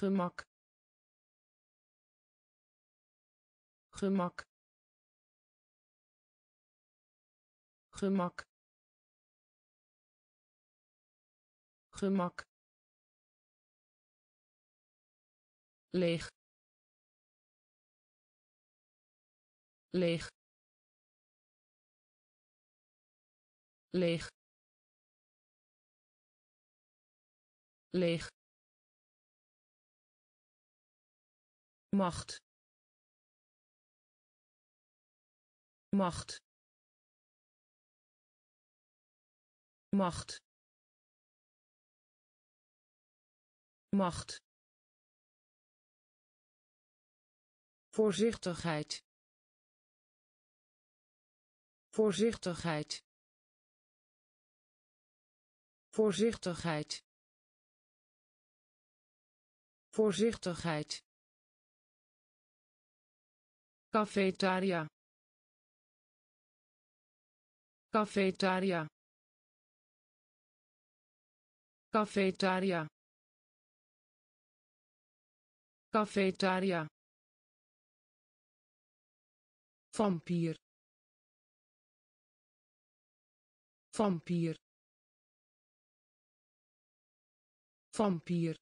gemak. Gemak. Gemak. Gemak. Leeg. Leeg. Leeg. Leeg macht. Macht. Macht. Macht. Voorzichtigheid. Voorzichtigheid. Voorzichtigheid. Voorzichtigheid cafetaria. Cafetaria. Cafetaria. Cafetaria. Vampier. Vampier. Vampier.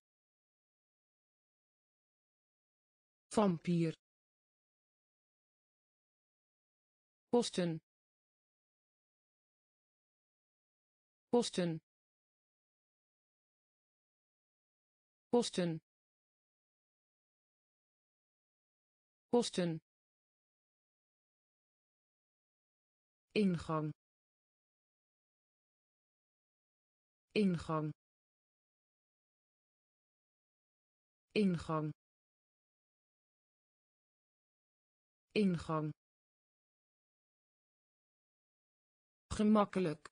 Vampier posten posten posten posten ingang. Ingang. Ingang. Ingang gemakkelijk.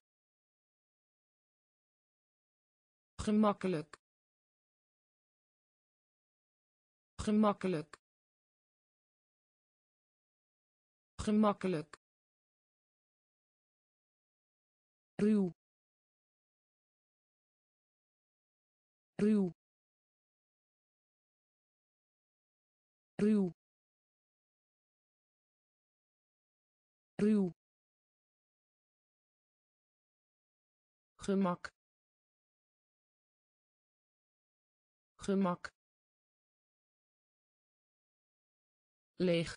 Gemakkelijk. Gemakkelijk. Gemakkelijk. Ruw. Ruw. Ruw. Ruw gemak. Gemak. Leeg.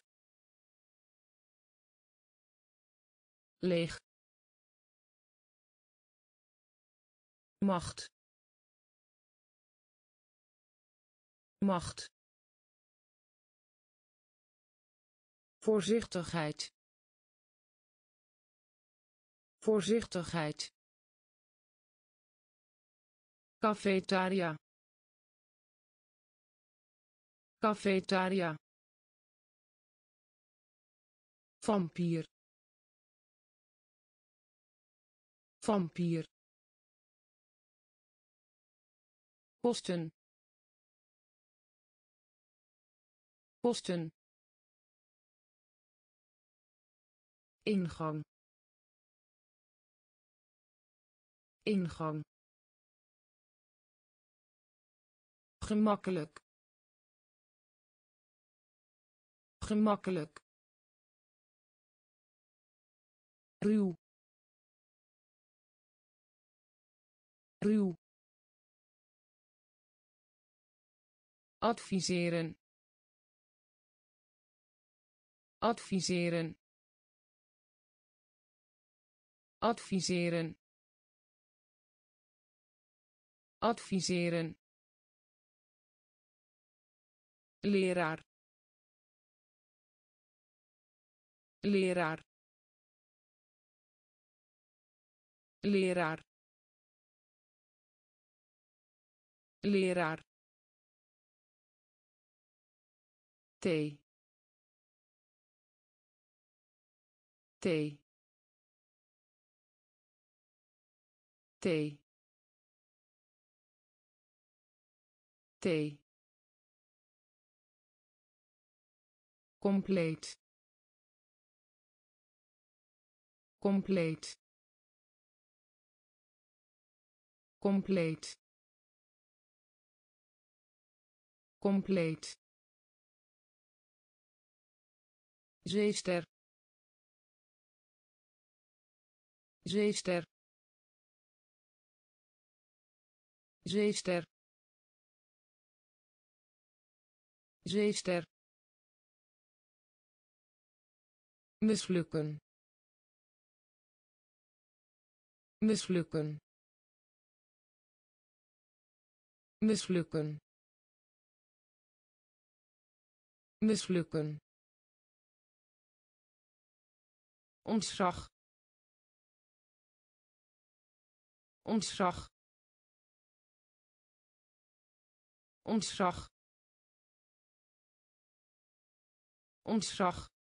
Leeg. Macht. Macht. Voorzichtigheid. Voorzichtigheid cafetaria. Cafetaria. Vampier. Vampier. Posten posten ingang. Ingang gemakkelijk. Gemakkelijk. Ruw. Ruw. Adviseren. Adviseren. Adviseren. Adviseren leraar. Leraar. Leraar. Leraar. Thee thee thee thee compleet. Compleet. Compleet. Compleet. Zeester. Zeester. Zeester. Zeester mislukken. Mislukken. Mislukken. Mislukken. Ontslag. Ontslag. Ontslag. Ontslag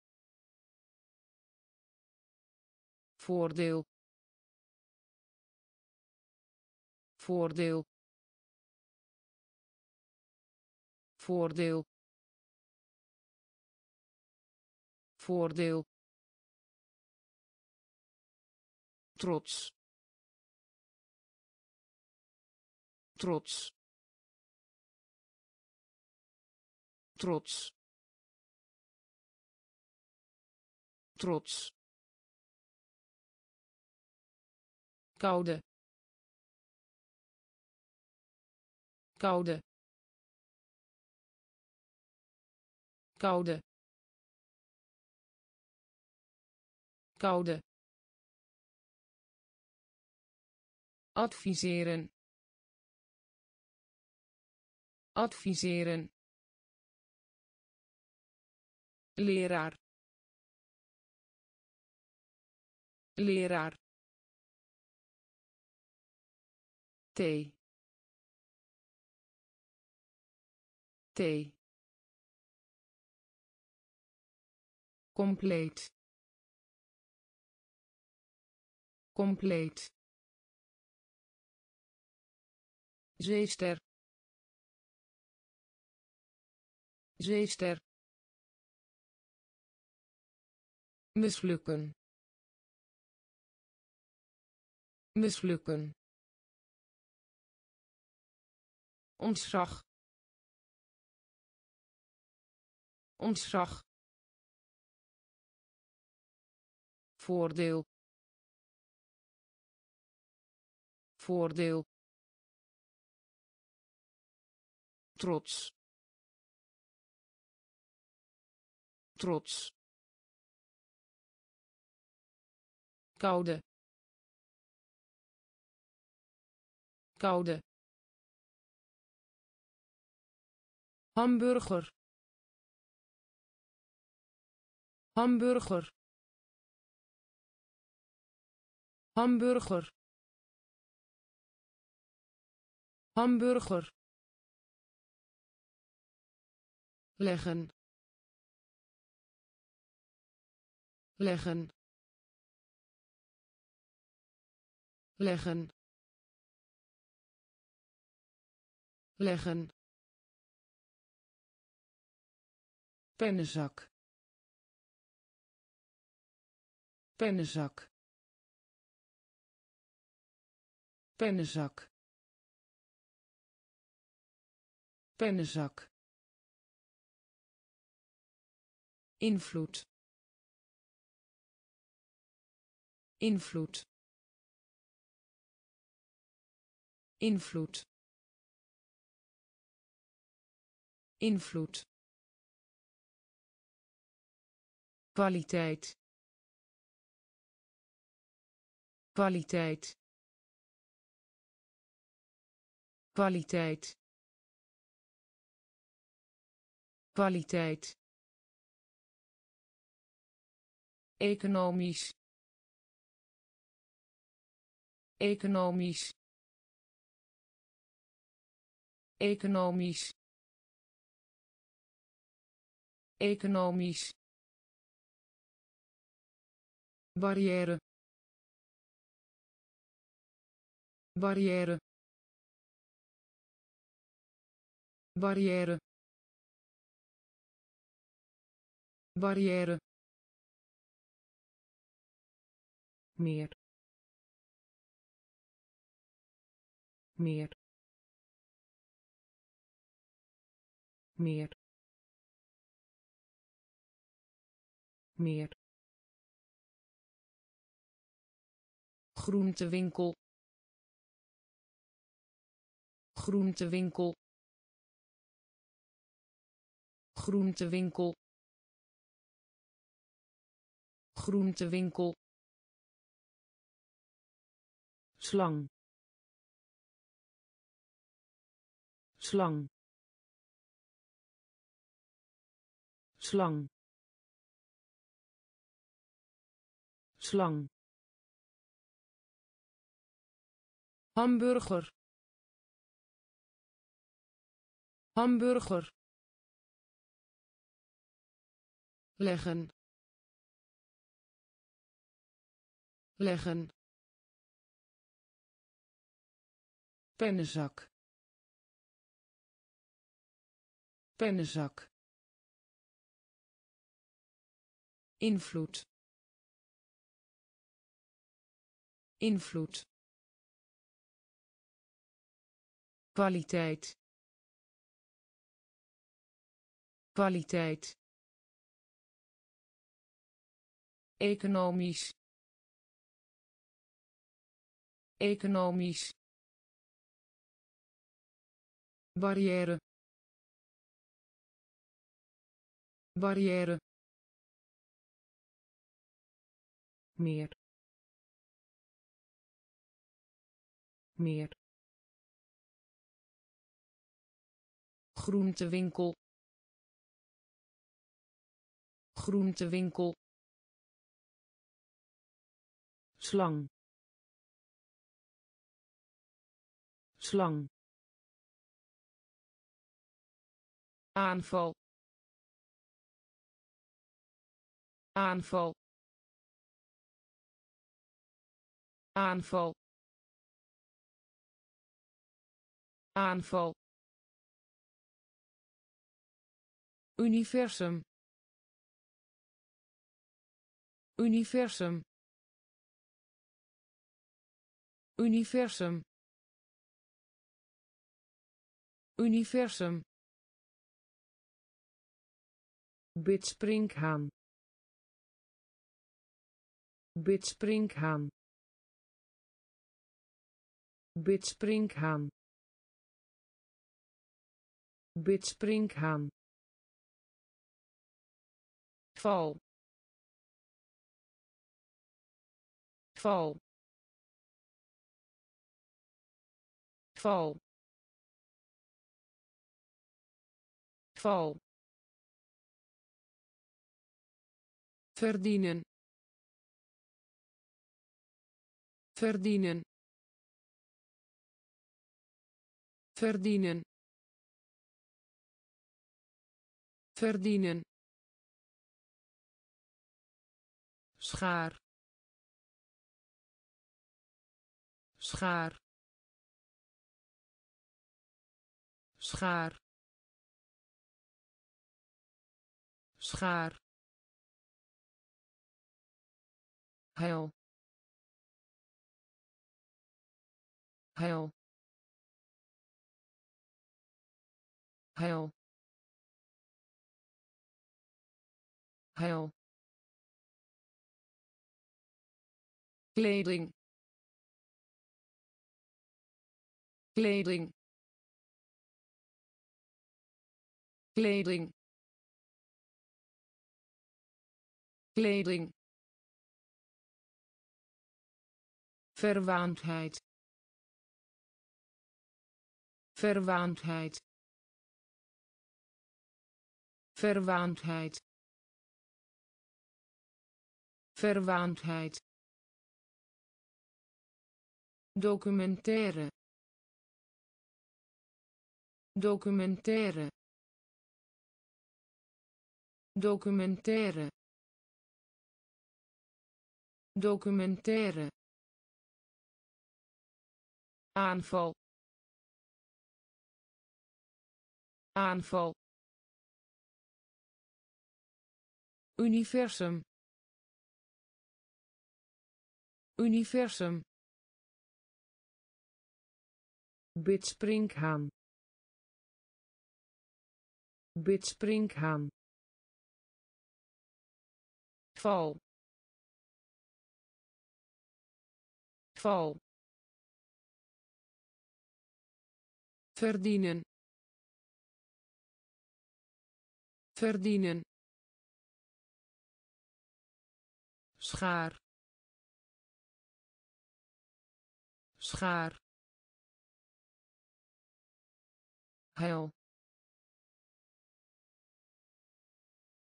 voordeel. Voordeel. Voordeel. Voordeel. Trots. Trots. Trots. Trots koude. Koude. Koude. Koude. Adviseren. Adviseren. Leraar. Leraar thee thee compleet. Compleet. Zeester. Zeester. Mislukken. Mislukken ontslag ontslag voordeel. Voordeel. Trots. Trots. Koude. Koude hamburger. Hamburger. Hamburger. Hamburger. Leggen. Leggen. Leggen. Leggen pennenzak. Pennenzak. Pennenzak. Pennenzak. Invloed. Invloed. Invloed. Invloed kwaliteit. Kwaliteit. Kwaliteit. Kwaliteit. Economisch. Economisch. Economisch. Economisch barrière barrière barrière barrière meer. Meer. Meer. Meer groentewinkel. Groentewinkel. Groentewinkel. Groentewinkel. Slang. Slang. Slang. Slang hamburger. Hamburger. Leggen. Leggen. Pennenzak. Pennenzak. Invloed. Invloed kwaliteit. Kwaliteit. Economisch. Economisch. Barrière. Barrière. Meer. Meer groentewinkel groentewinkel slang slang aanval aanval aanval aanval universum. Universum. Universum. Universum. Bidspringhaan. Bidspringhaan. Bidspringhaan. Bidspringhaan val. Val. Val. Val. Verdienen. Verdienen. Verdienen. Verdienen schaar. Schaar. Schaar. Schaar. Heil heil heil heil kleding. Kleding. Kleding. Kleding. Verwaandheid. Verwaandheid. Verwaandheid. Verwaandheid documentaire documentaire documentaire documentaire aanval. Aanval. Universum. Universum bidspringhaan Bidspringhaan. Val. Val. verdienen verdienen schaar schaar heil.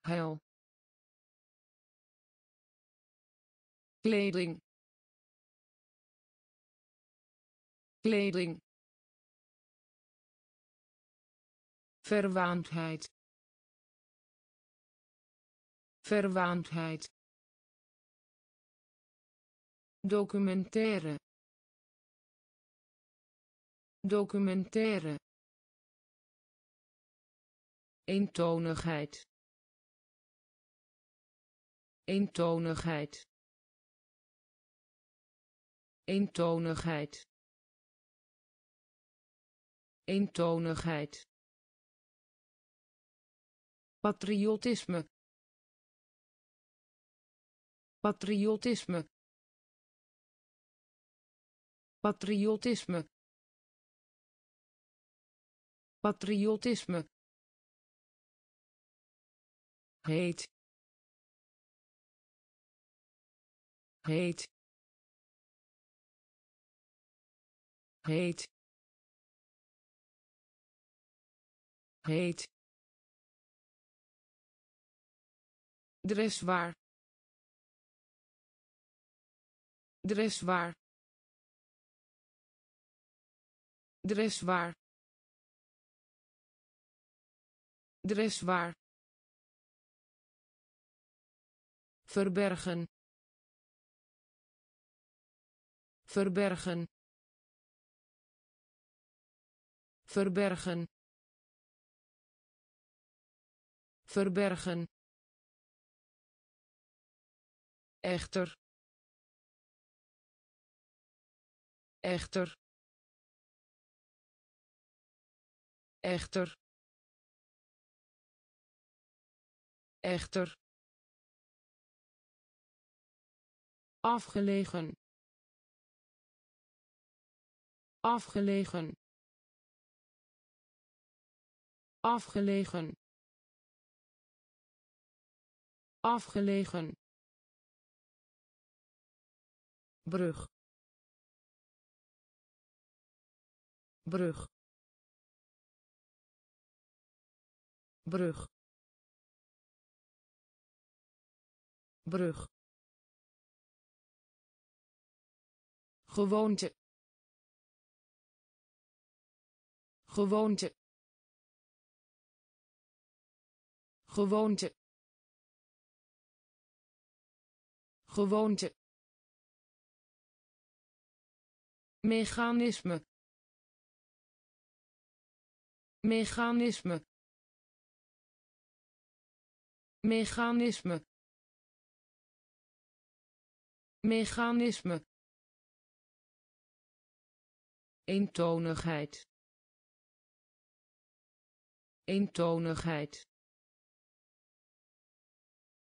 Heil. Kleding. Kleding. Verwaandheid. Verwaandheid. Documentaire. Documentaire eentonigheid. Eentonigheid. Eentonigheid. Eentonigheid. Patriotisme. Patriotisme. Patriotisme. Patriotisme heet. Heet. Heet. Heet. Dreswaar dreswaar dreswaar dreswaar verbergen verbergen verbergen verbergen. Echter echter echter echter afgelegen. Afgelegen. Afgelegen. Afgelegen. Brug. Brug. Brug. Brug gewoonte. Gewoonte. Gewoonte. Gewoonte. Mechanisme. Mechanisme. Mechanisme. Mechanisme eentonigheid. Eentonigheid.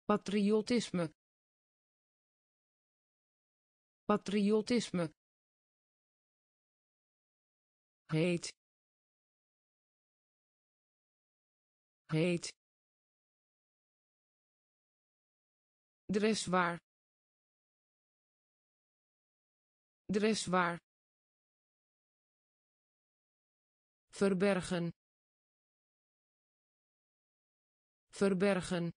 Patriotisme. Patriotisme. Heet. Heet. Dreswaar. Dreswaar verbergen verbergen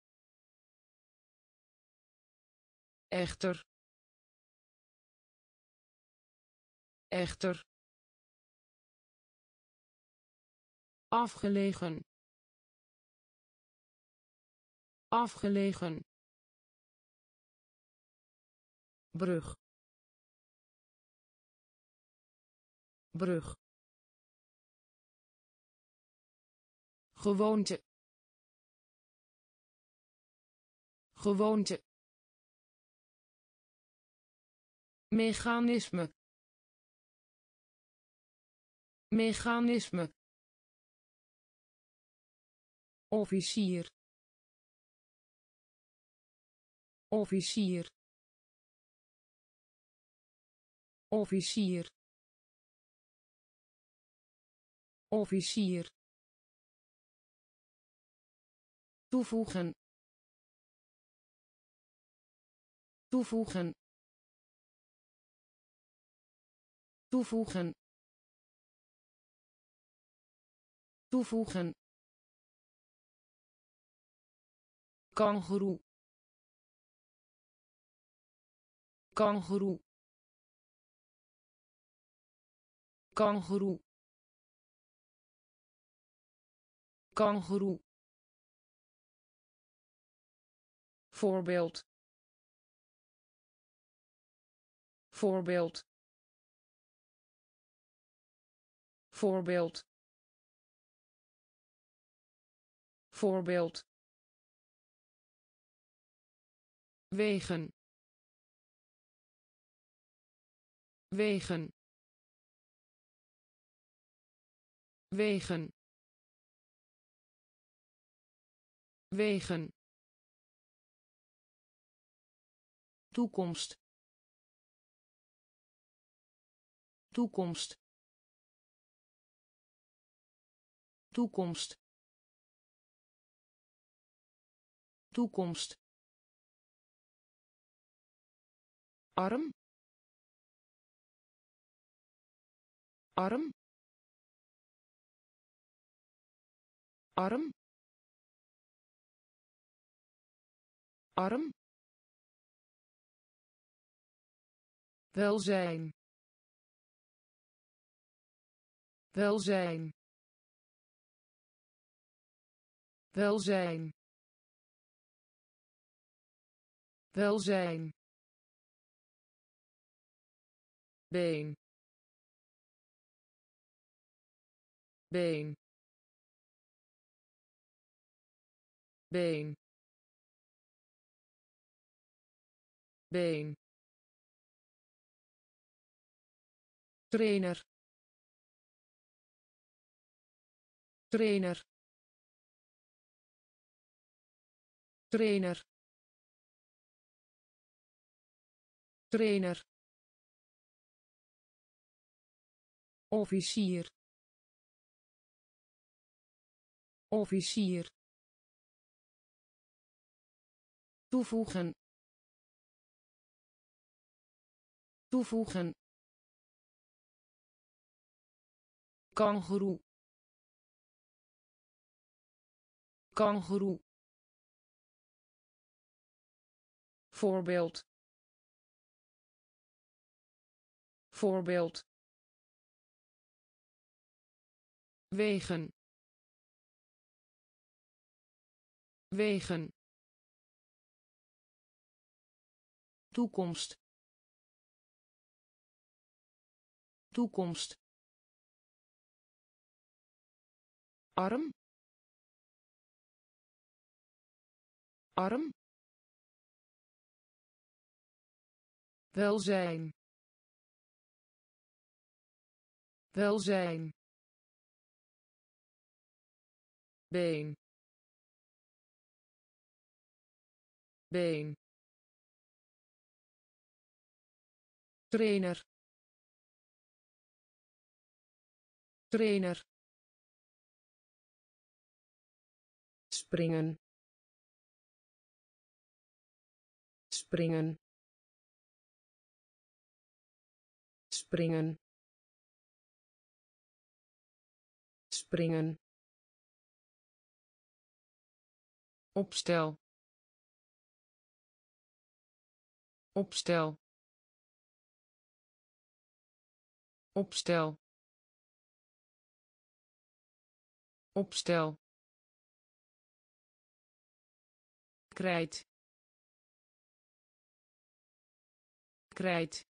echter echter afgelegen afgelegen brug brug gewoonte gewoonte mechanisme mechanisme officier officier officier officier toevoegen toevoegen toevoegen toevoegen. Kangoeroe kangoeroe kangoeroe kangoeroe voorbeeld. Voorbeeld. Voorbeeld. Voorbeeld. Wegen. Wegen. Wegen. Wegen toekomst. Toekomst. Toekomst. Toekomst. Arm. Arm. Arm. Arm welzijn. Welzijn. Welzijn. Welzijn. Been. Been. Been. Been trainer. Trainer. Trainer. Trainer. Officier. Officier. Toevoegen. Toevoegen kangoeroe. Kangoeroe. Voorbeeld. Voorbeeld. Wegen. Wegen. Toekomst. Toekomst arm arm welzijn welzijn been been trainer trainer springen. Springen. Springen. Springen. Opstel. Opstel. Opstel. Opstel krijt. Krijt.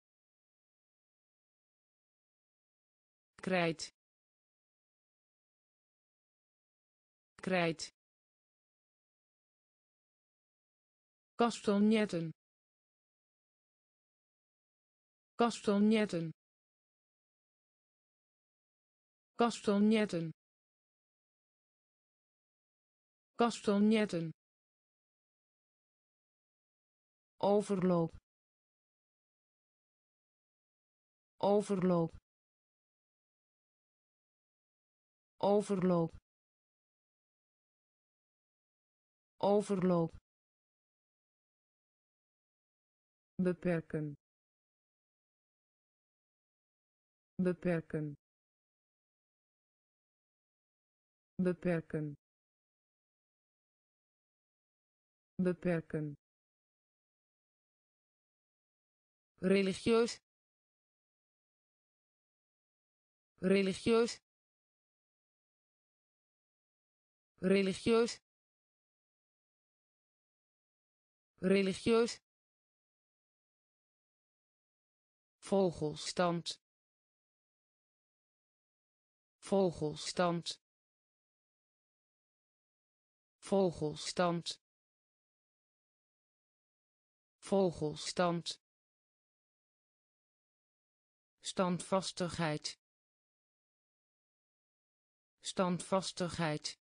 Krijt. Krijt. Kastanjetten kastanjetten kastanjetten kastanjetten overloop. Overloop. Overloop. Overloop. Beperken. Beperken. Beperken. Beperken religieus. Religieus. Religieus. Religieus. Vogelstand. Vogelstand. Vogelstand. Vogelstand standvastigheid. Standvastigheid.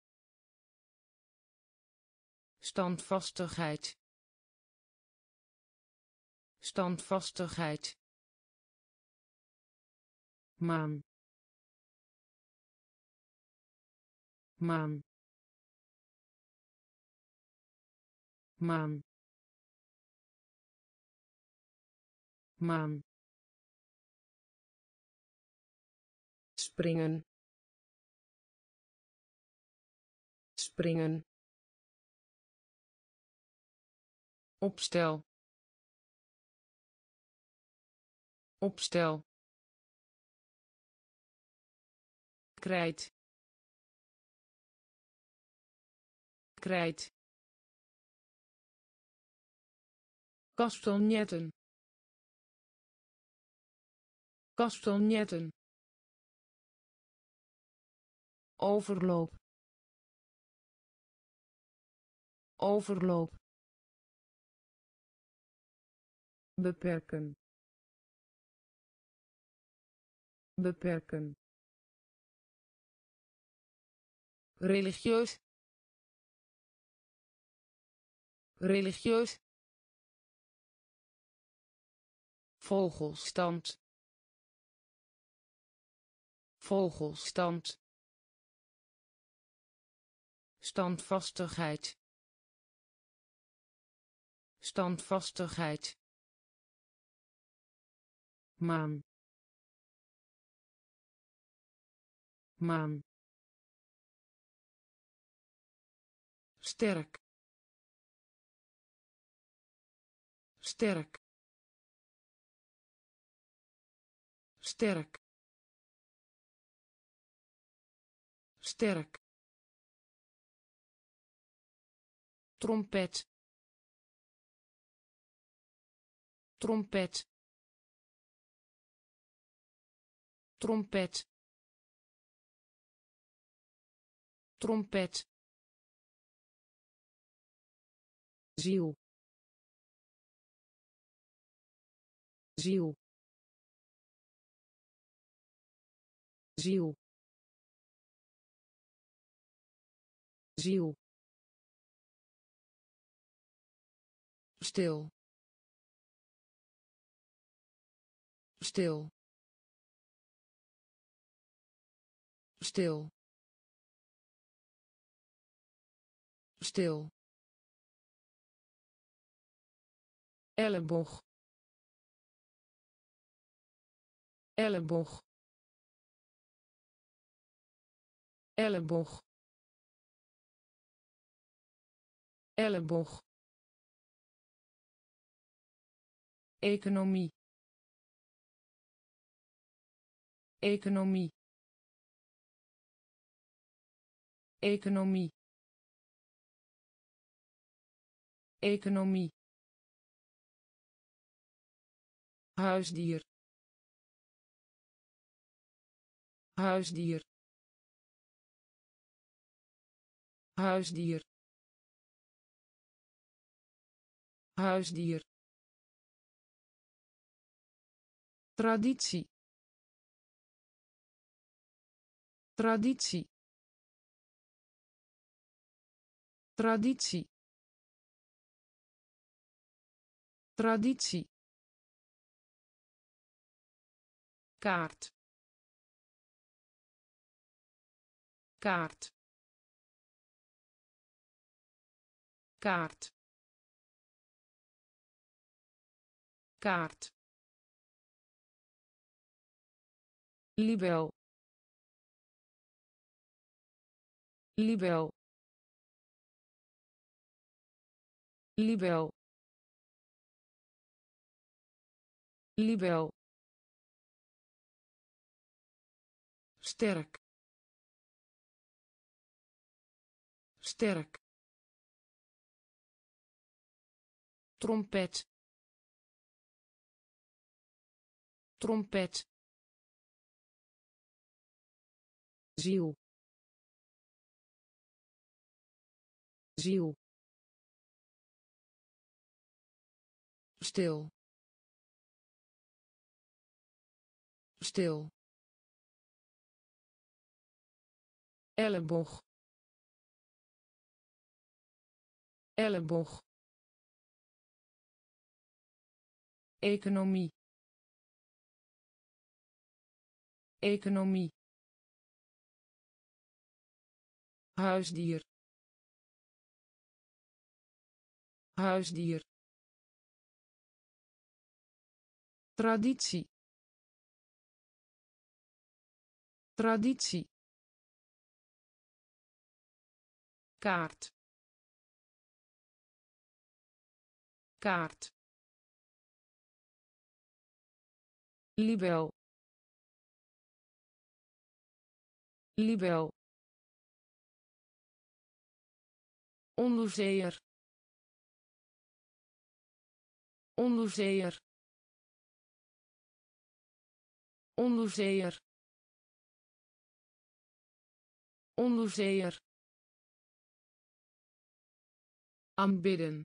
Standvastigheid. Standvastigheid. Maan. Maan. Maan. Maan springen. Springen. Opstel. Opstel. Krijt. Krijt. Kastanjetten kastanjetten overloop. Overloop. Beperken. Beperken. Religieus. Religieus. Vogelstand. Vogelstand standvastigheid. Standvastigheid. Maan. Maan. Sterk. Sterk. Sterk. Sterk trompet. Trompet. Trompet. Trompet. Ziel. Ziel. Ziel. Ziel stil. Stil. Stil. Stil. Elleboog. Elleboog. Elleboog. Elleboog economie. Economie. Economie. Economie. Huisdier. Huisdier. Huisdier. Huisdier traditie. Traditie. Traditie. Traditie. Kaart. Kaart. Kaart. Kaart libel. Libel. Libel. Libel. Sterk. Sterk. Trompet. Trompet ziel ziel stil. Stil. Elleboog. Elleboog. Economie. Economie huisdier. Huisdier. Traditie. Traditie. Kaart. Kaart. Libel. Libel onderzeeër. Onderzeeër. Onderzeeër. Onderzeeër. Aanbidden.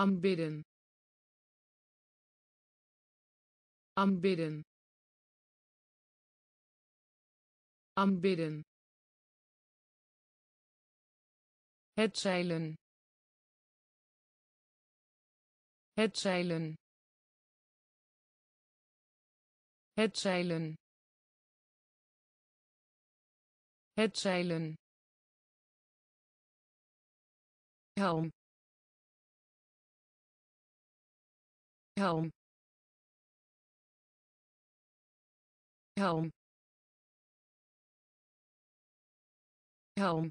Aanbidden. Aanbidden. Aanbidden het zeilen. Het zeilen. Het zeilen. Het zeilen. Helm. Helm. Helm. Helm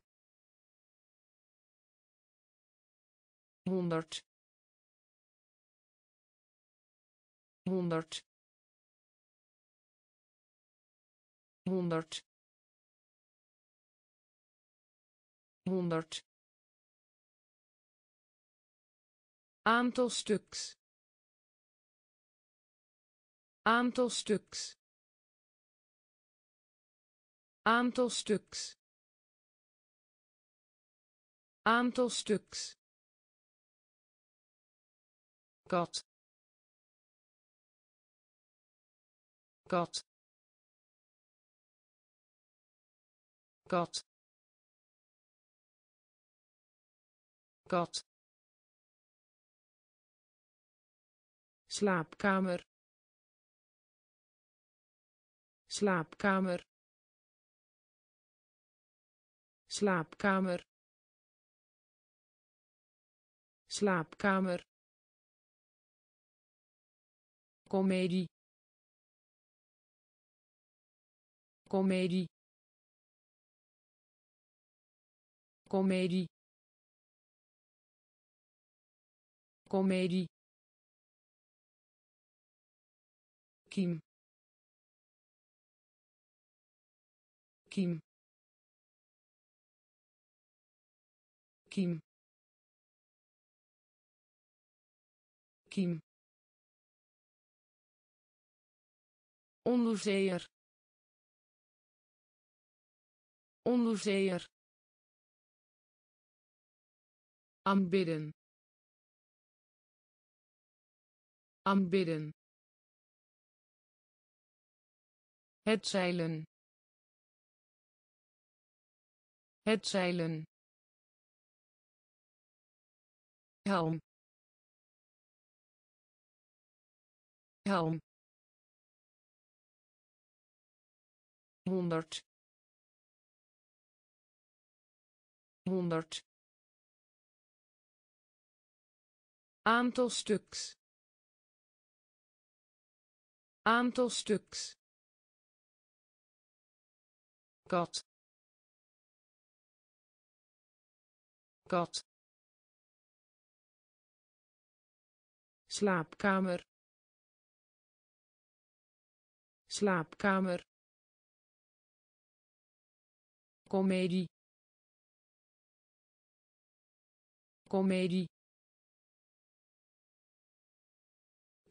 honderd. Honderd. Honderd. Honderd. Aantal stuks. Aantal stuks. Aantal stuks. Aantal stuks kat. Kat. Kat. Kat. Slaapkamer. Slaapkamer. Slaapkamer. Slaapkamer komedie. Komedie. Komedie. Komedie. Kiem kiem kiem kiem onderzeeër onderzeeër aanbidden aanbidden Het zeilen. Het zeilen. Helm. Helm. Honderd. Honderd. Aantal stuks. Aantal stuks. Kat. Kat. Slaapkamer. Slaapkamer komedie. Komedie.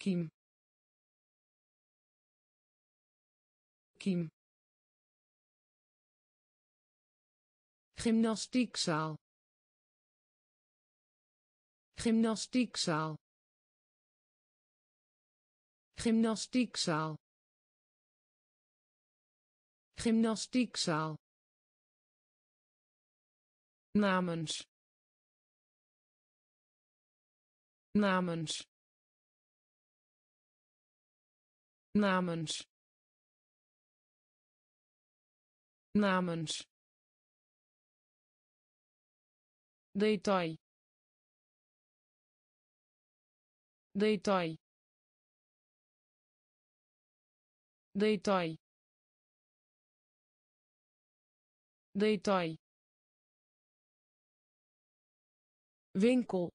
Kiem kiem gymnastiekzaal. Gymnastiekzaal. Gymnastiekzaal. Gymnastiekzaal namens. Namens. Namens. Namens. Detail. Detail. Detail. Detail winkel.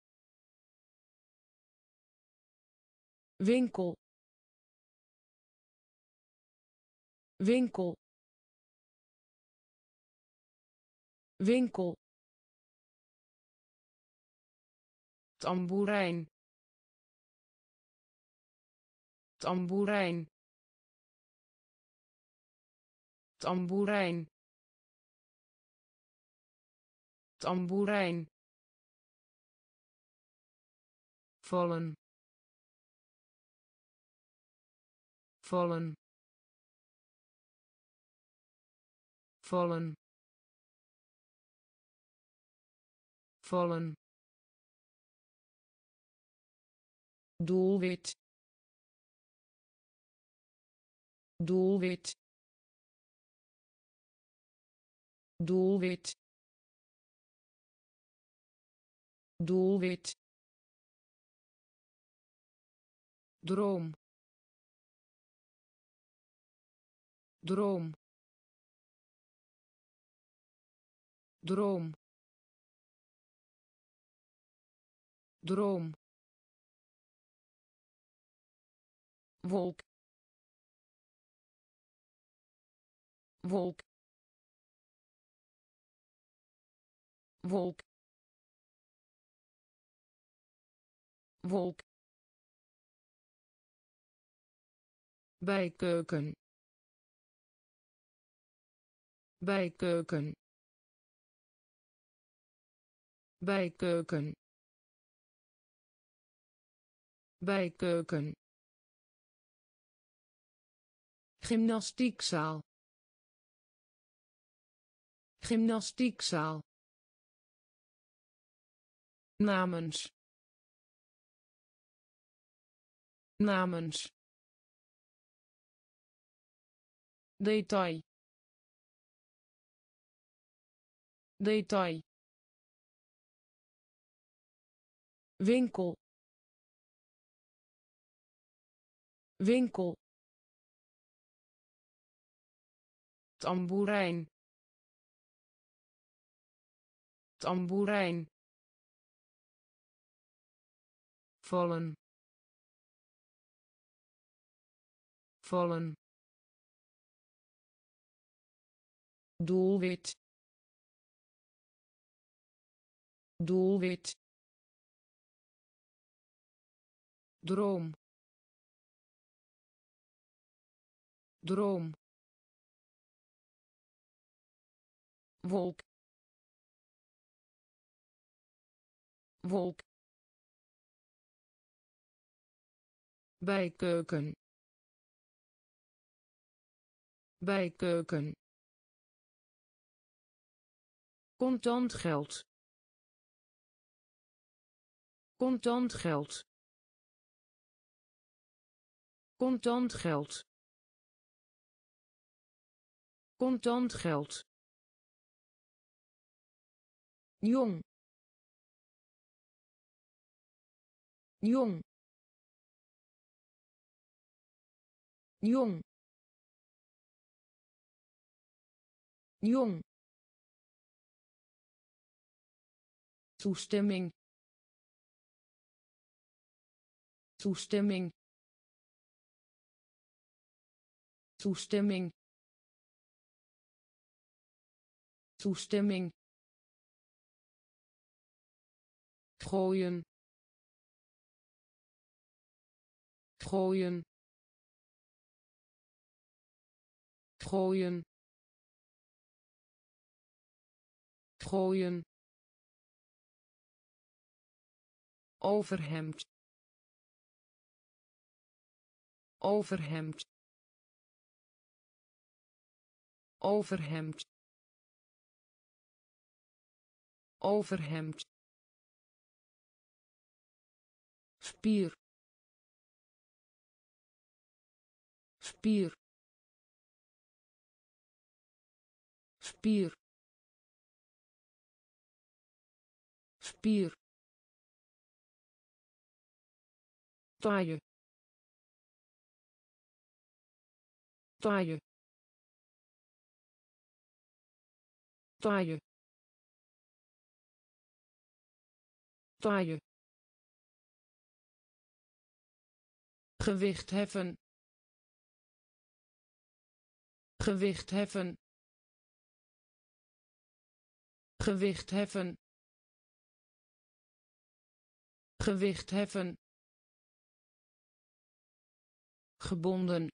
Winkel. Winkel. Winkel. Tamboerijn. Tamboerijn. Tamboerijn. Tamboerijn vallen. Vallen. Vallen. Vallen. Doelwit. Doelwit. Doelwit. Doelwit droom. Droom. Droom. Droom. Wolk. Wolk. Wolk. Wolk bijkeuken. Bijkeuken. Bijkeuken. Bijkeuken. Gymnastiekzaal. Gymnastiekzaal. Namens. Namens detail detail winkel winkel tamboerijn tamboerijn vallen vallen doelwit doelwit droom droom wolk wolk bijkeuken bijkeuken contant geld. Contant geld. Contant geld. Contant geld. Jong. Jong. Jong. Jong toestemming. Toestemming. Toestemming. Toestemming. Gooien. Gooien. Gooien. Gooien overhemd overhemd overhemd overhemd. Spier. Spier. Spier. Spier taaie taaie taaie taaie gewicht heffen. Gewicht heffen. Gewicht heffen. Gewicht heffen gebonden.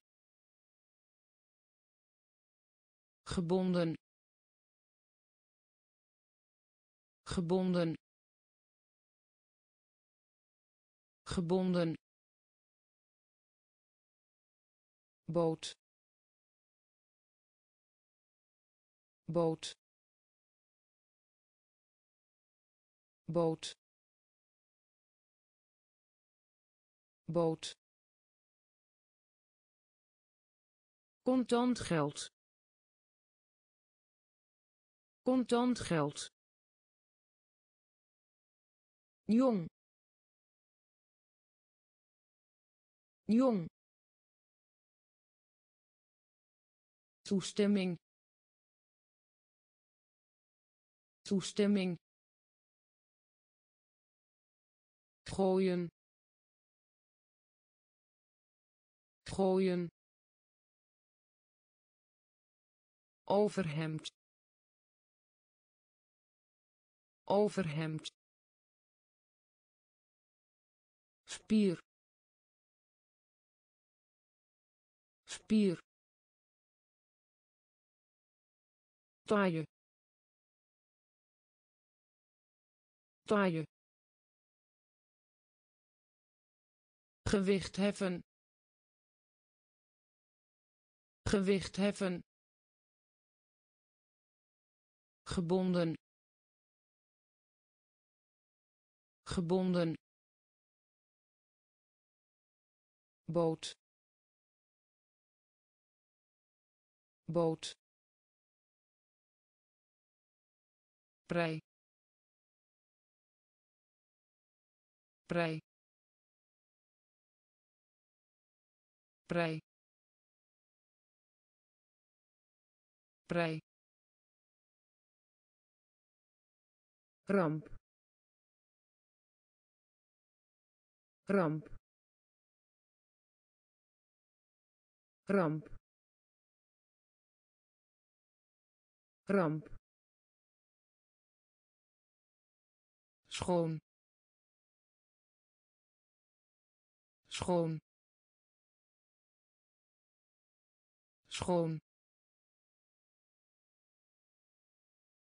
Gebonden. Gebonden. Gebonden. Boot. Boot. Boot. Boot contant geld. Contant geld. Jong. Jong. Toestemming. Toestemming. Gooien. Gooien overhemd overhemd spier. Spier. Gewicht heffen. Gewicht heffen gebonden. Gebonden. Boot. Boot. Prei. Prei. Prei. Prei ramp ramp ramp ramp schoon. Schoon. Schoon.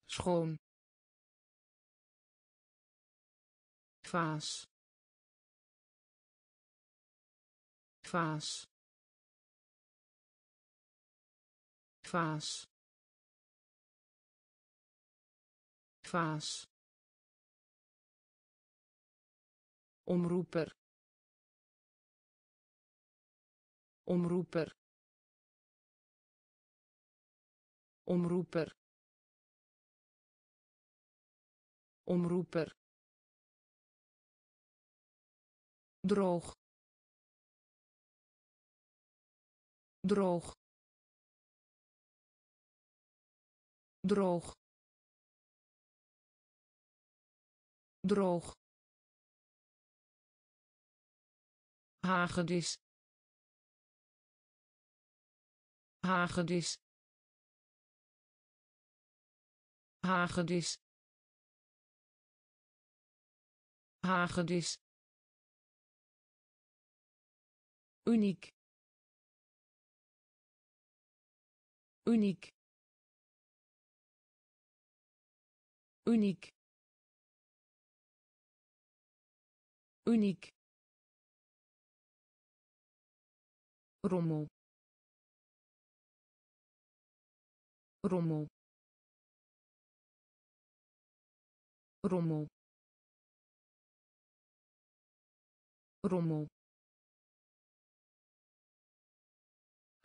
Schoon vaas vaas vaas vaas omroeper. Omroeper. Omroeper. Omroeper droog. Droog. Droog. Droog. Hagedis. Hagedis. Hagedis. Hagedis uniek. Uniek. Uniek. Uniek. Rommel. Rommel. Rommel. Rommel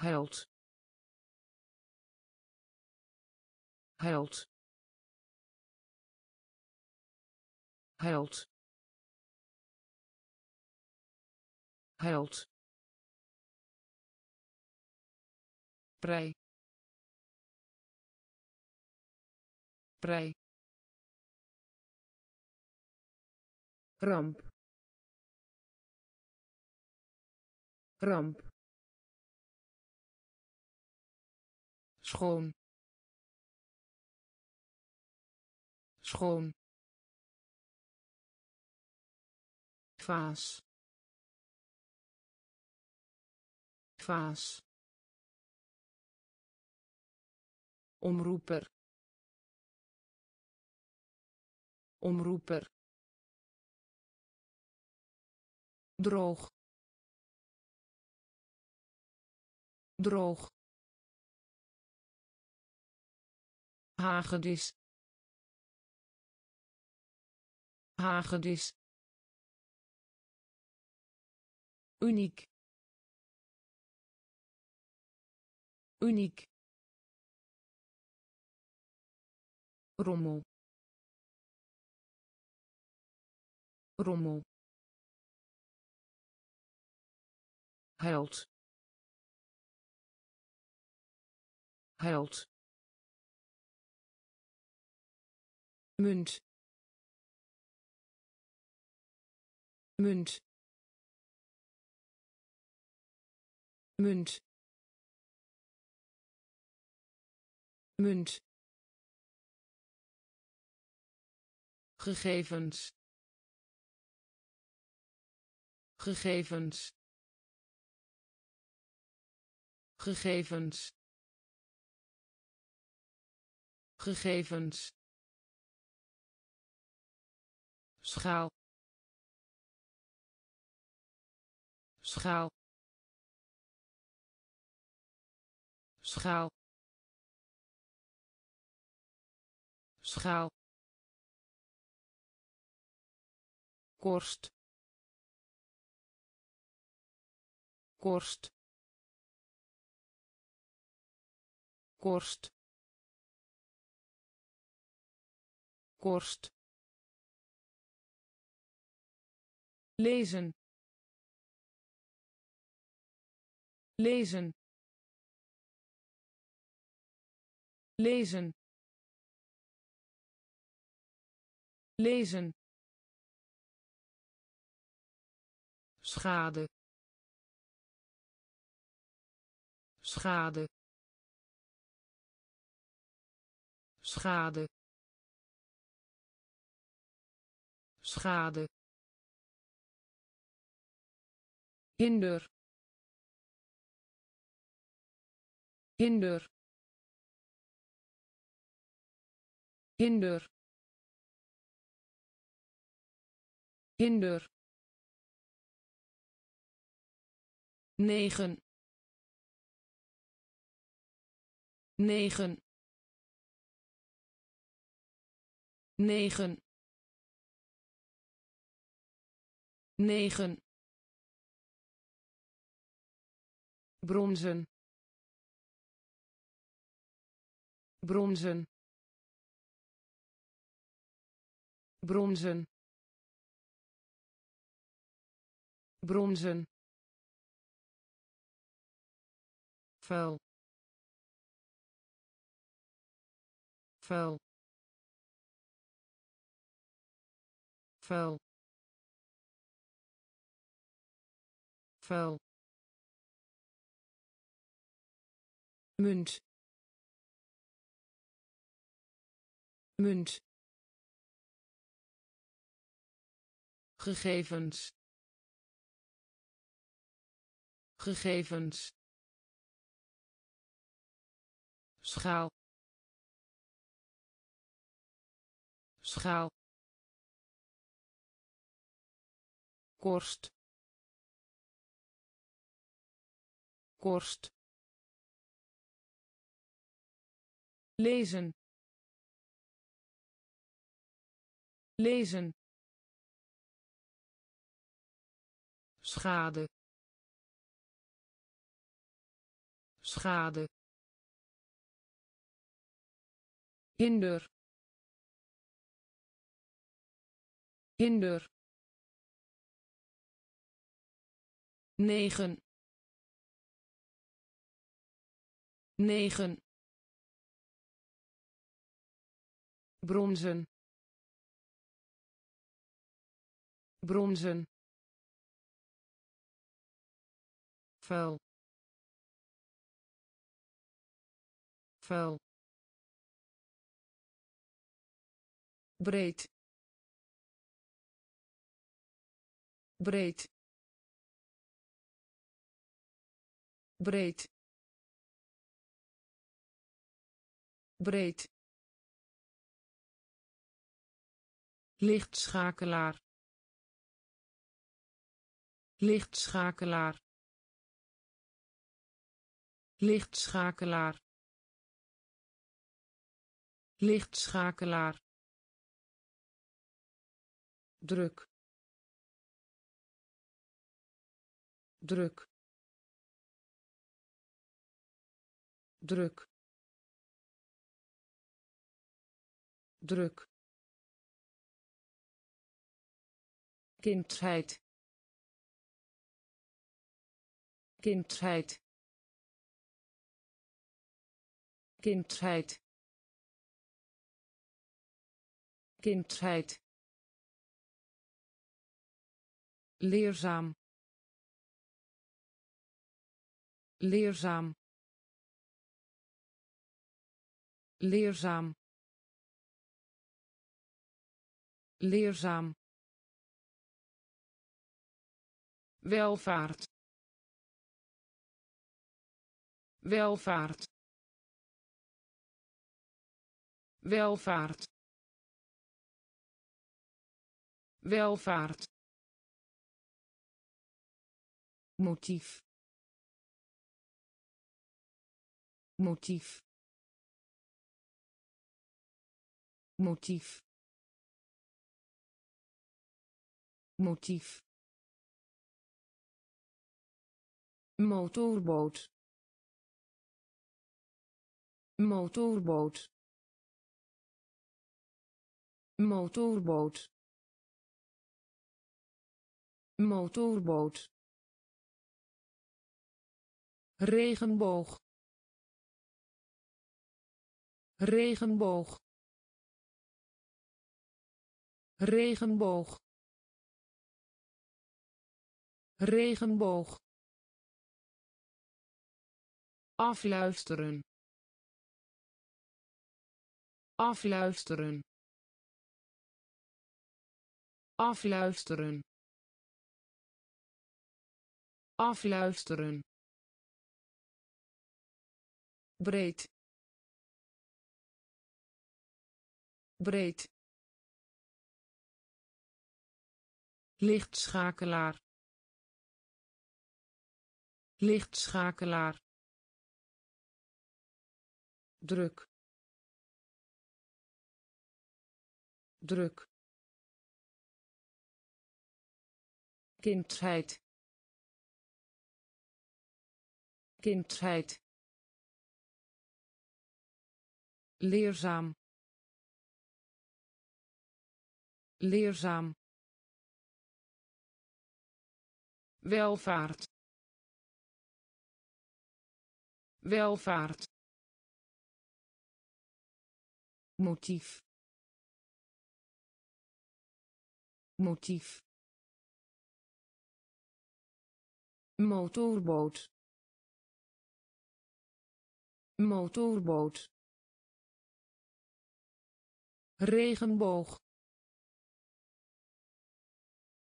held. Held. Held. Held. Prei. Prei. Ramp. Ramp schoon. Schoon. Vaas. Vaas. Omroeper. Omroeper. Droog. Droog hagedis. Hagedis. Uniek. Uniek. Rommel. Rommel. Held. Held munt. Munt. Munt. Munt. Gegevens. Gegevens. Gegevens. Gegevens schaal. Schaal. Schaal. Schaal. Korst. Korst. Korst. Korst lezen lezen lezen lezen. Schade. Schade. Schade. Schade hinder. Hinder. Hinder. Hinder. Negen. Negen. Negen. Negen bronzen bronzen bronzen bronzen vuil. Vuil. Vuil. Vuil munt. Munt. Gegevens. Gegevens. Schaal. Schaal. Korst. Korst lezen lezen schade schade hinder hinder negen negen bronzen bronzen vuil. Vuil. Breed. Breed. Breed. Breed lichtschakelaar. Lichtschakelaar. Lichtschakelaar. Lichtschakelaar. Druk. Druk. Druk. Druk kindheid kindheid kindheid kindheid leerzaam. Leerzaam. Leerzaam. Leerzaam welvaart. Welvaart. Welvaart. Welvaart. Motief. Motief. Motief. Motief motorboot motorboot motorboot motorboot regenboog regenboog regenboog regenboog afluisteren. Afluisteren. Afluisteren. Afluisteren. Breed. Breed. Lichtschakelaar. Lichtschakelaar druk. Druk. Kindheid kindheid leerzaam. Leerzaam. Welvaart. Welvaart motief. Motief. Motorboot. Motorboot. Regenboog.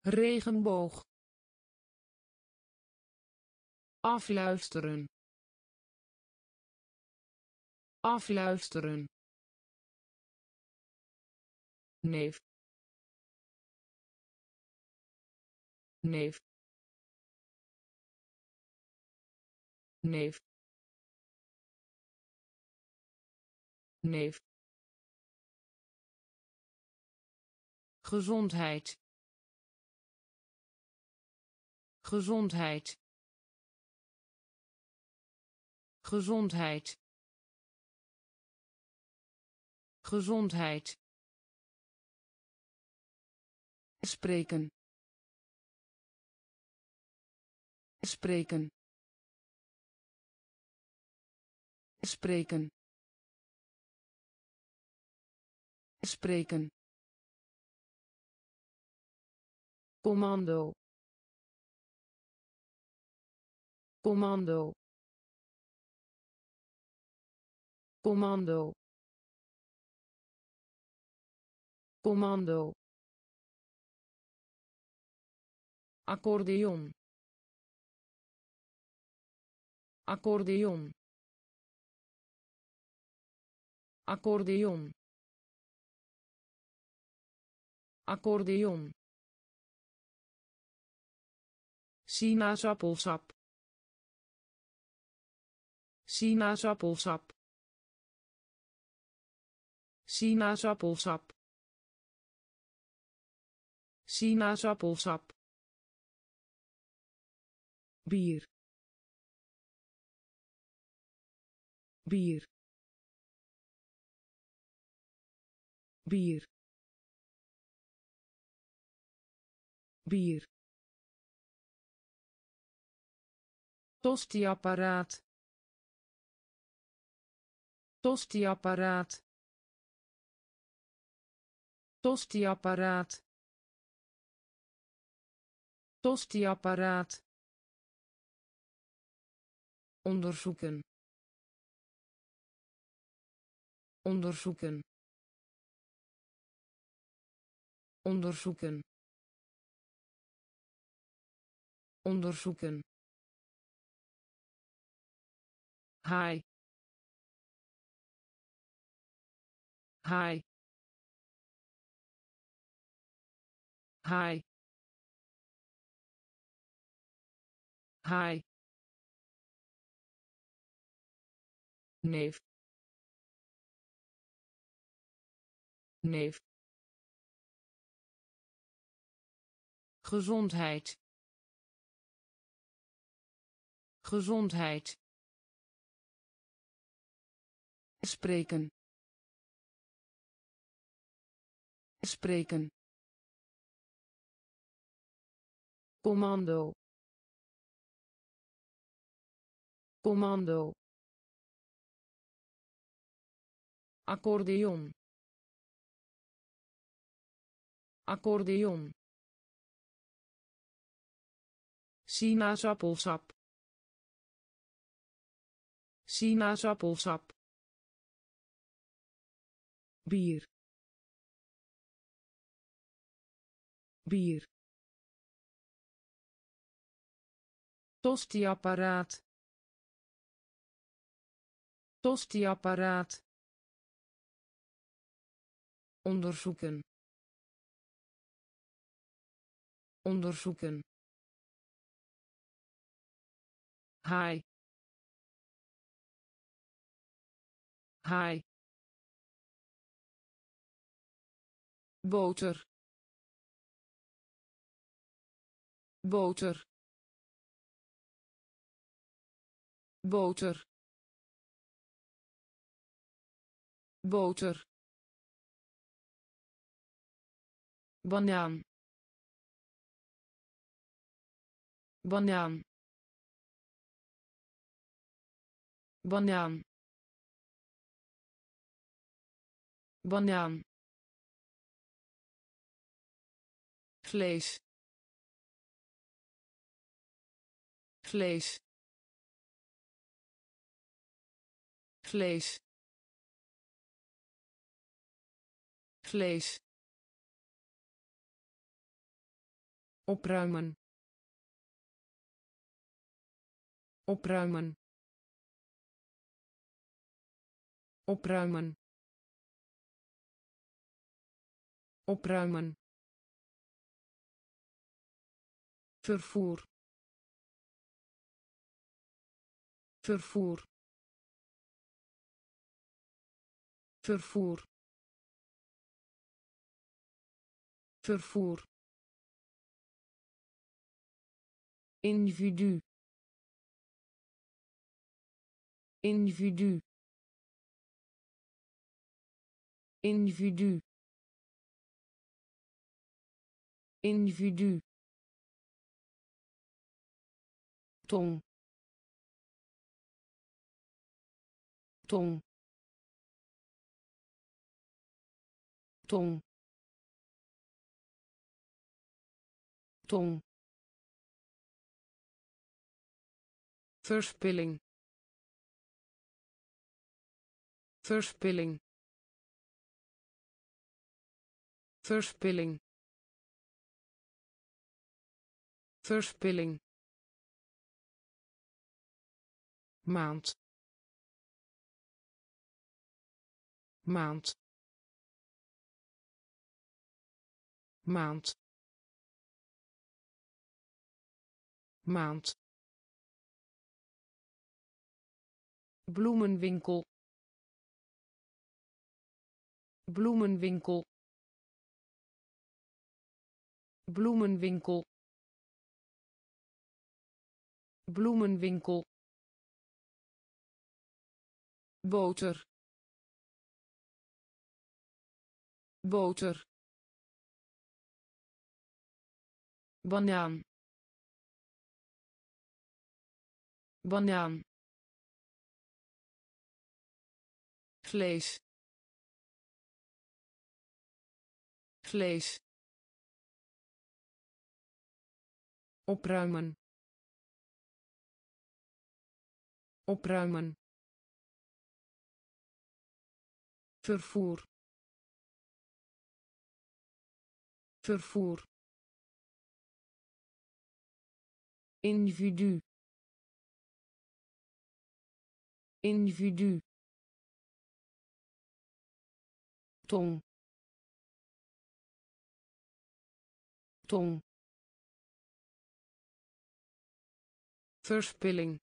Regenboog. Afluisteren. Afluisteren neef neef neef neef. Gezondheid. Gezondheid. Gezondheid. Gezondheid spreken. Spreken. Spreken. Spreken. Commando. Commando. Commando. Commando accordeon. Accordeon. Accordeon. Accordeon. Sinaasappelsap. Sinaasappelsap. Sinaasappelsap. Sinaasappelsap bier. Bier. Bier. Bier. Tostiapparaat. Tostiapparaat. Tostiapparaat. Tostiapparaat onderzoeken onderzoeken onderzoeken onderzoeken Hi. Hi. Hi. Hi. Neef neef gezondheid gezondheid spreken spreken commando commando accordeon. Accordeon. Sinaasappelsap. Sinaasappelsap. Bier. Bier. Tostiapparaat. Tostiapparaat onderzoeken. Onderzoeken. Hi. Hi. boter. Boter. Boter. Boter banaan banaan banaan banaan vlees. Vlees. Vlees. Vlees opruimen. Opruimen. Opruimen. Opruimen. Vervoer. Vervoer. Vervoer. Vervoer individu. Individu. Individu. Individu. Tong tong tong tong verspilling. Verspilling. Verspilling. Verspilling. Maand. Maand. Maand. Maand bloemenwinkel. Bloemenwinkel. Bloemenwinkel. Bloemenwinkel. Boter. Boter. Banaan. Banaan vlees. Vlees. Opruimen. Opruimen. Vervoer. Vervoer. Individu. Individu tong tong verspilling.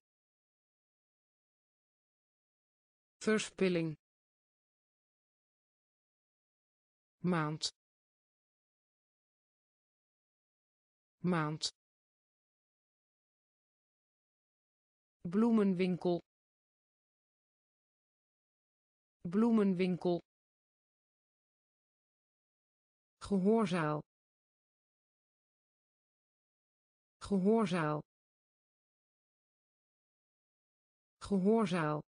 Verspilling. Maand. Maand. Bloemenwinkel. Bloemenwinkel gehoorzaal. Gehoorzaal. Gehoorzaal.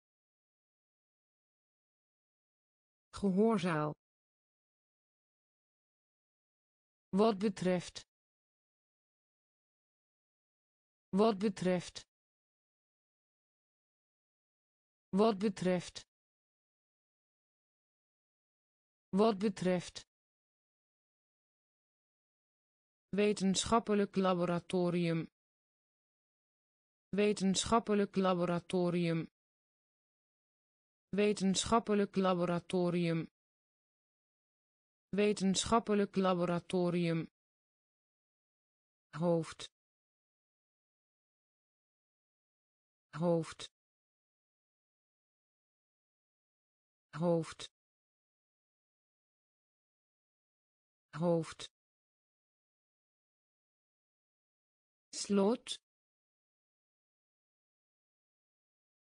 Gehoorzaal. Wat betreft. Wat betreft. Wat betreft. Wat betreft wetenschappelijk laboratorium. Wetenschappelijk laboratorium. Wetenschappelijk laboratorium. Wetenschappelijk laboratorium. Hoofd. Hoofd. Hoofd. Hoofd slot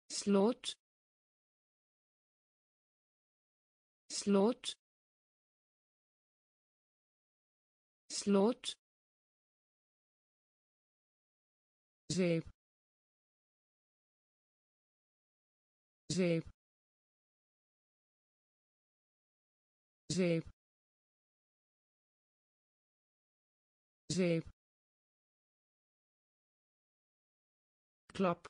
slot slot slot. Zeep. Zeep. Zeep. Zeep klap.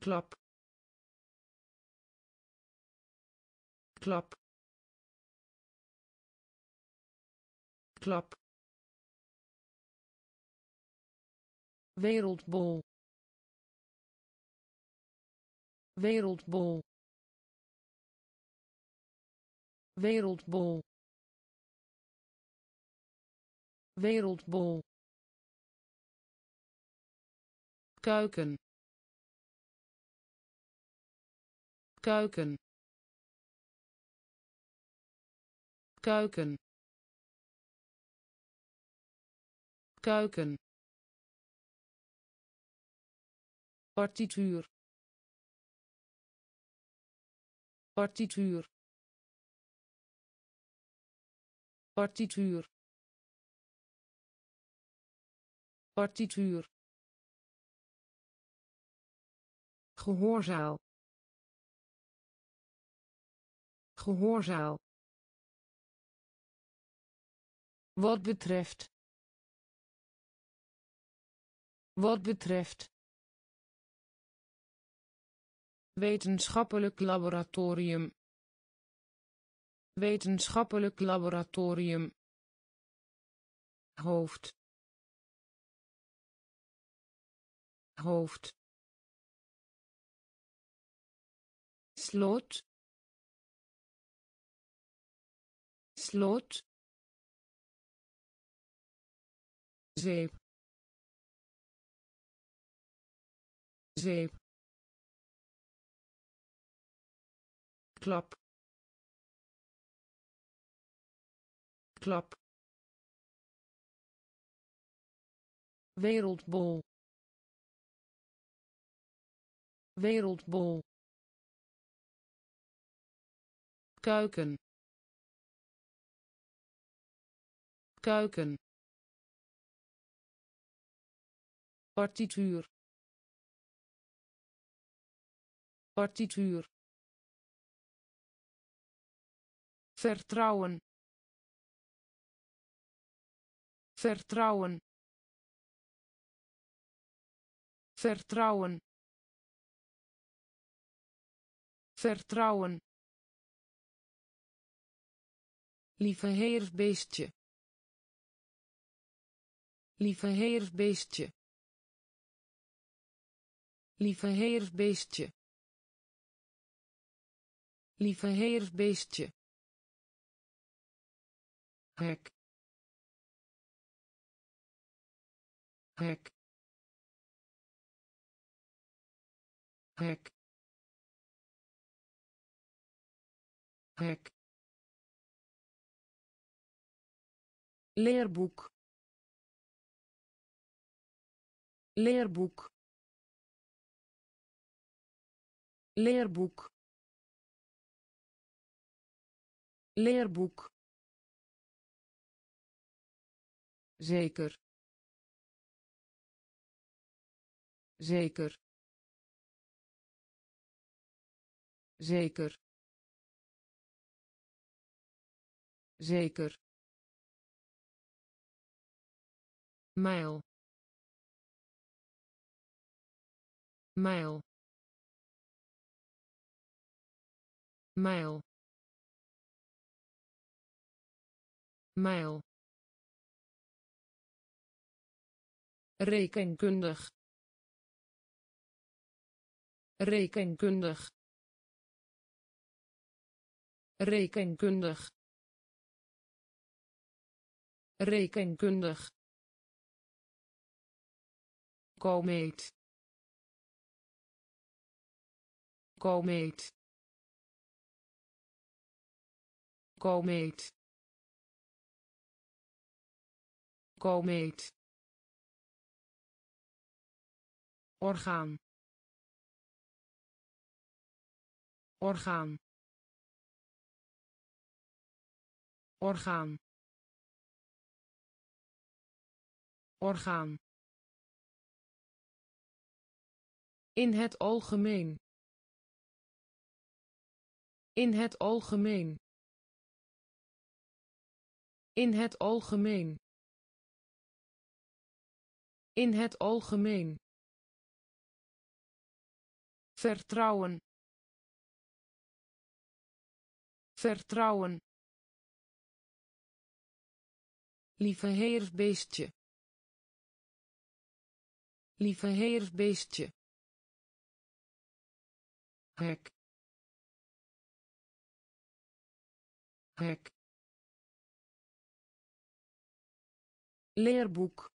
Klap. Klap. Klap. Wereldbol. Wereldbol. Wereldbol. Wereldbol kuiken. Kuiken. Kuiken. Kuiken. Partituur. Partituur. Partituur. Partituur gehoorzaal. Gehoorzaal. Wat betreft. Wat betreft. Wetenschappelijk laboratorium. Wetenschappelijk laboratorium. Hoofd. Hoofd slot slot zeep zeep klap klap wereldbol wereldbol kuiken. Kuiken. Partituur. Partituur. Vertrouwen. Vertrouwen. Vertrouwen. Vertrouwen lieve heersbeestje. Lieve heersbeestje. Lieve heersbeestje. Lieve heersbeestje. Hek. Hek. Hek. Hek leerboek leerboek leerboek leerboek. Zeker. Zeker. Zeker. Zeker mijl. Mijl. Mijl. Mijl. Rekenkundig. Rekenkundig. Rekenkundig. Rekenkundig komeet. Komeet. Komeet. Komeet. Orgaan. Orgaan. Orgaan. Orgaan in het algemeen. In het algemeen. In het algemeen. In het algemeen. Vertrouwen. Vertrouwen. Lieve heersbeestje lieve heersbeestje hek hek leerboek.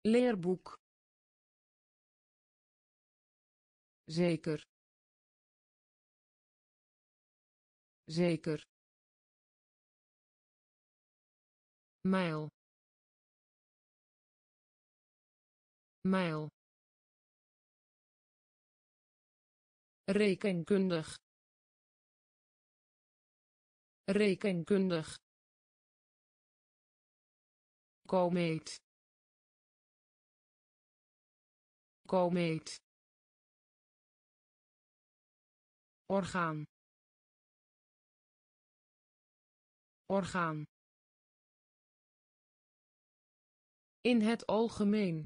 Leerboek. Zeker. Zeker. Mijl. Mijl rekenkundig. Rekenkundig. Komeet. Komeet. Orgaan. Orgaan. In het algemeen.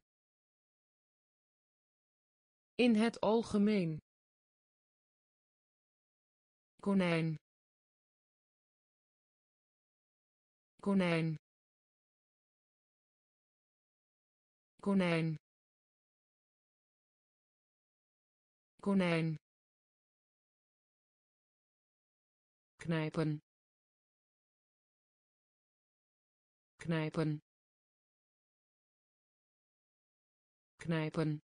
In het algemeen konijn. Konijn. Konijn. Konijn. Knijpen. Knijpen. Knijpen.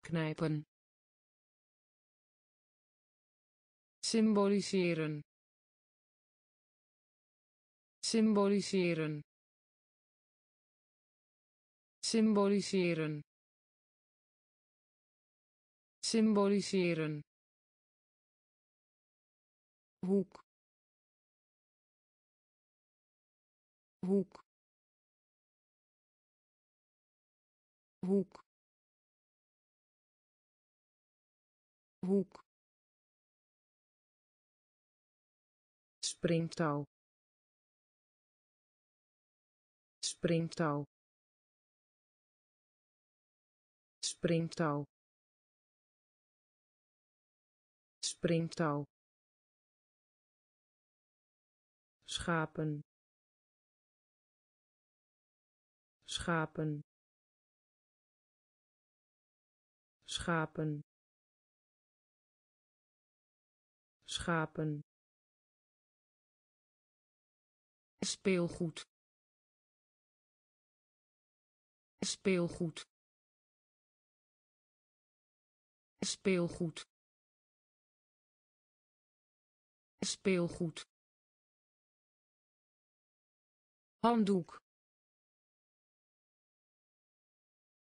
Knijpen symboliseren. Symboliseren. Symboliseren. Symboliseren. Hoek. Hoek. Hoek. Hoek springtouw. Springtouw. Springtouw. Springtouw. Schapen. Schapen. Schapen. Schapen speelgoed. Speelgoed. Speelgoed. Speelgoed. Handdoek.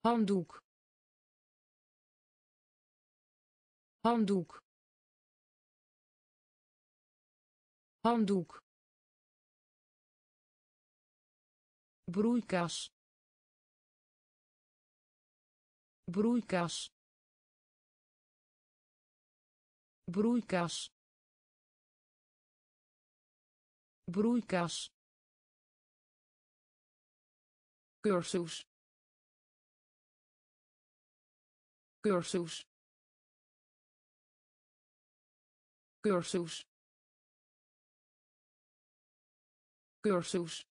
Handdoek. Handdoek. Handdoek broeikas. Broeikas. Broeikas. Broeikas. Cursus. Cursus. Cursus. Cursus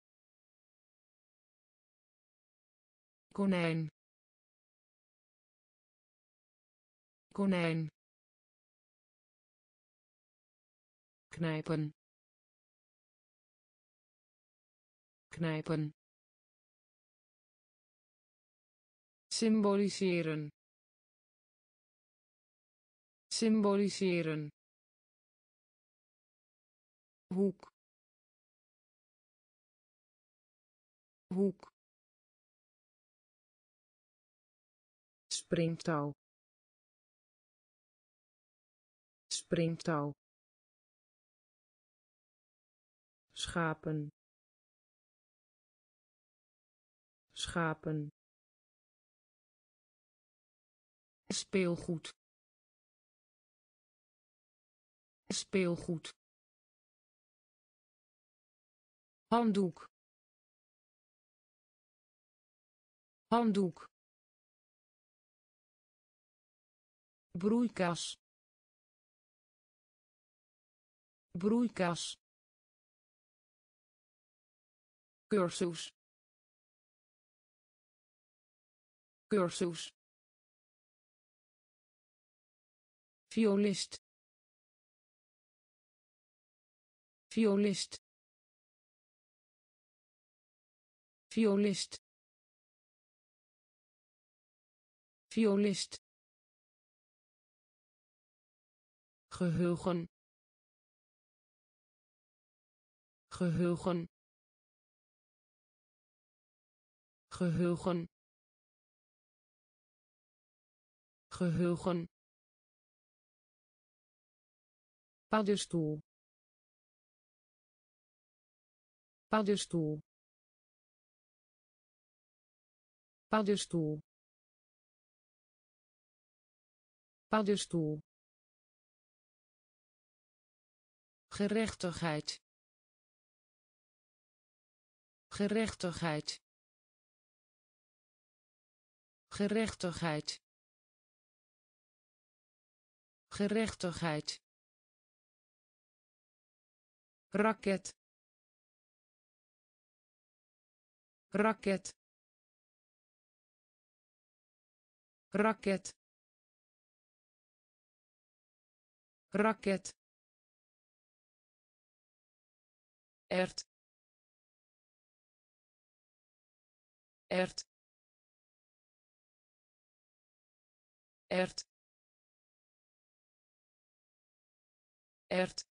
konijn. Konijn. Knijpen. Knijpen. Symboliseren. Symboliseren. Hoek. Hoek springtouw. Springtouw. Schapen. Schapen. Speelgoed. Speelgoed. Handdoek. Handdoek broeikas. Broeikas. Cursus. Cursus. Violist. Violist. Violist. Violist geheugen. Geheugen. Geheugen. Geheugen. Paddenstoel. Paddenstoel. Paddenstoel. Paddenstoel gerechtigheid. Gerechtigheid. Gerechtigheid. Gerechtigheid. Raket. Raket. Raket. Raket ert. Ert. Ert. Ert.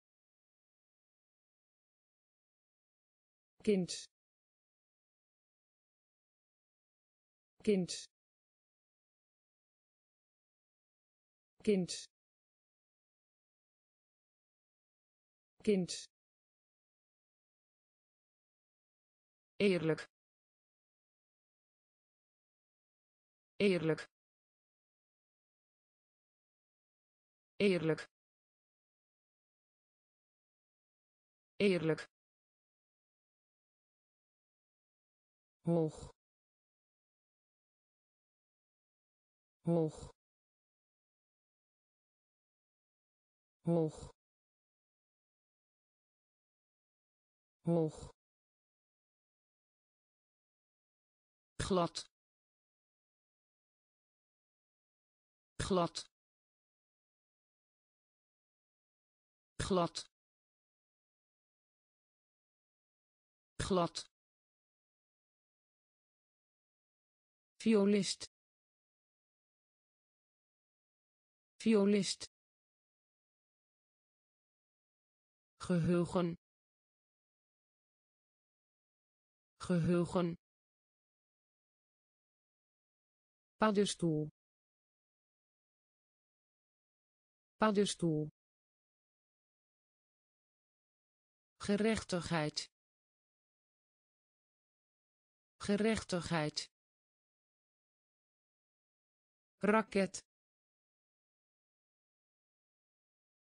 Kind. Kind. Kind. Kind eerlijk. Eerlijk. Eerlijk. Eerlijk. Hoog. Hoog. Hoog. Hoog glad. Glad. Glad. Glad. Violist. Violist. Geheugen. Geheugen paddenstoel. Paddenstoel. Gerechtigheid. Gerechtigheid. Raket.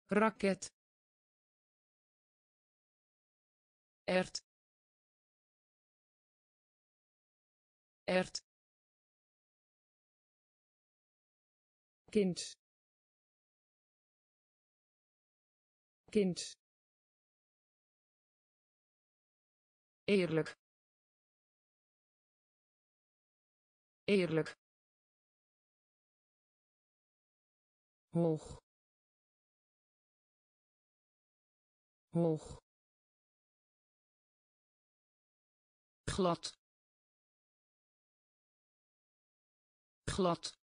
Raket. Ert. Ert kind. Kind. Eerlijk. Eerlijk. Hoog. Hoog. Glad. Glad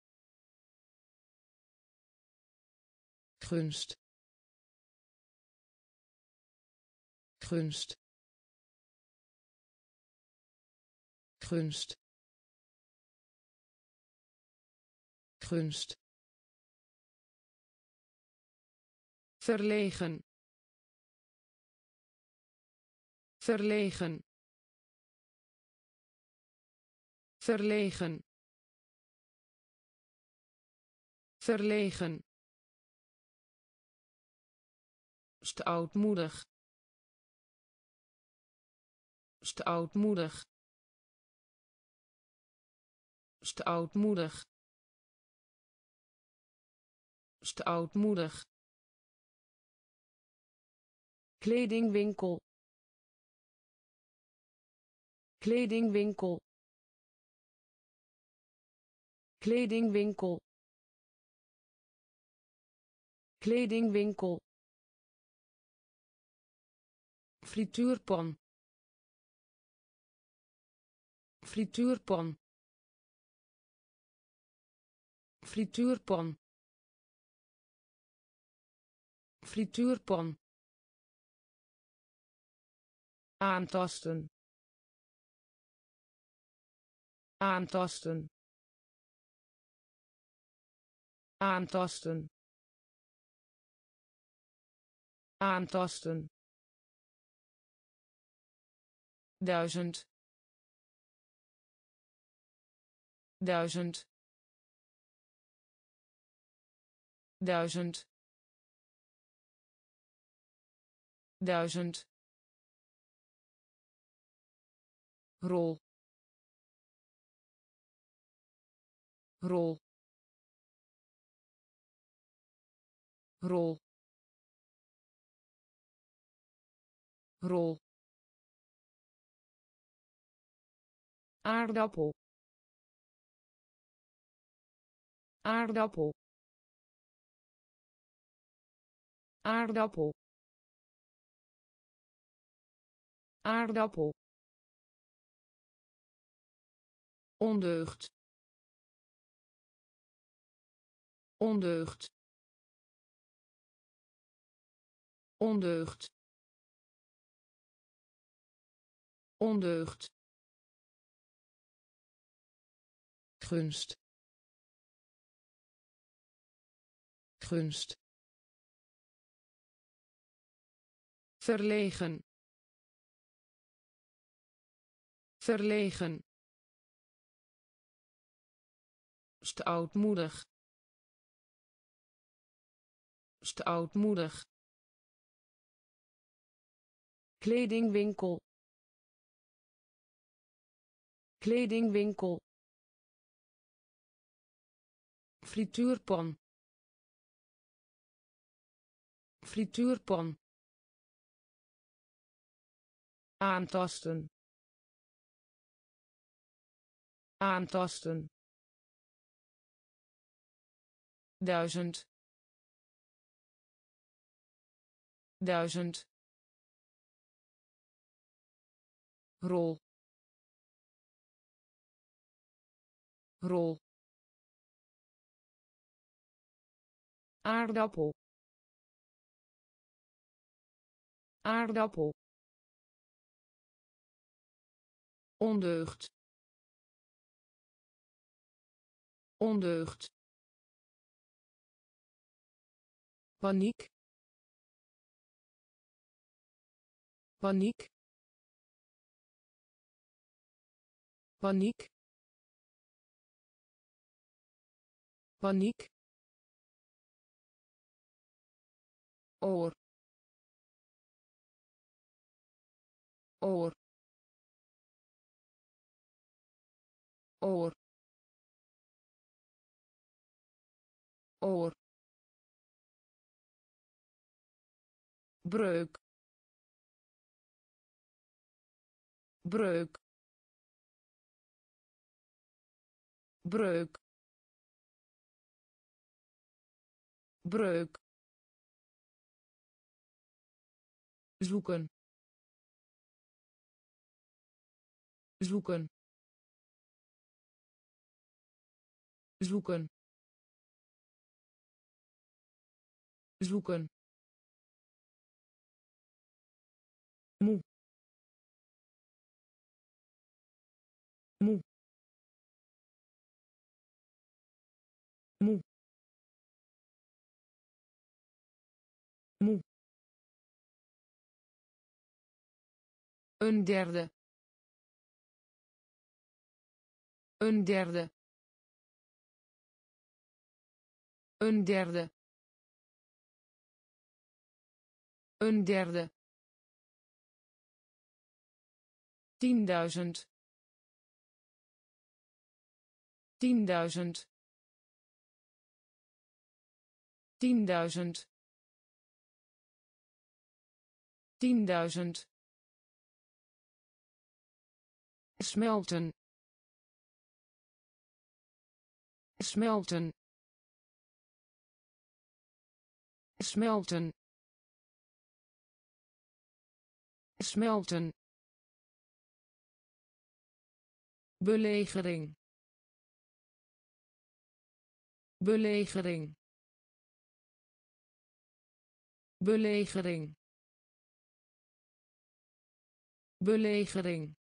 gunst. Gunst. Gunst. Gunst. Verlegen. Verlegen. Verlegen. Verlegen stoutmoedig. Stoutmoedig. Stoutmoedig. Stoutmoedig. Kledingwinkel. Kledingwinkel. Kledingwinkel. Kledingwinkel frituurpan. Frituurpan. Frituurpan. Frituurpan. Aantasten. Aantasten. Aantasten. Aantasten duizend. Duizend. Duizend. Duizend. Rol. Rol. Rol. Rol aardappel. Aardappel. Aardappel. Aardappel. Ondeugd. Ondeugd. Ondeugd. Ondeugd gunst. Gunst. Verlegen. Verlegen. Stoutmoedig. Stoutmoedig. Kledingwinkel. Kledingwinkel frituurpan. Frituurpan. Aantasten. Aantasten. Duizend. Duizend. Rol. Rol aardappel. Aardappel. Ondeugd. Ondeugd. Paniek. Paniek. Paniek. Paniek oor oor oor oor. Breuk breuk. Breuk breuk zoeken. Zoeken. Zoeken. Zoeken. Moe. Moe een derde. Een derde. Een derde. Een derde. Tienduizend. Tienduizend. Tienduizend. Tienduizend smelten. Smelten. Smelten. Smelten. Belegering. Belegering. Belegering. Belegering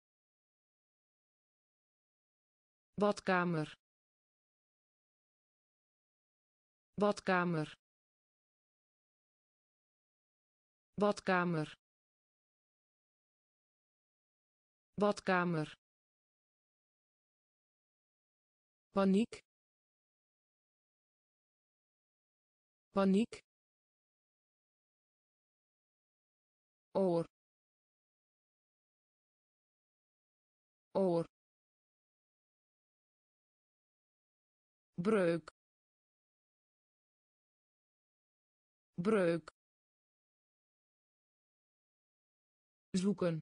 badkamer. Badkamer. Badkamer. Badkamer. Paniek. Paniek. Oor. Oor breuk. Breuk. Zoeken.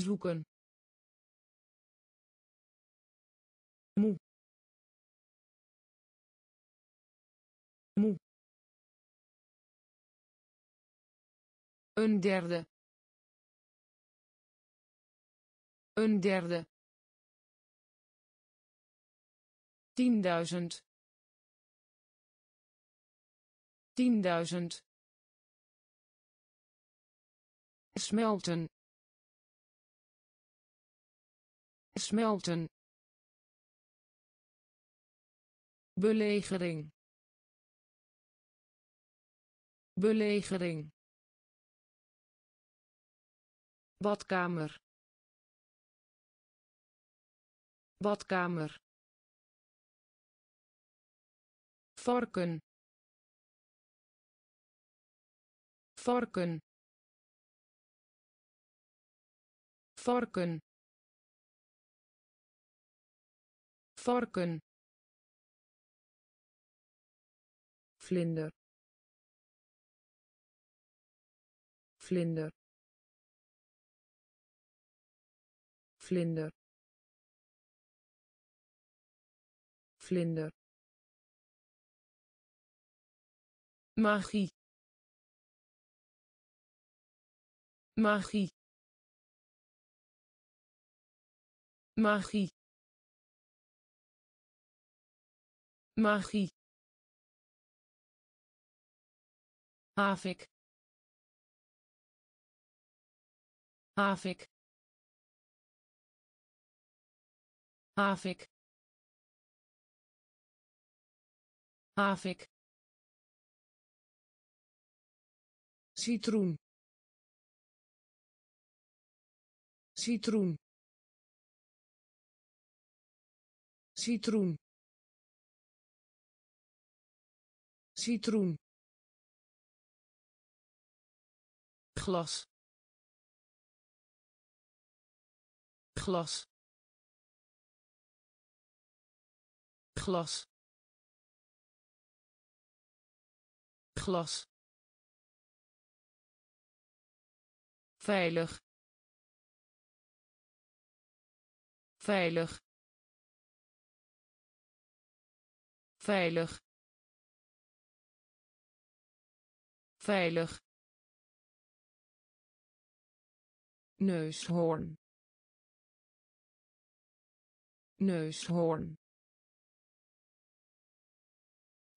Zoeken. Moe. Moe. Een derde. Een derde tienduizend. Tienduizend. Smelten. Smelten. Belegering. Belegering. Badkamer. Badkamer varken varken varken varken vlinder. Vlinder. Vlinder. Vlinder magie. Magie. Magie. Magie. Havik. Havik. Havik. Havik citroen. Citroen. Citroen. Citroen. Glas. Glas. Glas. Glas veilig. Veilig. Veilig. Veilig. Neushoorn. Neushoorn.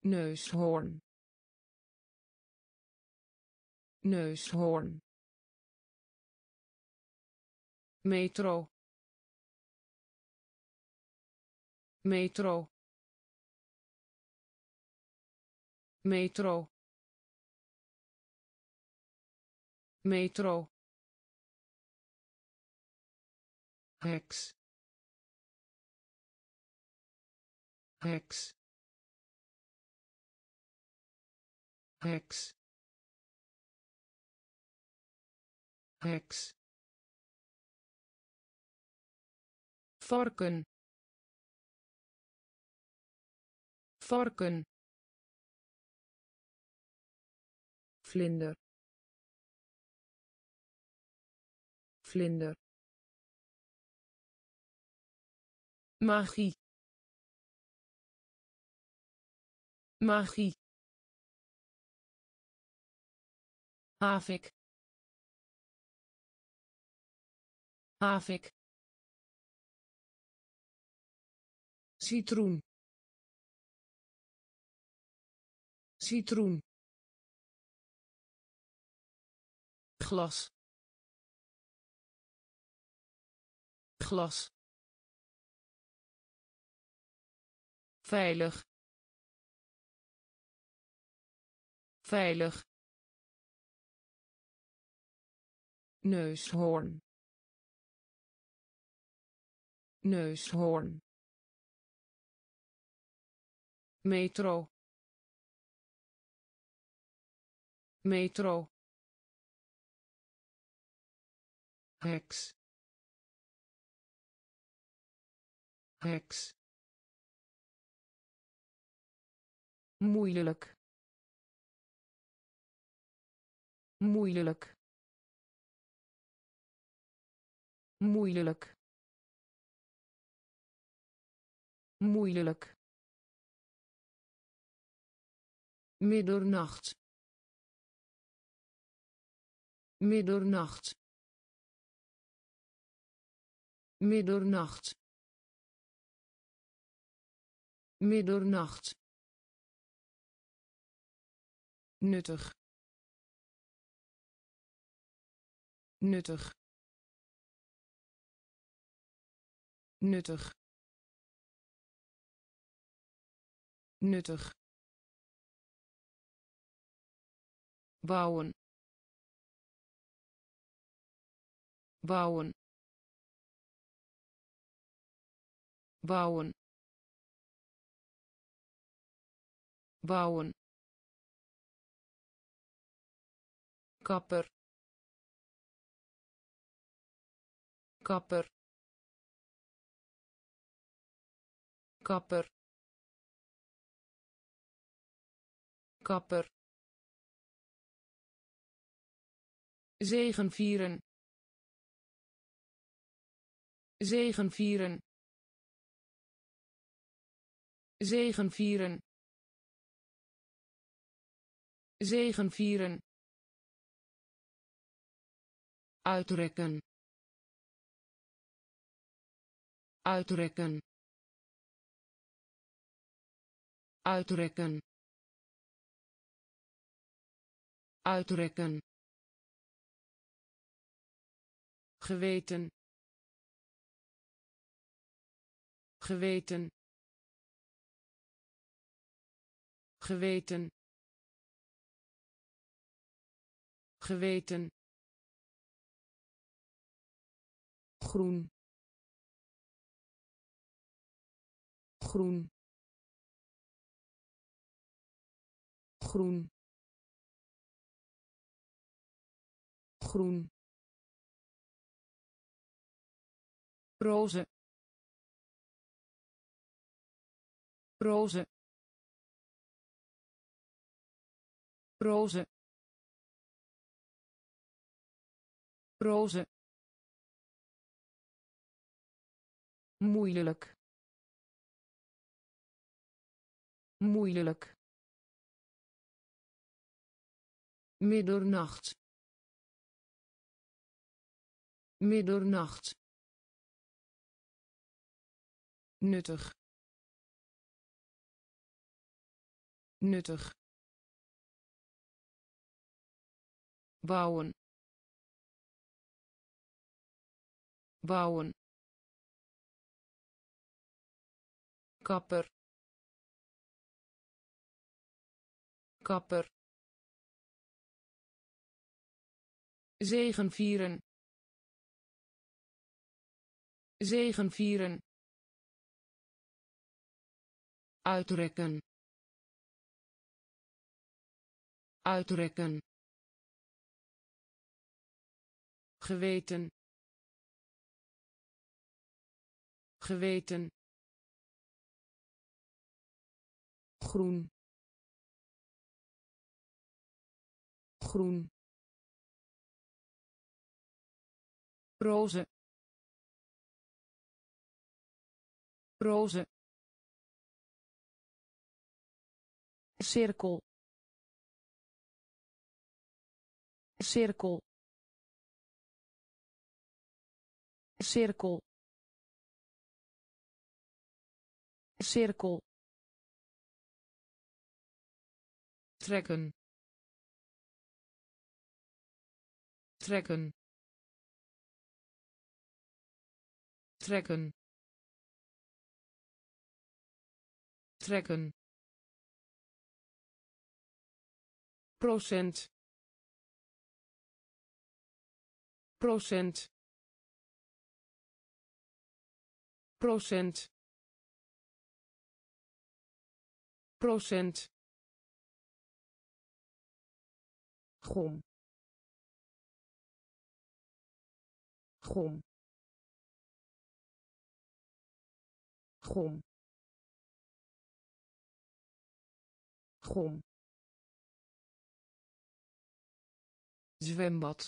Neushoorn. Neushoorn metro. Metro. Metro. Metro. Heks. Heks. Heks. Heks varken varken vlinder. Vlinder. Magie. Magie. Havik. Havik citroen. Citroen. Glas. Glas. Veilig. Veilig. Neushoorn. Neushoorn metro. Metro. Heks. Heks. Moeilijk. Moeilijk. Moeilijk. Moeilijk middernacht. Middernacht. Middernacht. Middernacht. Nuttig. Nuttig. Nuttig. Nuttig bouwen. Bouwen. Bouwen. Bouwen. Kapper. Kapper. Kapper. Kapper zegenvieren. Zegenvieren. Zegenvieren. Zegenvieren. Uitrekken. Uitrekken. Uitrekken. Uitrekken geweten. Geweten. Geweten. Geweten. Groen. Groen. Groen. Groen roze roze roze roze moeilijk. Moeilijk. Middernacht. Middernacht nuttig. Nuttig. Bouwen. Bouwen. Kapper. Kapper. Zegenvieren. Zegenvieren uitrekken uitrekken geweten. Geweten. Groen. Groen. Roze. Roze cirkel. Cirkel. Cirkel. Cirkel. Trekken. Trekken. Trekken. Trekken procent procent procent procent. Gom. Gom. Gom. Gom zwembad.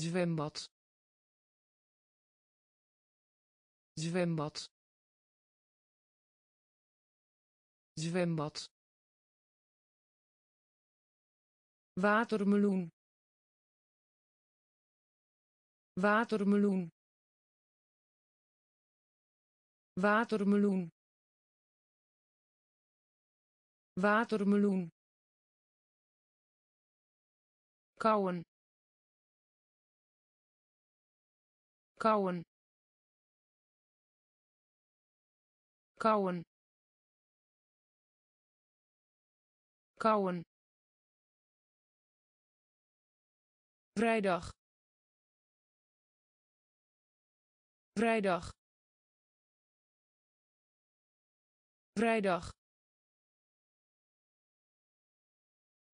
Zwembad. Zwembad. Zwembad. Watermeloen. Watermeloen. Watermeloen. Watermeloen kauwen. Kauwen. Kauwen. Kauwen. Vrijdag. Vrijdag. Vrijdag.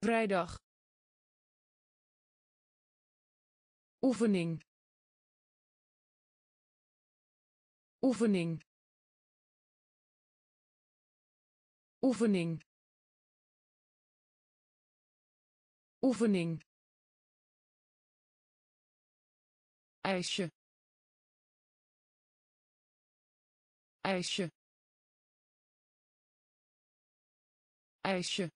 Vrijdag oefening. Oefening. Oefening. Oefening. Ijsje. Ijsje. Ijsje.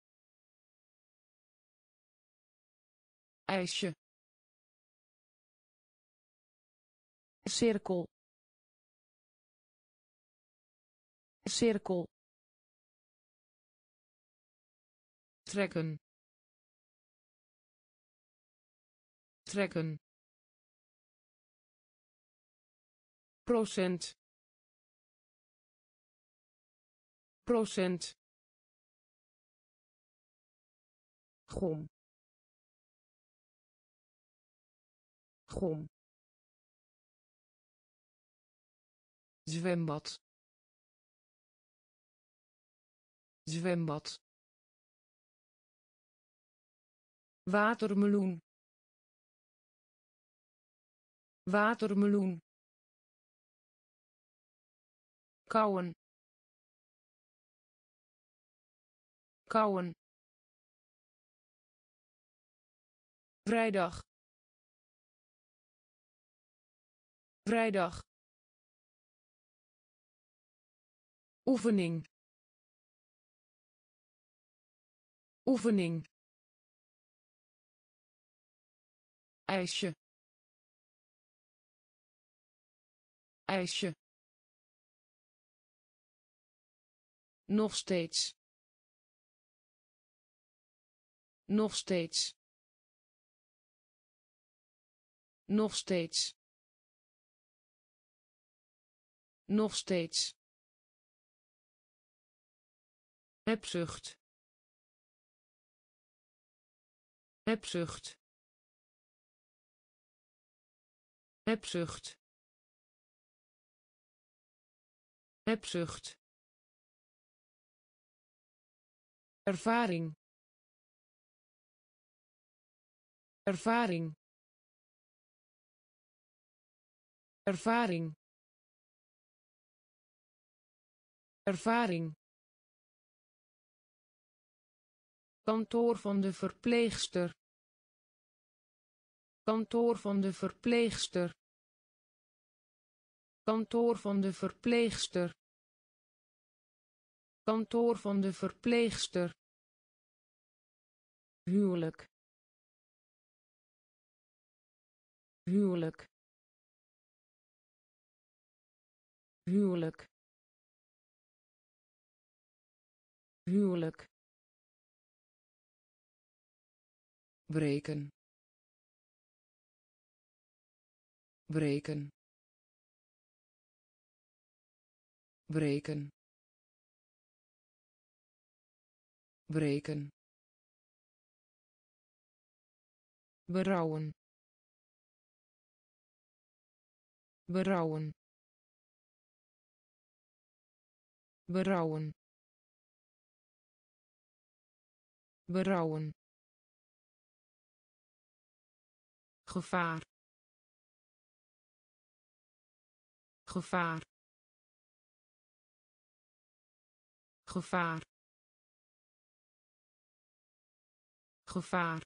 Ijsje cirkel. Cirkel. Trekken. Trekken. Procent. Procent. Gom. Gom zwembad. Zwembad. Watermeloen. Watermeloen. Kauwen. Kauwen. Vrijdag. Vrijdag oefening. Oefening. Ijsje. Ijsje. Nog steeds. Nog steeds. Nog steeds. Nog steeds hebzucht. Hebzucht. Hebzucht. Hebzucht. Ervaring. Ervaring. Ervaring. Ervaring kantoor van de verpleegster. Kantoor van de verpleegster. Kantoor van de verpleegster. Kantoor van de verpleegster. Huwelijk. Huwelijk. Huwelijk. Huwelijk breken. Breken. Breken. Breken. Berouwen. Berouwen. Berouwen. Berouwen gevaar. Gevaar. Gevaar. Gevaar.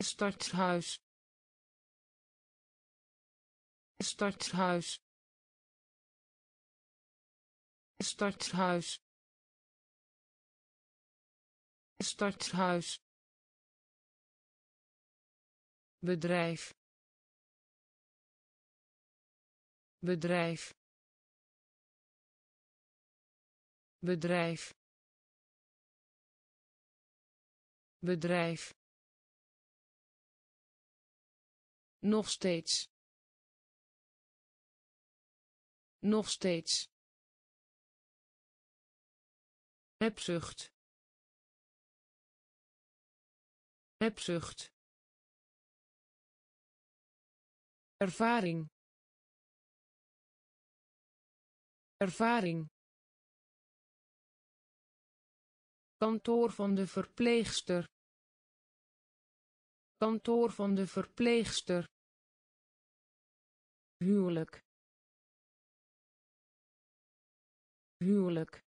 Starthuis starthuis starthuis starthuis bedrijf bedrijf bedrijf bedrijf. Nog steeds. Nog steeds. Hebzucht. Hebzucht ervaring. Ervaring. Kantoor van de verpleegster. Kantoor van de verpleegster. Huwelijk. Huwelijk.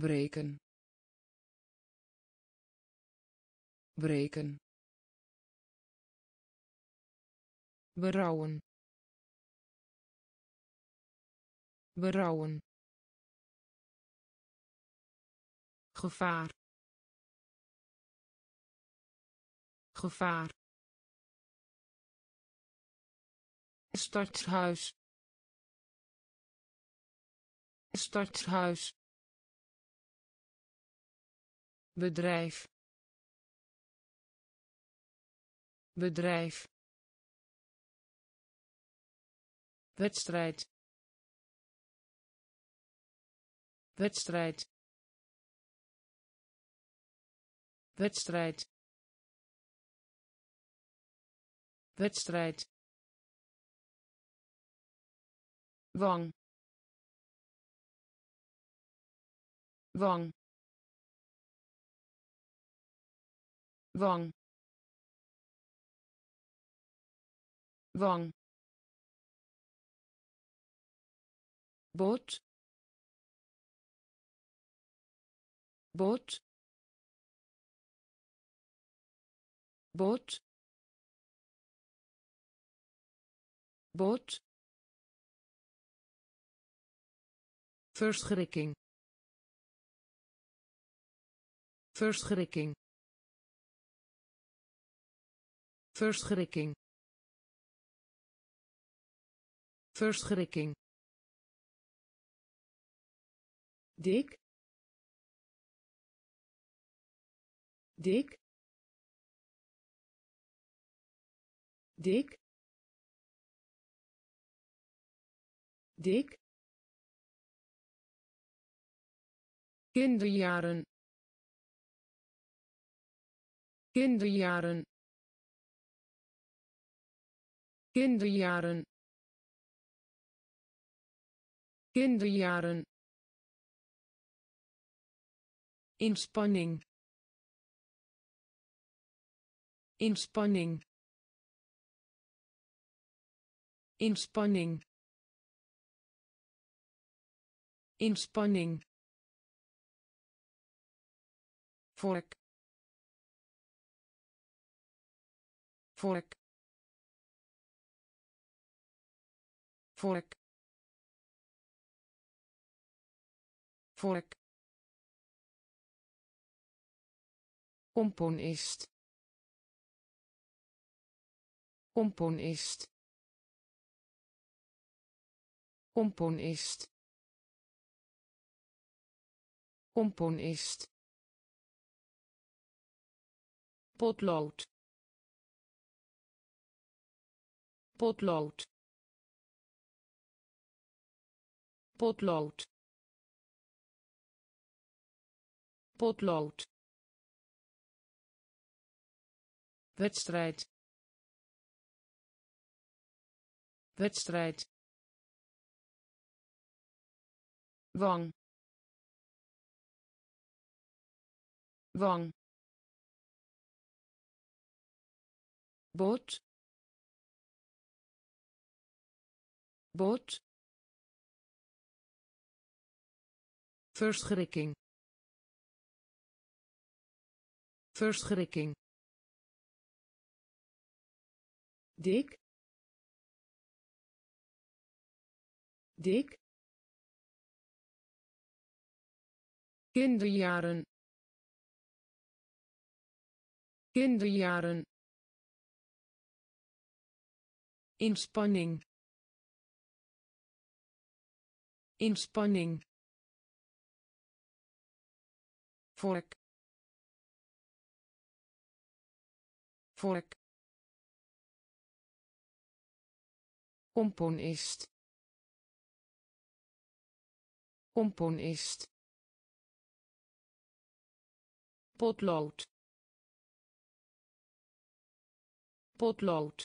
Breken. Breken berouwen. Berouwen. Gevaar. Gevaar. Starthuis starthuis bedrijf. Bedrijf wedstrijd. Wedstrijd. Wedstrijd. Wedstrijd. Wang. Wang. Wang. Wang boot boot boot boot verschrikking. Verschrikking. Verschrikking. Verschrikking dik. Dik. Dik. Dik. Kinderjaren. Kinderjaren. Kinderjaren. Kinderjaren inspanning. Inspanning. Inspanning. Inspanning. Vork. Vork. Vork. Vork componist. Componist. Componist. Componist. Potlood. Potlood. Potlood. Potlood wedstrijd wedstrijd wang wang bot bot verschrikking verschrikking dik. Dik. Kinderjaren. Kinderjaren. Inspanning. Inspanning. Vork. Vork componist. Componist. Potlood. Potlood.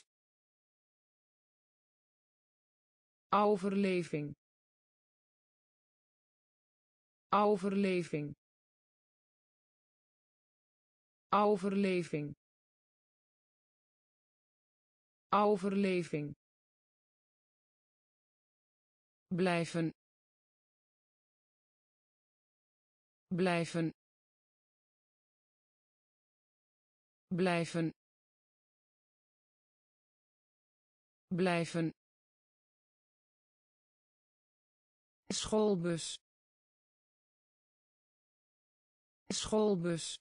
Overleving. Overleving. Overleving. Overleving blijven blijven blijven blijven. Schoolbus. Schoolbus.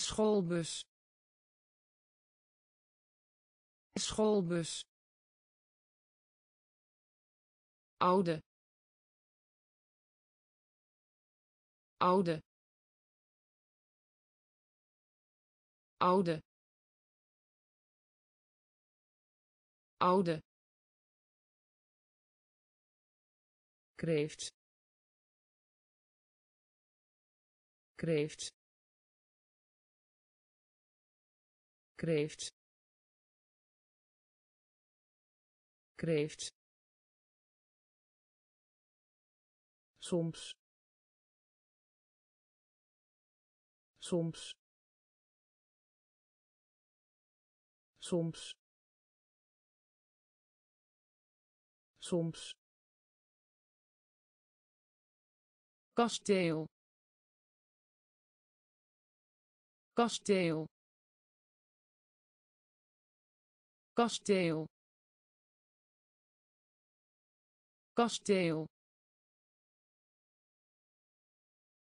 Schoolbus. Schoolbus oude. Oude. Oude. Oude. Kreeft. Kreeft. Kreeft. Kreeft soms. Soms. Soms. Soms. Kasteel. Kasteel. Kasteel. Kasteel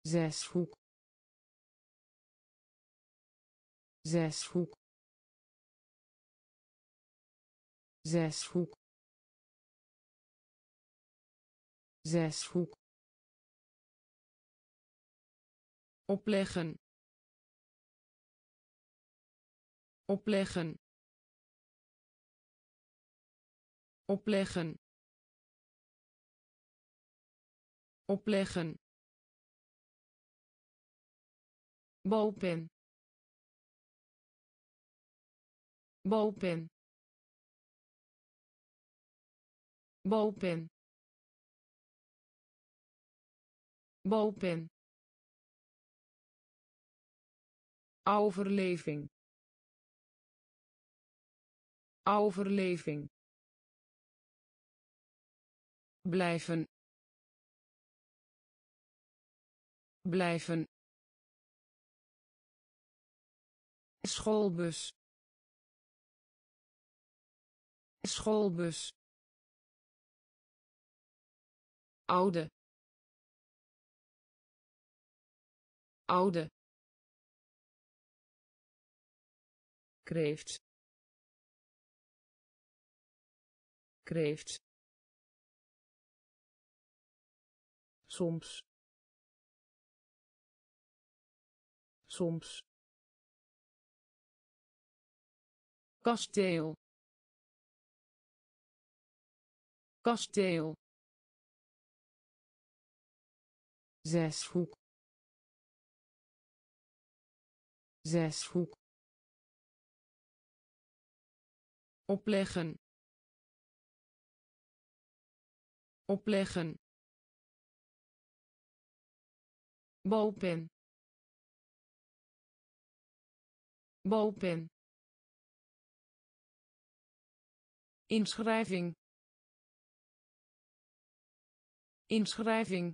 zeshoek. Zeshoek. Zeshoek. Zeshoek. Opleggen. Opleggen. Opleggen. Opleggen balpen balpen balpen balpen overleving. Overleving. Blijven. Blijven schoolbus. Schoolbus. Oude. Oude. Kreeft. Kreeft. Soms. Soms kasteel. Kasteel. Zeshoek. Zeshoek. Opleggen. Opleggen. Balpen balpen inschrijving. Inschrijving.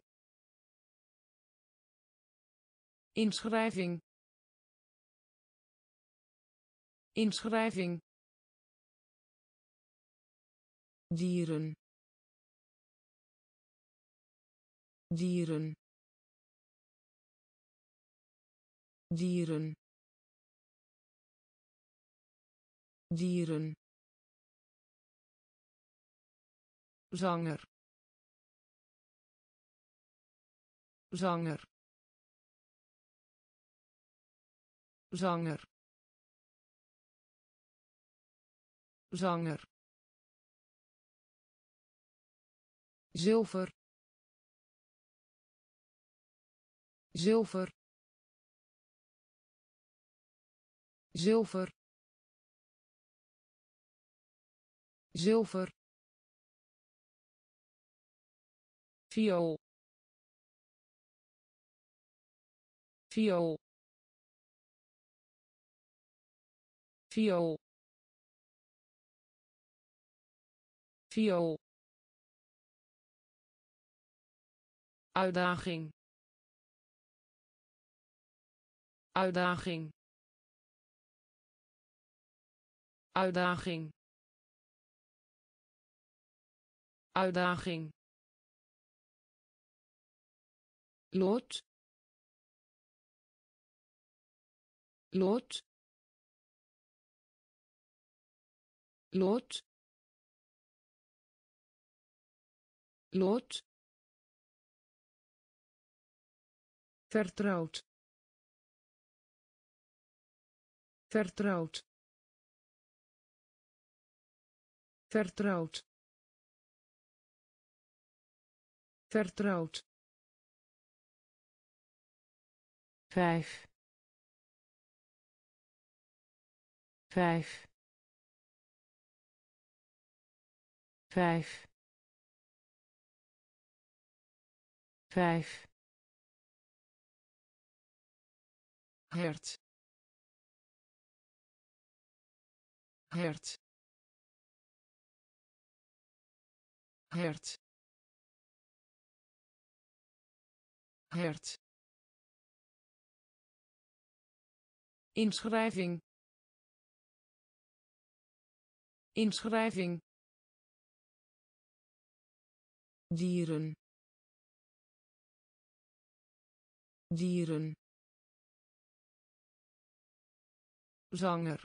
Inschrijving. Inschrijving. Dieren. Dieren. Dieren. Dieren zanger zanger zanger zanger. Zilver zilver zilver. Zilver viool. Viool. Viool. Viool. Uitdaging. Uitdaging. Uitdaging. Uitdaging lot. Lot. Lot. Lot. Vertrouwd. Vertrouwd. Vertrouwd. Vertrouwd vijf. Vijf. Vijf. Vijf. Hert. Hert. Hert. Hert inschrijving. Inschrijving. Dieren. Dieren. Zanger.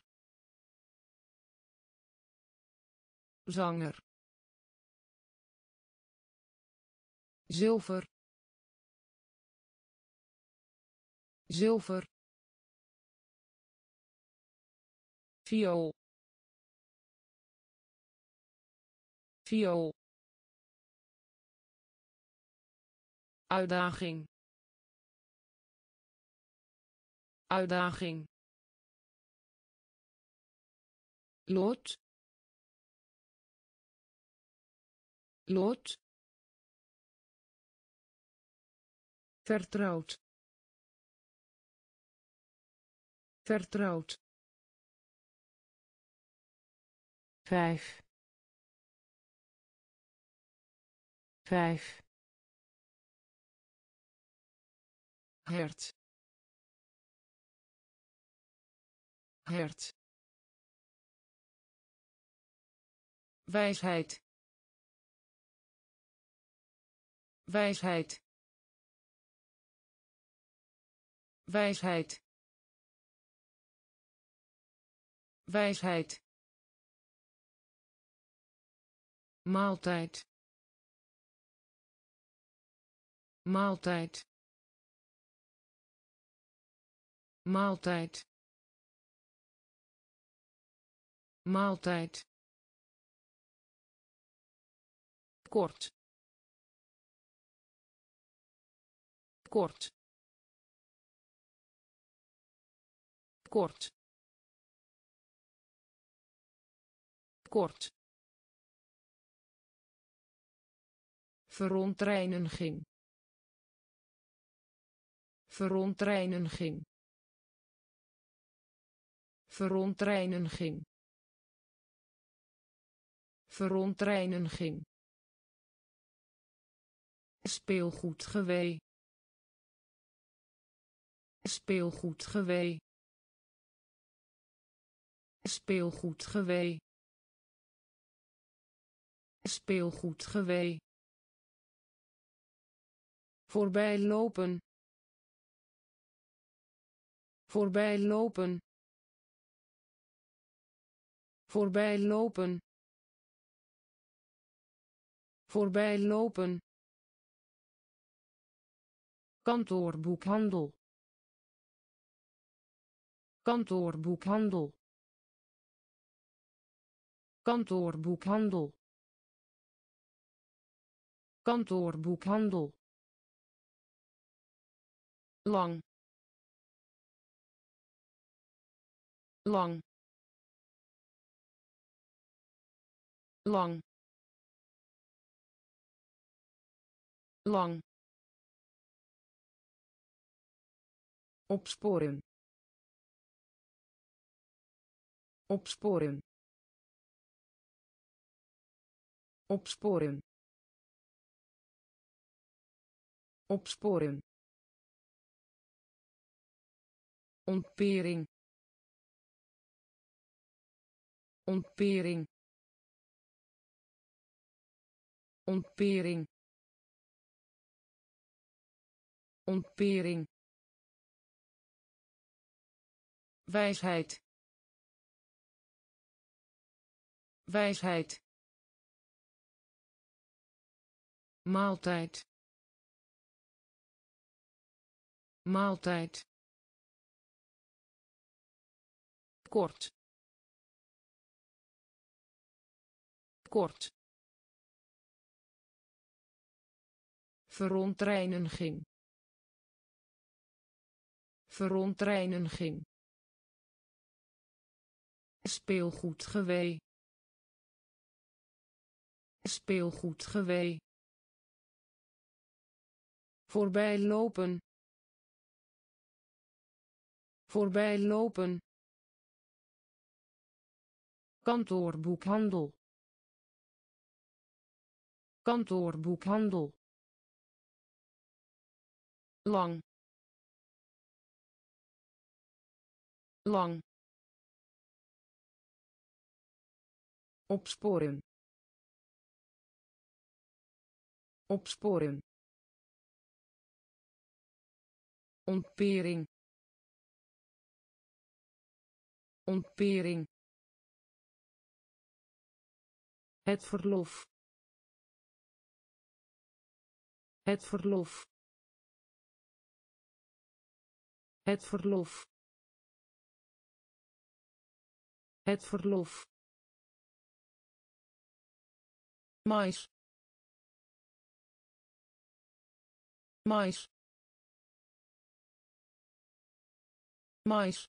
Zanger. Zilver. Zilver viool. Viool. Uitdaging. Uitdaging. Lot. Lot. Vertrouwd. Vertrouwd vijf. Vijf. Hert. Hert. Wijsheid. Wijsheid. Wijsheid. Wijsheid maaltijd. Maaltijd. Maaltijd. Maaltijd. Kort. Kort. Kort. Kort verontreiniging. Verontreiniging. Verontreiniging. Verontreiniging. Speelgoedgewee. Speelgoedgewee. Speelgoedgewee. Speelgoedgewee voorbij lopen. Voorbij lopen. Voorbij lopen. Voorbij lopen. Kantoorboekhandel. Kantoorboekhandel. Kantoorboekhandel. Kantoorboekhandel lang. Lang. Lang. Lang. Opsporen opsporen opsporen opsporen ontpering ontpering ontpering ontpering wijsheid. Wijsheid. Maaltijd. Maaltijd kort. Kort. Speelgoedgewee speelgoedgewee voorbij lopen. Voorbij lopen kantoorboekhandel. Kantoorboekhandel. Lang. Lang. Opsporen opsporen ontpering ontpering Het verlof. Het verlof. Het verlof. Het verlof. mais mais mais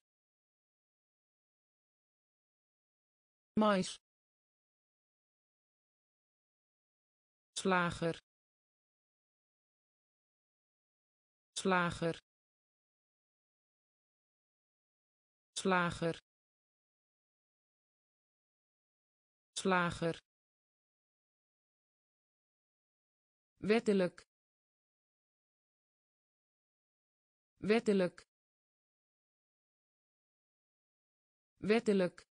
mais slager. Slager. Slager. Slager. Wettelijk. Wettelijk. Wettelijk.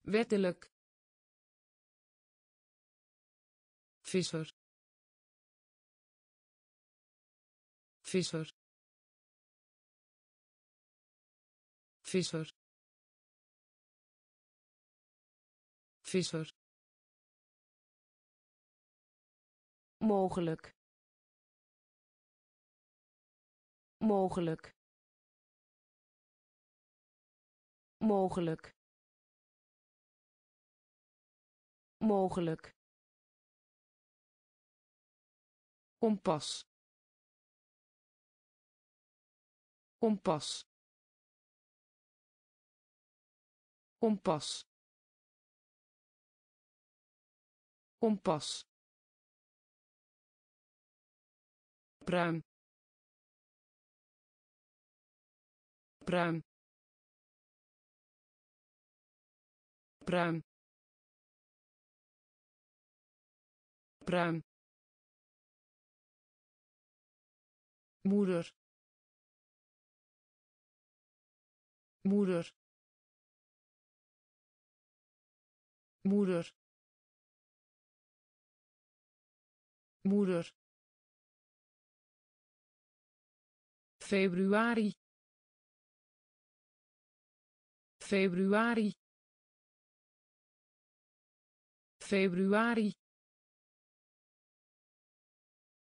Wettelijk visser. Visser. Visser. Visser. Mogelijk. Mogelijk. Mogelijk. Mogelijk kompas. Kompas. Kompas. Kompas. Pruim. Pruim. Pruim. Pruim moeder. Moeder. Moeder. Moeder. Februari. Februari. Februari.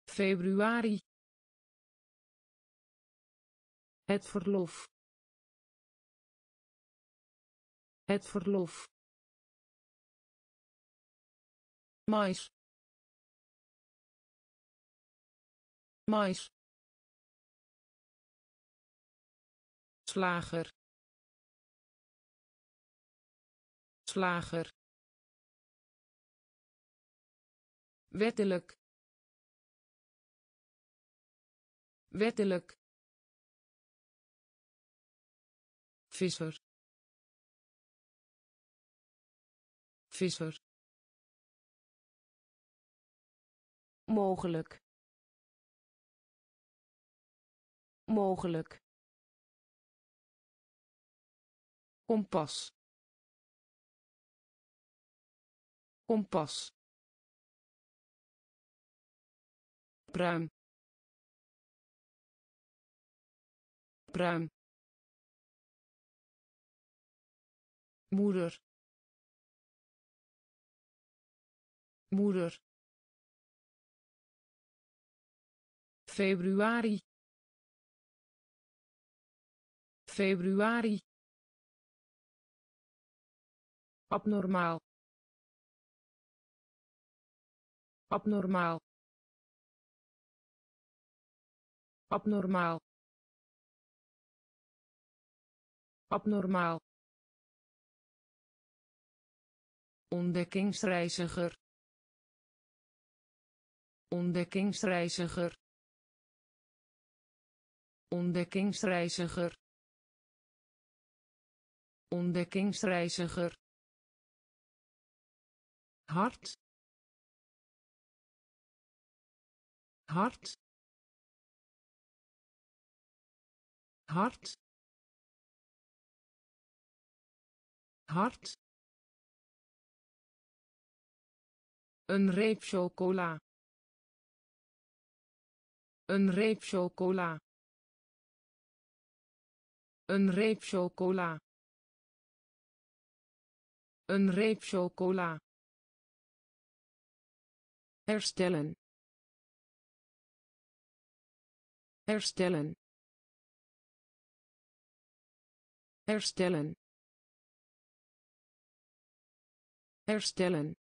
Februari het verlof. Het verlof. Mais. Mais. Slager. Slager. Wettelijk. Wettelijk visser visser mogelijk. Mogelijk. Kompas. Kompas. Pruim. Pruim moeder. Moeder. Februari. Februari. Abnormaal. Abnormaal. Abnormaal. Abnormaal ontdekkingsreiziger. Ontdekkingsreiziger. Ontdekkingsreiziger. Ontdekkingsreiziger. Hart. Hart. Hart. Hart een reep chocola. Een reep chocola. Een reep chocola. Een reep chocola. herstellen. Herstellen. Herstellen. Herstellen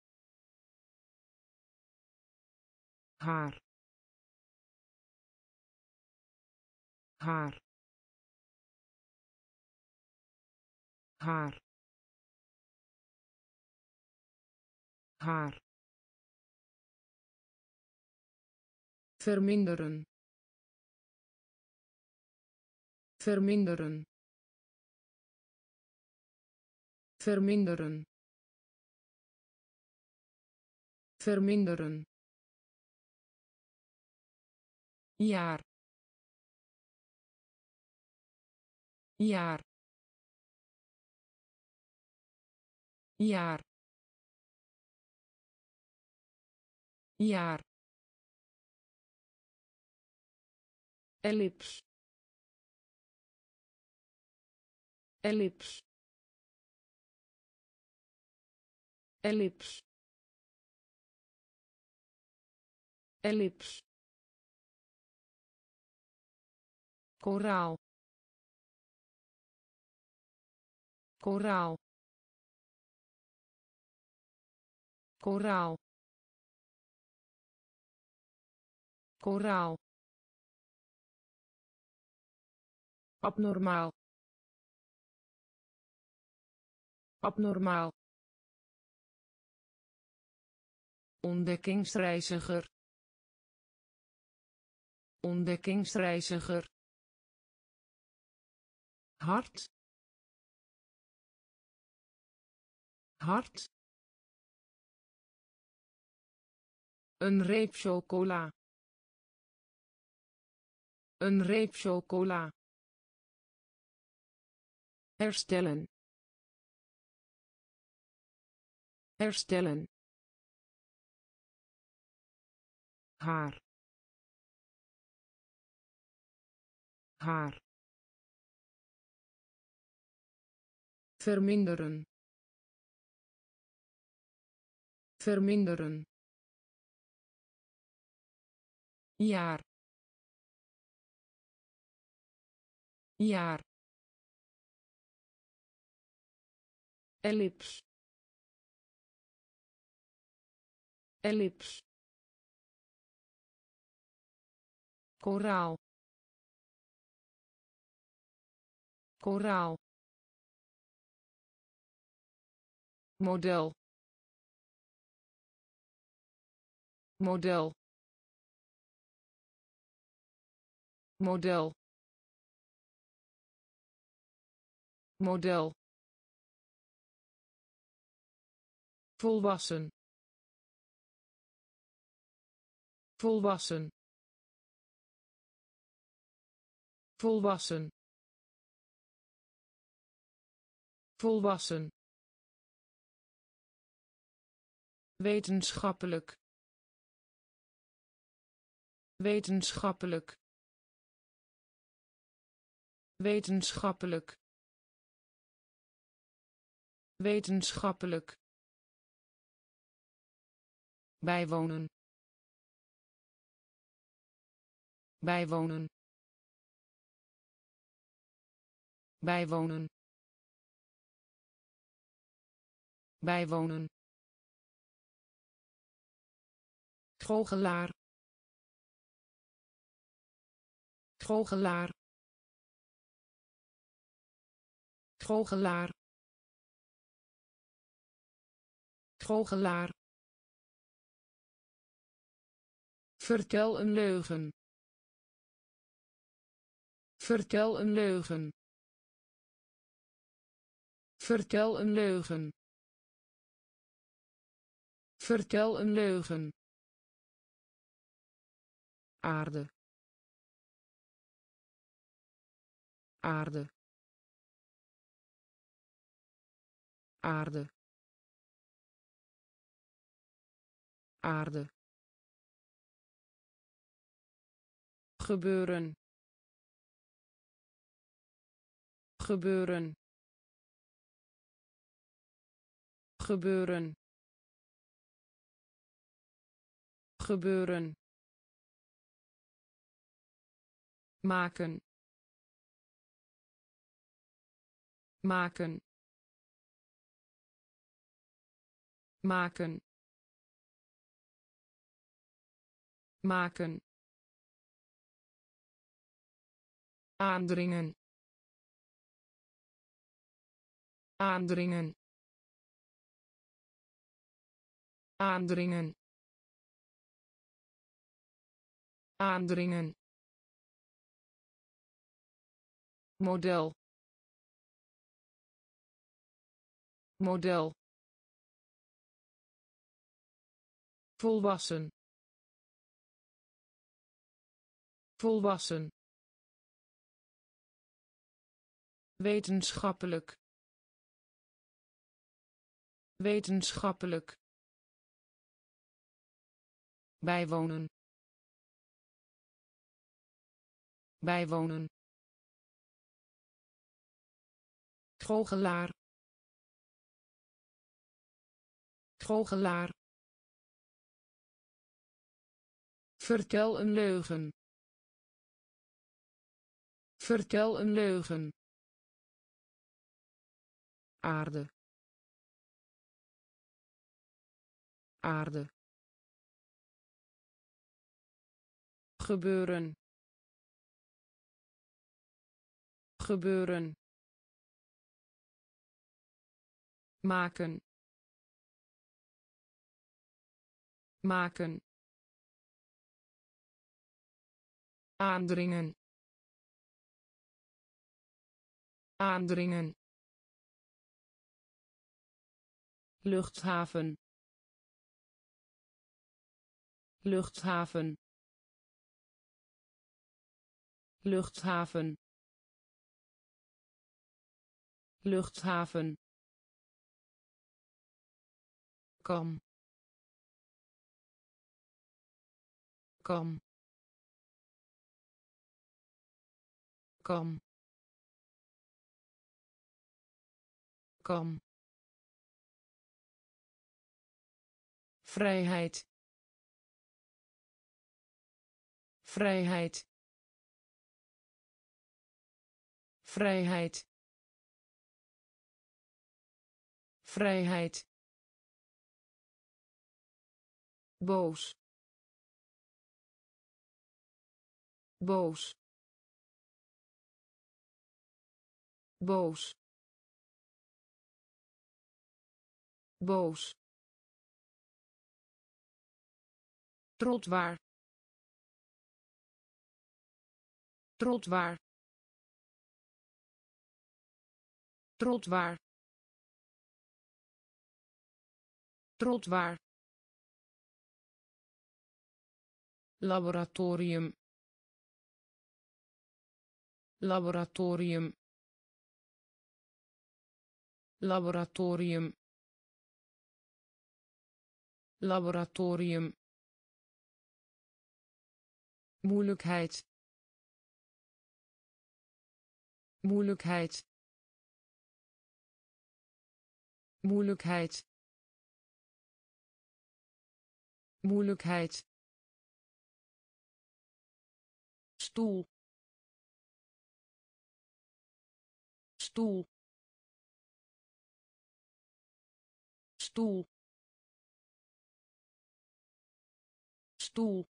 haar. Haar. Haar. Haar. Verminderen. Verminderen. Verminderen. Verminderen jaar. Jaar. Jaar. Jaar. Ellips ellips ellips ellips koraal. Koraal. Koraal. Koraal. Abnormaal. Abnormaal. Ontdekkingsreiziger. Ontdekkingsreiziger hart. Hart. Een reep chocola. Een reep chocola. Herstellen. Herstellen. Haar. Haar verminderen. Verminderen. Jaar. Jaar. Ellips ellips koraal. Koraal model. Model. Model. Model. Volwassen. Volwassen. Volwassen. Volwassen wetenschappelijk. Wetenschappelijk. Wetenschappelijk. Wetenschappelijk. Bijwonen. Bijwonen. Bijwonen. Bijwonen goochelaar. Goochelaar. Goochelaar. Goochelaar. Vertel een leugen. Vertel een leugen. Vertel een leugen. Vertel een leugen aarde. Aarde. Aarde. Aarde. Gebeuren. Gebeuren. Gebeuren. Gebeuren maken. Maken. Maken. Maken. Aandringen. Aandringen. Aandringen. Aandringen model. Model. Volwassen. Volwassen. Wetenschappelijk. Wetenschappelijk. Bijwonen. Bijwonen goochelaar. Goochelaar. Vertel een leugen. Vertel een leugen. Aarde. Aarde. Gebeuren. Gebeuren maken. Maken. Aandringen. Aandringen. Luchthaven. Luchthaven. Luchthaven. Luchthaven kam kam kam kam vrijheid. Vrijheid. Vrijheid. Vrijheid boos. Boos. Boos. Boos. Trottoir trottoir trottoir trottoir laboratorium. Laboratorium. Laboratorium. Laboratorium. Moeilijkheid. Moeilijkheid. Moeilijkheid. Moeilijkheid stoel. Stoel. Stoel. Stoel.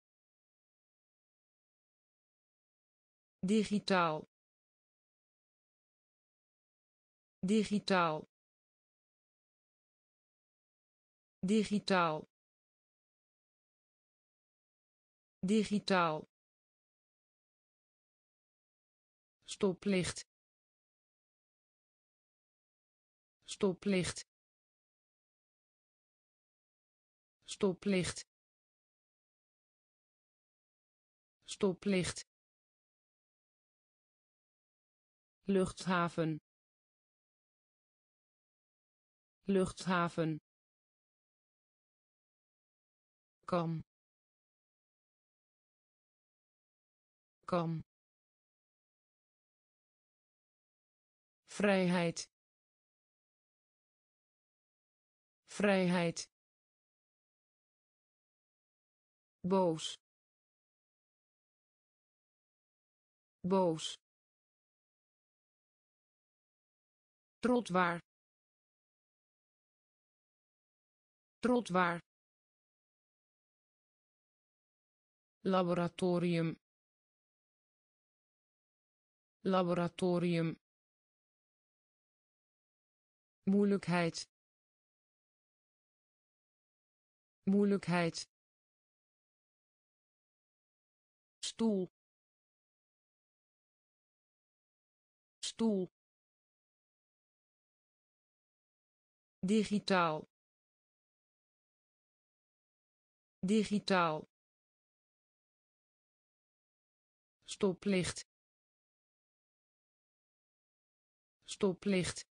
Digitaal. Digitaal. Digitaal. Digitaal stoplicht. Stoplicht. Stoplicht. Stoplicht. Luchthaven. Luchthaven. Kam. Kam vrijheid. Vrijheid. Boos. Boos. Trottoir trottoir laboratorium. Laboratorium moeilijkheid. Moeilijkheid. Stoel. Stoel. Digitaal. Digitaal. Stoplicht. Stoplicht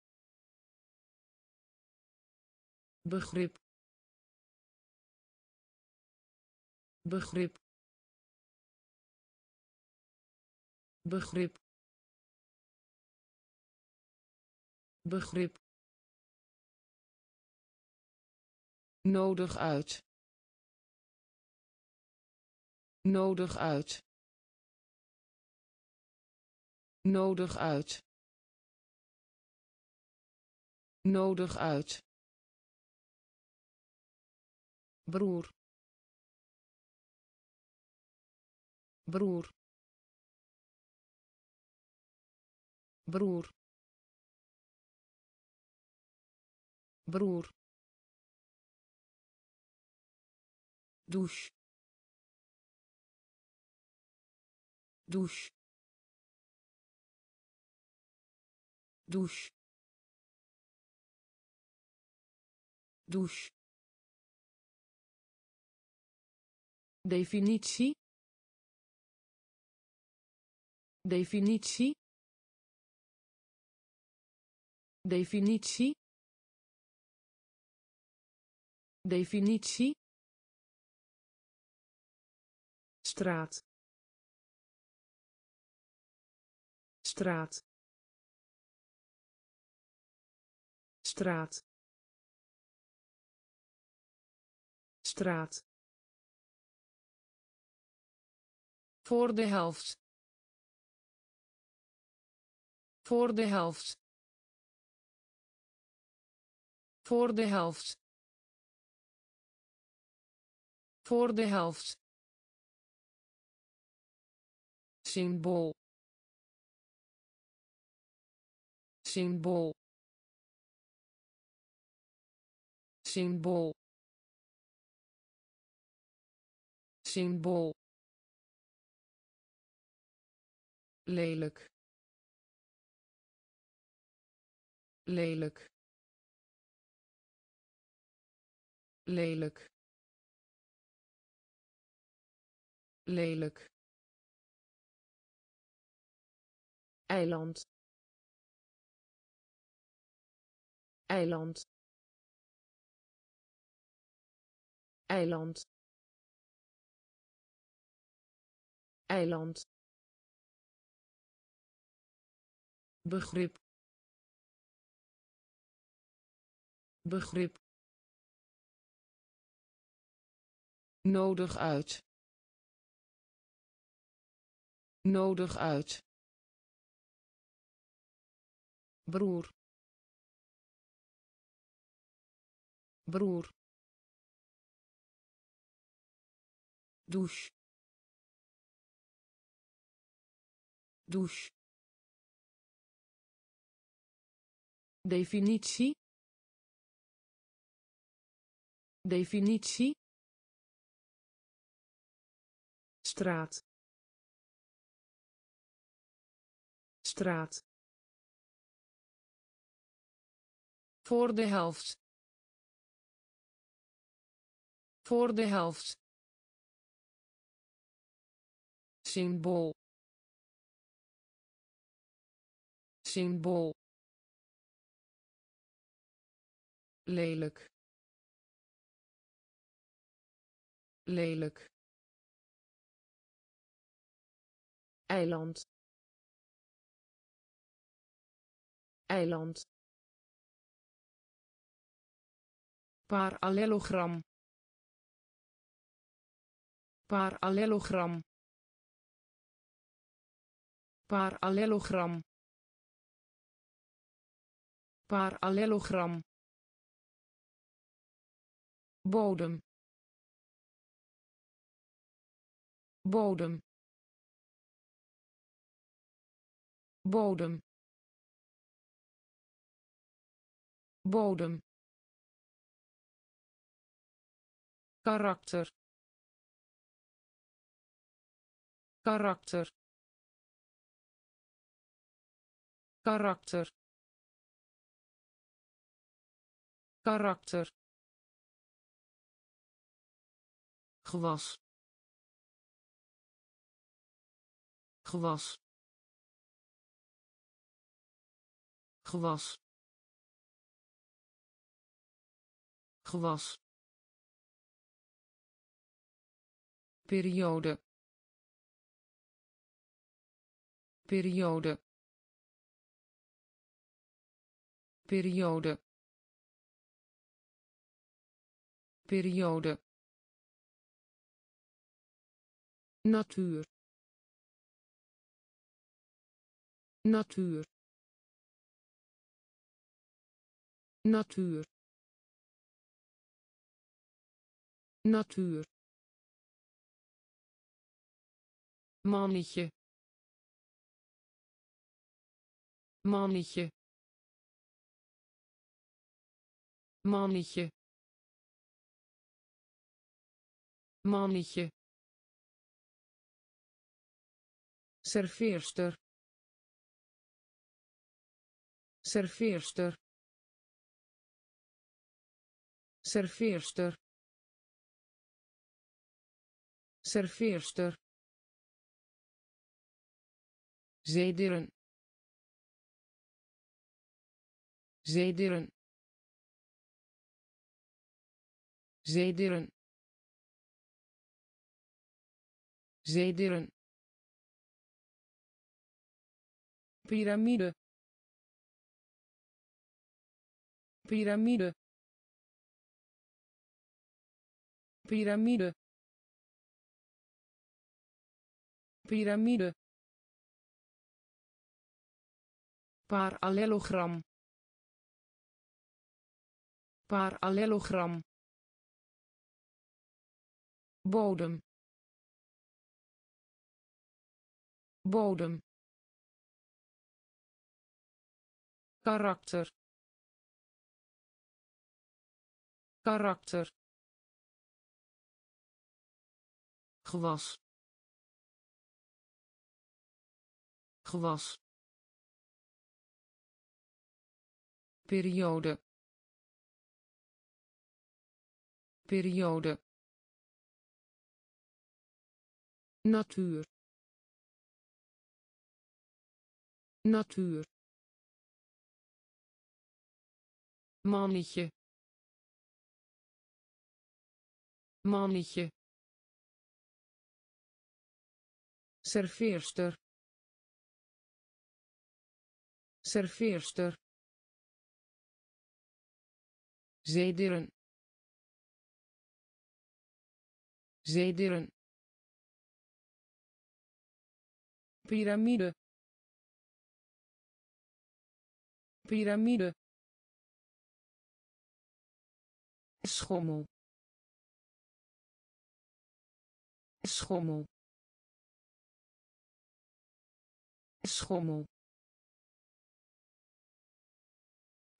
begrip begrip begrip begrip. Nodig uit. Nodig uit. Nodig uit. Nodig uit broer. Broer. Broer. Broer. Douche. Douche. Douche. Douche definitie. Definitie. Definitie. Definitie. Straat. Straat. Straat. Straat voor de helft. Voor de helft. Voor de helft. Voor de helft. Symbool. Symbool. Symbool. Symbool lelijk lelijk lelijk lelijk. Eiland. Eiland. Eiland. Eiland begrip begrip. Nodig uit. Nodig uit. Broer. Broer. Douche. Douche definitie. Definitie. Straat. Straat. Voor de helft. Voor de helft. Symbool. Symbool lelijk lelijk. Eiland eiland. Parallelogram parallelogram. Parallelogram parallelogram bodem. Bodem. Bodem. Bodem. Karakter. Karakter. Karakter. Karakter gewas. Gewas. Gewas. Gewas. Periode. Periode. Periode. Periode natuur. Natuur. Natuur. Natuur. Mannetje. Mannetje. Mannetje. Mannetje serveerster serveerster serveerster serveerster. Zeedieren zeedieren zeedieren zeedieren piramide. Piramide. Piramide. Piramide. Parallelogram. Parallelogram. Bodem. Bodem karakter. Karakter. Gewas gewas periode. Periode. Natuur. Natuur mannetje mannetje serveerster serveerster zeedieren zeedieren piramide piramide schommel. Schommel. Schommel.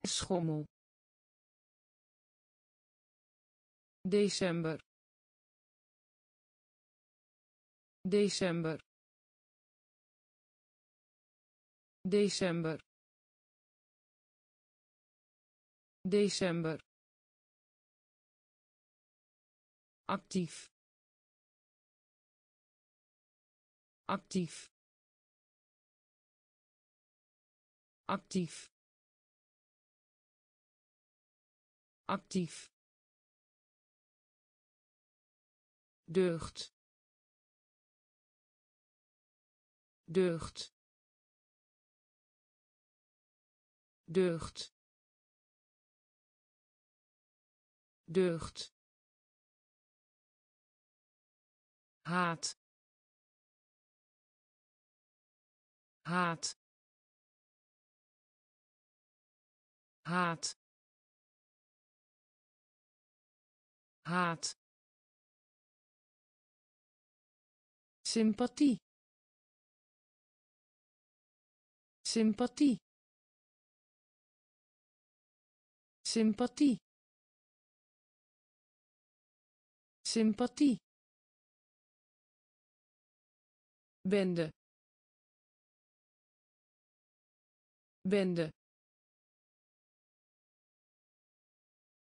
Schommel. December. December. December. December actief. Actief. Actief. Actief. Deugd. Deugd. Deugd. Deugd haat. Haat. Haat. Haat. Sympathie. Sympathie. Sympathie. Sympathie bende bende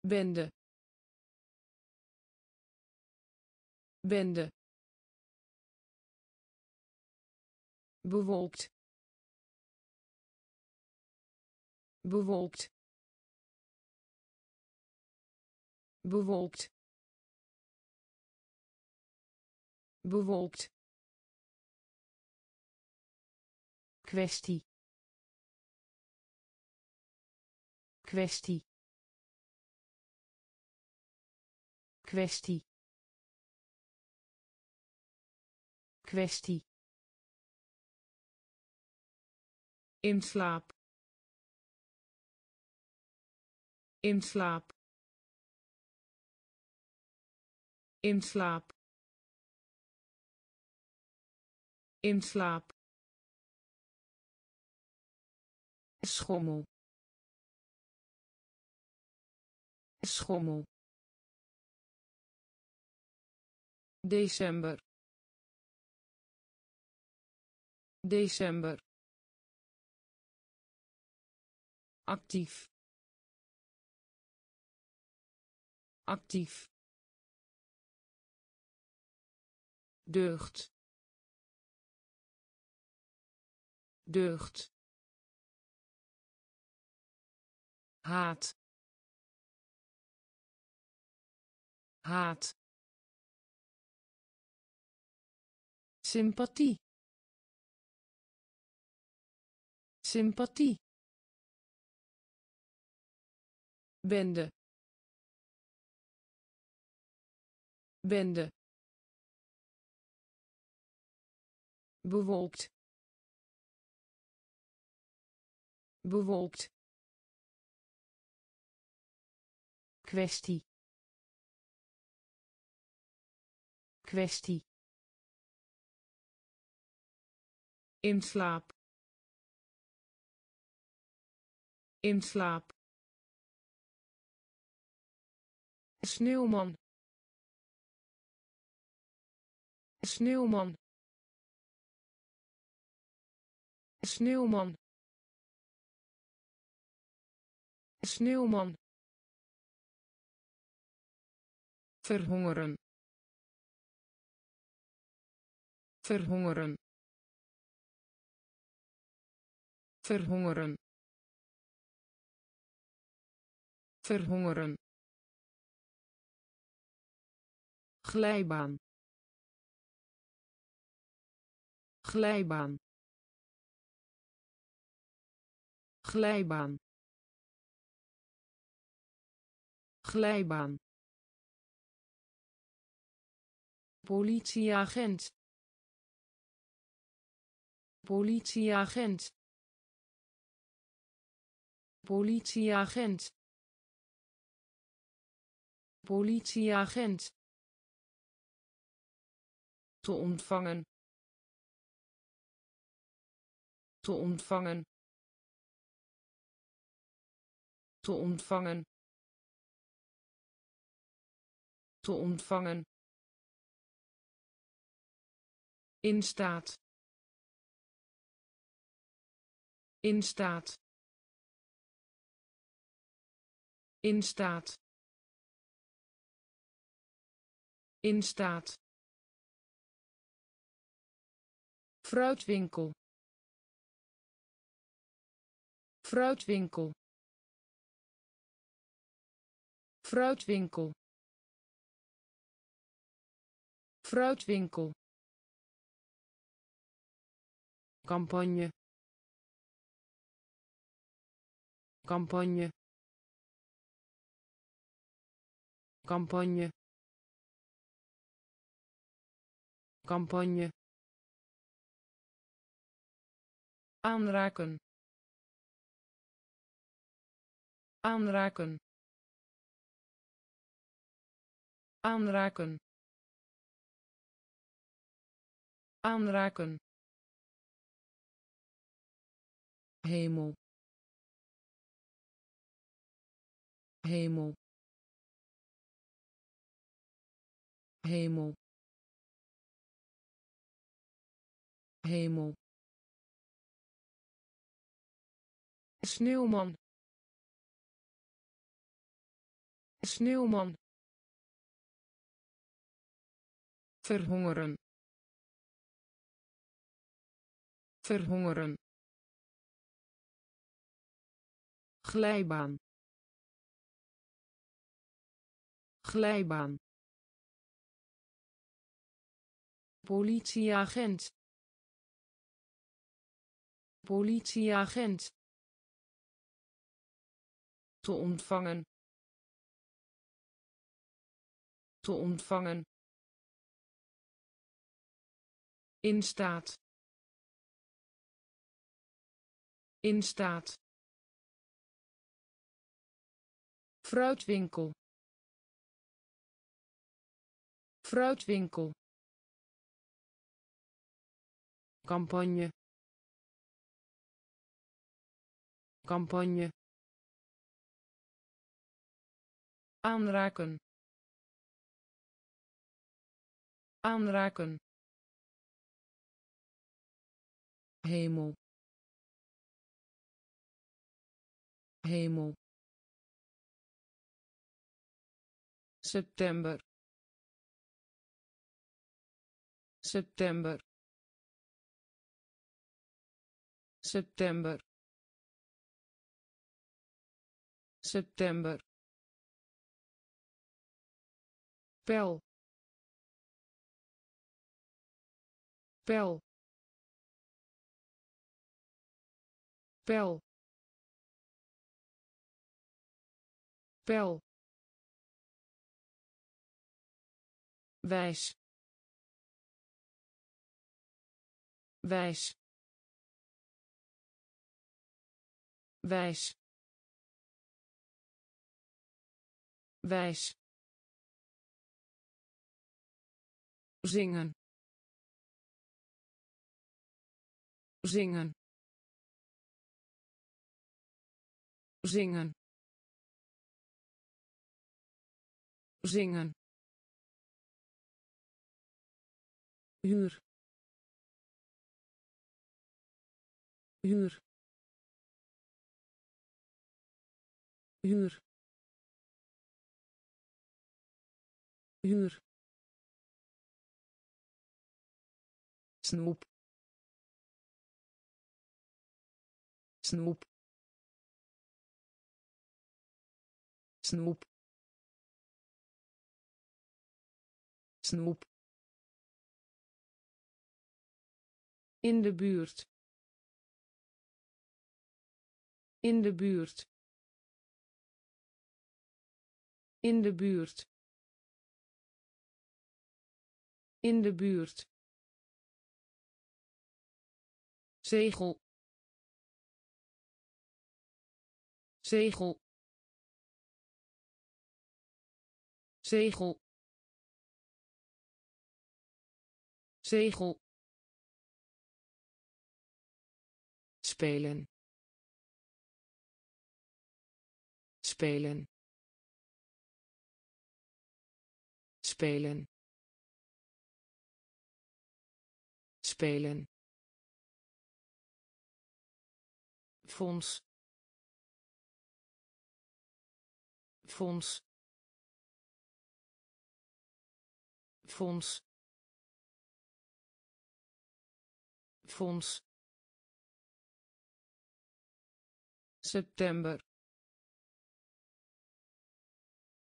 bende bende bewolkt. Bewolkt. Bewolkt. Bewolkt kwestie. Kwestie. Kwestie. Kwestie. In slaap. In slaap. In slaap. In slaap schommel. Schommel. December. December. Actief. Actief. Deugd. Deugd haat. Haat. Sympathie. Sympathie. Bende. Bende. Bewolkt. Bewolkt kwestie. Kwestie. In slaap. In slaap. Sneeuwman. Sneeuwman. Sneeuwman. Sneeuwman verhongeren. Verhongeren. Verhongeren. Verhongeren. Glijbaan. Glijbaan. Glijbaan. Glijbaan politieagent. Politieagent. Politieagent. Politieagent. Te ontvangen. Te ontvangen. Te ontvangen. Te ontvangen in staat. In staat. In staat. In staat. Fruitwinkel. Fruitwinkel. Fruitwinkel. Fruitwinkel campagne. Campagne. Campagne. Campagne. Aanraken. Aanraken. Aanraken. Aanraken hemel. Hemel. Hemel. Hemel. Sneeuwman. Sneeuwman. Verhongeren. Verhongeren glijbaan. Glijbaan. Politieagent. Politieagent. Te ontvangen. Te ontvangen. In staat. In staat fruitwinkel. Fruitwinkel. Campagne. Campagne. Aanraken. Aanraken. Hemel. Hemel september. September. September. September. Pel. Pel. Pel. Pel wijs. Wijs. Wijs. Wijs. Zingen. Zingen. Zingen. Zingen huur. Huur. Huur. Huur. Snoep. Snoep. Snoep. Snoep in de buurt. In de buurt. In de buurt. In de buurt. Zegel. Zegel. Zegel. Zegel spelen. Spelen. Spelen. Spelen. Fonds. Fonds. Fonds. Fonds september.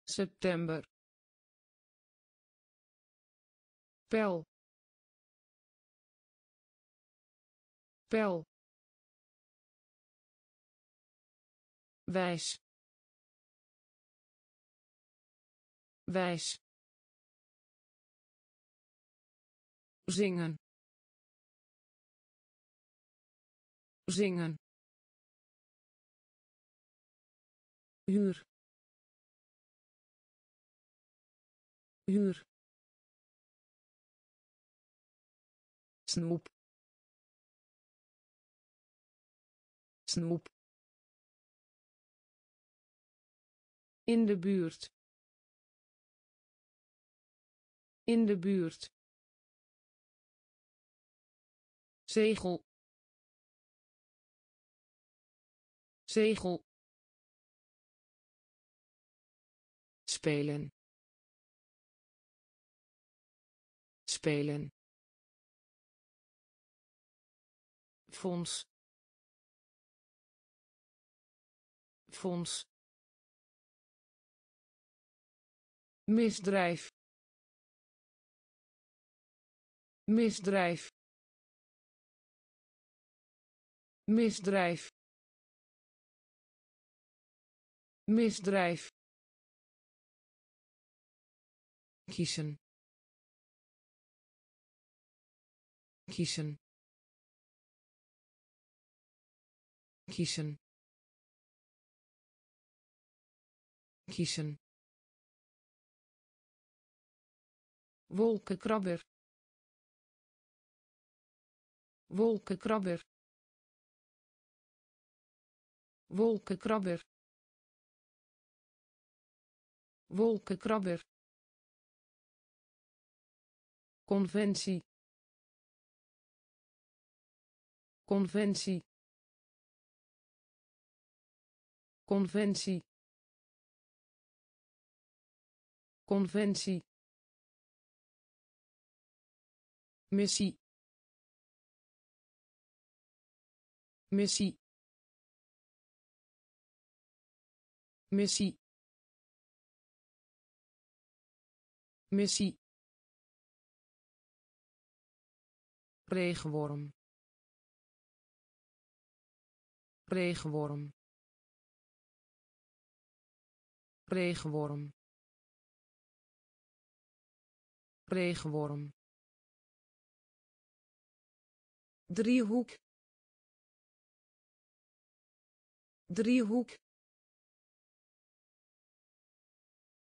September. Pel. Pel. Wijs. Wijs. Zingen. Zingen huur. Huur. Snoep. Snoep. In de buurt. In de buurt. Zegel. Zegel spelen. Spelen. Fonds. Fonds. Misdrijf. Misdrijf. Misdrijf. Misdrijf kiezen. Kiezen. Kiezen. Kiezen. Wolkenkrabber. Wolkenkrabber. Wolkenkrabber. Wolkenkrabber conventie. Conventie. Conventie. Conventie. Missie. Missie. Missie. Missie regenworm. Regenworm. Regenworm. Regenworm. Driehoek. Driehoek.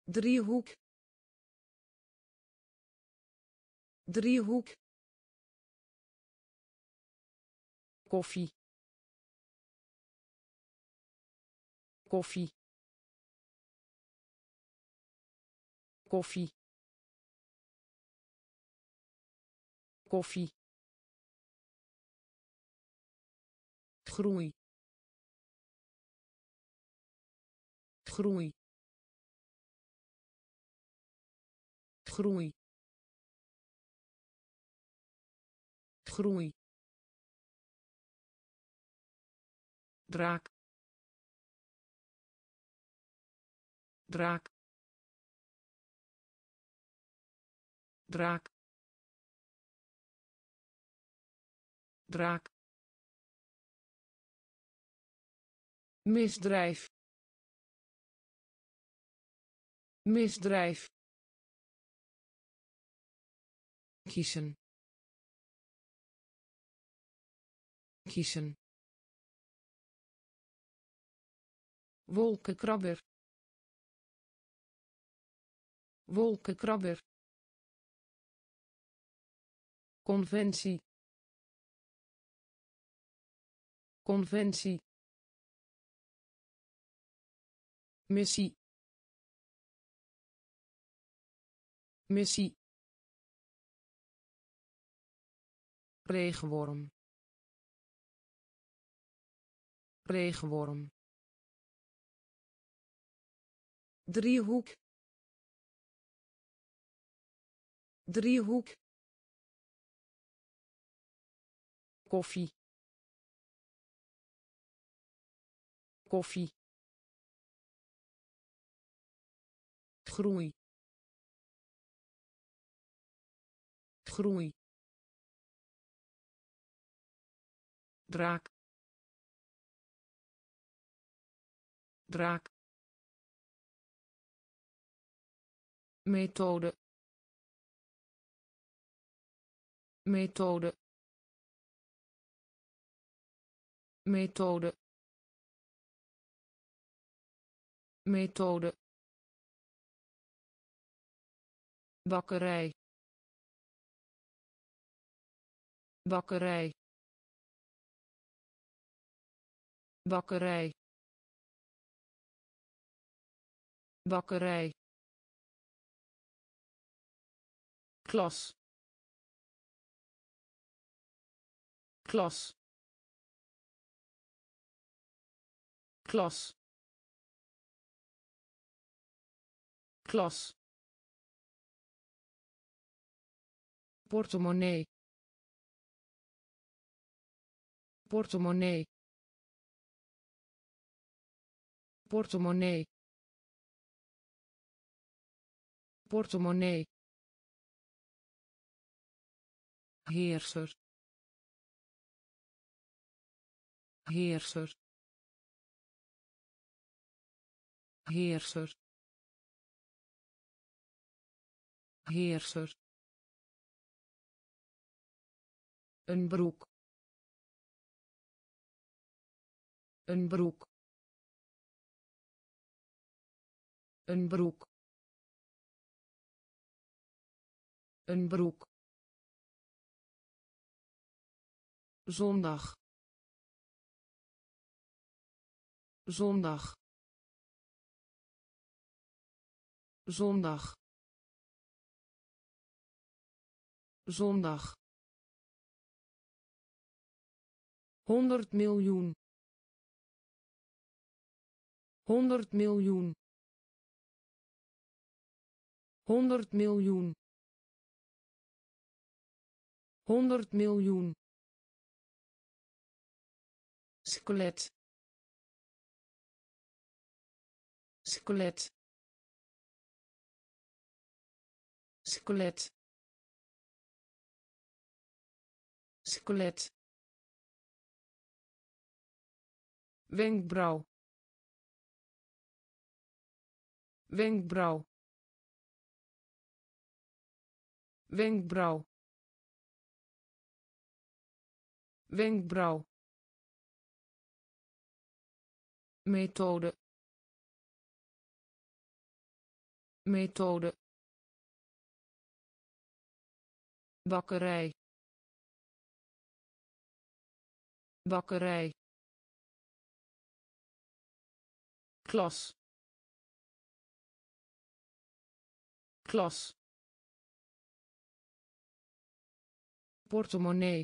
Driehoek. Driehoek koffie. Koffie. Koffie. Koffie. Groei. Groei. Groei. Groei draak draak draak draak. Misdrijf. Misdrijf. Kiezen. Kiezen wolkenkrabber. Wolkenkrabber. Conventie. Conventie. Missie. Missie. Regenworm. Regenworm driehoek driehoek koffie koffie groei groei draak draak methode. Methode. Methode. Methode. Bakkerij. Bakkerij. Bakkerij. Bakkerij klas. Klas. Klas. Klas. Portemonnee. Portemonnee. Portemonnee. Portemonnee heerser heerser heerser heerser. Een broek een broek een broek een broek zondag. Zondag. Zondag. Zondag. Honderd miljoen. Honderd miljoen. Honderd miljoen. Honderd miljoen skelet. Skelet. Skelet. Skelet. Wenkbrauw. Wenkbrauw. Wenkbrauw. Wenkbrauw methode. Methode. Bakkerij. Bakkerij. Klas. Klas. Portemonnee.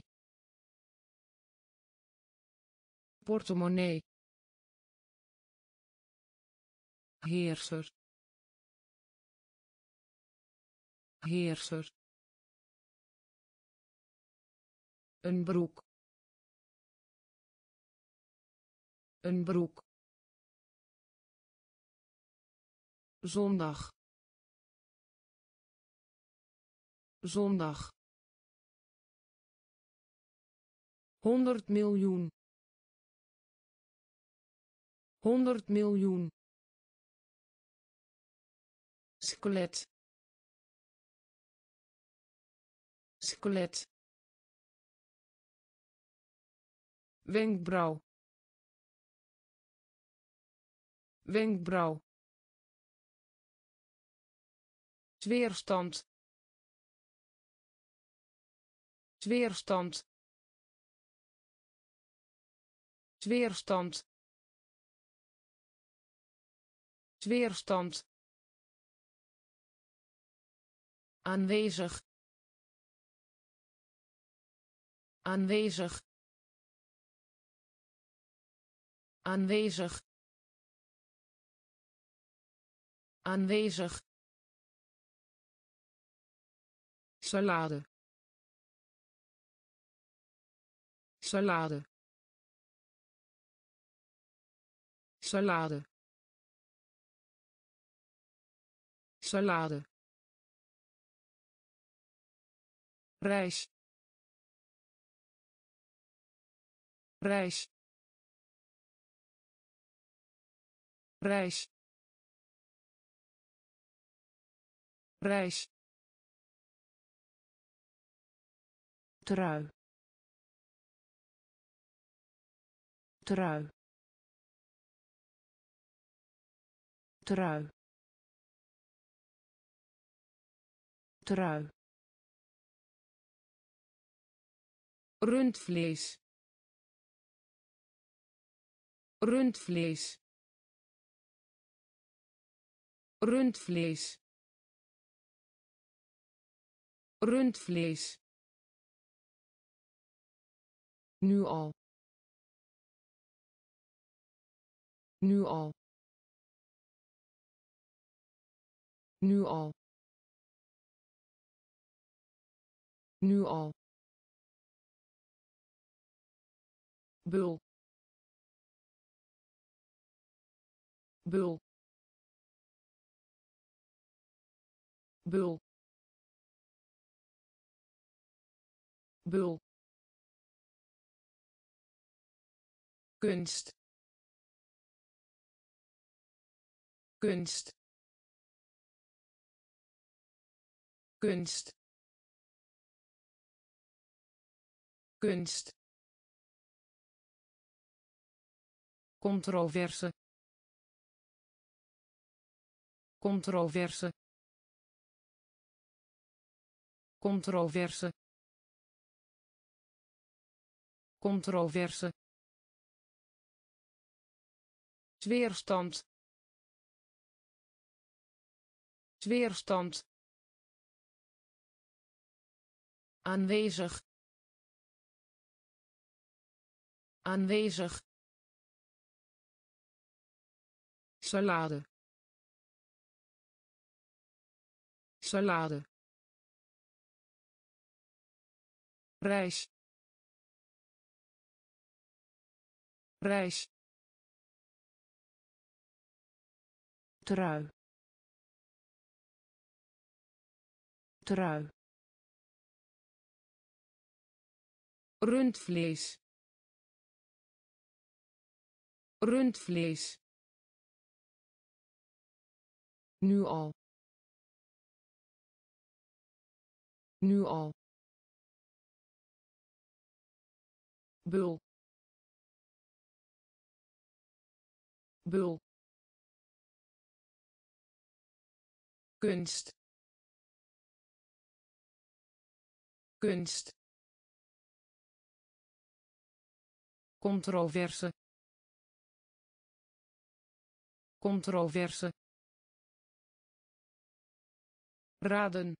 Portemonnee heerser heerser een broek een broek zondag zondag honderd miljoen honderd miljoen skelet. Skelet. Wenkbrauw. Wenkbrauw. Weerstand weerstand weerstand weerstand aanwezig. Aanwezig. Aanwezig. Aanwezig. Salade. Salade. Salade. Salade reis. Reis. Reis. Reis. Trui. Trui. Trui. Trui rundvlees. Rundvlees. Rundvlees. Rundvlees. Nu al. Nu al. Nu al. Nu al bul. Bul. Bul. Bul. Kunst. Kunst. Kunst. Kunst controverse. Controverse. Controverse. Controverse. Weerstand. Weerstand. Aanwezig. Aanwezig salade. Salade. Reis reis trui. Trui. Rundvlees. Rundvlees nu al. Nu al. Bul. Bul. Kunst. Kunst. Controverse. Controverse raden.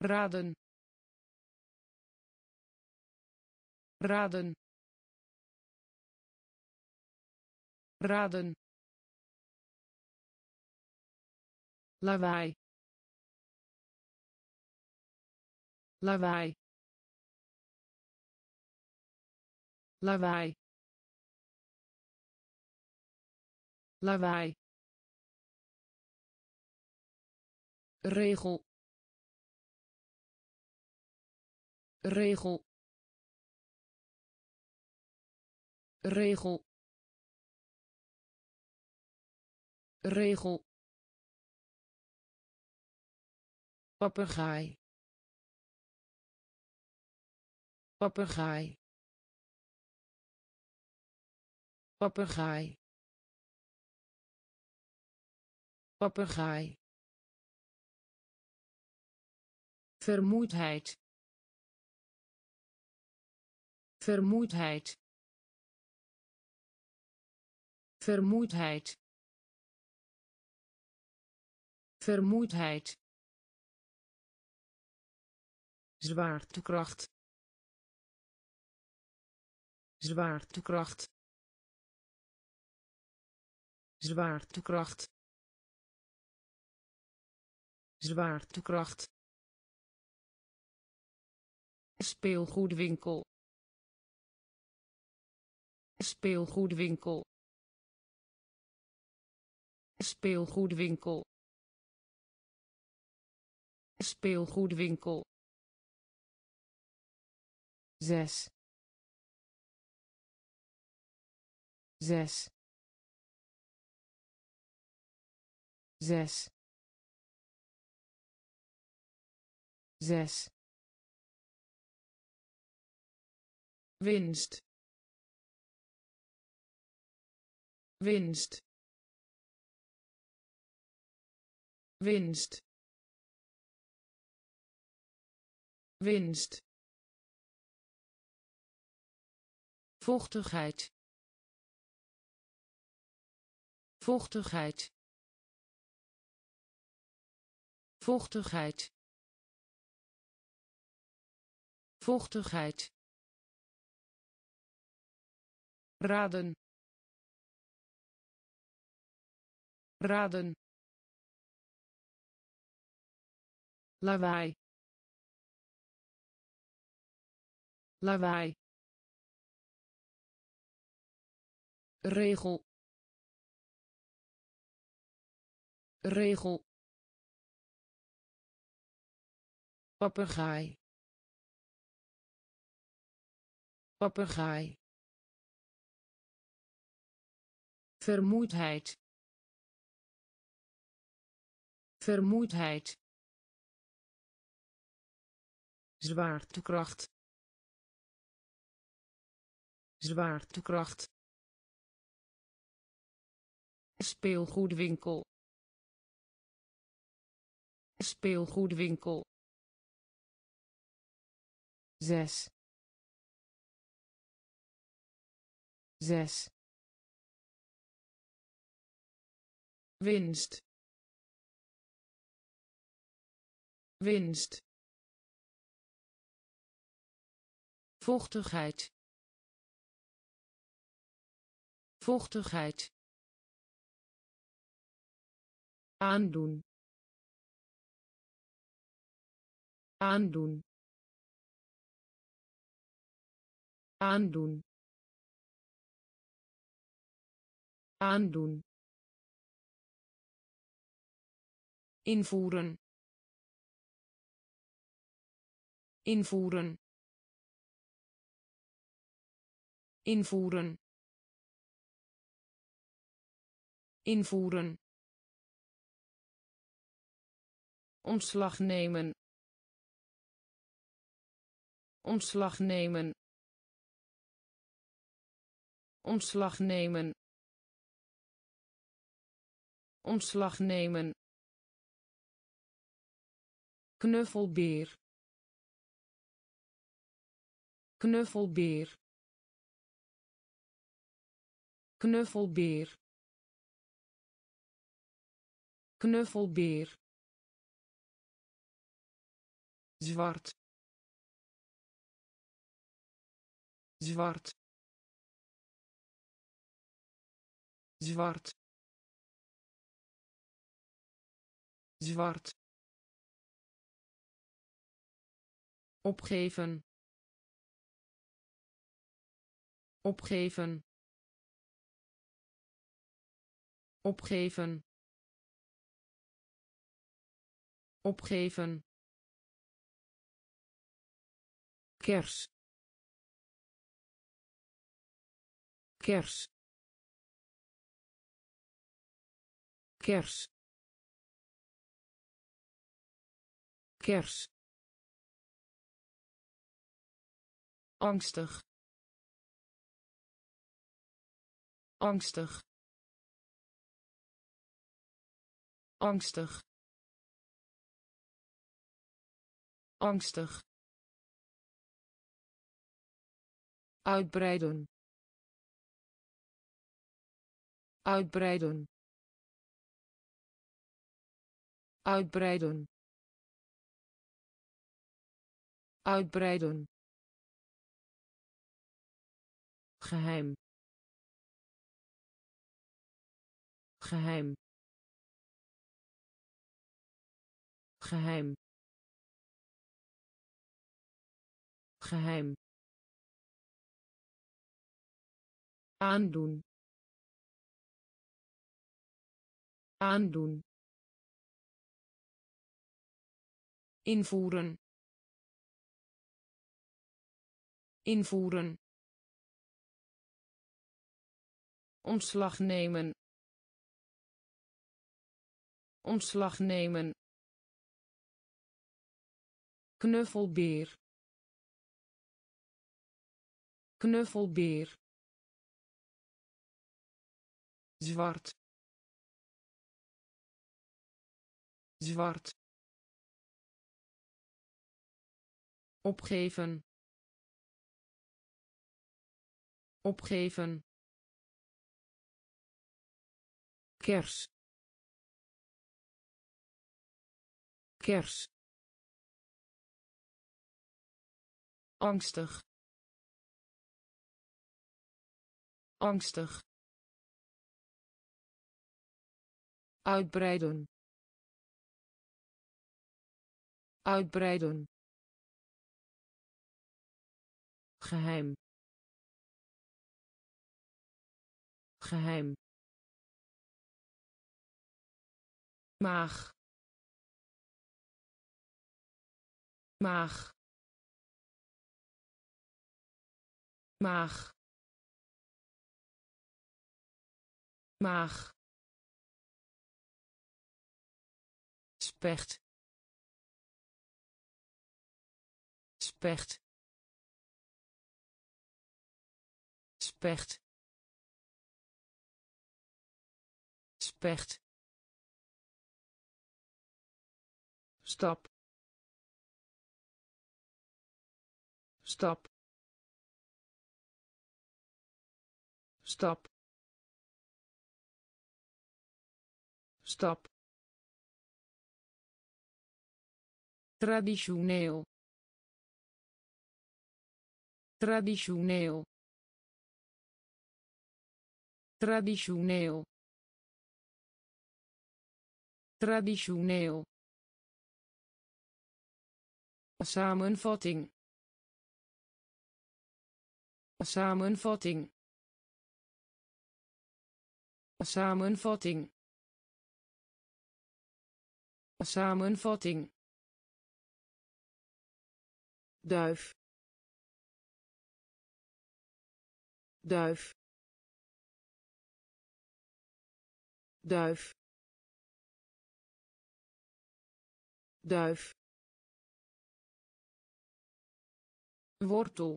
Raden. Raden. Raden. Lawaai. Lawaai. Lawaai. Lawaai regel. Regel. Regel. Regel. Papegaai. Papegaai. Papegaai. Papegaai vermoeidheid vermoeidheid vermoeidheid vermoeidheid. Zwaartekracht zwaartekracht zwaartekracht zwaartekracht speelgoedwinkel. Speelgoedwinkel. Speelgoedwinkel. Speelgoedwinkel. Zes. Zes. Zes. Zes winst. Winst. Winst. Winst. Vochtigheid. Vochtigheid. Vochtigheid. Vochtigheid raden. Raden. Lawaai. Lawaai. Regel. Regel. Papegaai. Papegaai vermoeidheid vermoeidheid zwaartekracht zwaartekracht speelgoedwinkel speelgoedwinkel zes zes winst. Winst. Vochtigheid. Vochtigheid. Aandoen. Aandoen. Aandoen. Aandoen invoeren. Invoeren. Invoeren. Invoeren. Ontslag nemen. Ontslag nemen. Ontslag nemen. Ontslag nemen knuffelbeer. Knuffelbeer. Knuffelbeer. Knuffelbeer. Zwart. Zwart. Zwart. Zwart opgeven. Opgeven. Opgeven. Opgeven. Kers. Kers. Kers. Kers angstig. Angstig. Angstig. Angstig. Uitbreiden. Uitbreiden. Uitbreiden. Uitbreiden geheim. Geheim. Geheim. Geheim. Aandoen. Aandoen. Invoeren. Invoeren ontslag nemen Ontslag nemen. Knuffelbeer. Knuffelbeer. Zwart. Zwart. opgeven opgeven kers. Kers. Angstig. Angstig. Uitbreiden. Uitbreiden. Geheim. Geheim maag maag maag maag specht. Specht. Specht. Specht stap stap stap stap traditioneel. Traditioneel. Traditioneel. Traditioneel samenvatting. Samenvatting. Samenvatting. Samenvatting. Duif. Duif. Duif. Duif wortel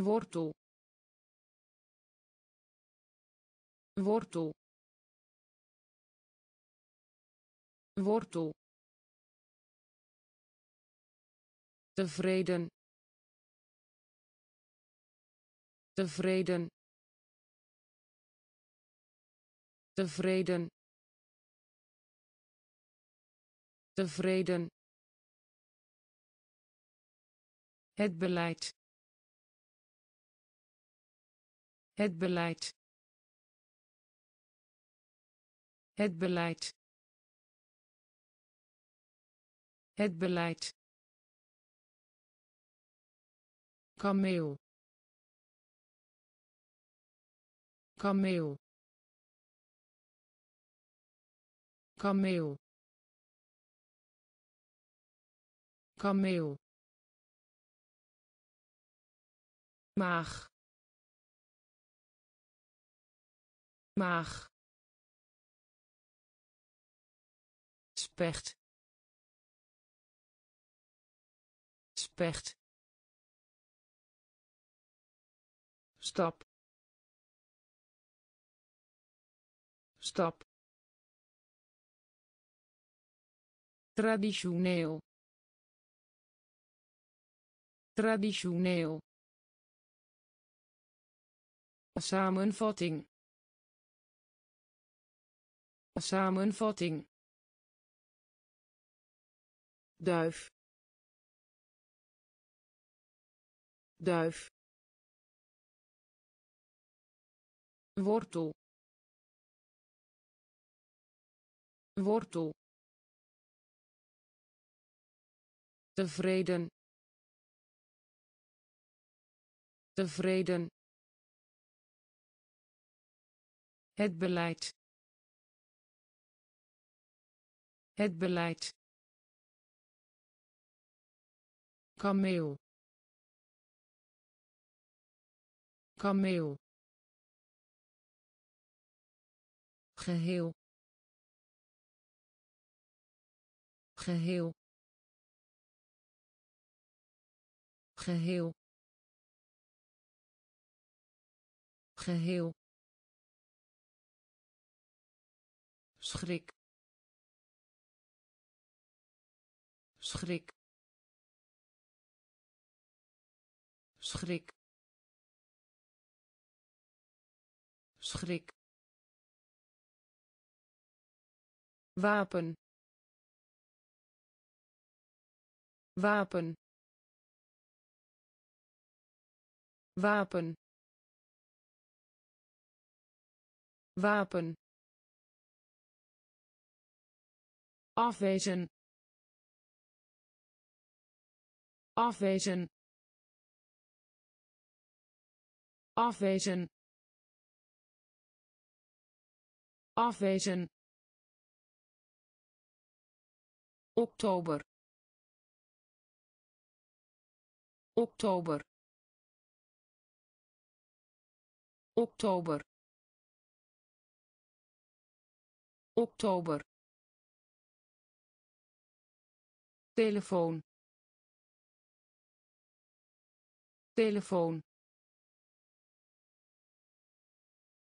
wortel wortel wortel. Tevreden tevreden tevreden. Tevreden het beleid. Het beleid. Het beleid. Het beleid. Kameel. Kameel. Kameel. Kameel maag maag specht. Specht. Stap. Stap. Traditioneel. Traditioneel samenvatting samenvatting duif duif wortel wortel tevreden tevreden het beleid. Het beleid. Kameel. Kameel. Geheel. Geheel. Geheel. Geheel schrik. Schrik. Schrik. Schrik. Wapen. Wapen. Wapen. Wapen afwezen afwezen afwezen afwezen. Oktober. Oktober. Oktober. Oktober telefoon. Telefoon.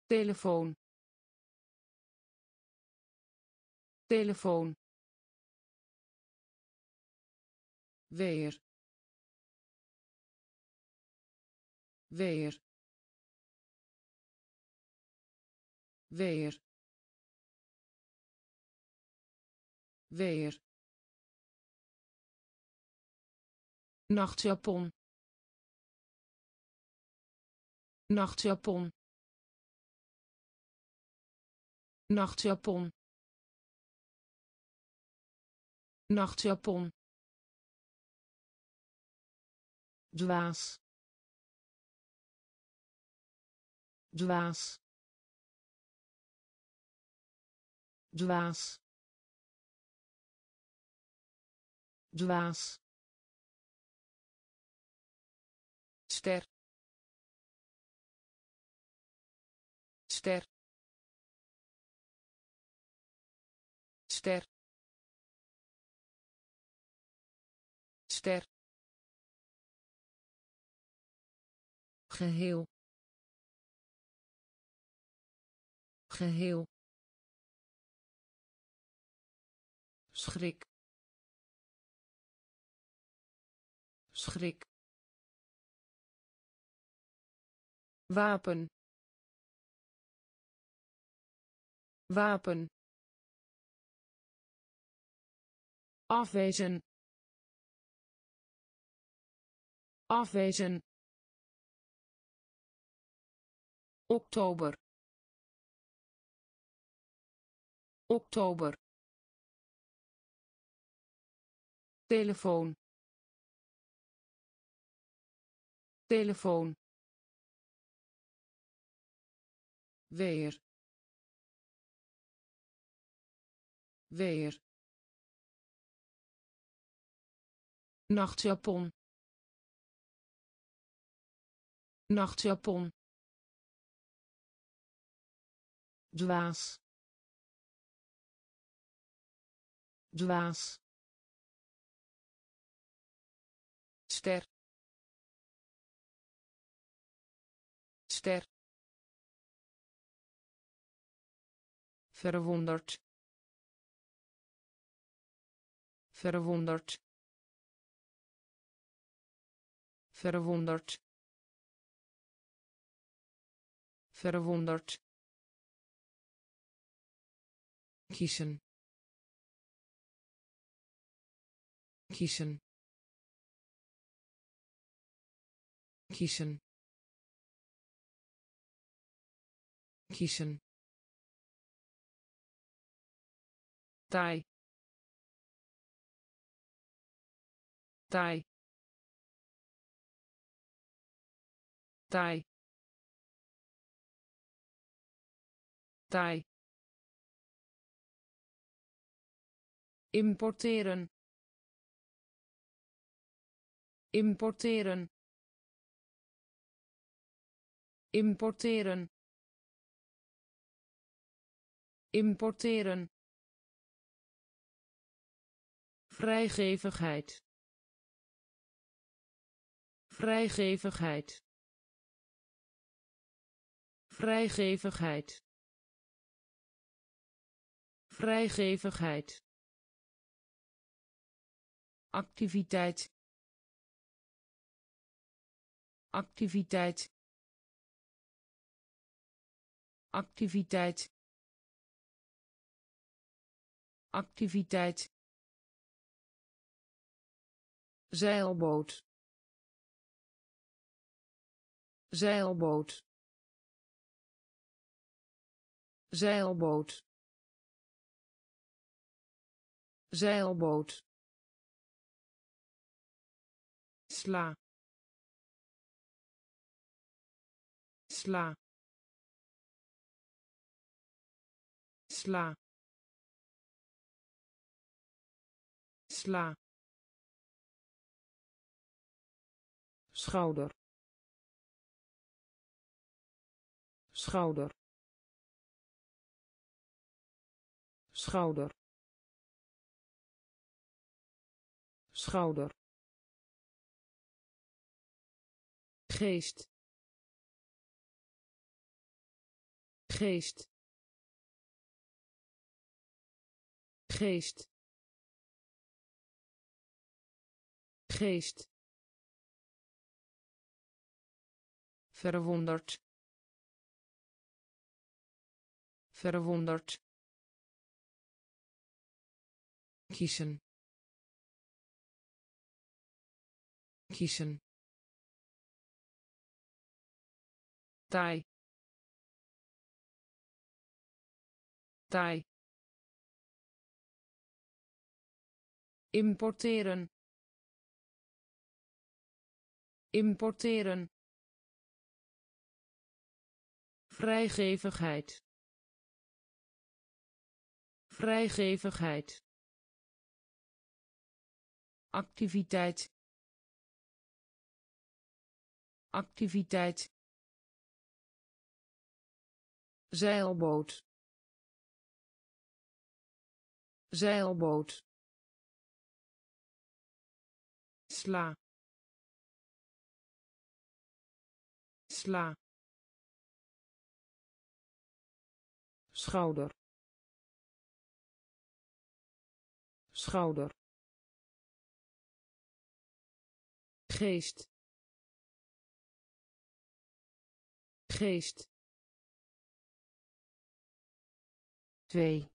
Telefoon. Telefoon. Weer. Weer. Weer. Weer nachtjapon. Nachtjapon. Nachtjapon. Nachtjapon. Dwaas. Dwaas. Dwaas. Dwaas ster. Ster. Ster. Ster. Geheel. Geheel. Schrik. Schrik wapen. Wapen. Afwezen. Afwezen. Oktober. Oktober. Telefoon. Telefoon weer. Weer. Nachtjapon. Nachtjapon. Dwaas. Dwaas. Ster. Ster verwonderd. Verwonderd. Verwonderd. Verwonderd. Kiezen. Kiezen. Kiezen. Kiezen taai taai taai taai importeren. Importeren. Importeren. Importeren vrijgevigheid. Vrijgevigheid. Vrijgevigheid. Vrijgevigheid. Activiteit. Activiteit. Activiteit. Activiteit zeilboot. Zeilboot. Zeilboot. Zeilboot. Sla. Sla. Sla. Sla schouder. Schouder. Schouder. Schouder. Geest. Geest. Geest. Geest verwonderd verwonderd kiezen kiezen taai importeren importeren vrijgevigheid. Vrijgevigheid. Activiteit. Activiteit. Zeilboot. Zeilboot. Sla. Sla schouder. Schouder. Geest. Geest. Twee.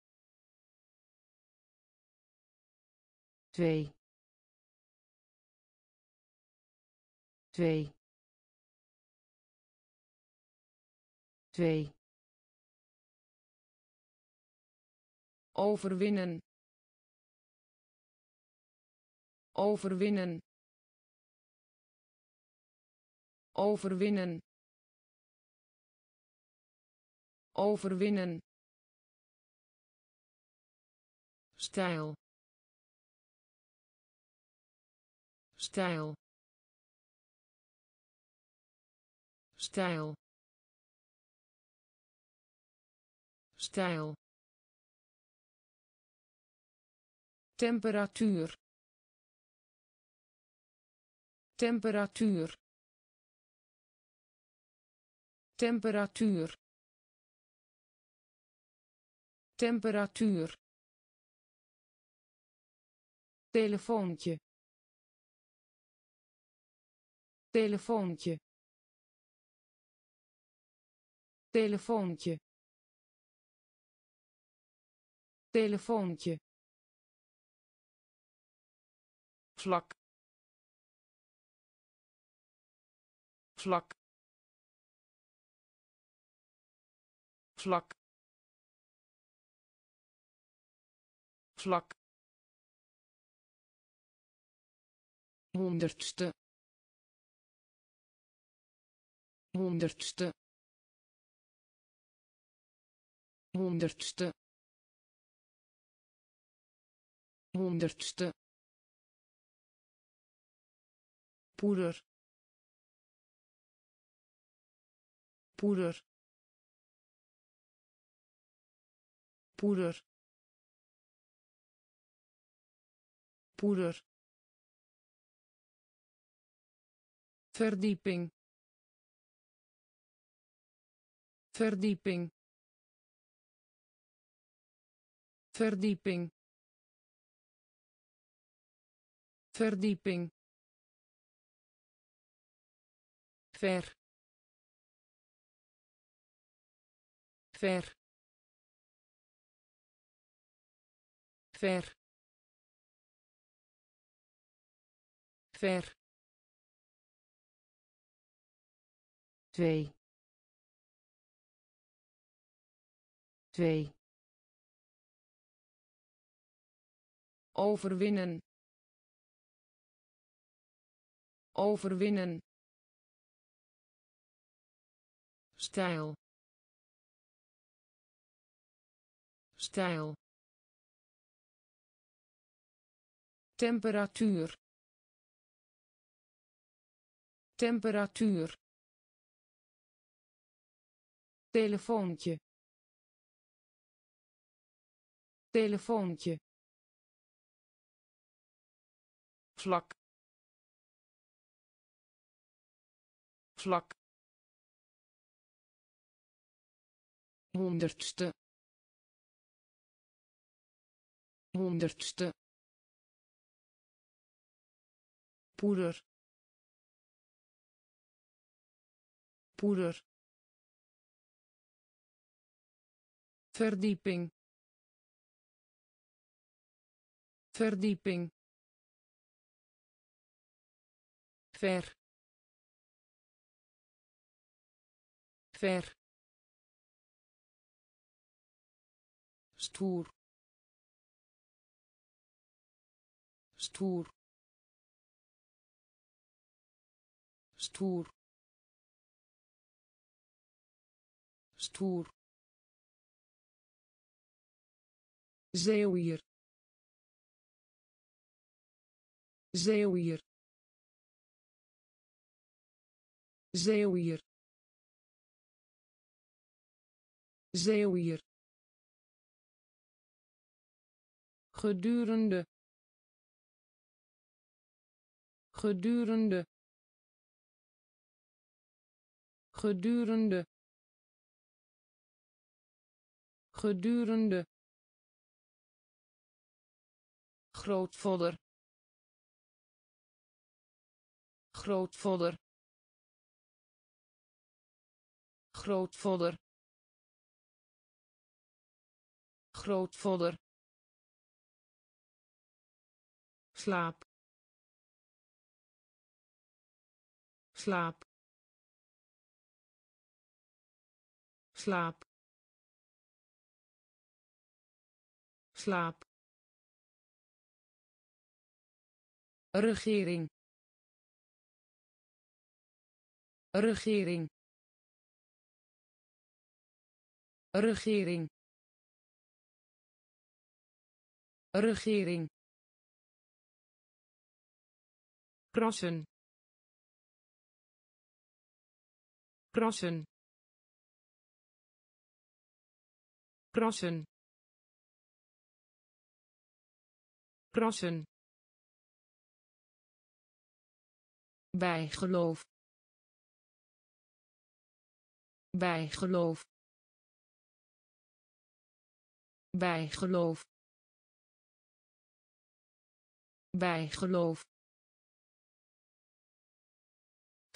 Twee. Twee. Twee overwinnen. Overwinnen. Overwinnen. Overwinnen. Stijl. Stijl. Stijl. Stijl temperatuur. Temperatuur. Temperatuur. Temperatuur. Telefoontje. Telefoontje. Telefoontje. Telefoontje vlak vlak vlak vlak. Honderdste. Honderdste. Honderdste. Honderdste poeder. Poeder. Poeder. Poeder. Verdieping. Verdieping. Verdieping. Verdieping ver. Ver. Ver. Ver. Twee. Twee. Overwinnen. Overwinnen stijl. Stijl. Temperatuur. Temperatuur. Telefoontje. Telefoontje. Vlak. Vlak honderdste honderdste poeder poeder verdieping verdieping ver ver stoer. Stoer. Stoer. Stoer. Zeewier zeewier zeewier zeewier gedurende gedurende gedurende gedurende. Grootvader. Grootvader. Grootvader. Grootvader slaap. Slaap. Slaap. Slaap. Regering. Regering. Regering. Regering krassen. Krassen. Krassen. Krassen. Bijgeloof bijgeloof bijgeloof bijgeloof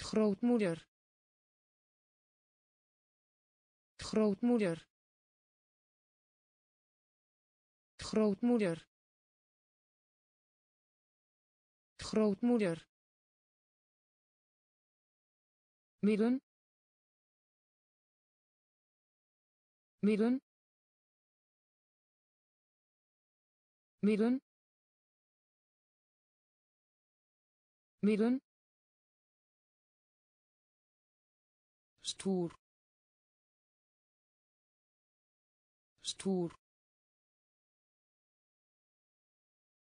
grootmoeder. Grootmoeder. Grootmoeder. Grootmoeder. Midden. Midden. Midden. Midden stoer. Stoer.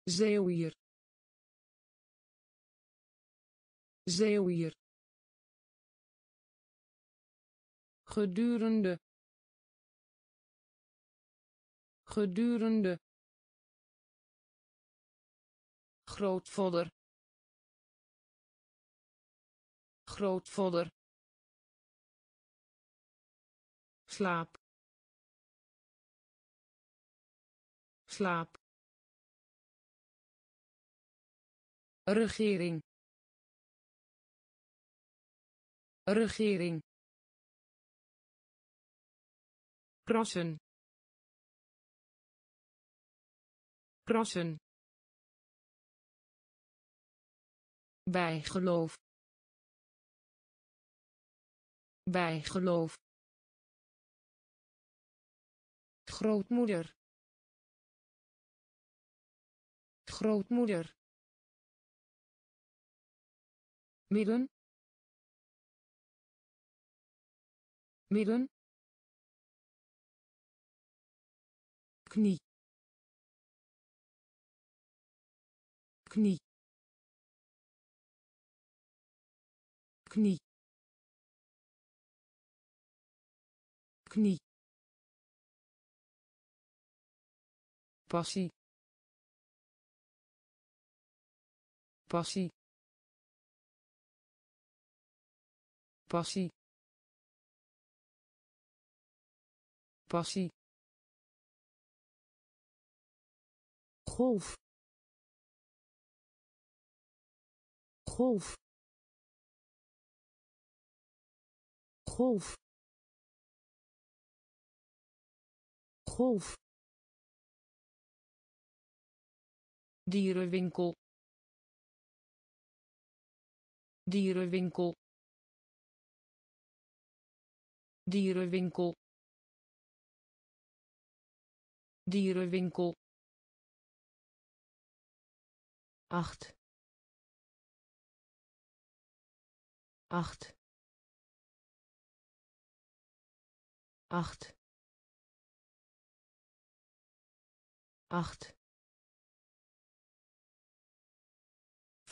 Zeewier zeewier gedurende. Gedurende. Grootvader. Grootvader slaap. Slaap. Regering. Regering. Krassen. Krassen. Bijgeloof. Bijgeloof grootmoeder. Grootmoeder. Midden. Midden. Knie. Knie. Knie. Knie passie. Passie. Passie. Passie. Golf. Golf. Golf. Golf dierenwinkel. Dierenwinkel. Dierenwinkel. Dierenwinkel. Acht. Acht. Acht. Acht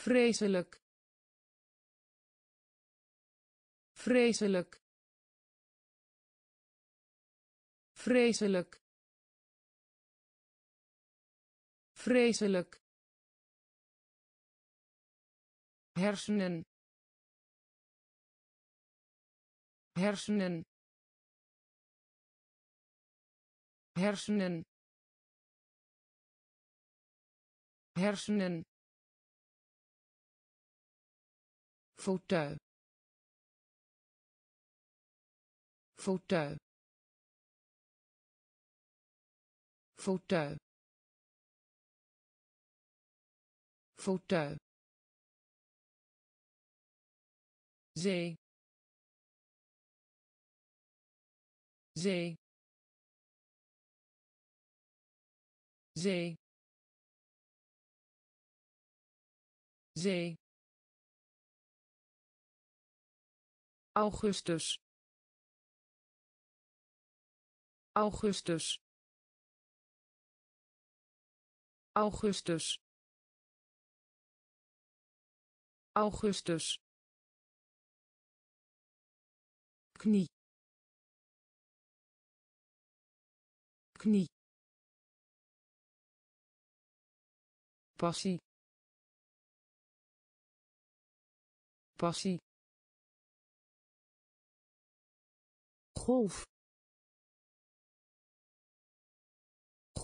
vreselijk. Vreselijk. Vreselijk. Vreselijk. Hersenen. Hersenen. Hersenen. Hersenen fauteuil. Fauteuil. Fauteuil. Fauteuil. Zee. Zee. Zee. Zee augustus. Augustus. Augustus. Augustus. Knie. Knie. Passie. Passie golf.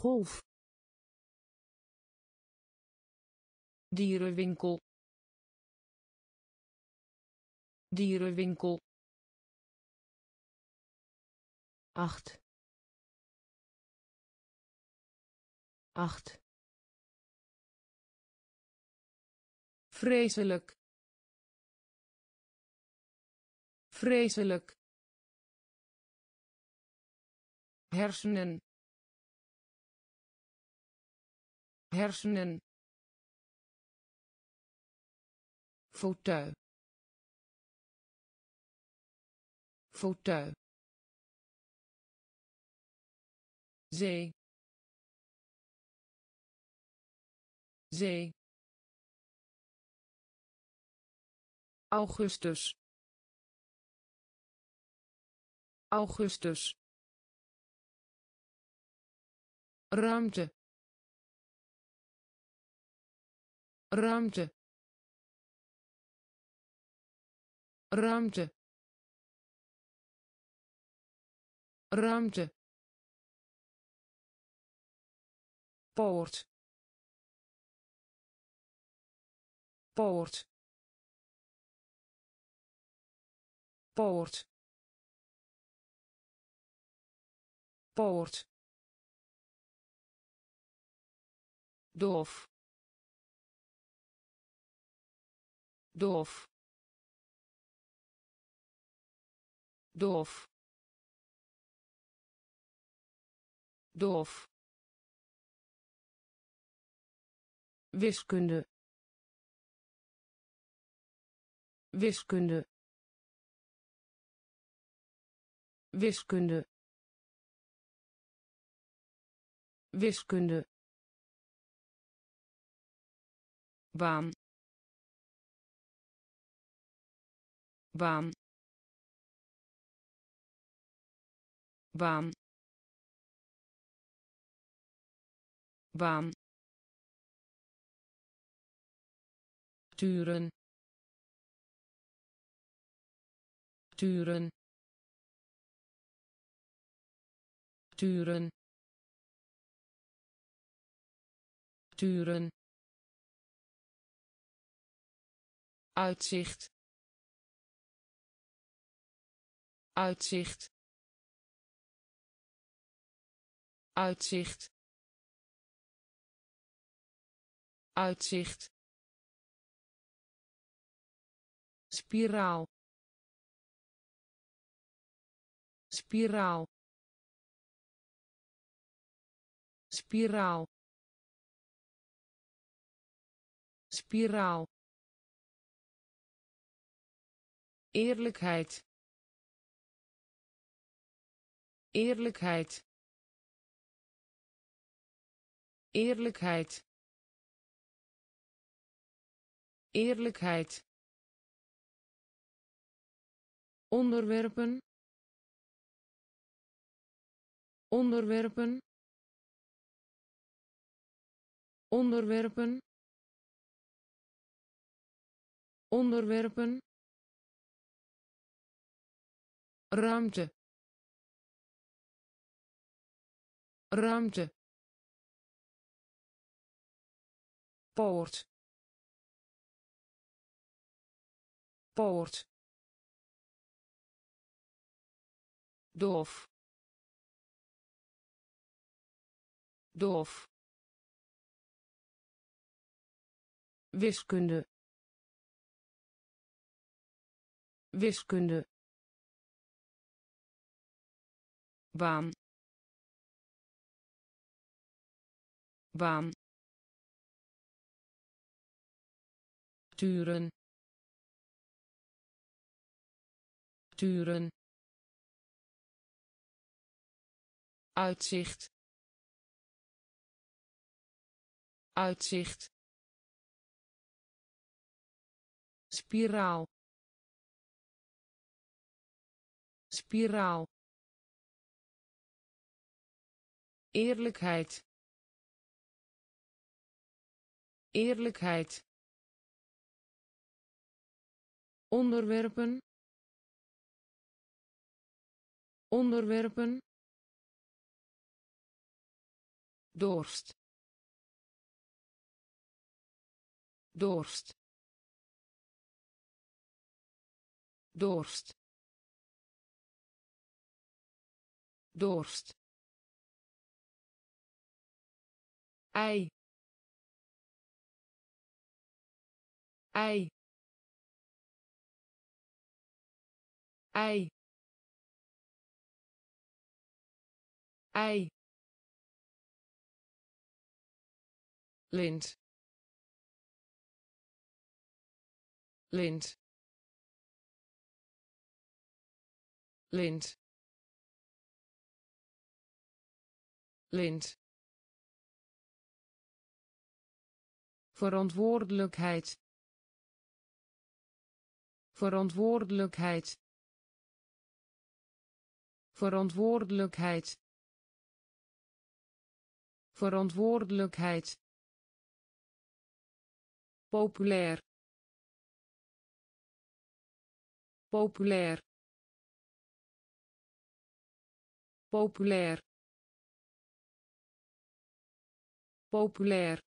Golf. Dierenwinkel. Dierenwinkel. Acht. Acht. Vreselijk. Vreselijk hersenen hersenen fauteuil fauteuil zee zee augustus augustus ruimte. Ruimte. Ruimte. Ruimte. Poort. Poort. Poort. Poort doof. Doof. Doof. Doof. Wiskunde. Wiskunde. Wiskunde. Wiskunde baan. Baan. Baan. Baan. Turen. Turen. Turen. Turen uitzicht. Uitzicht. Uitzicht. Uitzicht. Spiraal. Spiraal. Spiraal. Spiraal eerlijkheid. Eerlijkheid. Eerlijkheid. Eerlijkheid. Onderwerpen. Onderwerpen. Onderwerpen. Onderwerpen ruimte. Ruimte. Poort. Poort. Doof. Doof. Wiskunde. Wiskunde baan. Baan. Turen. Turen. Uitzicht. Uitzicht. Spiraal. Spiraal eerlijkheid. Eerlijkheid. Onderwerpen. Onderwerpen. Dorst. Dorst. Dorst. Dorst ei. Ei. Ei. Ei. Lint lint lint lint verantwoordelijkheid. Verantwoordelijkheid. Verantwoordelijkheid. Verantwoordelijkheid. Populair. Populair. Populair. Populair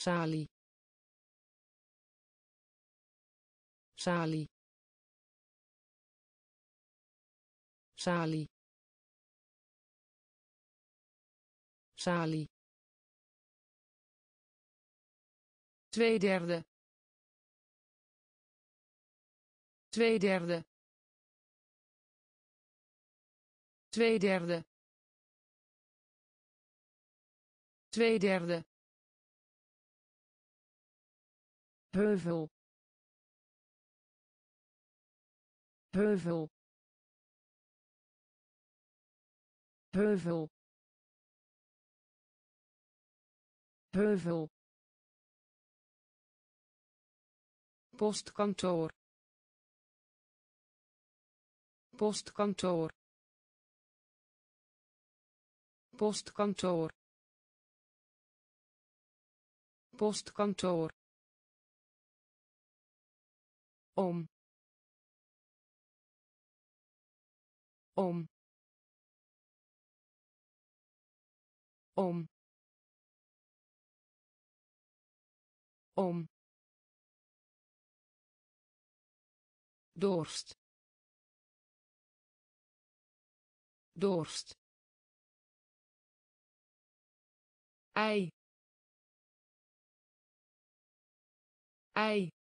salie salie salie salie twee derde twee derde heuvel. Heuvel. Heuvel. Heuvel. Postkantoor. Postkantoor. Postkantoor. Postkantoor om. Om. Om. Om. Dorst. Dorst. Ei. Ei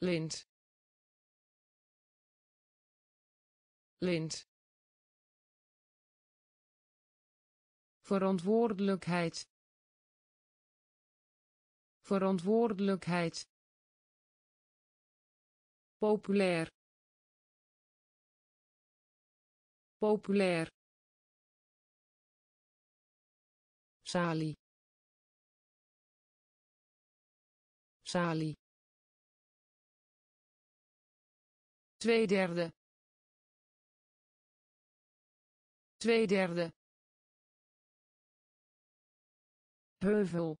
lint. Lint. Verantwoordelijkheid. Verantwoordelijkheid. Populair. Populair. Salie. Salie twee derde twee derde heuvel.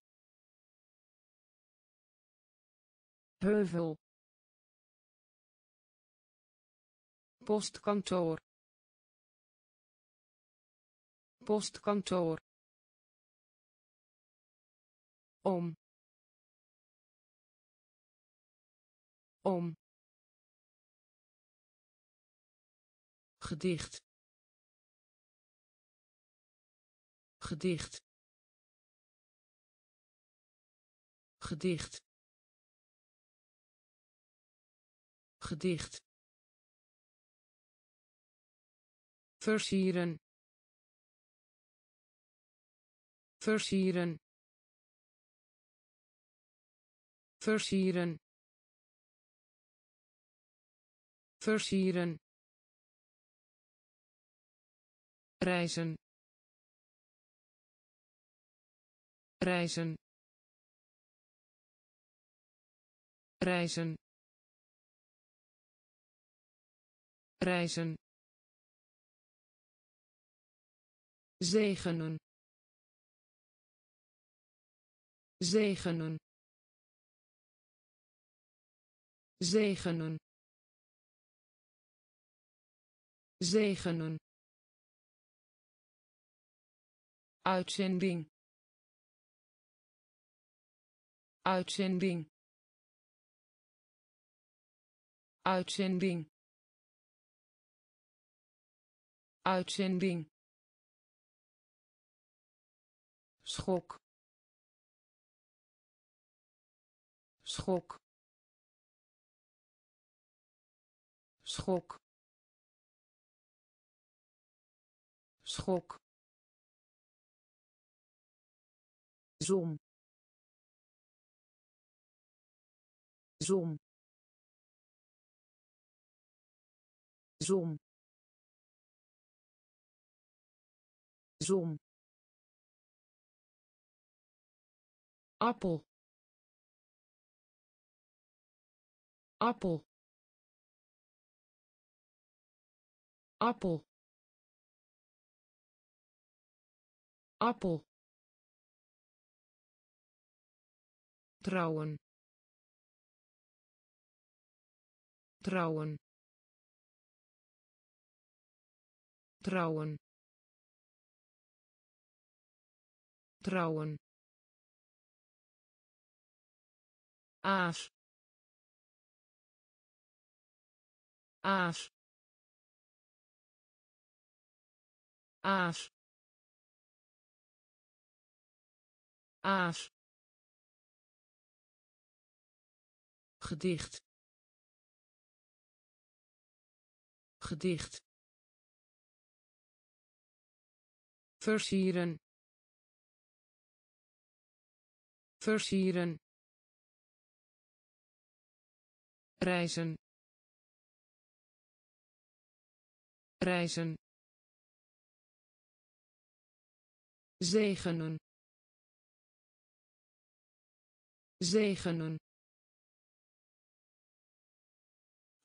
Heuvel. Postkantoor. Postkantoor. Om. Om gedicht. Gedicht. Gedicht. Gedicht. Versieren. Versieren. Versieren. Versieren reizen. Reizen. Reizen. Reizen. Zegenen. Zegenen. Zegenen. Zegenen uitzending. Uitzending. Uitzending. Uitzending. Schok. Schok. Schok. Schok zon. Zon. Zon. Zon. Appel. Appel. Appel. Appel trouwen. Trouwen. Trouwen. Trouwen. Aas aas aas aas gedicht. Gedicht. Versieren. Versieren. Reizen. Reizen. Zegenen. Zegenen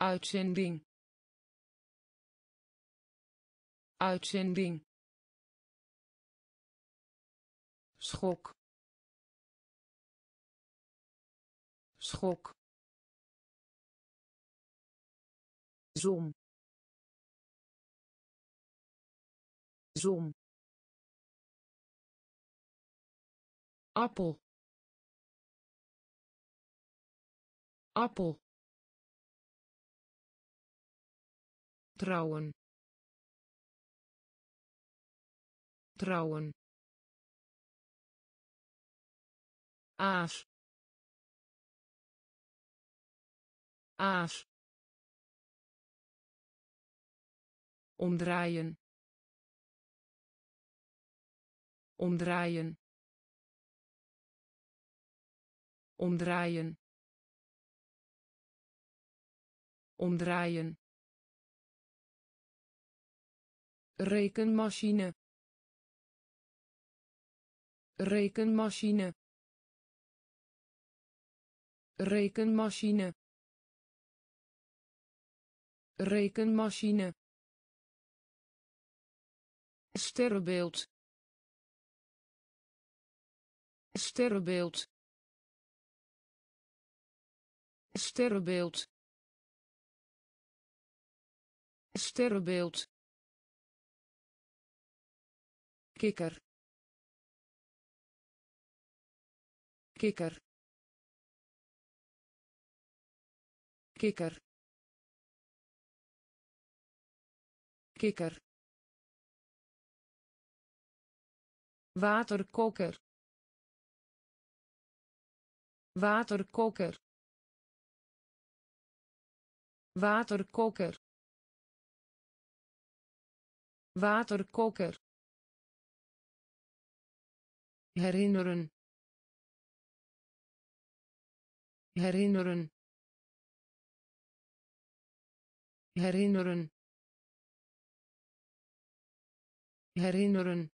uitzending. Uitzending. Schok. Schok. Zon zon appel. Appel trouwen. Trouwen. Aas aas omdraaien. Omdraaien. Omdraaien. Omdraaien rekenmachine. Rekenmachine. Rekenmachine. Rekenmachine. Sterrenbeeld. Sterrenbeeld. Sterrenbeeld. Sterrenbeeld kikker. Kikker. Kikker. Kikker. Waterkoker. Waterkoker. Waterkoker. Waterkoker herinneren. Herinneren. Herinneren. Herinneren.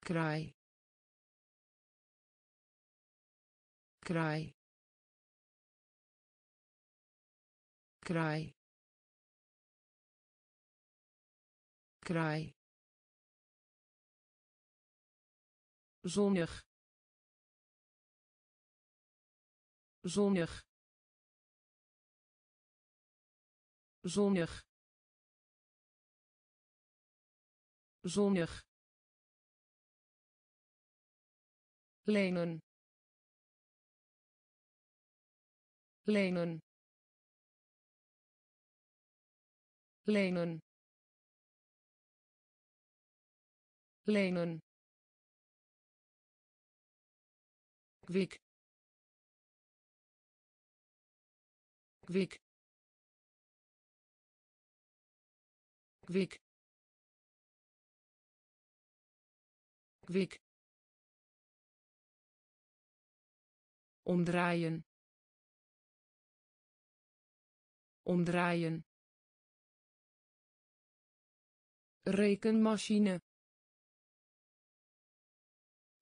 Kraai. Kraai. Kraai. Kraai zonnig. Zonnig. Zonnig. Zonnig. Lenen. Lenen. Lenen. Lenen kwik kwik kwik kwik omdraaien. Omdraaien. Rekenmachine.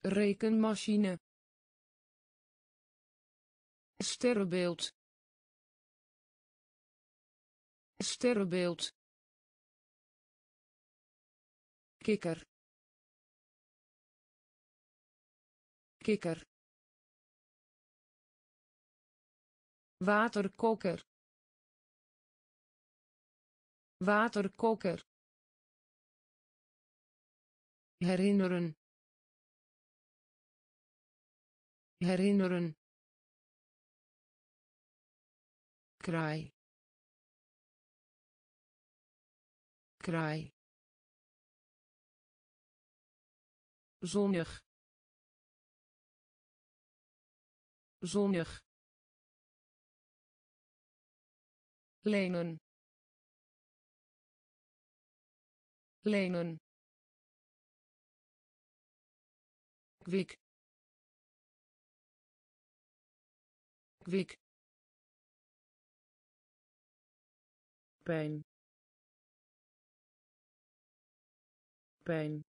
Rekenmachine sterrenbeeld. Sterrenbeeld. Kikker. Kikker. Waterkoker. Waterkoker. Herinneren. Herinneren kraai. Kraai. Zonnig. Zonnig. Lenen. Lenen. Kwik. Kwik pijn. Pijn.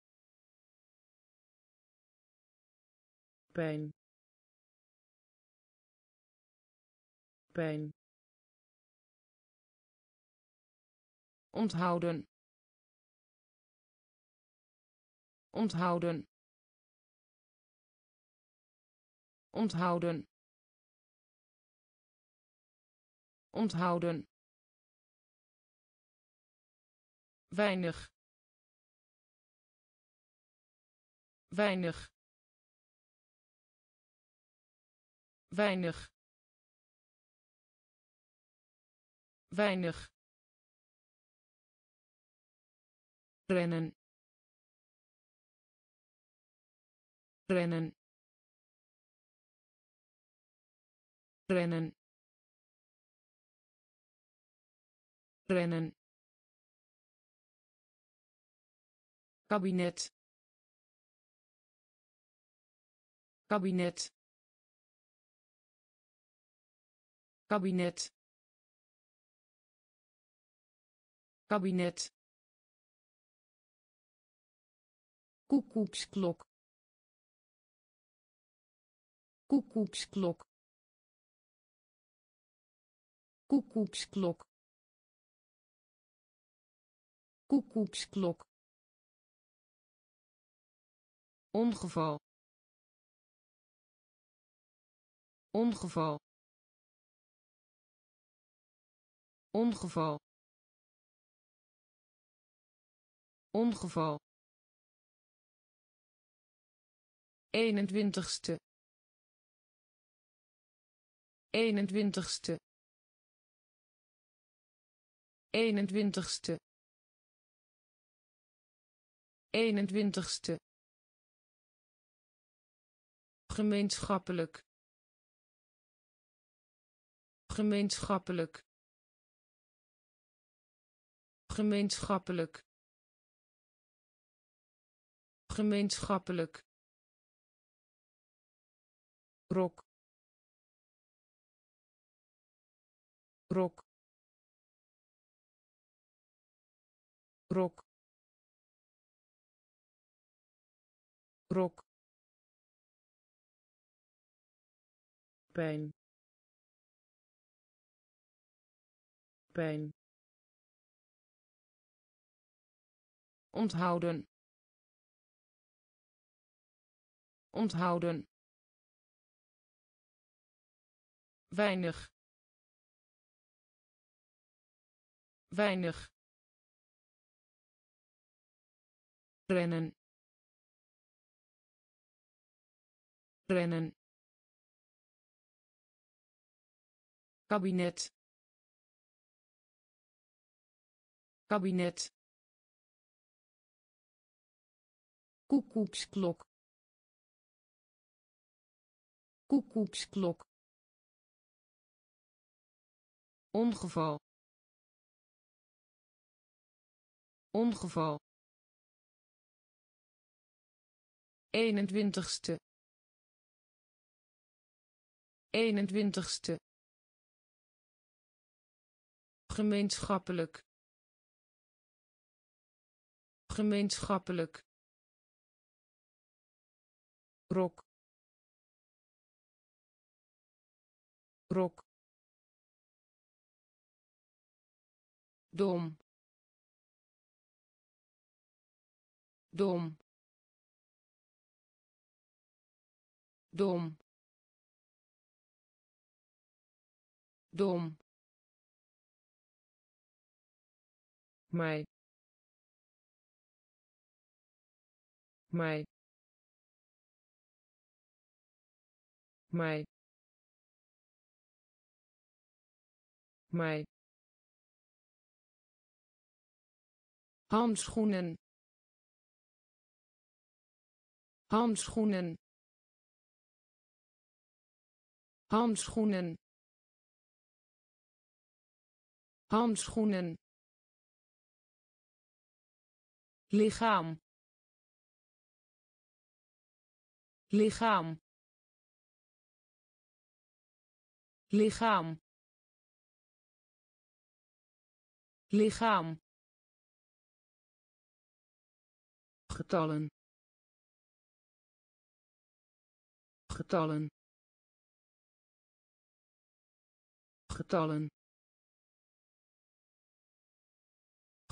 Pijn. Pijn. Onthouden. Onthouden. Onthouden. Onthouden weinig. Weinig. Weinig. Weinig. Rennen. Rennen. Rennen. Rennen kabinet kabinet kabinet kabinet koekoeksklok koekoeksklok koekoeksklok koekoeksklok ongeval ongeval ongeval ongeval. Eenentwintigste. Eenentwintigste. Eenentwintigste. Eenentwintigste gemeenschappelijk. Gemeenschappelijk. Gemeenschappelijk. Gemeenschappelijk. Rok. Rok. Rok. Rok pijn. Pijn. Onthouden. Onthouden. Weinig. Weinig. Rennen. Rennen kabinet kabinet koekoeksklok koekoeksklok ongeval ongeval eenentwintigste eenentwintigste gemeenschappelijk. Gemeenschappelijk. Rok. Rok. Dom. Dom. Dom. Dom mij mij mij mij handschoenen. Handschoenen. Handschoenen. Handschoenen lichaam. Lichaam. Lichaam. Lichaam. Getallen. Getallen. Getallen.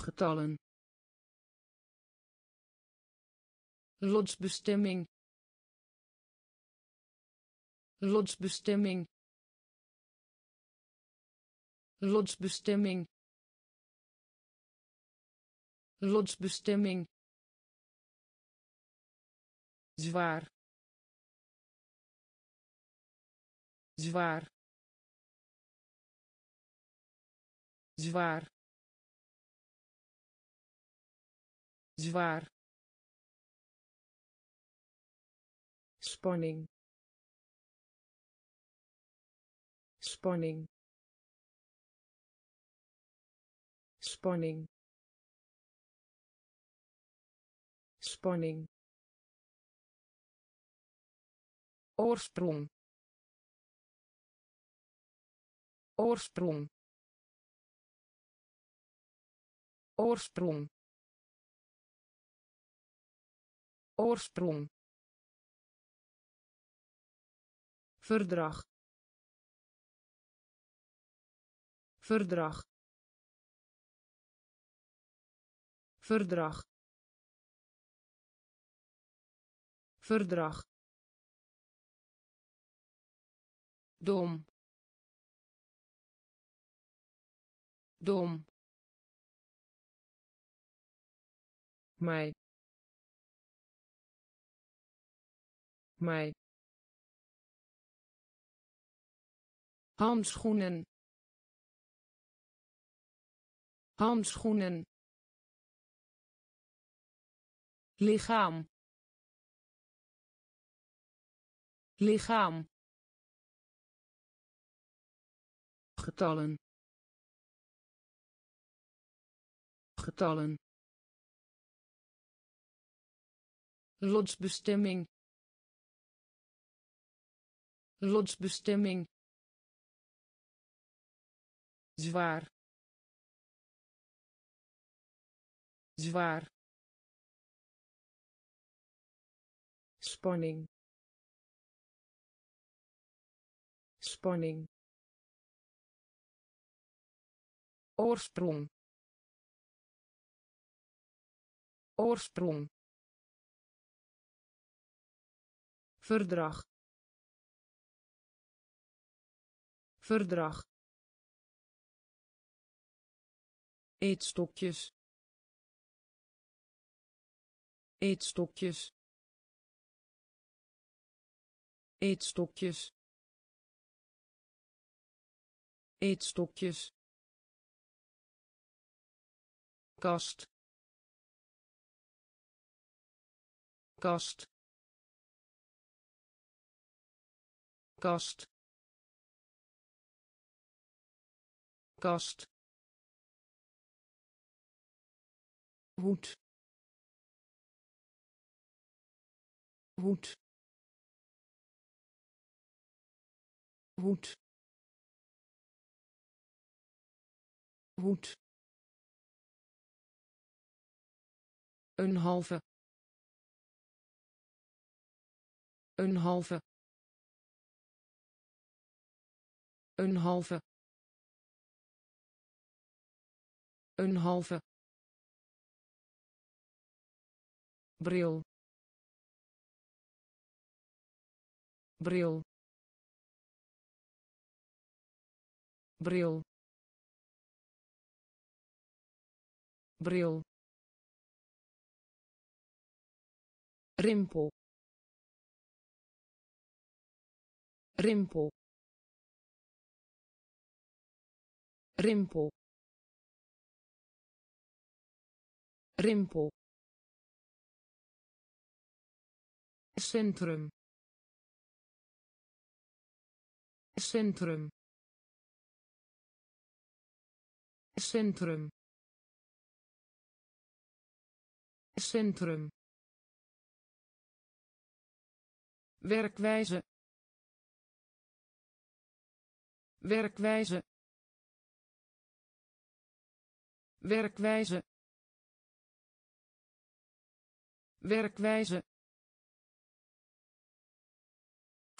Getallen lotsbestemming lotsbestemming lotsbestemming lotsbestemming. Zwaar. Zwaar. Zwaar. Zwaar spanning. Spanning. Spanning. Spanning. Oorsprong. Oorsprong. Oorsprong. Oorsprong verdrag. Verdrag. Verdrag. Verdrag. Dom. Dom. Mij mij handschoenen. Handschoenen. Lichaam. Lichaam. Getallen. Getallen. Lotsbestemming. Lotsbestemming zwaar zwaar spanning spanning oorsprong oorsprong verdrag verdrag eetstokjes. Eetstokjes. Eetstokjes. Eetstokjes. Kast. Kast. Kast. Kast hoed. Hoed. Hoed. Hoed. Een halve. Een halve. Een halve. Een halve bril. Bril. Bril. Bril. Rimpel. Rimpel. Rimpel. Rimpel centrum. centrum. centrum. centrum. werkwijze. werkwijze. werkwijze. werkwijze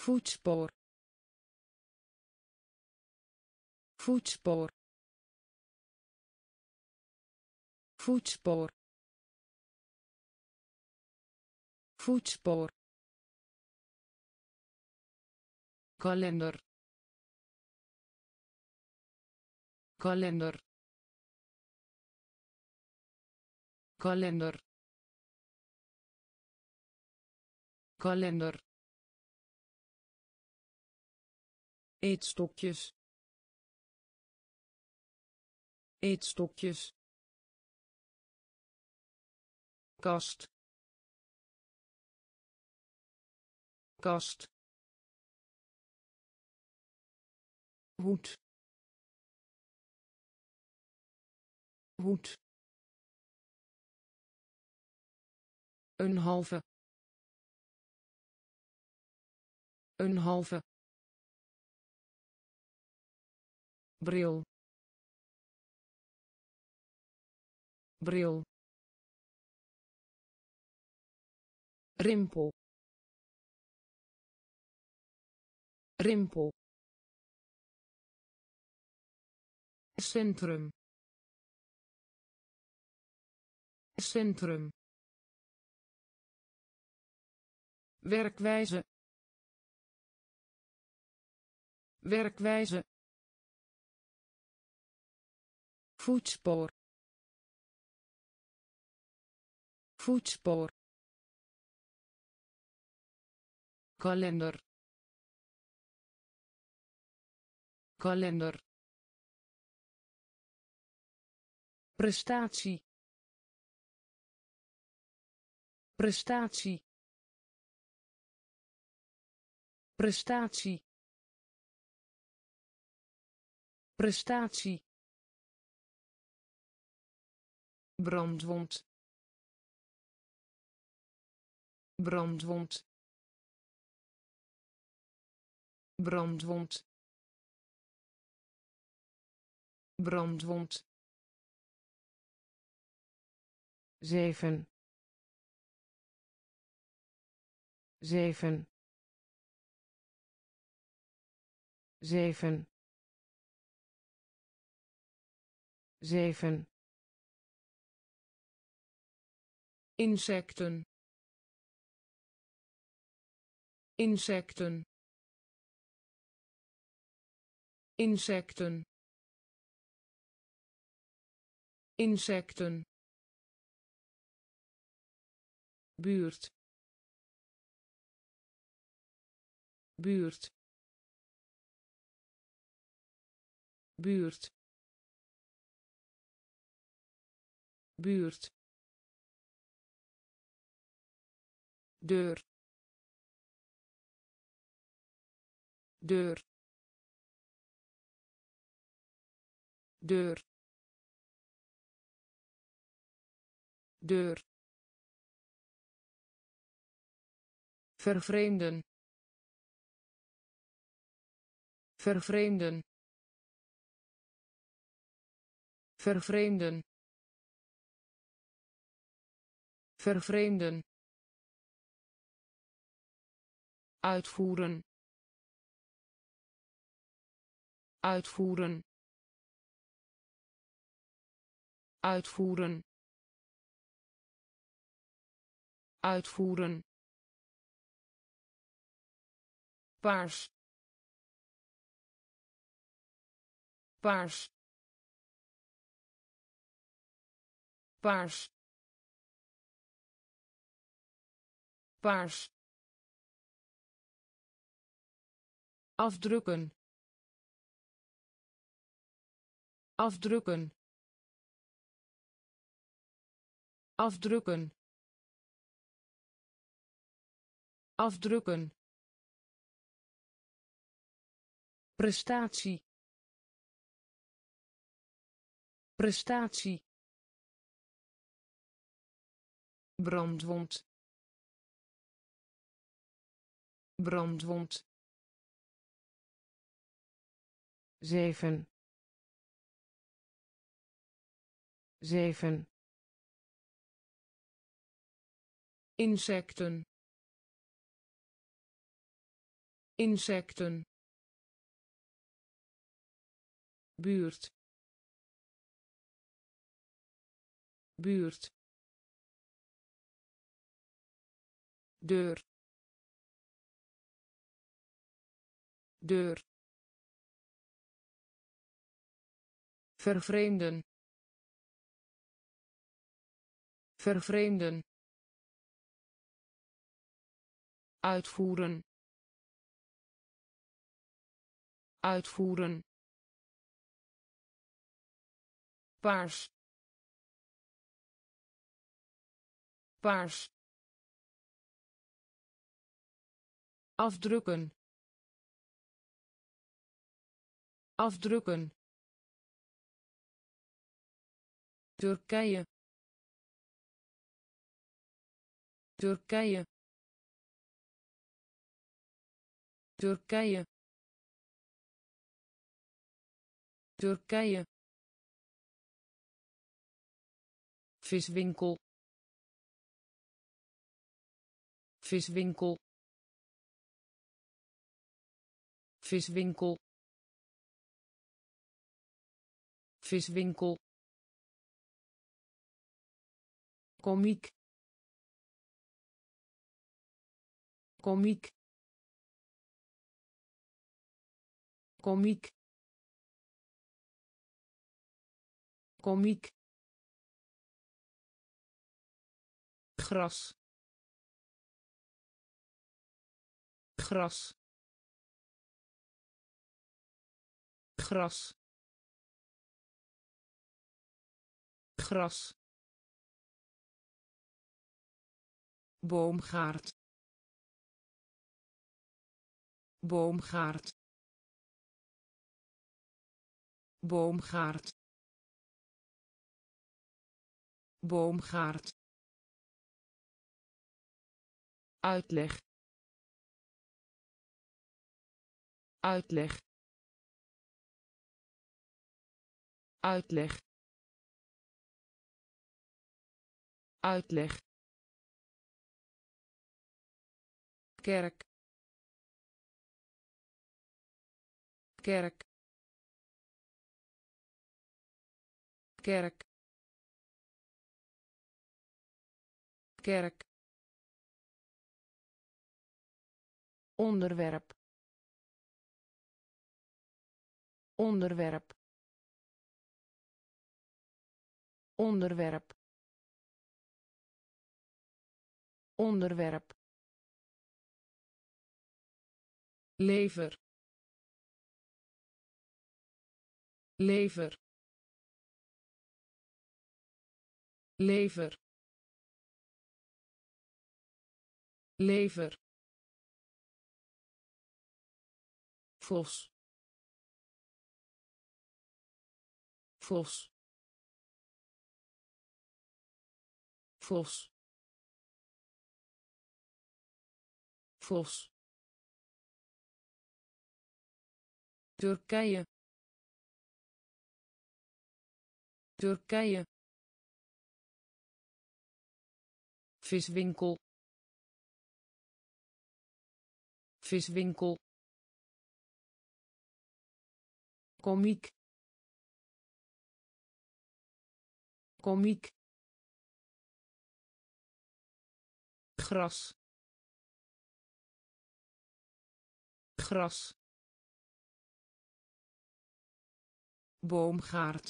voetspoor. Voetspoor. Voetspoor. Voetspoor. Kalender. Kalender. Kalender. Kalender eetstokjes. Eetstokjes. Kast. Kast. Hoed. Hoed. Een halve. Een halve bril. Bril. Rimpel. Rimpel. Centrum. Centrum. Werkwijze. Werkwijze voetspoor. Voetspoor. Kalender. Kalender. Prestatie. Prestatie. Prestatie. Prestatie brandwond. Brandwond. Brandwond. Brandwond. Zeven. Zeven. Zeven. Zeven insecten. Insecten. Insecten. Insecten. Buurt. Buurt. Buurt. Buurt deur deur deur deur. Vervreemden. Vervreemden. Vervreemden. Vervreemden uitvoeren. Uitvoeren. Uitvoeren. Uitvoeren. Paars. Paars. Paars. Paars afdrukken. Afdrukken. Afdrukken. Afdrukken. Prestatie. Prestatie. Brandwond. Brandwond zeven. Zeven. Insecten. Insecten. Buurt. Buurt. Deur. Deur vervreemden. Vervreemden. Uitvoeren. Uitvoeren. Paars. Paars. Afdrukken. Afdrukken Turkije. Turkije. Turkije. Turkije. Viswinkel. Viswinkel. Viswinkel. Viswinkel komiek. Komiek. Komiek. Komiek. Gras. Gras. Gras. Gras boomgaard. Boomgaard. Boomgaard. Boomgaard. Uitleg. Uitleg. Uitleg. Uitleg kerk. Kerk. Kerk. Kerk. Onderwerp. Onderwerp. Onderwerp. Onderwerp lever. Lever. Lever. Lever. Vos. Vos. Vos. Vos Turkije. Turkije. Viswinkel. Viswinkel. Komiek. Komiek. Gras. Gras boomgaard.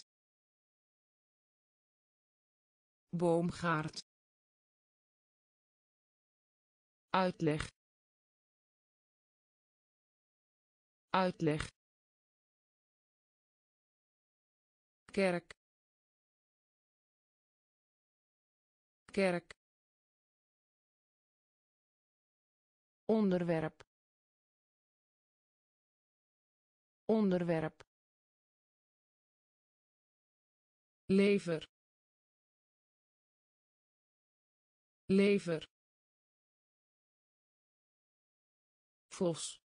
Boomgaard. Uitleg. Uitleg. Kerk. Kerk. Onderwerp. Onderwerp lever lever vos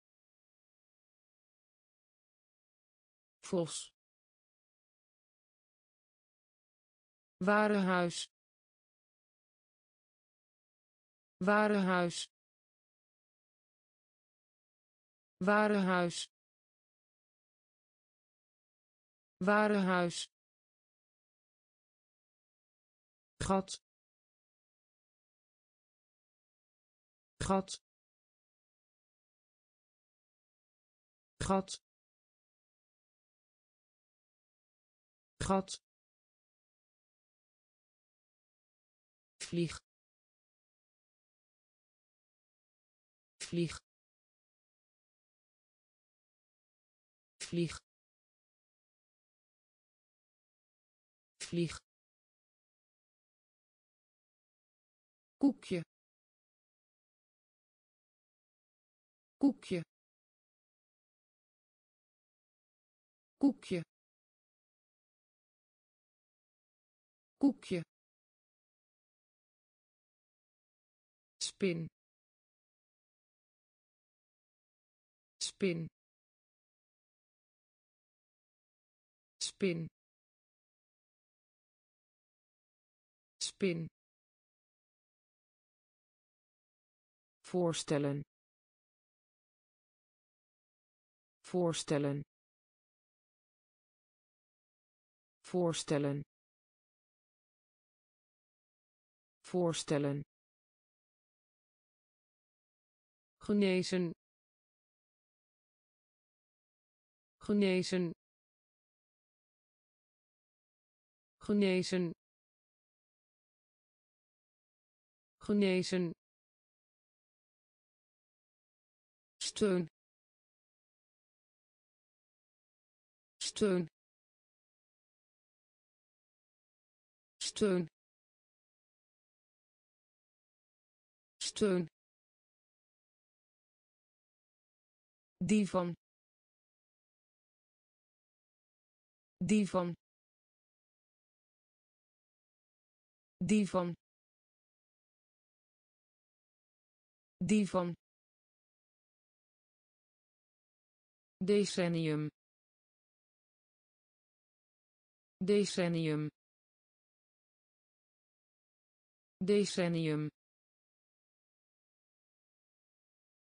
vos. Warenhuis warenhuis warenhuis. Warenhuis gat. Gat. Gat. Gat. Vlieg. Vlieg. Vlieg. Vlieg koekje. Koekje. Koekje. Koekje. Spin. Spin. Spin. Spin voorstellen. Voorstellen. Voorstellen. Voorstellen. Genezen. Genezen. Genezen. Genezen steun. Steun. Steun. Steun. Die van. Die van. Die van. Die van decennium. Decennium. Decennium.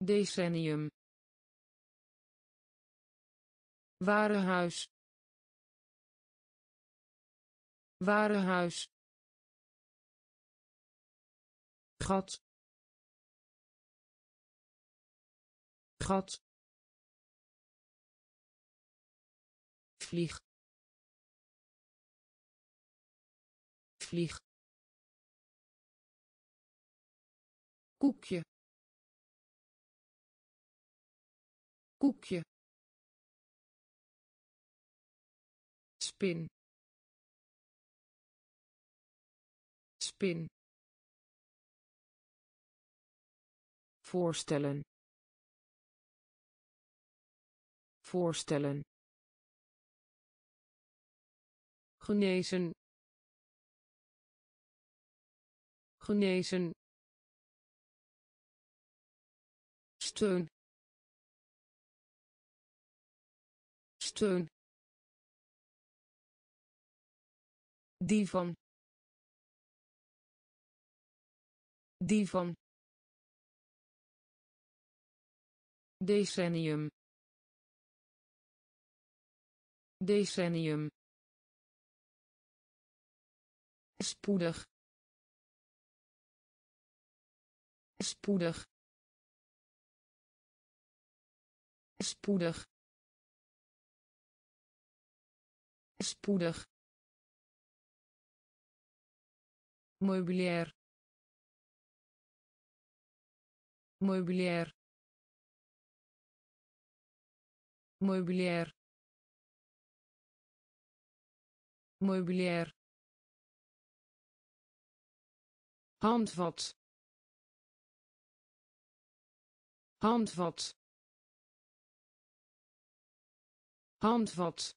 Decennium. Warenhuis. Warenhuis. Gat. Gat vlieg. Vlieg. Koekje. Koekje. Spin. Spin. Voorstellen. Voorstellen genezen. Genezen. Steun. Steun. Die van. Die van. Decennium. Decennium spoedig. Spoedig. Spoedig. Spoedig. Meubilair. Meubilair. Meubilair. Meubilair handvat. Handvat. Handvat.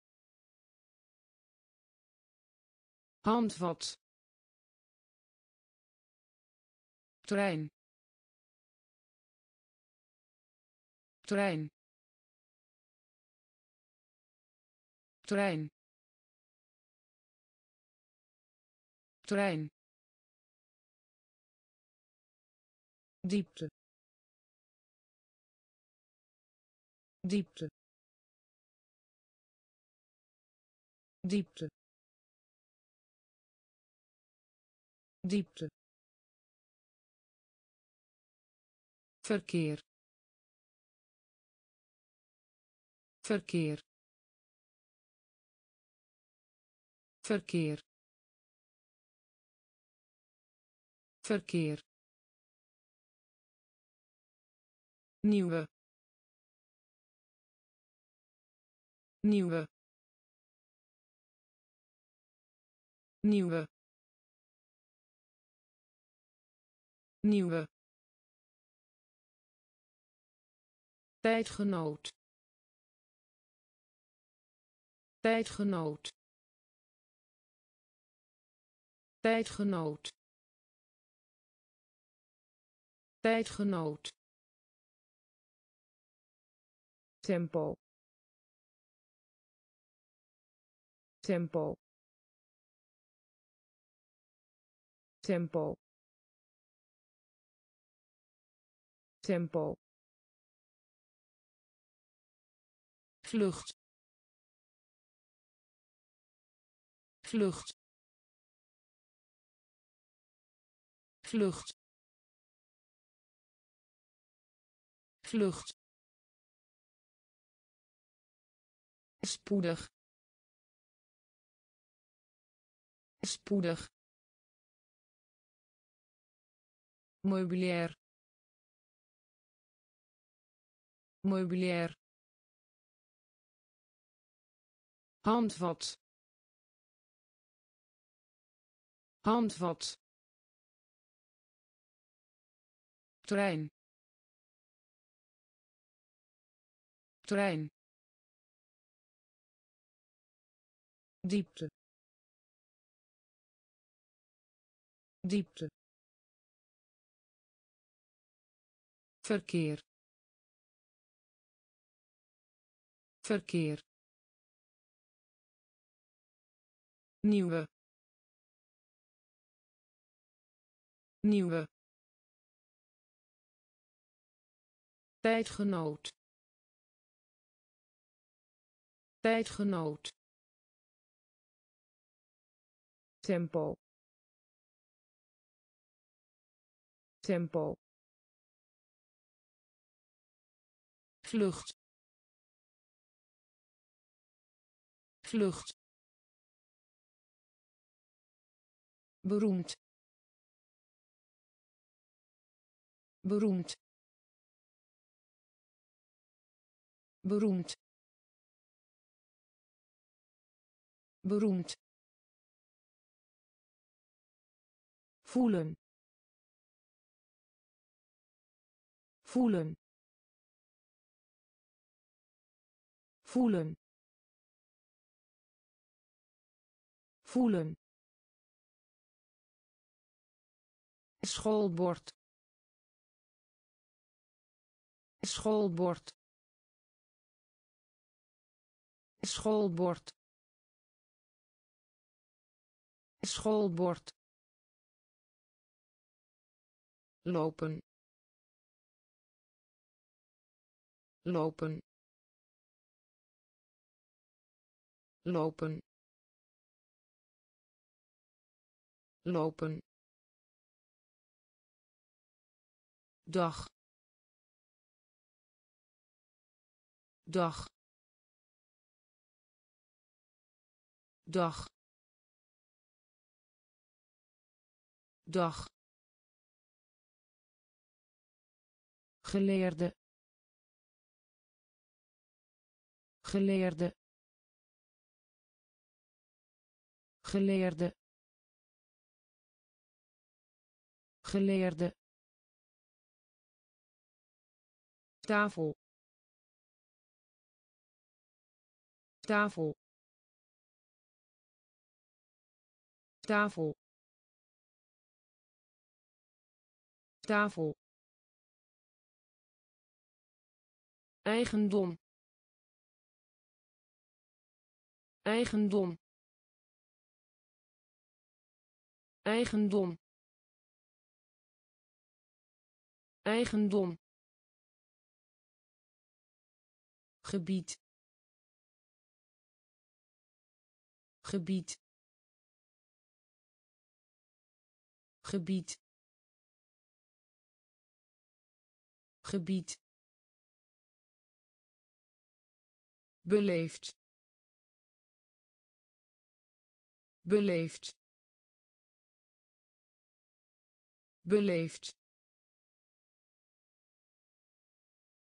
Handvat. Trein. Trein. Trein. Trein diepte. Diepte. Diepte. Diepte. Verkeer. Verkeer. Verkeer. Verkeer nieuwe. Nieuwe. Nieuwe. Nieuwe. Tijdgenoot. Tijdgenoot. Tijdgenoot. Tijdgenoot tempo tempo tempo tempo vlucht. Vlucht. Vlucht. Vlucht spoedig. Spoedig. Meubilair. Meubilair. Handvat. Handvat. Trein. Trein diepte. Diepte. Verkeer. Verkeer. Nieuwe. Nieuwe. Tijdgenoot. Tijdgenoot tempo. Tempo. Vlucht. Vlucht. Beroemd. Beroemd. Beroemd. Beroemd voelen. Voelen. Voelen. Voelen. Schoolbord. Schoolbord. Schoolbord. Schoolbord lopen. Lopen. Lopen. Lopen. Dag. Dag. Dag. Dag geleerde. Geleerde. Geleerde. Geleerde. Tafel. Tafel. Tafel. Tafel eigendom. Eigendom. Eigendom. Eigendom. Gebied. Gebied. Gebied. Gebied beleefd. Beleefd. Beleefd.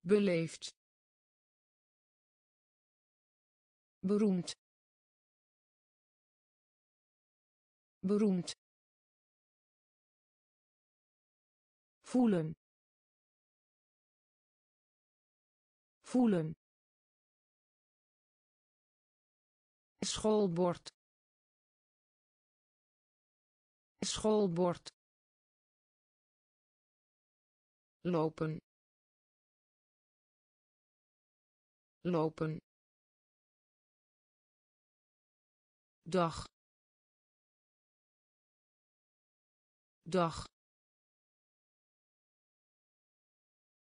Beleefd. Beroemd. Beroemd. Voelen. Voelen schoolbord. Schoolbord. Lopen. Lopen. Dag. Dag.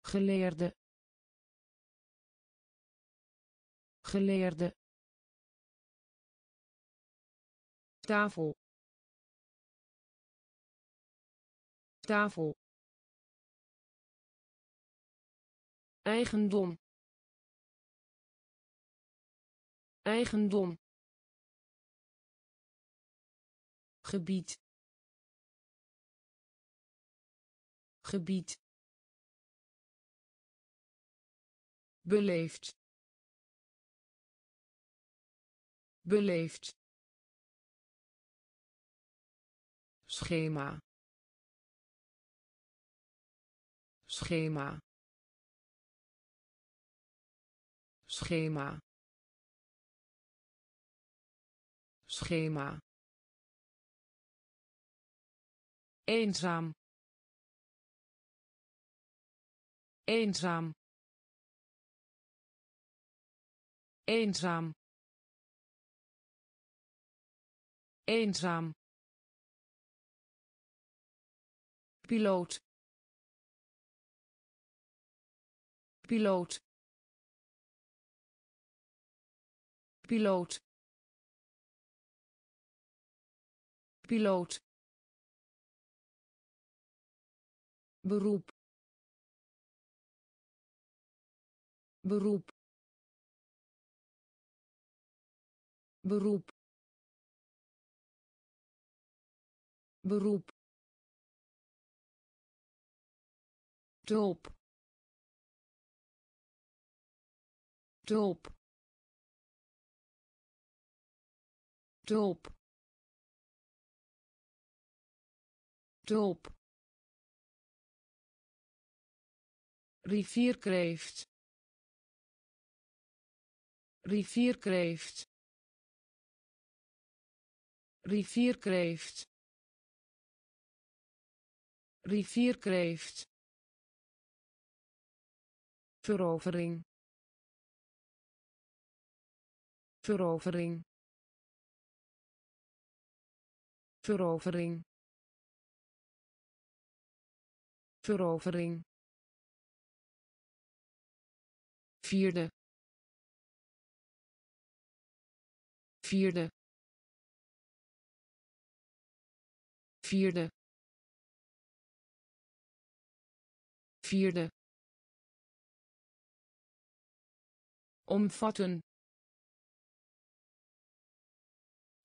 Geleerde. Geleerde tafel. Tafel. Eigendom. Eigendom. Gebied. Gebied. Beleefd. Beleefd schema. Schema. Schema. Schema. Eenzaam. Eenzaam. Eenzaam. Eenzaam piloot. Piloot. Piloot. Piloot. Beroep. Beroep. Beroep. Beroep tulp tulp tulp tulp rivierkreeft. Rivierkreeft. Rivierkreeft. Rivierkreeft verovering. Verovering. Verovering. Verovering. Vierde. Vierde. Vierde. Vierde omvatten.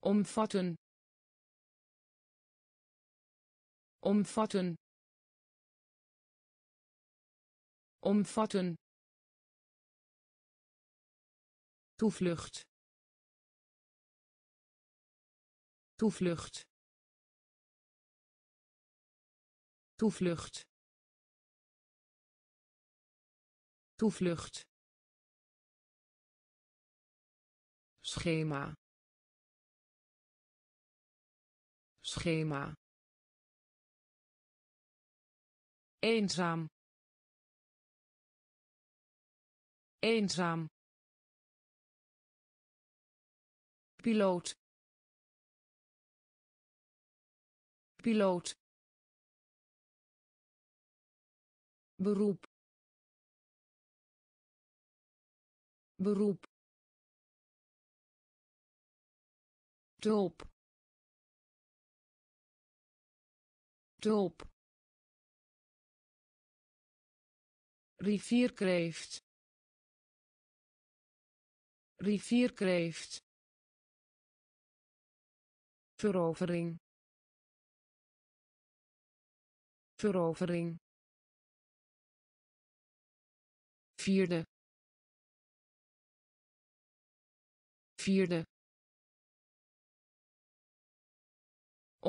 Omvatten. Omvatten. Omvatten. Toevlucht. Toevlucht. Toevlucht. Toevlucht schema. Schema. Eenzaam. Eenzaam. Piloot. Piloot. Beroep. Beroep tulp tulp rivierkreeft. Rivierkreeft. Verovering. Verovering. Vierde. Vierde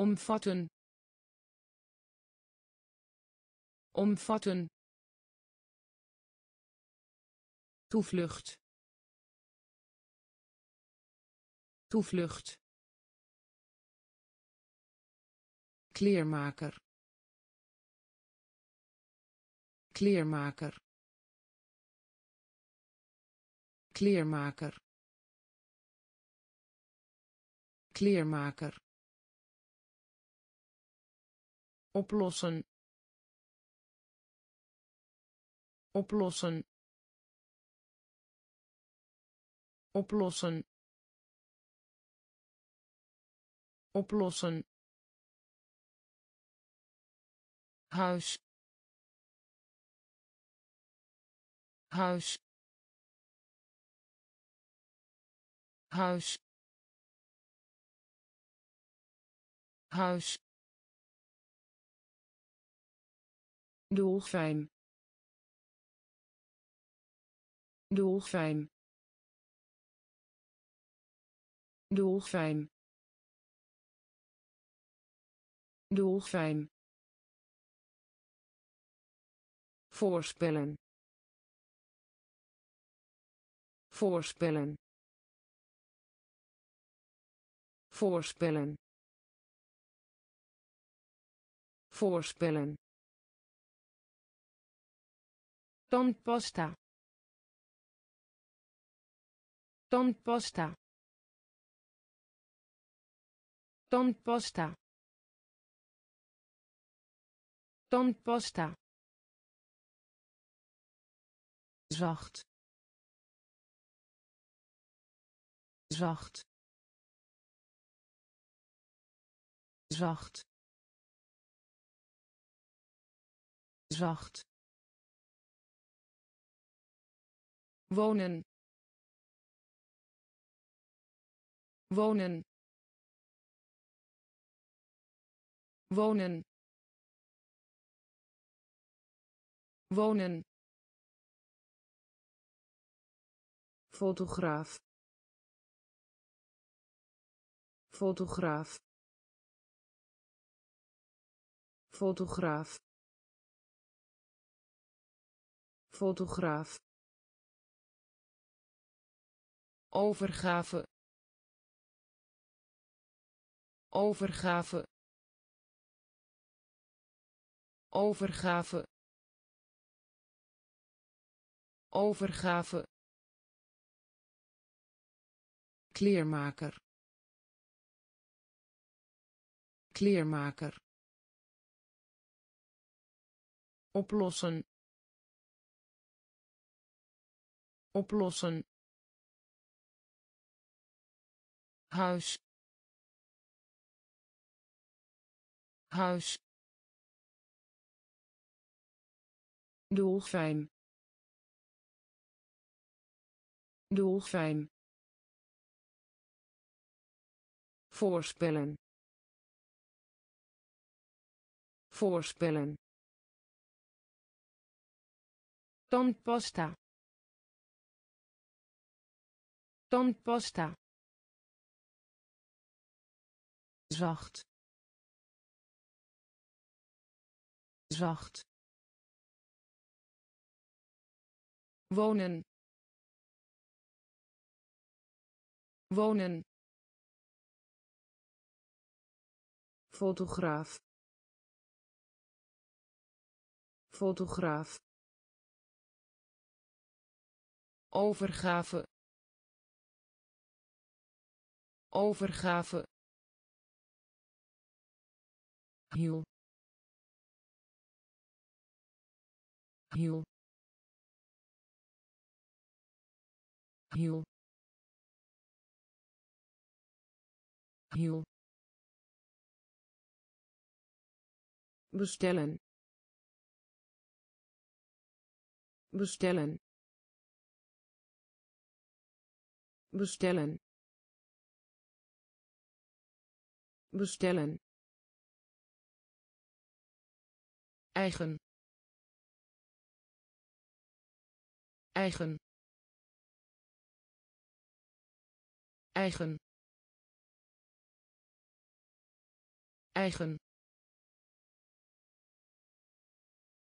omvatten. Omvatten. Toevlucht. Toevlucht. Kleermaker. Kleermaker. Kleermaker. Kleermaker oplossen. Oplossen. Oplossen. Oplossen. Huis. Huis. Huis. Huis dolfijn dolfijn dolfijn dolfijn voorspellen. Voorspellen. Voorspellen. Voorspellen tandpasta. Tandpasta. Tandpasta. Tandpasta. Zacht zacht zacht zacht wonen. Wonen. Wonen. Wonen. Fotograaf. Fotograaf. Fotograaf. Fotograaf overgave overgave overgave overgave. Kleermaker. Kleermaker. Oplossen. Oplossen huis. Huis. Dolfijn dolfijn voorspellen. Voorspellen. Tandpasta. Tandpasta zacht. Zacht. Wonen. Wonen. Fotograaf. Fotograaf. Overgave. Overgave hiel. Hiel. Hiel. Hiel. Bestellen. Bestellen. Bestellen. Bestellen eigen. Eigen. Eigen. Eigen.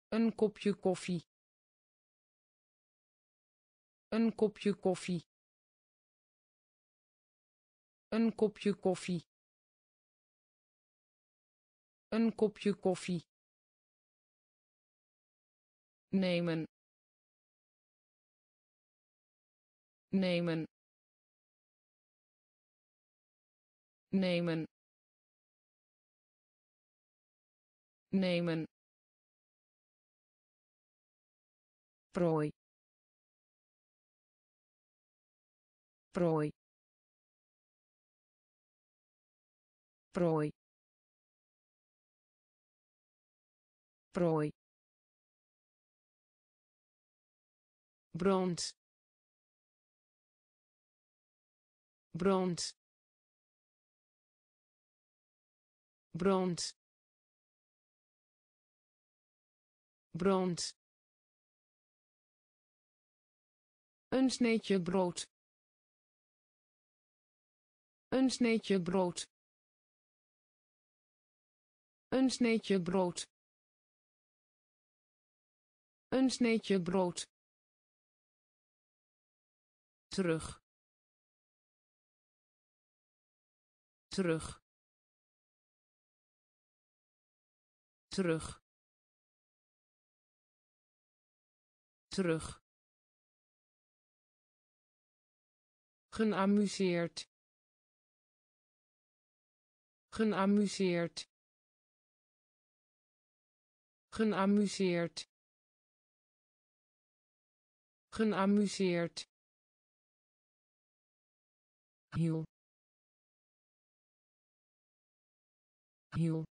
Een kopje koffie. Een kopje koffie. Een kopje koffie. Een kopje koffie nemen. Nemen. Nemen. Nemen. Prooi. Prooi. Prooi. Prooi brand. Brand. Brand. Brand. Een sneetje brood. Een sneetje brood. Een sneetje brood. Een sneetje brood terug. Terug. Terug. Terug. Geamuseerd. Geamuseerd. Geamuseerd. Geamuseerd hiel. Hiel.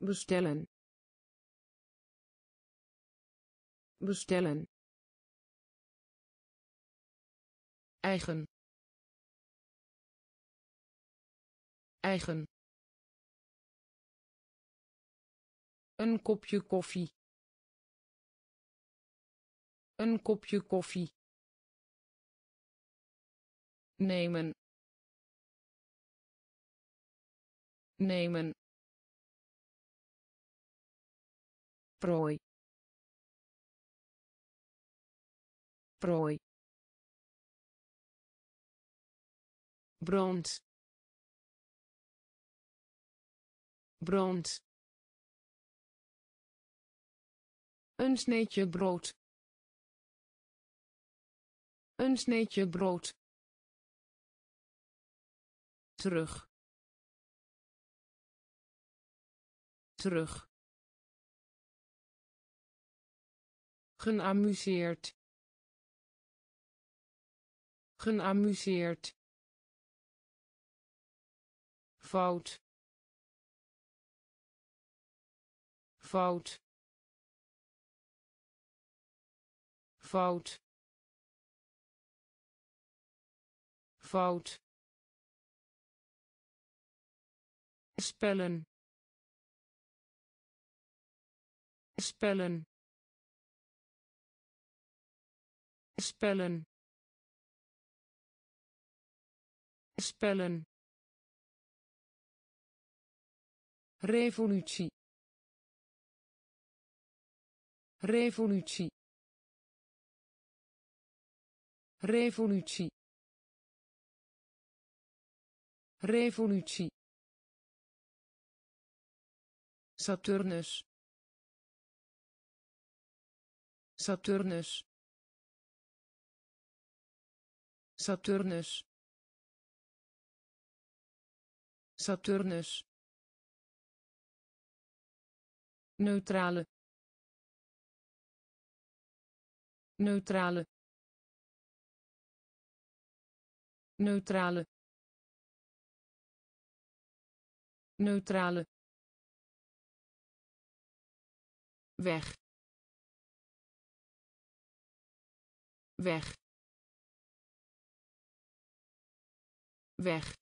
Bestellen. Bestellen. Eigen. Eigen. Een kopje koffie. Een kopje koffie nemen. Nemen. Prooi. Prooi. Brand. Brand. Een sneetje brood. Een sneetje brood terug. Terug. Geamuseerd. Geamuseerd. Fout. Fout. Fout. Fout spellen. Spellen. Spellen. Spellen. Revolutie. Revolutie. Revolutie. Revolutie Saturnus. Saturnus. Saturnus. Saturnus. Neutrale. Neutrale. Neutrale. Neutrale weg. Weg. Weg.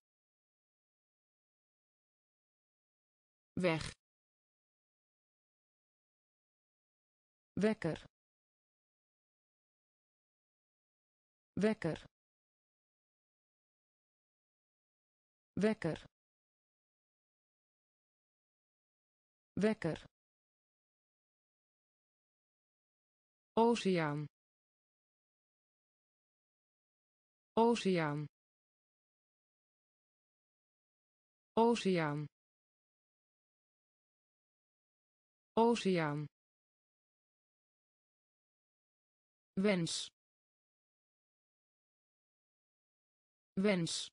Weg. Wekker. Wekker. Wekker. Wekker oceaan. Oceaan. Oceaan. Oceaan. Wens. Wens.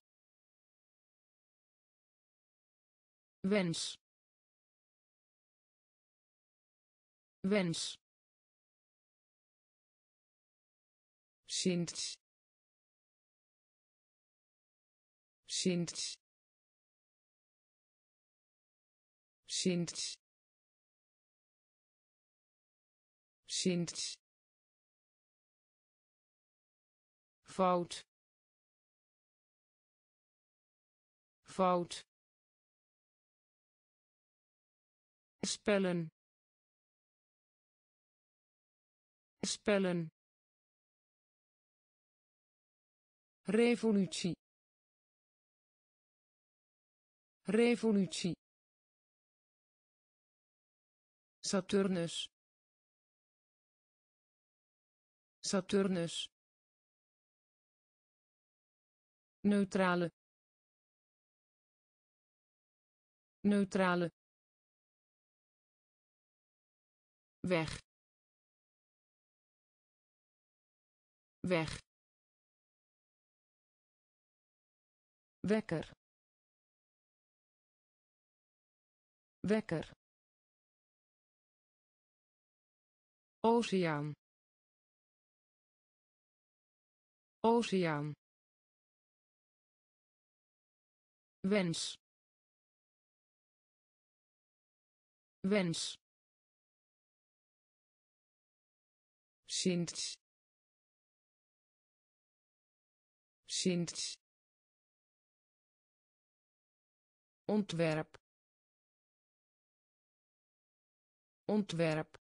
Wens. Wens Sint Sint Sint Sint fout. Fout. Spellen. Spellen revolutie. Revolutie. Saturnus. Saturnus. Neutrale. Neutrale. Weg. Weg wekker. Wekker. Oceaan. Oceaan. Wens. Wens. Sint Sint ontwerp. Ontwerp.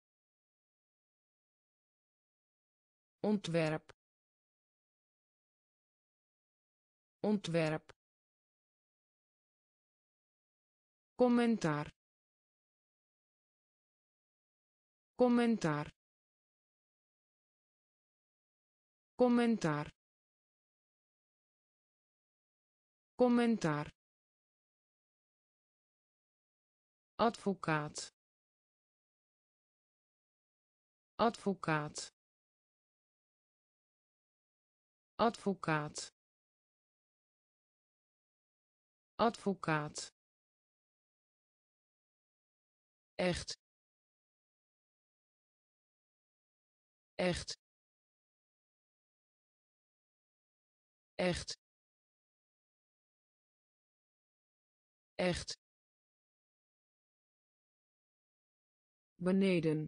Ontwerp. Ontwerp. Commentaar. Commentaar. Commentaar. Commentaar advocaat. Advocaat. Advocaat. Advocaat. Echt. Echt. Echt. Echt beneden.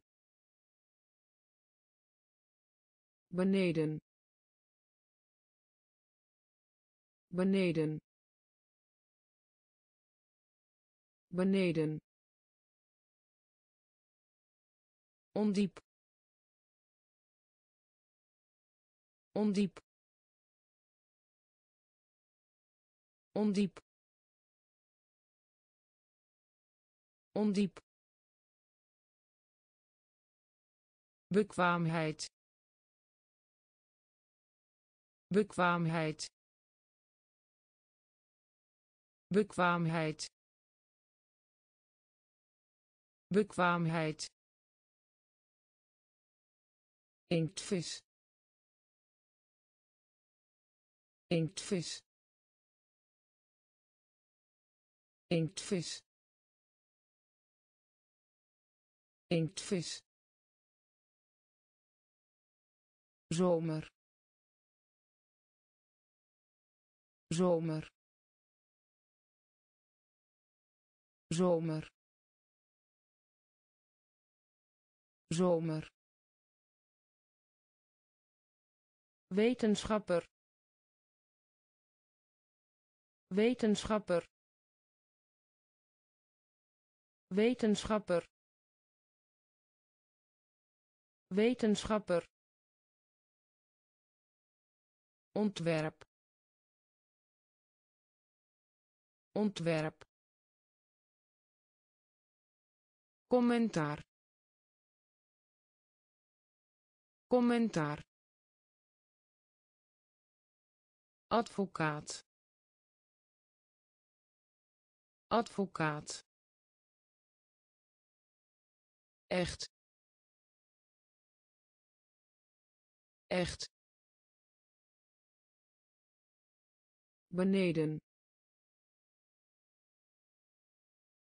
Beneden. Beneden. Beneden. Ondiep. Ondiep. Ondiep. Ondiep bekwaamheid bekwaamheid bekwaamheid bekwaamheid. Inktvis inktvis inktvis. Inktvis zomer. Zomer. Zomer. Zomer. Wetenschapper. Wetenschapper. Wetenschapper. Wetenschapper ontwerp. Ontwerp. Commentaar. Commentaar. Advocaat. Advocaat. Echt. Echt beneden.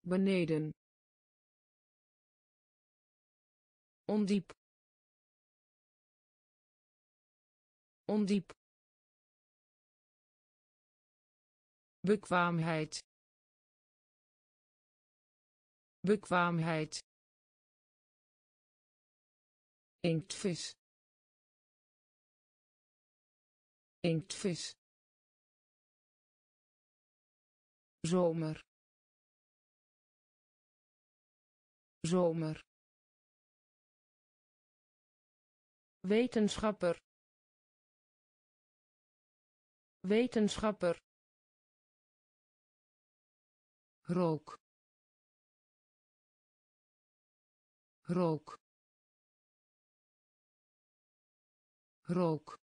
Beneden. Ondiep. Ondiep. Bekwaamheid. Bekwaamheid. Inktvis. Inktvis zomer. Zomer. Wetenschapper. Wetenschapper. Rook. Rook. Rook.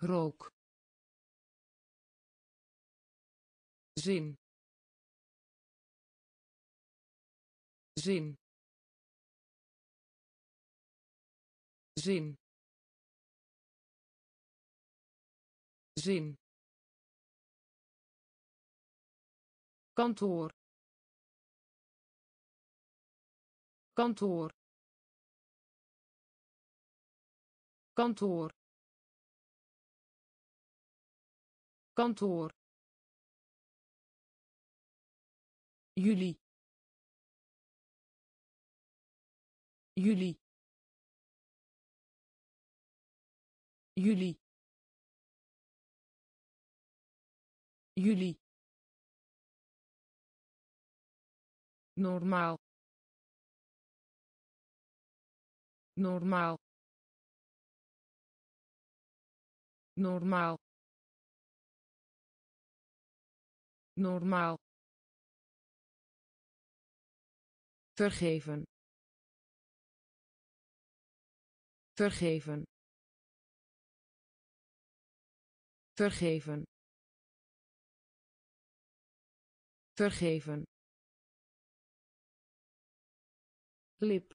Rook zin. Zin. Zin. Zin. Kantoor. Kantoor. Kantoor. Kantoor juli juli juli juli normaal. Normaal. Normaal. Normaal vergeven. Vergeven. Vergeven. Vergeven. Lip.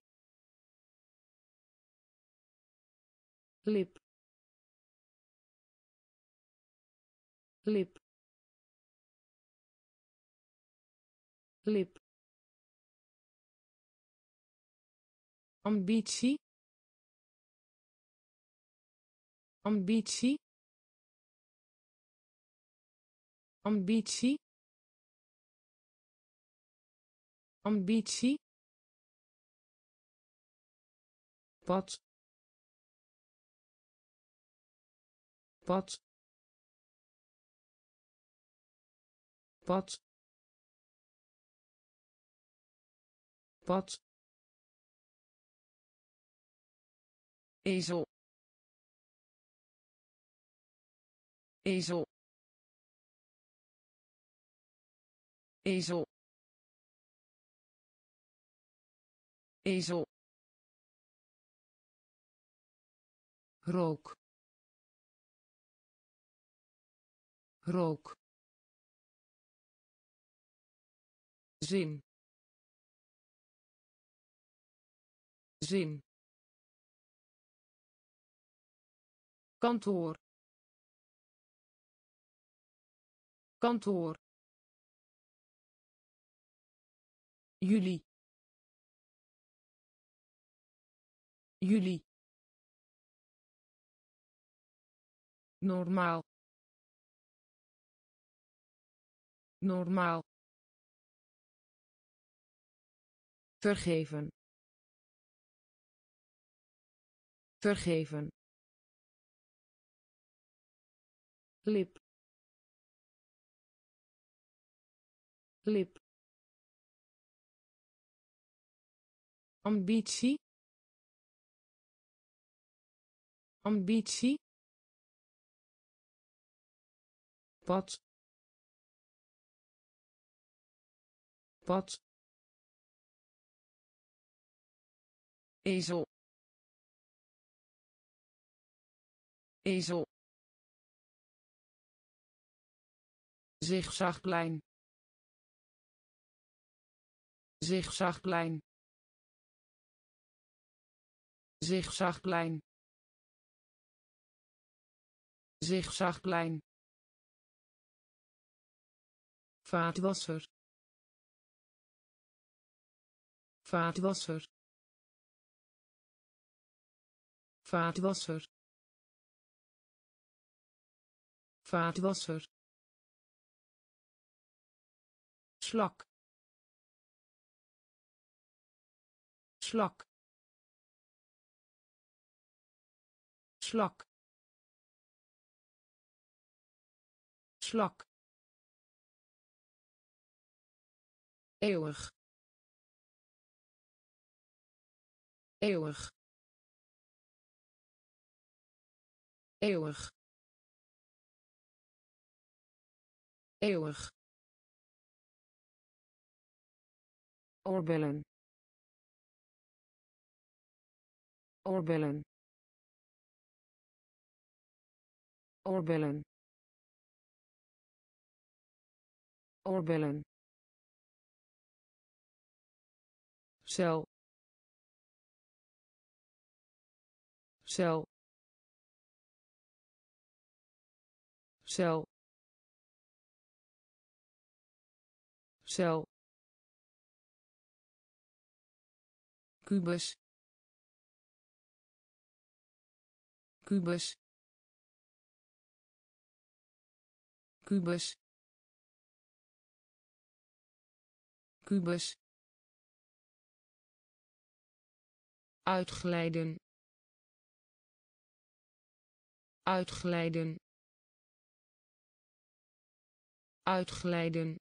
Lip. Lip. Lip ambitie ambitie ambitie ambitie pad pad pad pad ezel. Ezel. Ezel. Ezel. Rook rook zin. Zin kantoor. Kantoor. Juli. Juli. Normaal. Normaal. Vergeven. Vergeven lip. Lip. Ambitie. Ambitie. Pad. Pad. Ezel. Ezel zigzagplein. Zigzagplein. Zigzagplein. Zigzagplein. Vaatwasser. Vaatwasser. Vaatwasser. Vaatwasser slak slak slak slak eeuwig. Eeuwig. Eeuwig. Eeuwig oorbellen. Oorbellen. Oorbellen. Oorbellen. Cel. Cel. Cel. Cel kubus. Kubus. Kubus. Kubus. Uitglijden. Uitglijden. Uitglijden.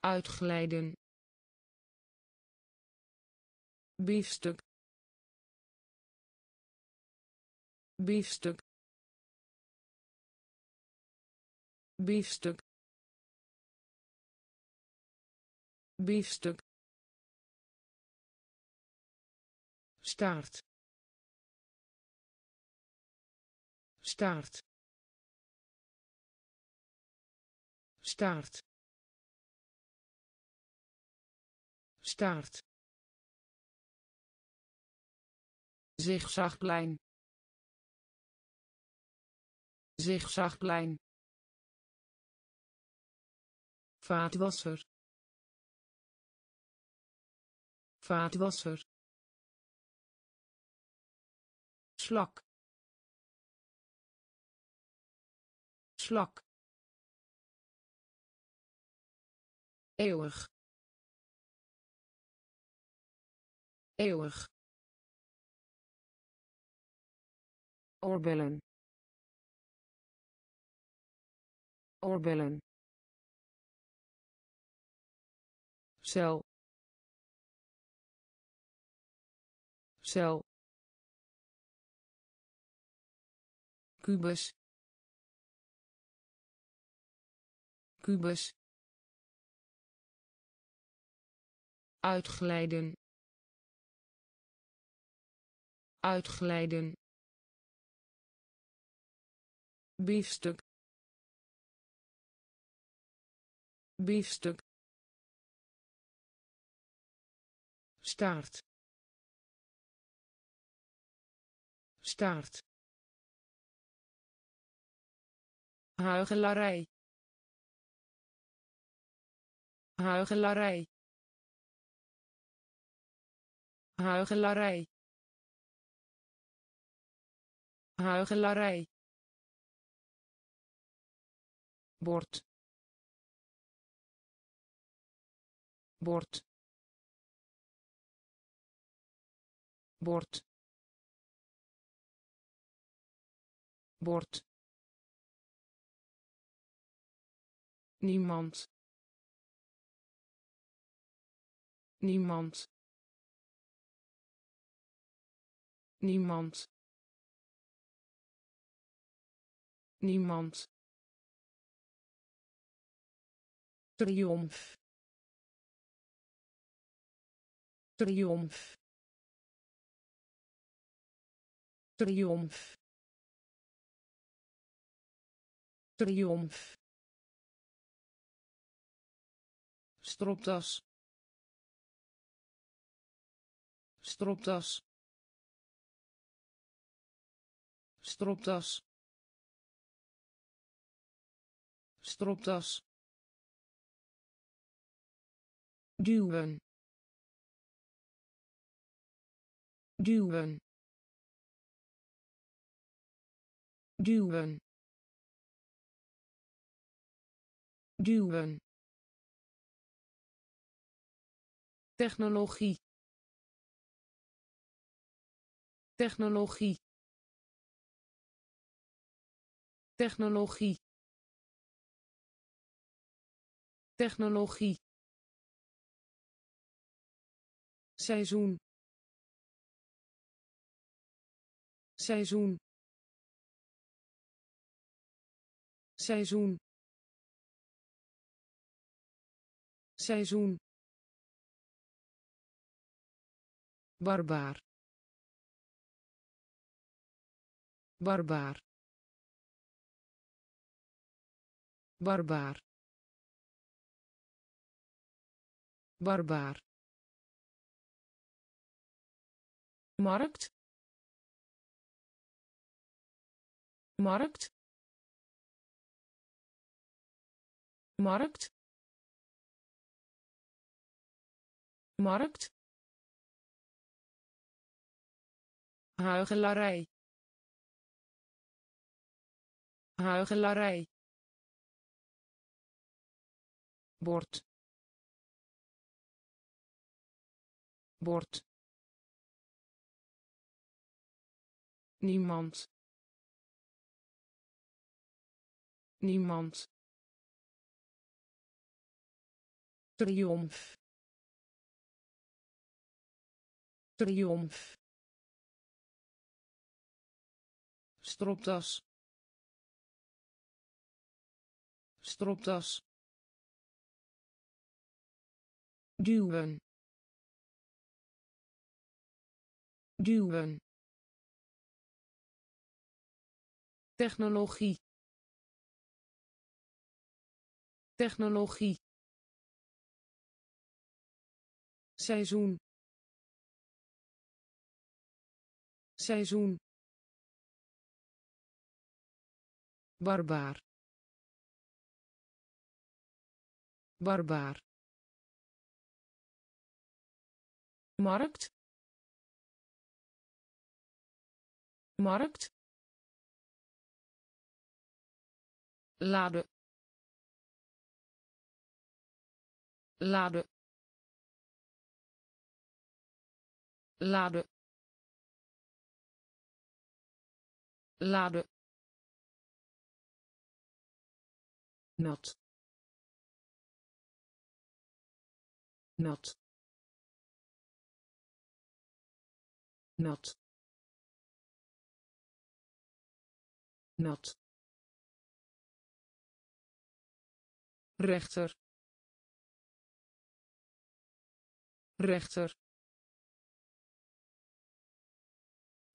Uitglijden biefstuk. Biefstuk. Biefstuk. Biefstuk. Staart. Staart. Staart. Staart zigzagplein. Zigzagplein. Vaatwasser. Vaatwasser. Slak slak eeuwig. Eeuwig oorbellen. Oorbellen. Cel. Cel. Kubus. Kubus. Uitglijden. Uitglijden biefstuk. Biefstuk. Staart. Staart. Huigelarij huigelarij huigelarij huigelarij bord. Bord. Bord. Bord. Niemand. Niemand. Niemand. Niemand triomf. Triomf. Triomf. Triomf. Stropdas. Stropdas. Stropdas. Stropdas duwen. Duwen. Duwen. Duwen. Technologie. Technologie. Technologie. Technologie seizoen. Seizoen. Seizoen. Seizoen. Barbaar. Barbaar. Barbaar. Barbaar markt. Markt. Markt. Markt. Huigelarij huigelarij bord. Bord niemand. Niemand. Triomf. Triomf. Stropdas. Stropdas. Duwen. Duwen technologie. Technologie. Seizoen. Seizoen. Barbaar. Barbaar. Markt. Markt laden. Laden. Laden. Laden. Nat. Nat. Nat. Nat rechter. Rechter.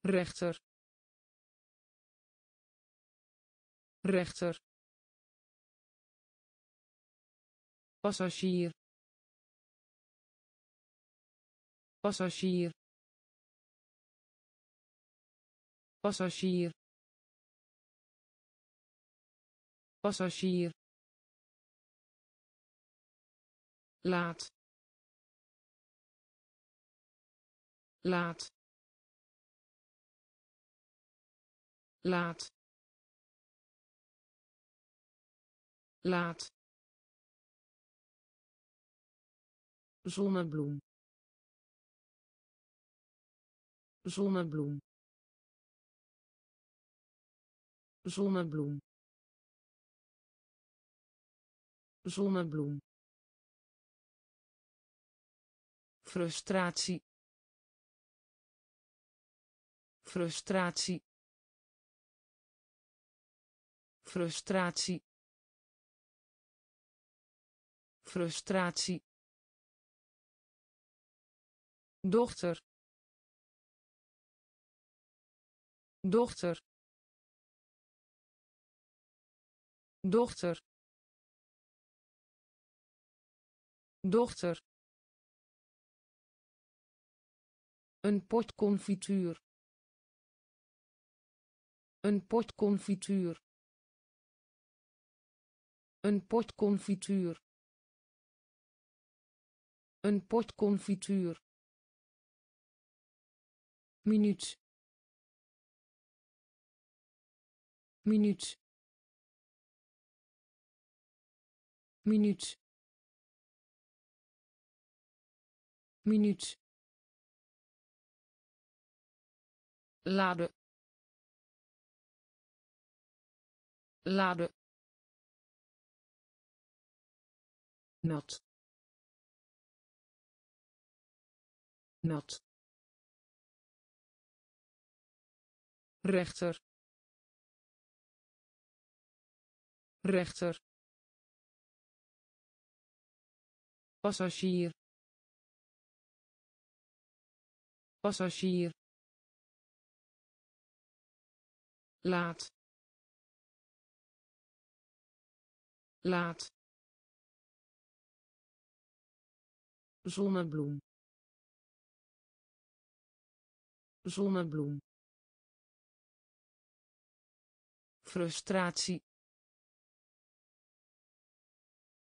Rechter. Rechter. Passagier. Passagier. Passagier. Passagier laat. Laat. Laat. Laat. Zonnebloem. Zonnebloem. Zonnebloem. Zonnebloem frustratie. Frustratie. Frustratie. Frustratie. Dochter. Dochter. Dochter. Dochter een pot confituur een pot confituur een pot confituur een pot confituur minuut. Minuut. Minuut. Minuut laden. Laden. Nat. Nat. Rechter. Rechter. Passagier. Passagier laat. Laat. Zonnebloem. Zonnebloem. Frustratie.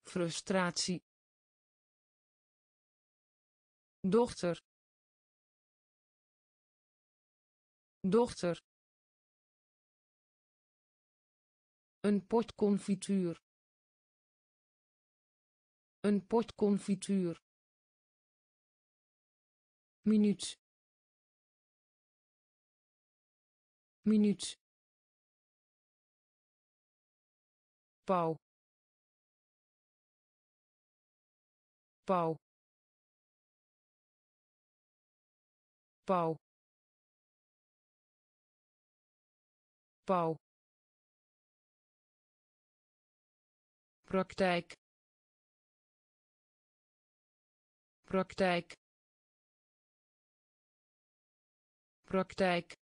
Frustratie. Dochter. Dochter een pot confituur een pot confituur minuut. Minuut. Pauw. Pauw. Pauw. Pauw praktijk praktijk praktijk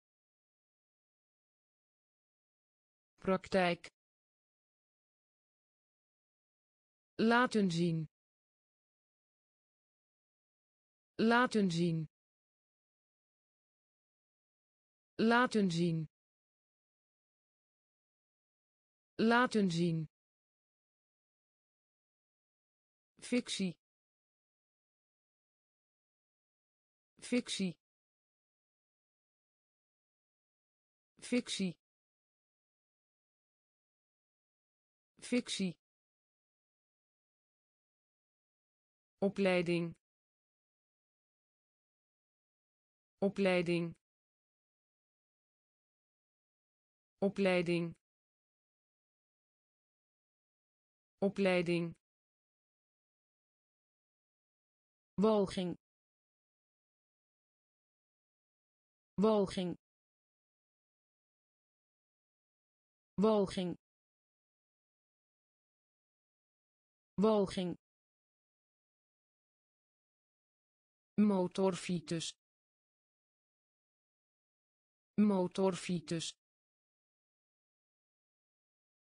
praktijk. Laten zien. Laten zien. Laten zien. Laten zien fictie. Fictie. Fictie. Fictie. Opleiding. Opleiding. Opleiding. Opleiding walging. Walging. Walging. Walging. Motorfiets. Motorfiets.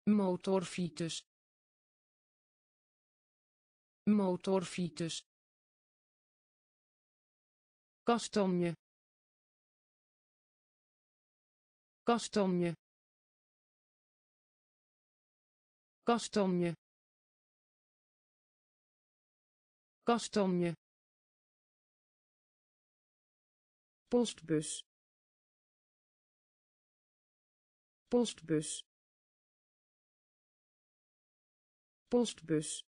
Motorfiets. Motorfiets kastanje kastanje kastanje kastanje postbus. Postbus. Postbus.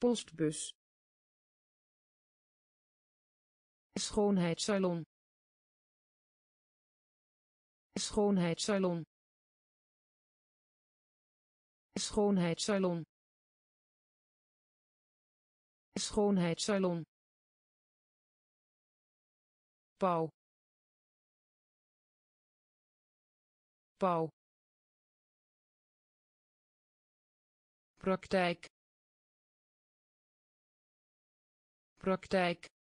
Postbus schoonheidssalon. Schoonheidssalon. Schoonheidssalon. Schoonheidssalon. Pauw pauw praktijk. Praktijk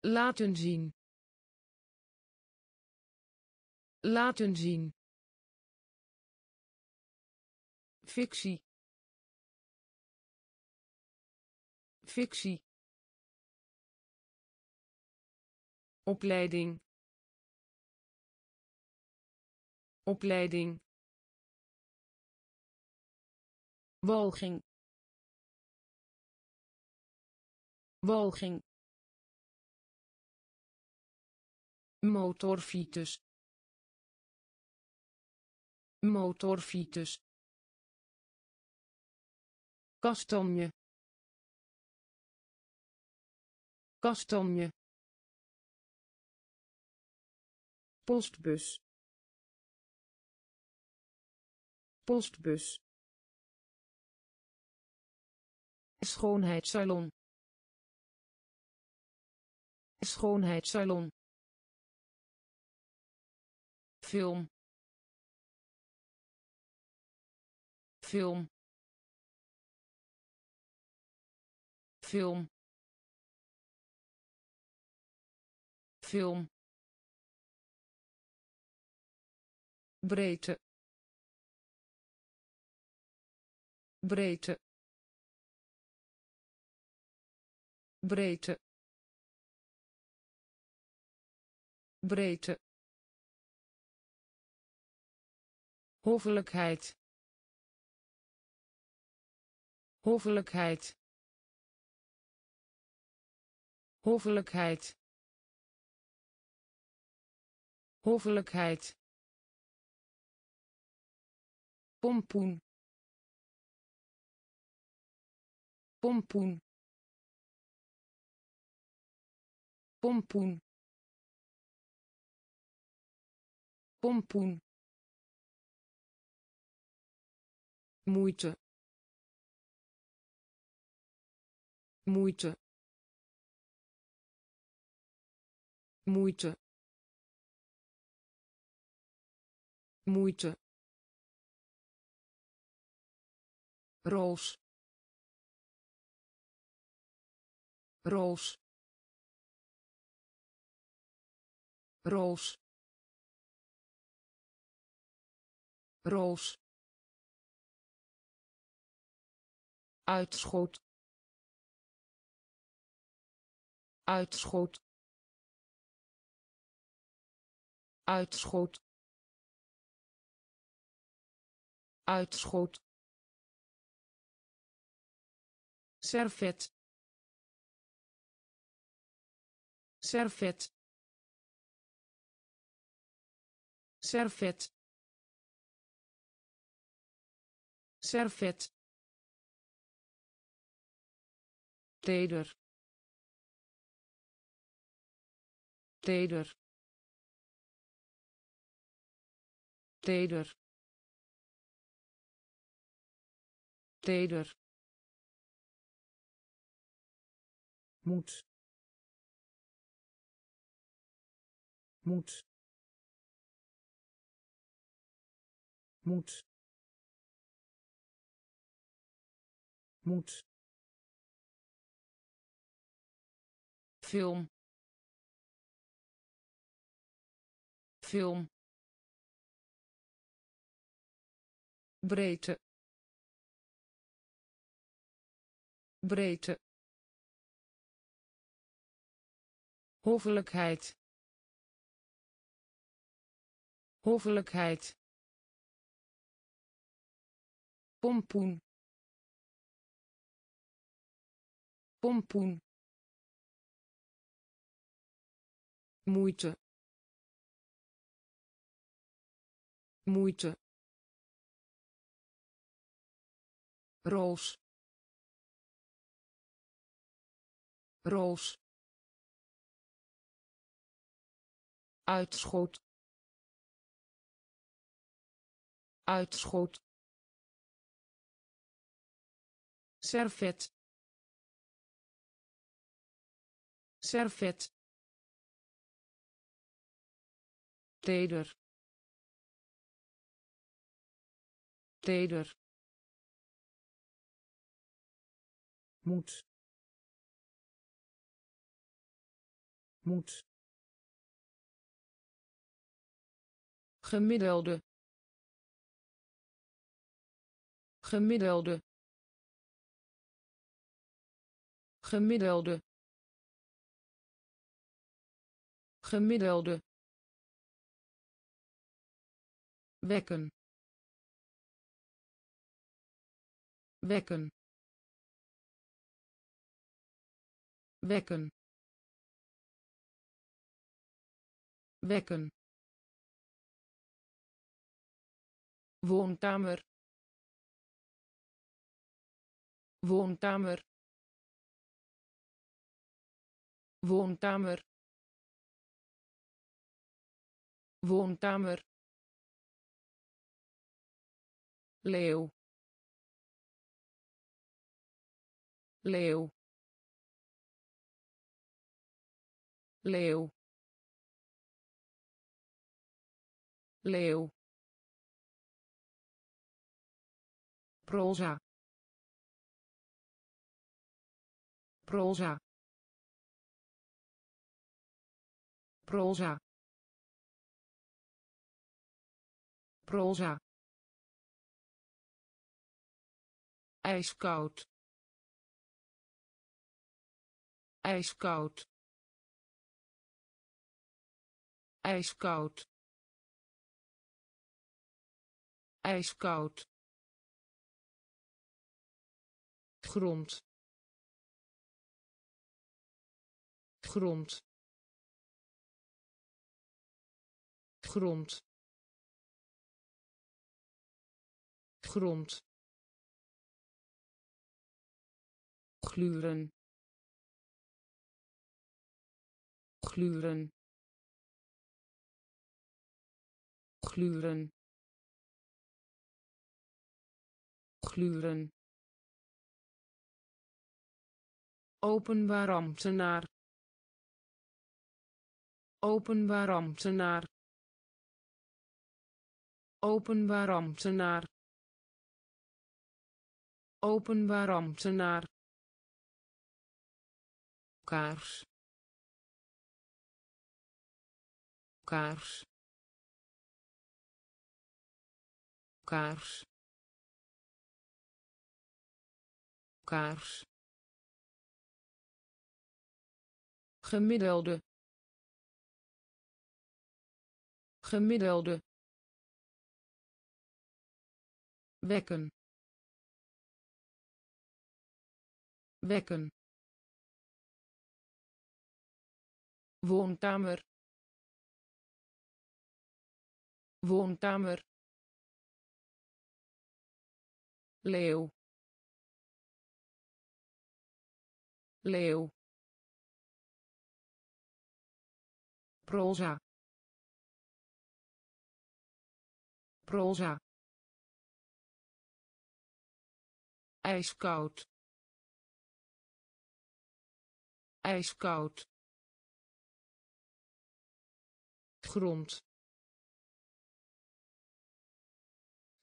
laten zien. Laten zien. Fictie. Fictie. Opleiding. Opleiding. Walging. Walging motorfiets motorfiets kastanje kastanje postbus postbus schoonheidssalon schoonheidssalon film. Film. Film. Film. Breedte. Breedte. Breedte. Breedte hoffelijkheid. Hoffelijkheid. Hoffelijkheid. Hoffelijkheid. Pompoen. Pompoen. Pompoen. Pompoen moeite moeite moeite moeite roos roos roos roos uitschot. Uitschot. Uitschot. Uitschot. Servet. Servet. Servet. Servet teder. Teder. Teder. Teder. Moet. Moet. Moet. Moet film. Film. Breedte. Breedte. Hoffelijkheid. Hoffelijkheid. Pompoen. Pompoen moeite moeite roos roos uitschot. Uitschot. Servet. Servet teder. Teder. Moet. Moet. Gemiddelde. Gemiddelde. Gemiddelde. Gemiddelde wekken. Wekken. Wekken. Wekken. Woonkamer. Woonkamer. Woonkamer. Woonkamer leeuw. Leeuw. Leeuw. Leeuw. Proza. Proza. Proza. Proza ijskoud. Ijskoud. Ijskoud. Ijskoud. Grond. Grond. Grond. Grond gluren. Gluren. Gluren. Gluren. Openbaar ambtenaar. Openbaar ambtenaar. Openbaar ambtenaar. Openbaar ambtenaar kaars. Kaars. Kaars. Kaars. Gemiddelde. Gemiddelde. Wekken. Wekken woonkamer woonkamer leeuw leeuw proza proza ijskoud ijskoud grond.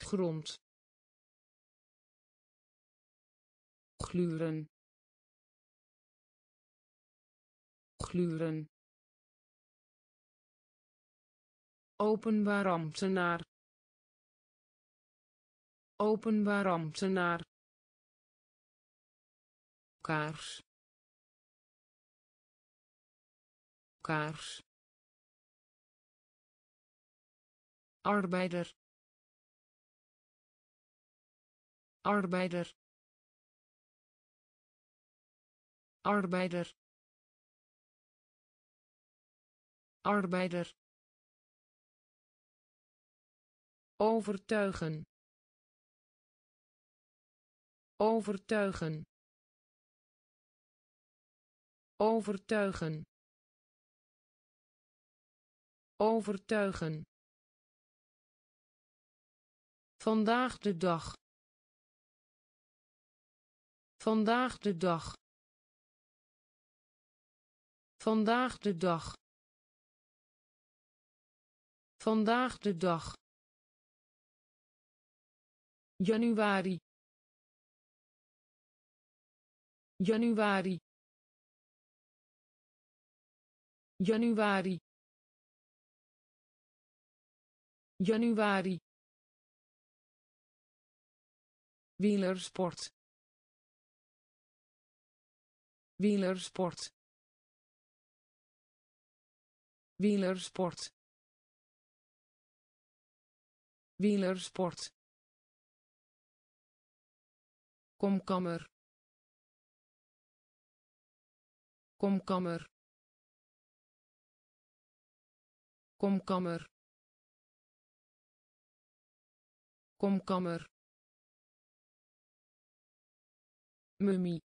Grond. Gluren. Gluren. Openbaar ambtenaar. Openbaar ambtenaar. Kaars. Kaars arbeider. Arbeider. Arbeider. Arbeider. Overtuigen. Overtuigen. Overtuigen. Overtuigen vandaag de dag. Vandaag de dag. Vandaag de dag. Vandaag de dag. Januari. Januari. Januari. Januari wielersport. Wielersport. Wielersport. Wielersport. Komkammer komkammer komkammer komkammer mummie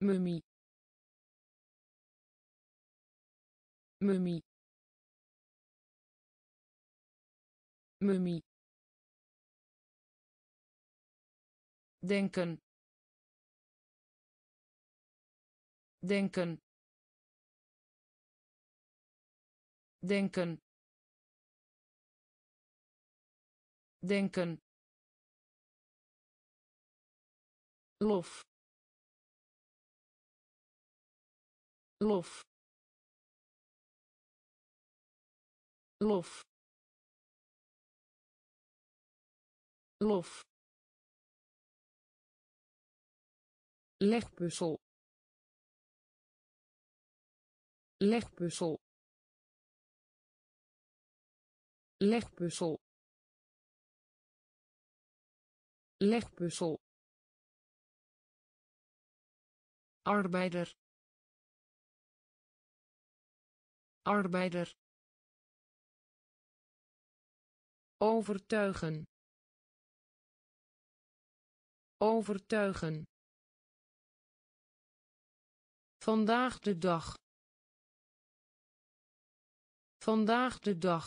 mummie mummie mummie denken. Denken. Denken. Denken lof lof lof lof. Legpuzzel legpuzzel legpuzzel. Legpuzzel arbeider. Arbeider. Overtuigen. Overtuigen. Vandaag de dag. Vandaag de dag.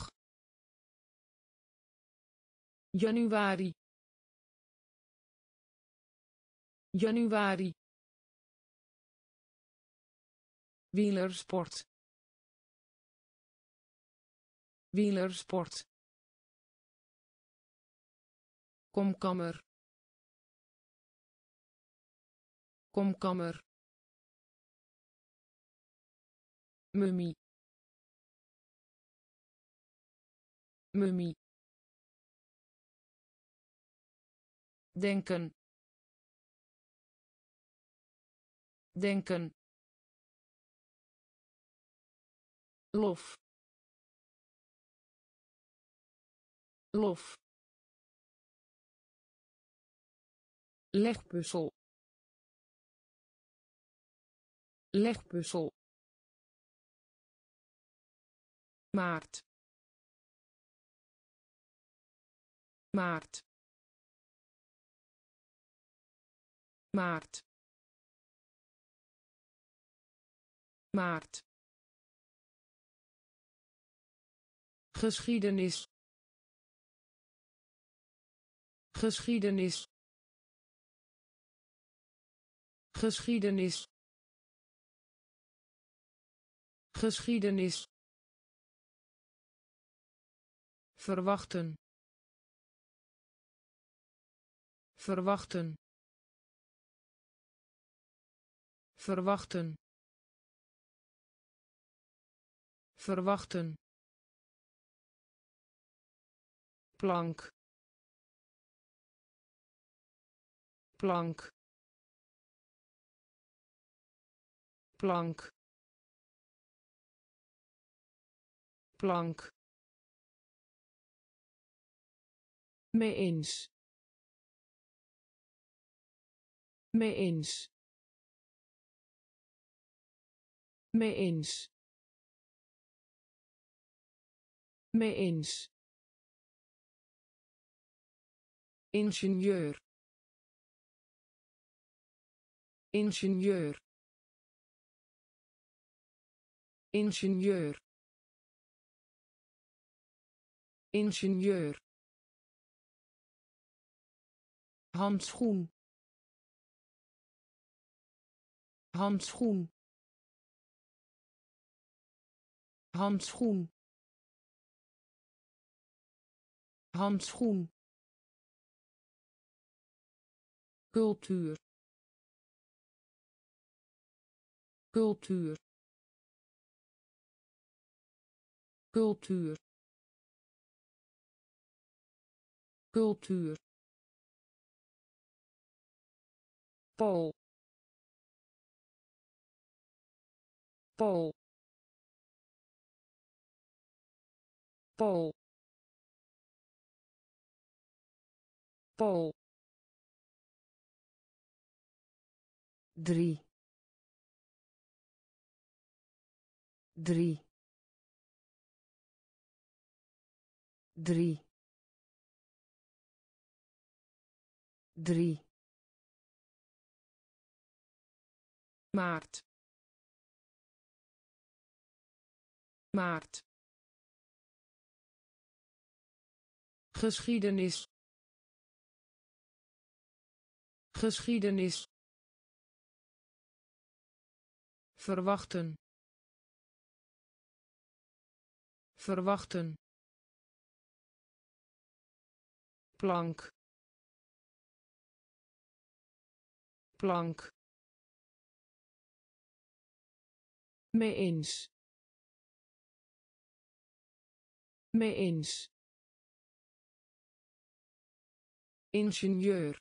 Januari. Januari wielersport. Wielersport. Komkammer komkammer mummie. Mummie. Denken. Denken lof lof legpuzzel legpuzzel maart maart maart maart geschiedenis. Geschiedenis. Geschiedenis. Geschiedenis. Verwachten. Verwachten. Verwachten. Verwachten plank. Plank. Plank. Plank. Mee eens. Mee eens. Mee eens. Mee eens ingenieur. Ingenieur. Ingenieur. Ingenieur. Handschoen. Handschoen. Handschoen. Handschoen cultuur. Cultuur. Cultuur. Cultuur. Pool Pool Pool Pool drie. Drie. Drie. Drie. Maart. Maart. Geschiedenis. Geschiedenis verwachten. Verwachten. Plank. Plank. Mee eens. Mee eens. Ingenieur.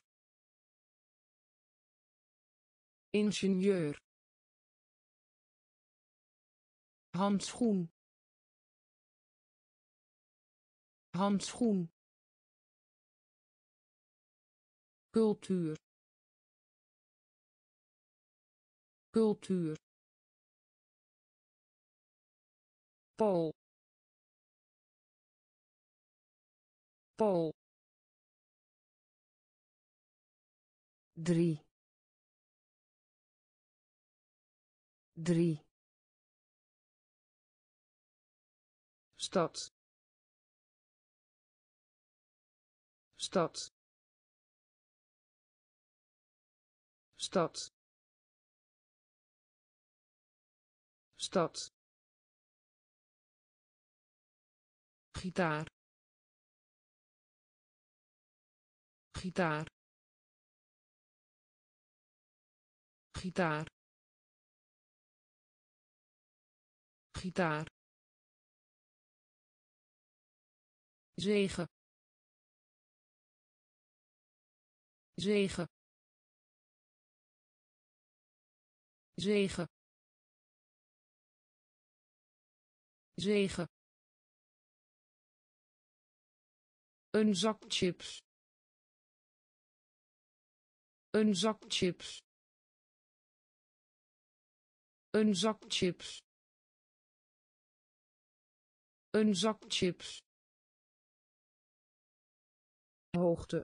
Ingenieur handschoen. Handschoen. Cultuur. Cultuur. Pool Pool drie. Drie stad. Stad. Stad. Stad. Gitaar. Gitaar. Gitaar. Gitaar zegen. Zegen. Zegen. Zegen. Een zak chips. Een zak chips. Een zak chips. Een zak chips. Hoogte.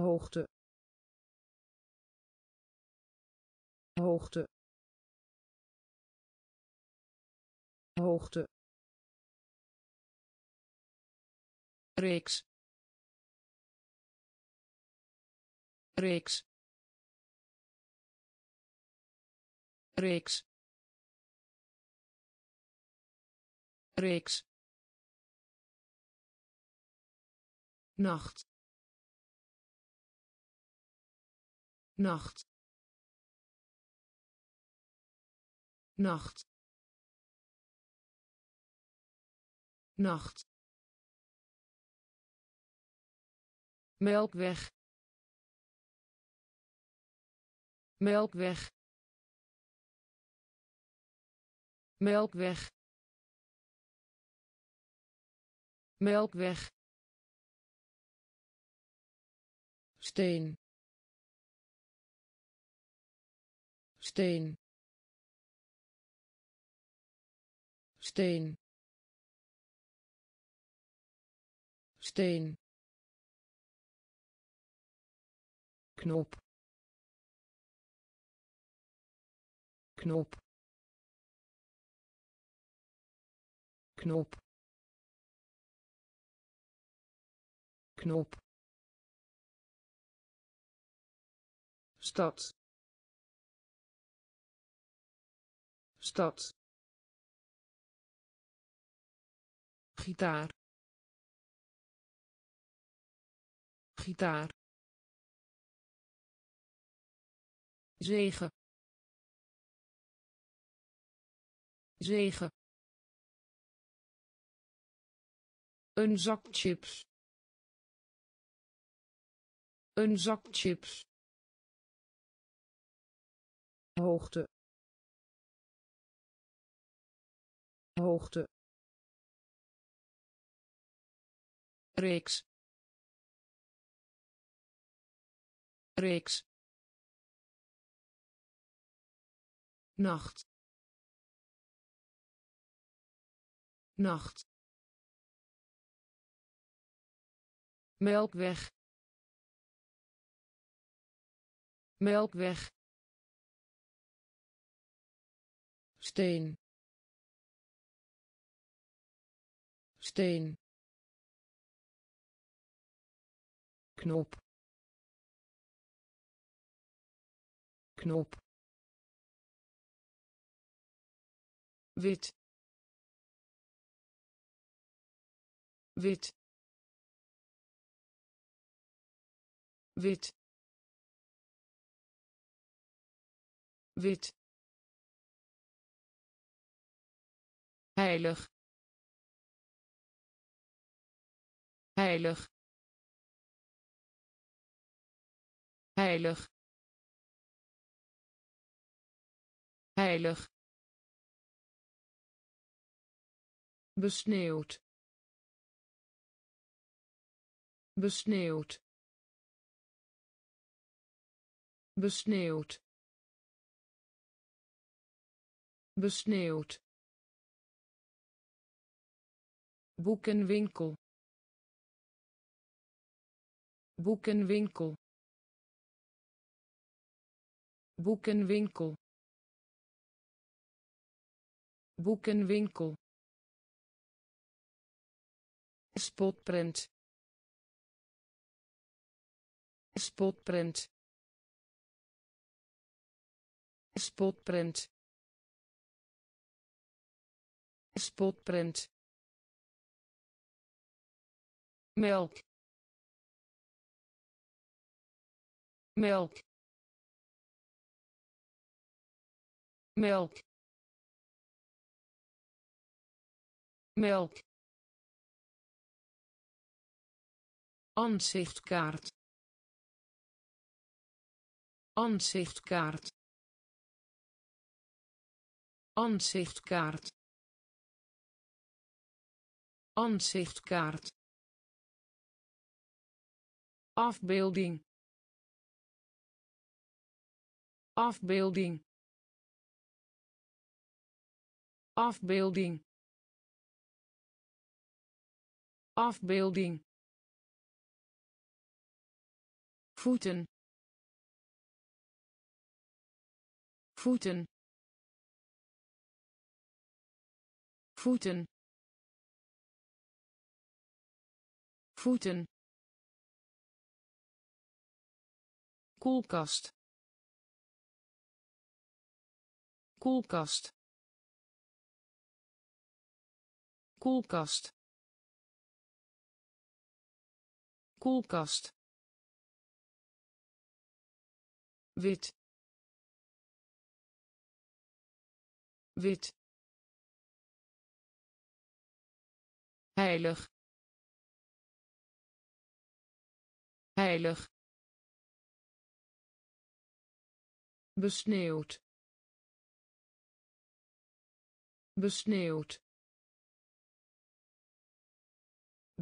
Hoogte. Hoogte. Hoogte. Reeks. Reeks. Reeks. Reeks nacht. Nacht. Nacht. Nacht. Melkweg melkweg melkweg melkweg steen. Steen. Steen. Steen. Knop. Knop. Knop. Knop stad. Stad. Gitaar. Gitaar. Zegen. Zegen. Een zak chips. Een zak chips hoogte. Hoogte. Reeks. Reeks. Nacht. Nacht. Melkweg. Melkweg steen. Steen. Knop. Knop. Wit. Wit. Wit. Wit heilig. Heilig. Heilig. Heilig. Besneeuwd. Besneeuwd. Besneeuwd. Besneeuwd boekenwinkel. Boekenwinkel. Boekenwinkel. Boekenwinkel. Spotprint. Spotprint. Spotprint. Spotprint melk melk melk melk Ansichtkaart. Ansichtkaart. Ansichtkaart. Ansichtkaart. Afbeelding. Afbeelding. afbeelding. Afbeelding. Voeten. Voeten. Voeten. Voeten koelkast. Koelkast. Koelkast. Koelkast. Wit. Wit. Heilig. Heilig besneeuwd. Besneeuwd.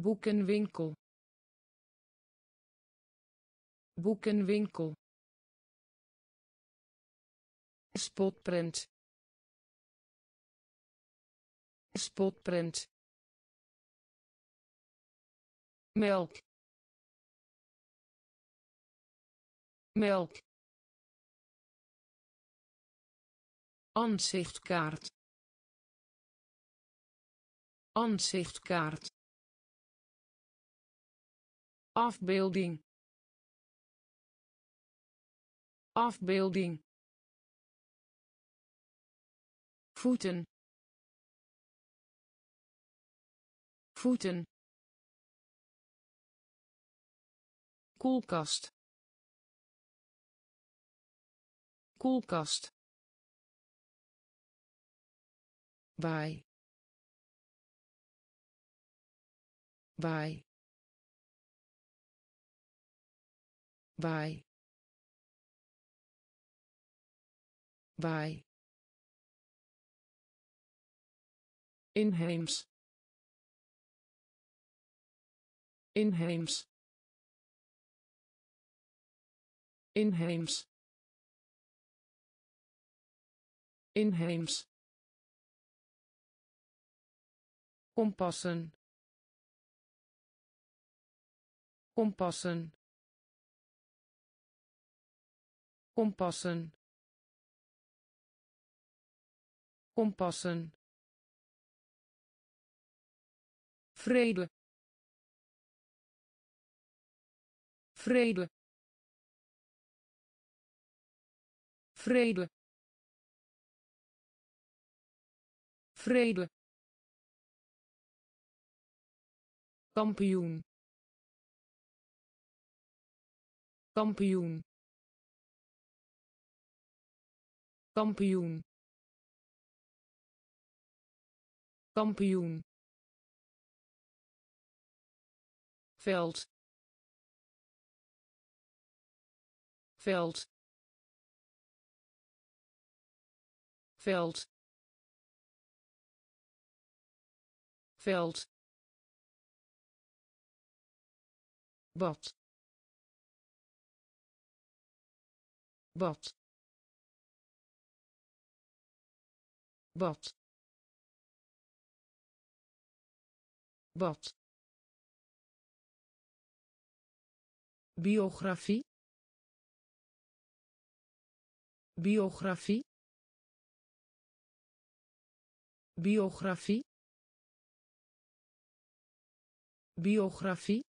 Boekenwinkel. Boekenwinkel. Spotprint. Spotprint. Melk. Melk Ansichtkaart. Ansichtkaart. Afbeelding. Afbeelding. voeten voeten koelkast koelkast bij bij bij bij inheems inheems inheems inheems kompassen. Kompassen. Kompassen. Kompassen. Vrede. Vrede. Vrede. Vrede kampioen. Kampioen. Kampioen. Kampioen. Veld. Veld. Veld. Veld bad bad bad bad biografie? Biografie? Biografie? Biografie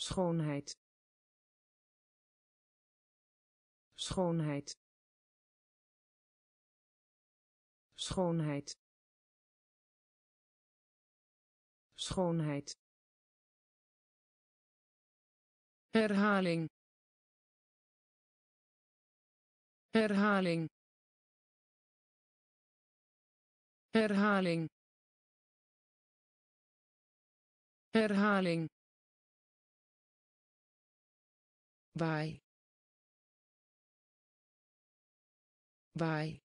schoonheid. Schoonheid. Schoonheid. Schoonheid. Herhaling. Herhaling. Herhaling. Herhaling bij bij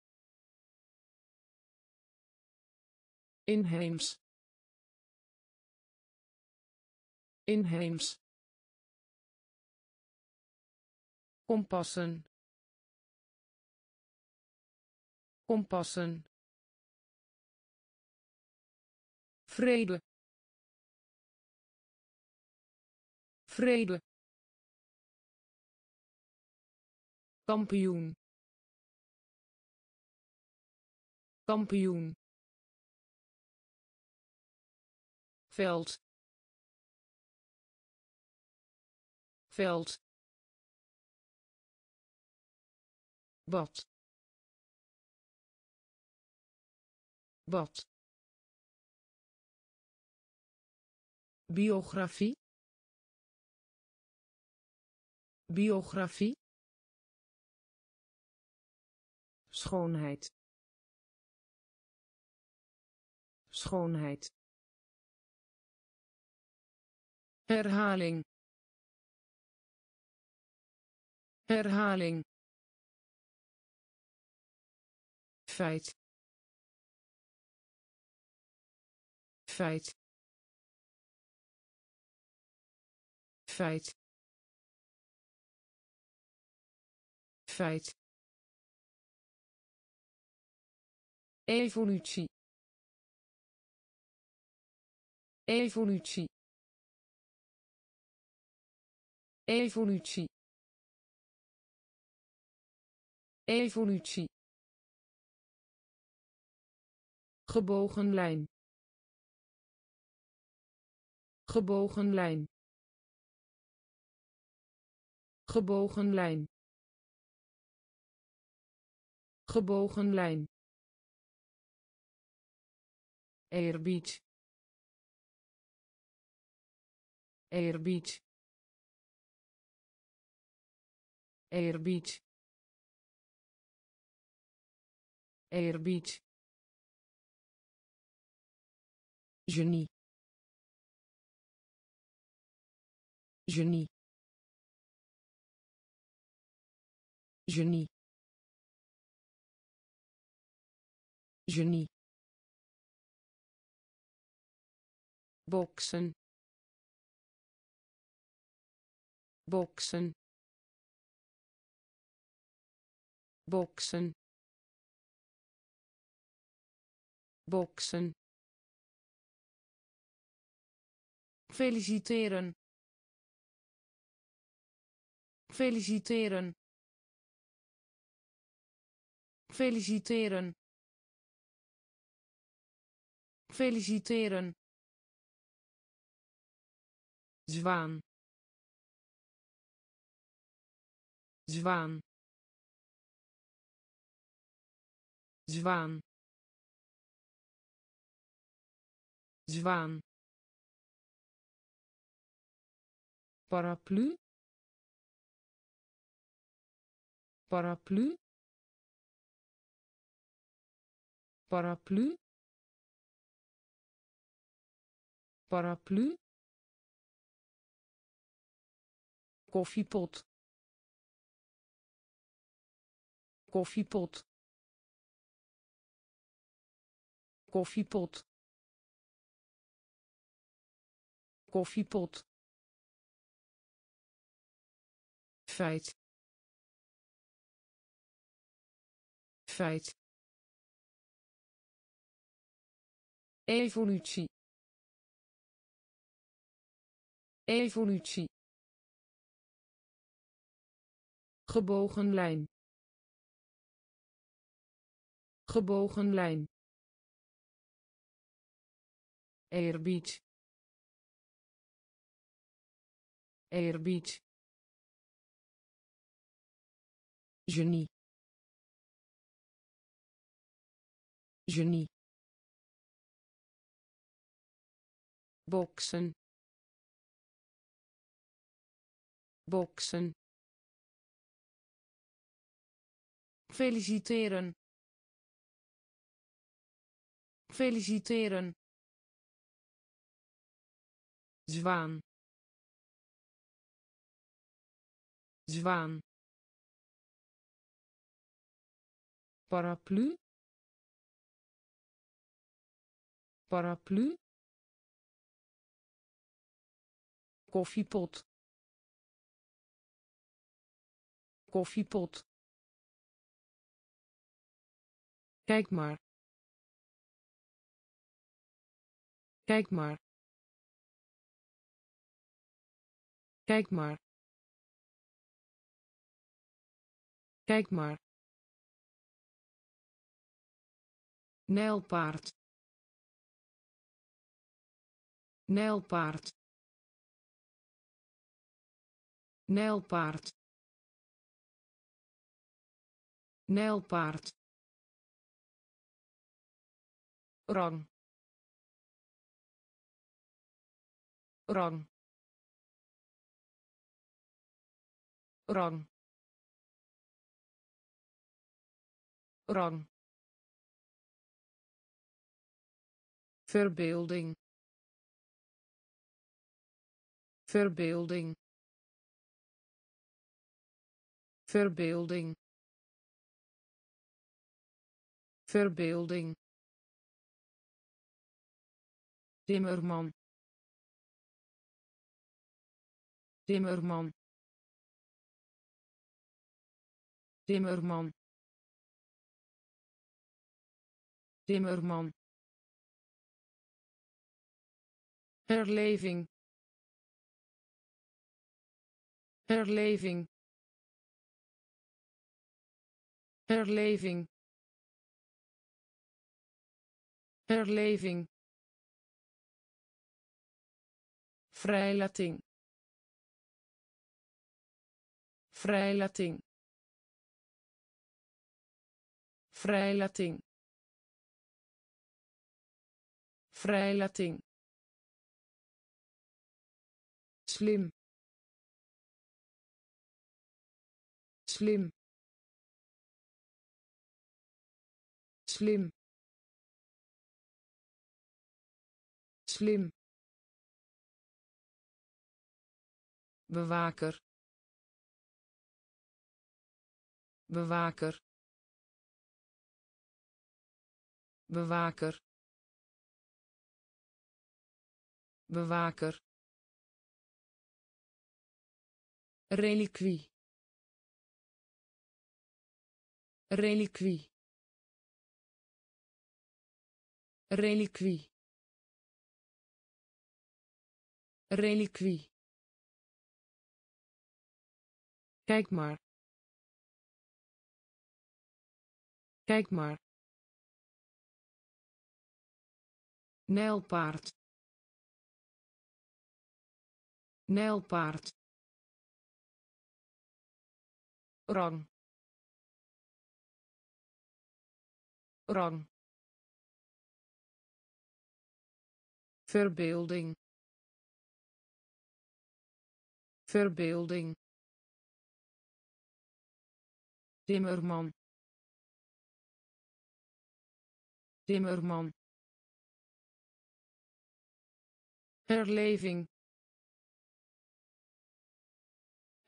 inheems. Inheems. Kompassen. Kompassen. Vrede. Vrede kampioen. Kampioen. Veld. Veld. Bad. Bad. Biografie. Biografie schoonheid. Schoonheid. Herhaling. Herhaling. Feit. Feit. Feit. Feit evolutie. Evolutie. Evolutie. Evolutie. Gebogen lijn. Gebogen lijn. Gebogen lijn. Gebogen lijn eerbied eerbied eerbied eerbied genie. Genie. Genie. Genie boksen. Boksen. Boksen. Boksen. Feliciteren. Feliciteren. Feliciteren. Feliciteren zwaan. Zwaan. Zwaan. Zwaan. Paraplu. Paraplu. Paraplu. Paraplu koffiepot. Koffiepot. Koffiepot. Koffiepot. Feit. Feit. Evolutie. Evolutie gebogen lijn. Gebogen lijn. Eerbied. Eerbied. Genie. Genie. Boksen. Boksen feliciteren. Feliciteren. Zwaan. Zwaan. Paraplu. Paraplu. Koffiepot. Koffiepot Kijk maar. Kijk maar. Kijk maar. Kijk maar. Nijlpaard. Nijlpaard. Nijlpaard. Nijlpaard. Rang rang rang rang verbeelding. Verbeelding. Verbeelding. Verbeelding Timmerman. Timmerman. Timmerman. Timmerman. Herleving. Herleving. Herleving. Herleving vrijlating vrijlating vrijlating vrijlating slim. Slim. Slim. Slim bewaker bewaker bewaker bewaker. Reliquie reliquie reliquie. Reliquie Kijk maar. Kijk maar. Nijlpaard. Nijlpaard. Rang. Rang. Verbeelding. Verbeelding. Timmerman. Timmerman. Herleving.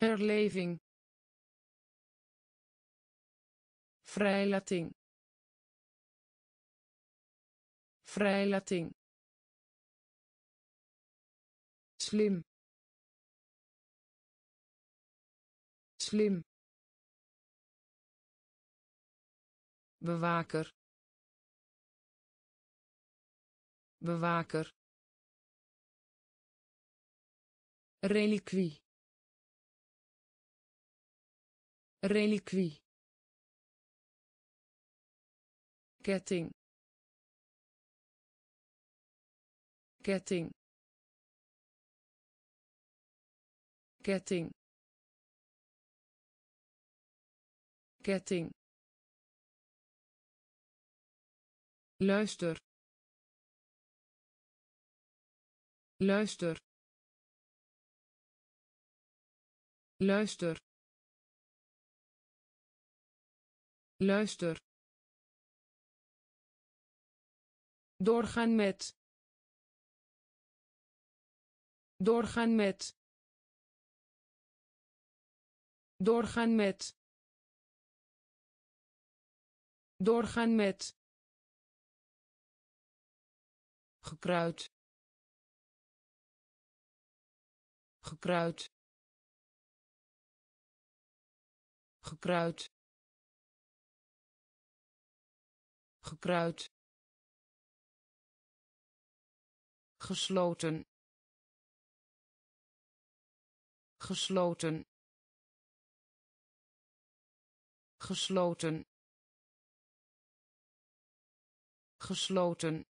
Herleving. Vrijlating. Vrijlating. Slim. Slim. Bewaker bewaker reliquie reliquie ketting ketting ketting ketting luister. Luister. Luister. Luister. Doorgaan met. Doorgaan met. Doorgaan met. Doorgaan met gekruid. Gekruid. Gekruid. Gekruid. Gesloten. Gesloten. Gesloten. Gesloten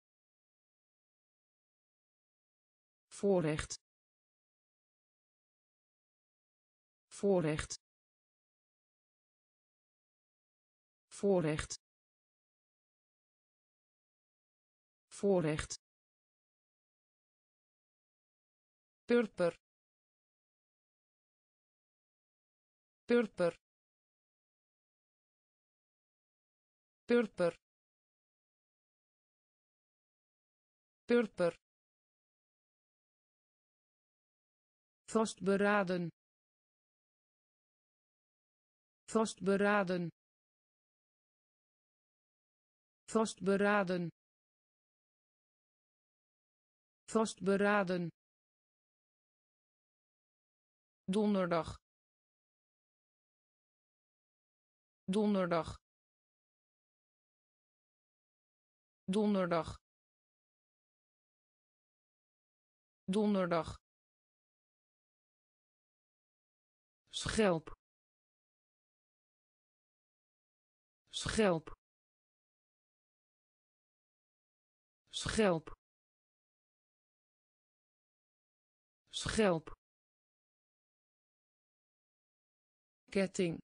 voorrecht. Voorrecht. Voorrecht. Voorrecht. Purper. Purper. Purper. Purper vastberaden. Vastberaden. Vastberaden. Vastberaden. Donderdag. Donderdag. Donderdag. Donderdag schelp. Schelp. Schelp. Schelp. Ketting.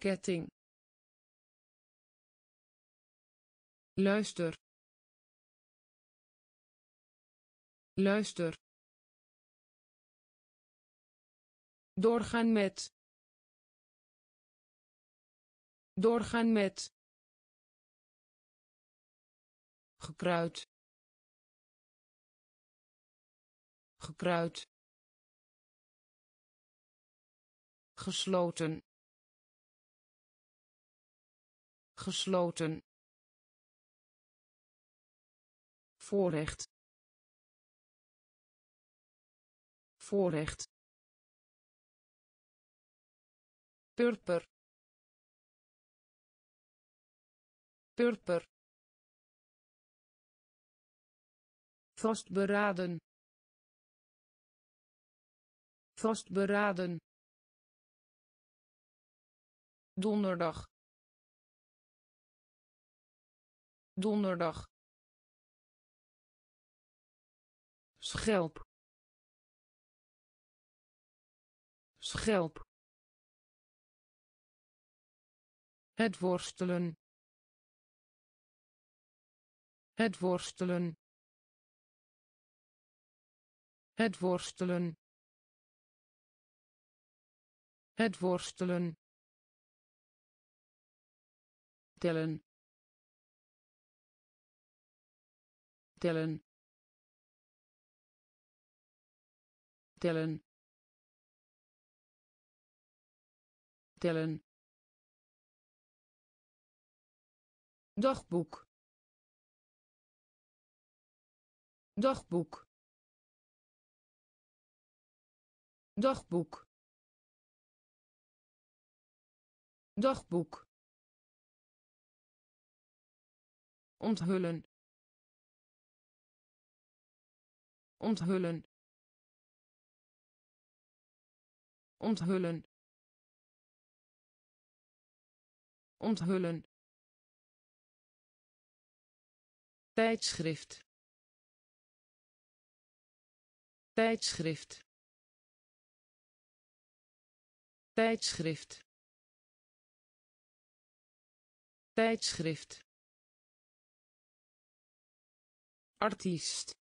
Ketting. Luister. Luister doorgaan met. Doorgaan met. Gekruid. Gekruid. Gesloten. Gesloten. Voorrecht. Voorrecht purper purper vastberaden. Vastberaden. Donderdag. Donderdag. Schelp. Schelp het worstelen. Het worstelen. Het worstelen. Het worstelen. Tellen. Tellen. Tellen. Tellen dagboek. Dagboek. Dagboek. Dagboek. Onthullen. Onthullen. Onthullen. Onthullen tijdschrift. Tijdschrift. Tijdschrift. Tijdschrift. Artiest.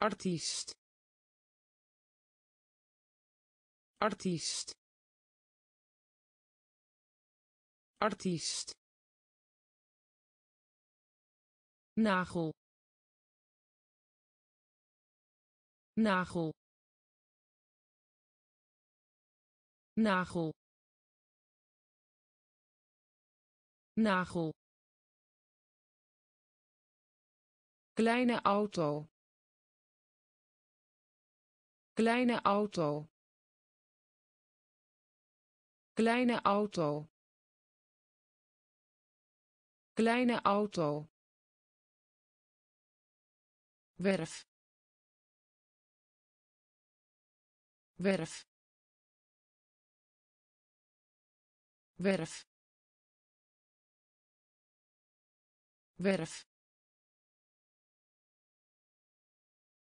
Artiest. Artiest. Artiest nagel. Nagel. Nagel. Nagel. Kleine auto. Kleine auto. Kleine auto. Kleine auto werf. Werf. Werf. Werf.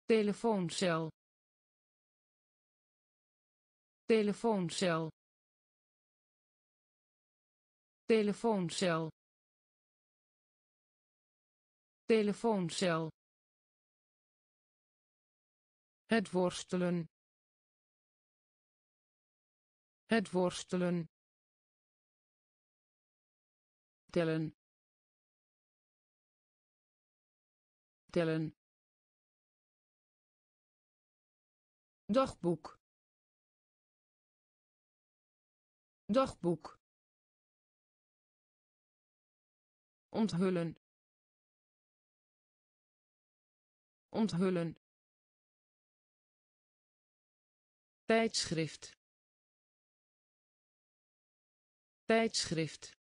Telefooncel. Telefooncel. Telefooncel. Telefooncel het worstelen. Het worstelen. Tellen. Tellen. Dagboek. Dagboek. Onthullen. Onthullen tijdschrift. Tijdschrift.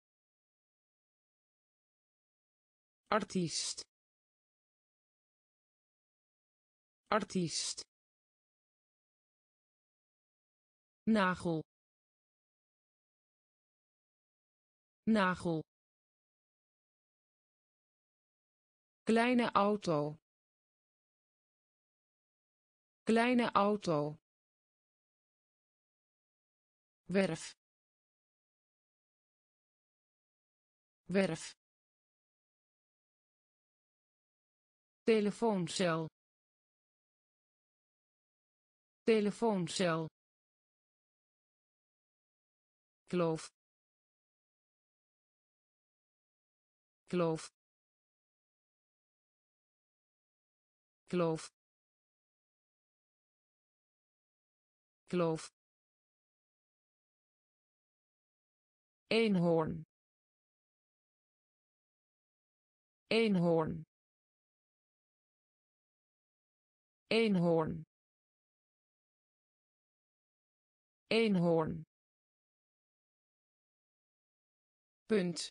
Artiest. Artiest. Nagel. Nagel. Kleine auto. Kleine auto werf. Werf. Telefooncel. Telefooncel. Kloof. Kloof. Kloof. Kloof eenhoorn. Eenhoorn. Eenhoorn. Eenhoorn. Punt.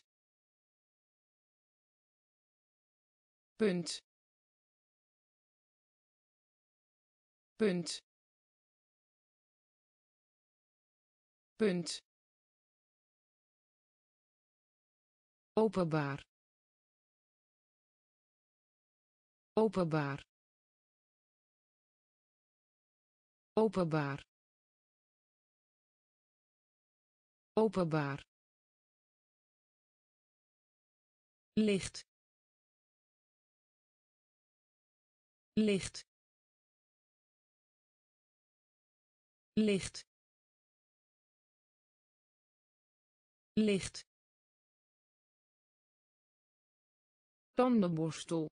Punt. Punt. Punt openbaar. Openbaar. Openbaar. Openbaar. Licht. Licht. Licht. Licht tandenborstel.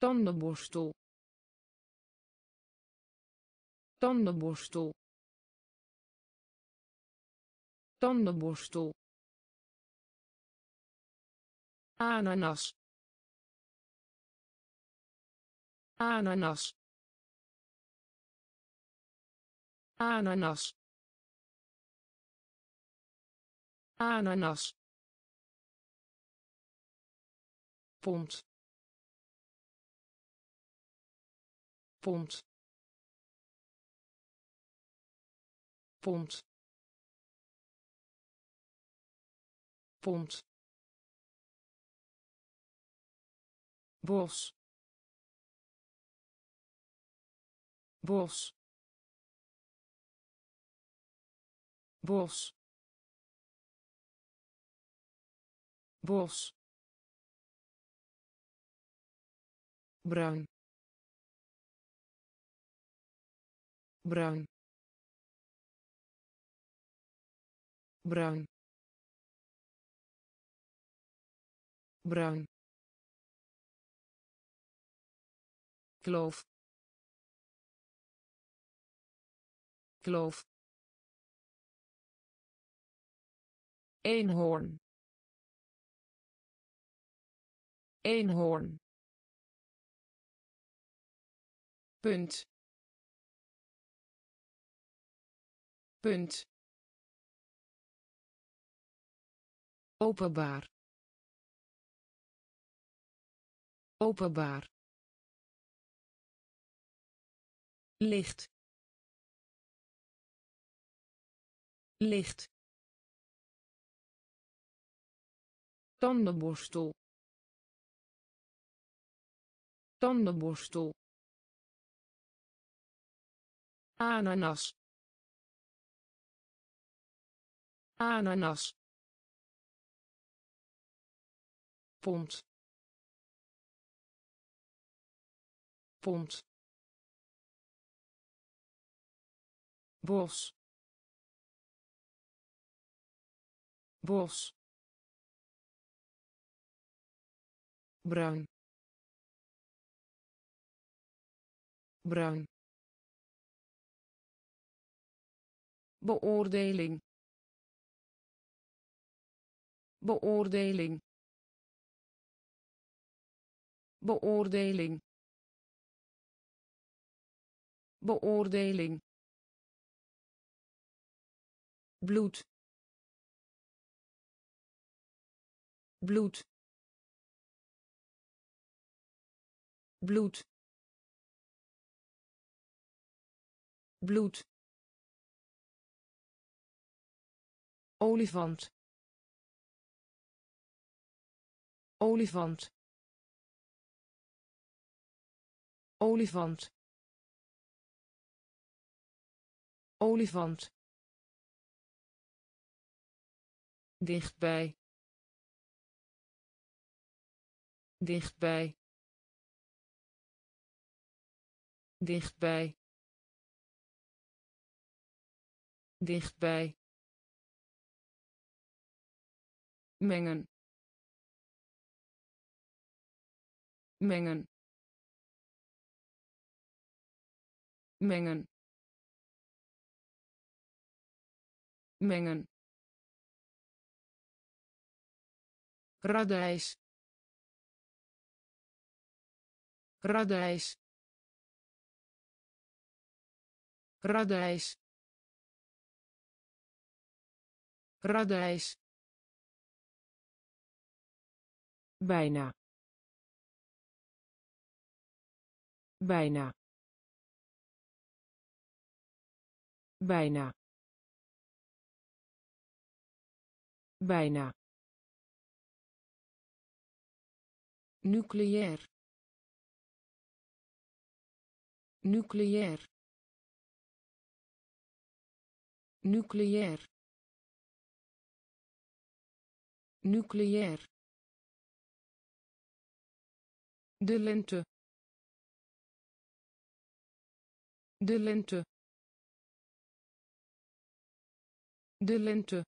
Tandenborstel. Tandenborstel. Tandenborstel. Ananas. Ananas. Ananas. Ananas pond. Pond. Pond. Pond. Bos. Bos. Bos. Bos bruin. Bruin. Bruin. Bruin. Kloof. Kloof. Eenhoorn. Eenhoorn punt. Punt. Openbaar. Openbaar. Licht. Licht. Tandenborstel. Tandenborstel ananas. Ananas. Pond. Pond. Bos. Bos. Bruin. Bruin beoordeling. Beoordeling. Beoordeling. Beoordeling. Bloed. Bloed. Bloed. Bloed olifant. Olifant. Olifant. Olifant. Dichtbij. Dichtbij. Dichtbij. Dichtbij mengen. Mengen. Mengen. Mengen. Radijs. Radijs. Radijs. Radijs bijna. Bijna. Bijna. Bijna. Nucleair. Nucleair. Nucleair. Nucleair de lente. De lente. De lente.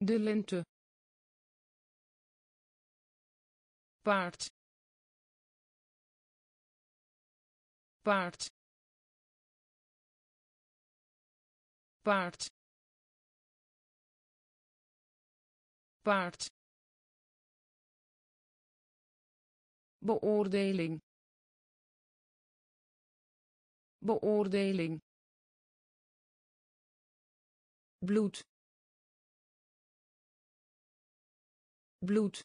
De lente. Paard. Paard. Paard. Paard beoordeling. Beoordeling. Bloed. Bloed.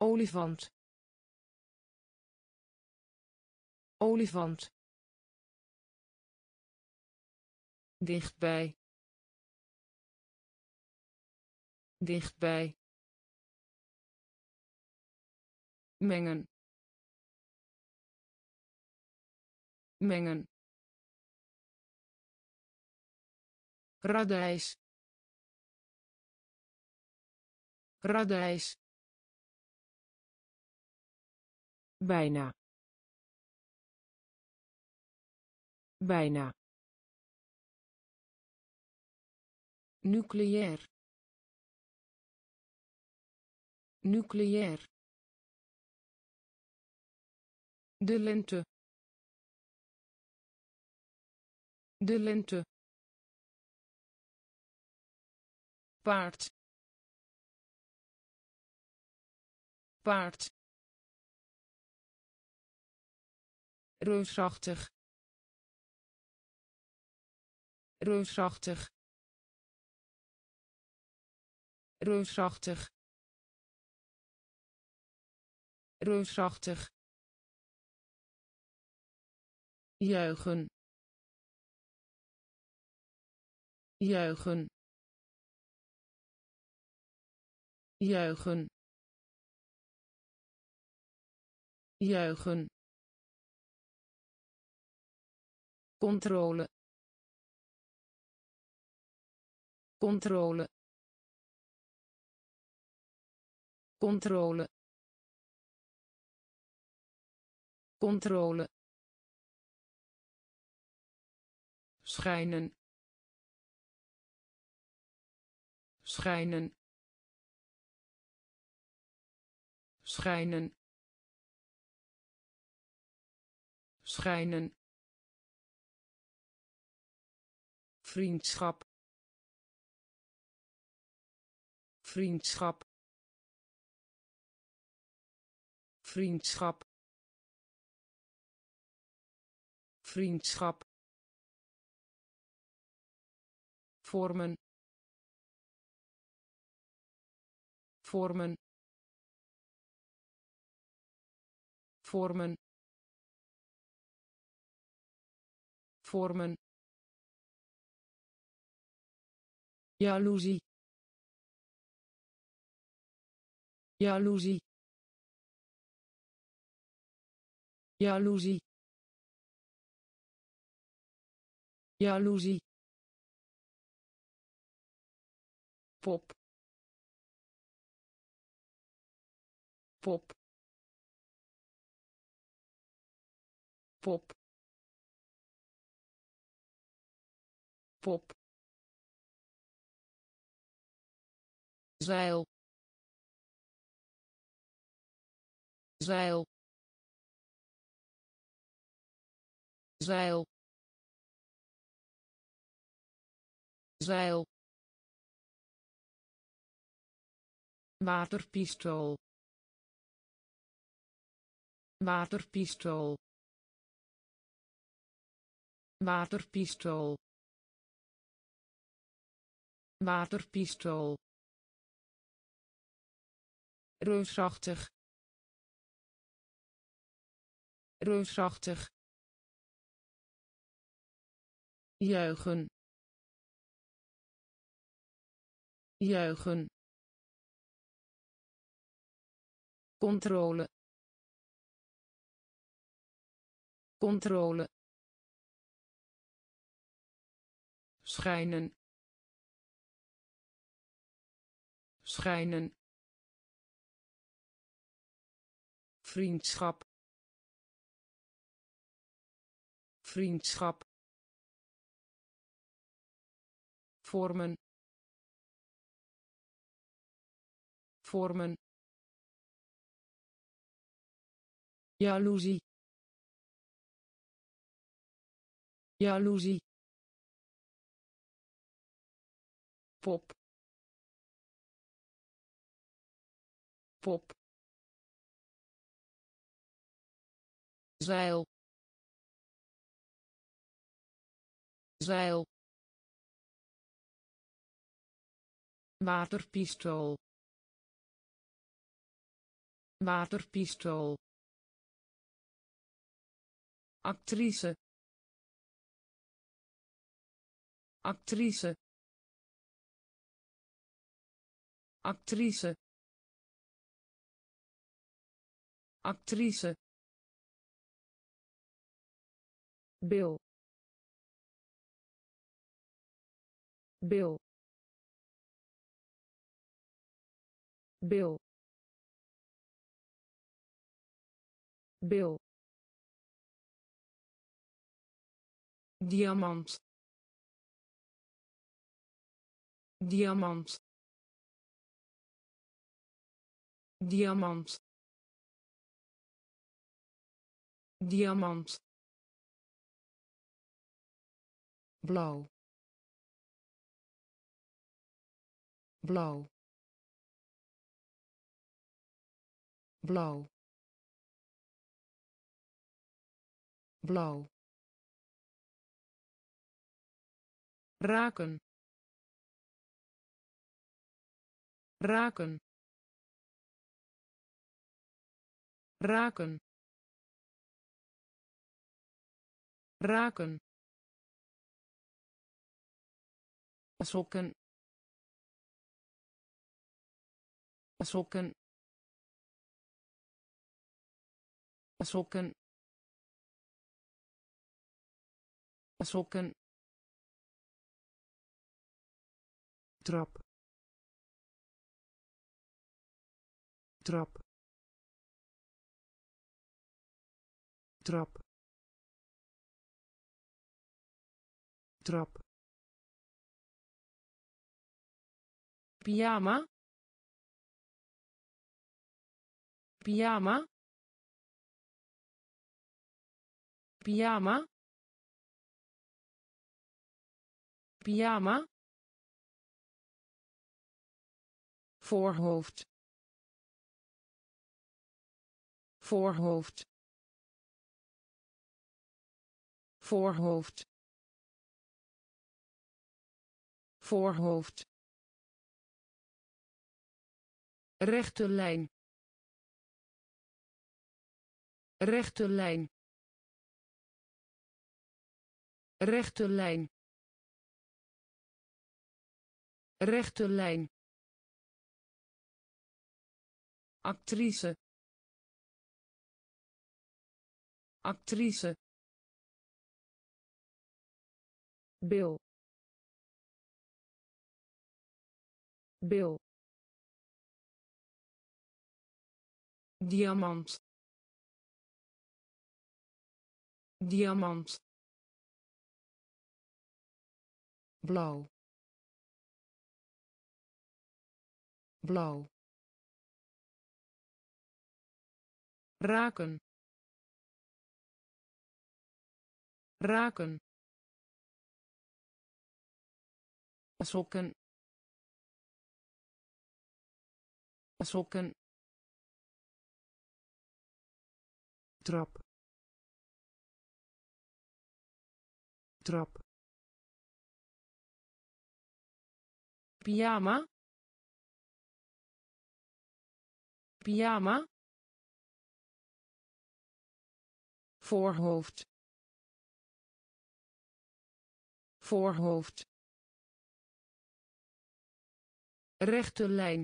Olifant. Olifant. Dichtbij. Dichtbij mengen. Mengen. Radijs. Radijs. Bijna. Bijna. Nucleair. Nucleair de lente. De lente. Paard. Paard. Reusachtig. Reusachtig. Reusachtig. Reusachtig juichen. Juichen. Juichen. Juichen. Controle. Controle. Controle. Controle schijnen. Schijnen. Schijnen. Schijnen. Vriendschap. Vriendschap. Vriendschap. Vriendschap vormen. Vormen. Vormen. Vormen. Jaloezie. Jaloezie. Jaloezie. Jaloezie pop. Pop. Pop. Pop. Zeil. Zeil. Zeil. Zeil waterpistool. Waterpistool. Waterpistool. Waterpistool. Reusachtig. Reusachtig. Juichen. Juichen controle. Controle. Schijnen. Schijnen. Vriendschap. Vriendschap. Vormen. Vormen jaloezie. Jaloezie. Pop. Pop. Zeil. Zeil. Waterpistool. Waterpistool actrice actrice actrice actrice. Bill. Bill. Bill. Bill diamant. Diamant. Diamant. Diamant. Blauw. Blauw. Blauw. Blauw raken. Raken. Raken. Raken. Sokken sokken sokken sokken trap. Trap. Trap. Trap. Pyjama. Pyjama. Pyjama. Pyjama voorhoofd. Voorhoofd. Voorhoofd. Voorhoofd. Rechte lijn. Rechte lijn. Rechte lijn. Rechte lijn actrice actrice Bill Bill diamant diamant blauw blauw raken. Raken. Sokken sokken trap. Trap. Pyjama. Pyjama voorhoofd. Voorhoofd. Rechte lijn.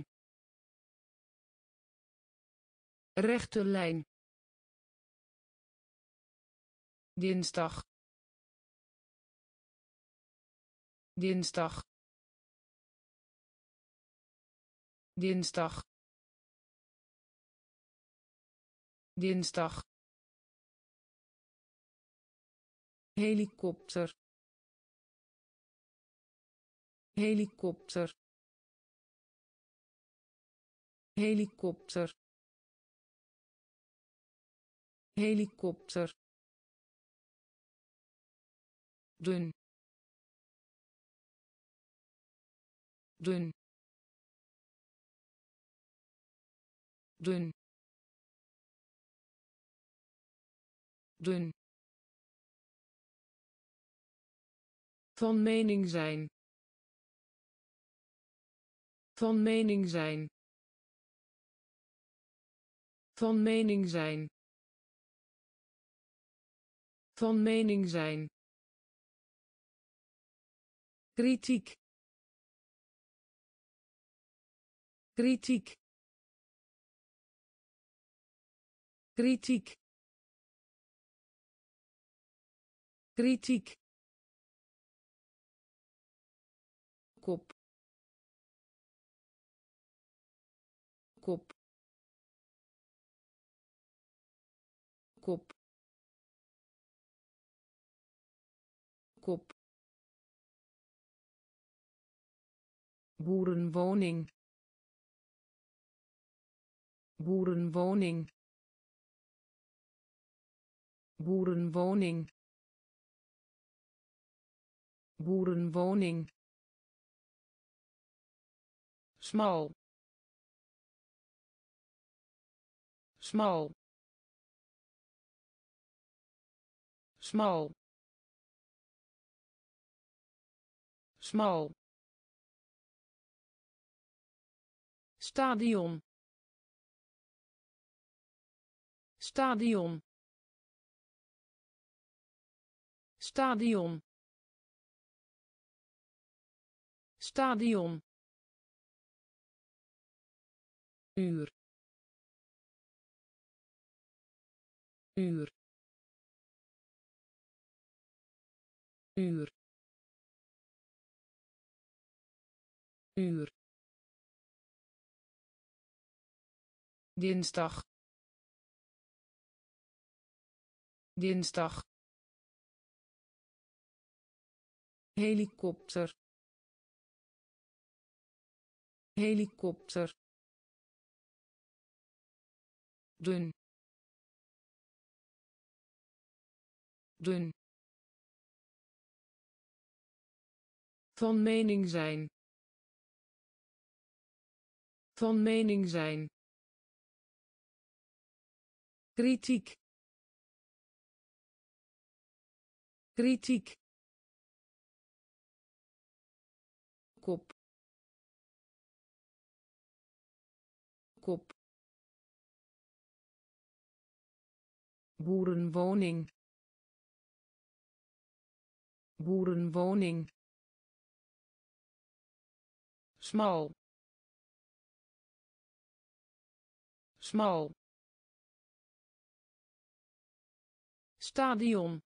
Rechte lijn. Dinsdag. Dinsdag. Dinsdag. Dinsdag helikopter. Helikopter. Helikopter. Helikopter. Dun. Dun. Dun. Dun van mening zijn. Van mening zijn. Van mening zijn. Van mening zijn. Kritiek. Kritiek. Kritiek. Kritiek kop. Kop. Kop. Kop. Boerenwoning. Boerenwoning. Boerenwoning. Boerenwoning smal. Smal. Smal. Smal. Stadion. Stadion. Stadion. Stadion uur. Uur. Uur. Uur. Dinsdag. Dinsdag. Helikopter. Helikopter dun dun van mening zijn. Van mening zijn. Kritiek. Kritiek. Kop. Kop boerenwoning. Boerenwoning. Smal. Smal. Stadion.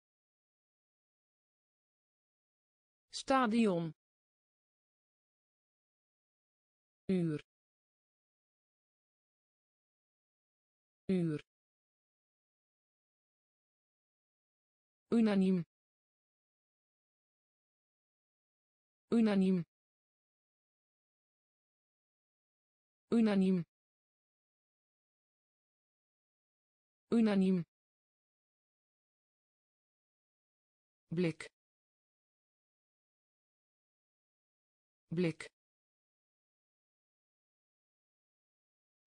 Stadion. Uur. Uur unaniem. Unaniem. Unaniem. Unaniem. Blik. Blik.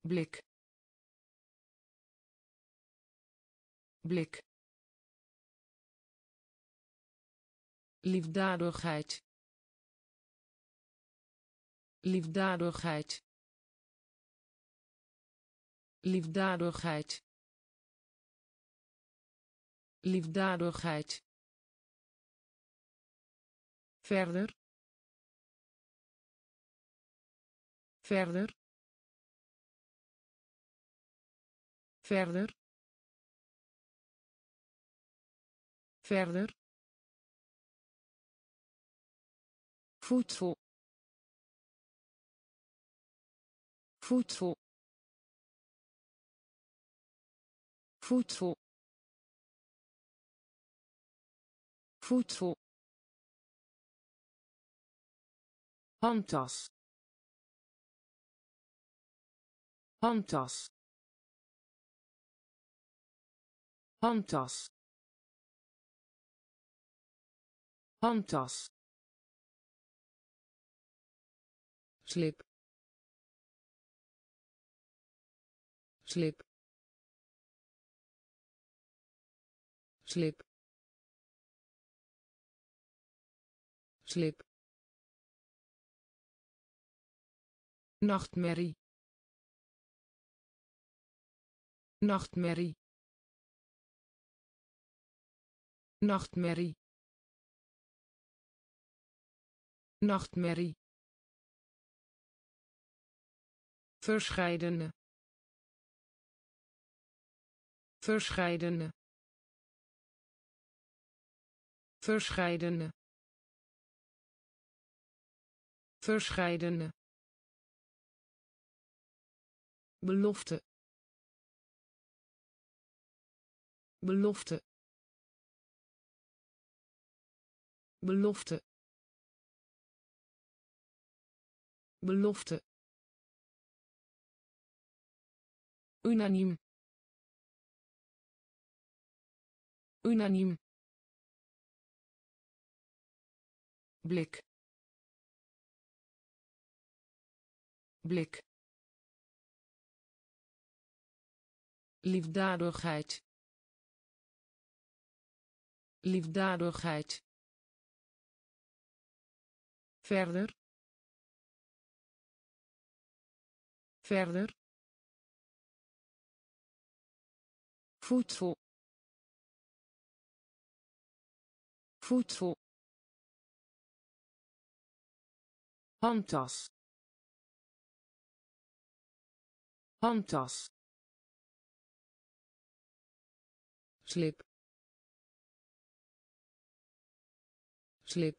Blik. Blik liefdadigheid. Liefdadigheid. Liefdadigheid. Liefdadigheid. Verder. Verder. Verder. Verder voedsel. Voedsel. Voedsel. Voedsel. Handtas. Handtas. Handtas. Handtas slip. Slip. Slip. Slip. Nachtmerrie. Nachtmerrie. Nachtmerrie. Nachtmerrie verscheidene. Verscheidene. Verscheidene. Verscheidene. Belofte. Belofte. Belofte. Belofte unaniem. Unaniem. Blik. Blik. Liefdadigheid. Liefdadigheid. Verder. Verder voedsel. Voedsel. Handtas. Handtas. Slip. Slip.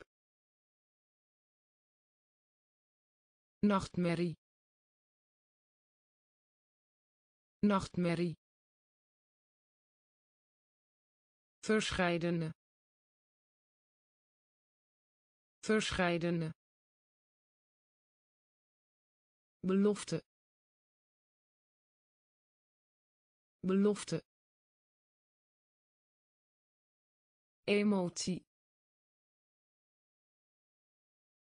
Nachtmerrie. Nachtmerrie verscheidene. Verscheidene. Belofte. Belofte. Emotie.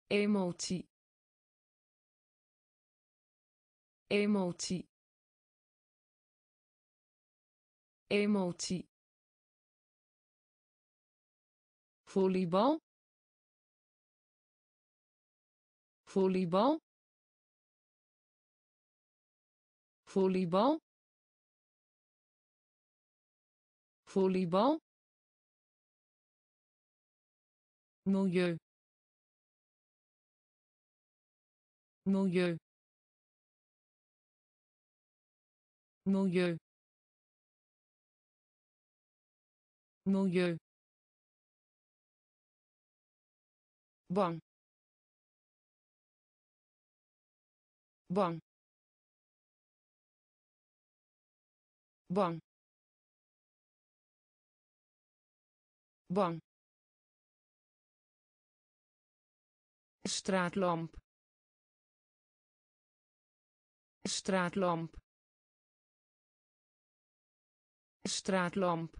Emotie. Emotie. Emotie volleybal. Volleybal. Volleybal. Volleybal. Milieu. Milieu. Milieu. Milieu bang. Bang. Bang. Bang. Straatlamp. Straatlamp. Straatlamp.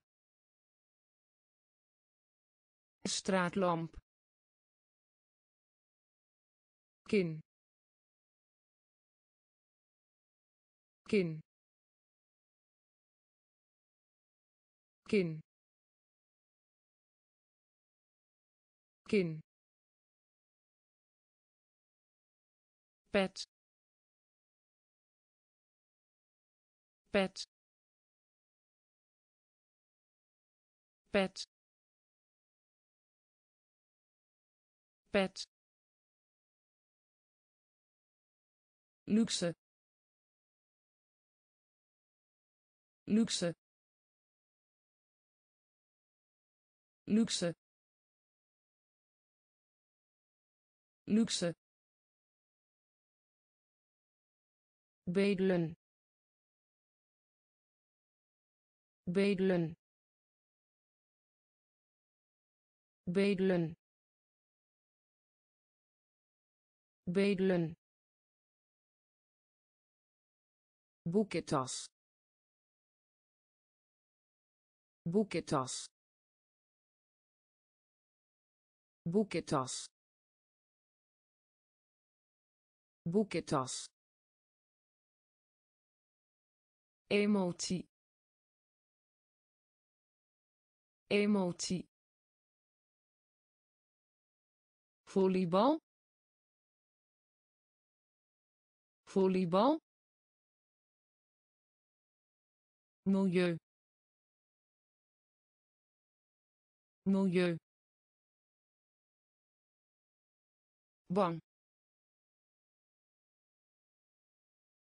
Straatlamp kin kin kin kin pet. Pet. Pet. Pet luxe luxe luxe luxe. Bedelen bedelen. Bedelen bedelen boekentas. Boekentas. Boekentas. Boekentas. Emotie. Emotie. Volleybal. Volleybal milieu. Milieu. Bang.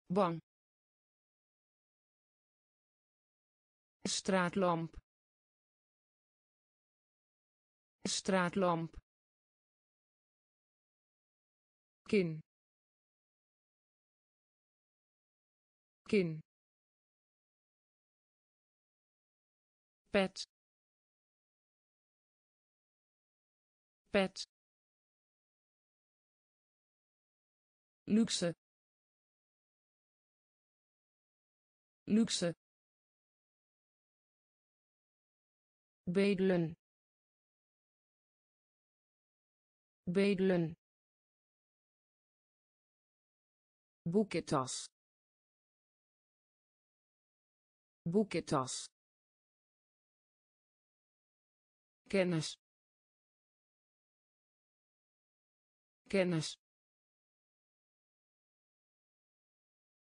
Bang. Straatlamp. Straatlamp. Kin. Kin pet. Pet. Luxe. Luxe. Bedelen. Bedelen. Boekentas. Boekentas kennis. Kennis.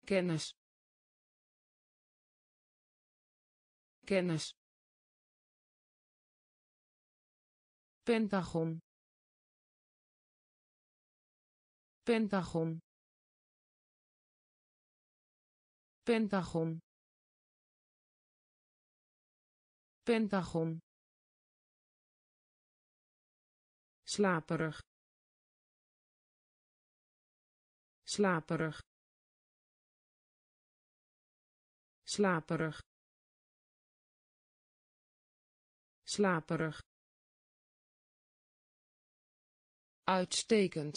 Kennis. Kennis. Pentagon. Pentagon. Pentagon. Pentagon slaperig. Slaperig. Slaperig. Slaperig. Uitstekend.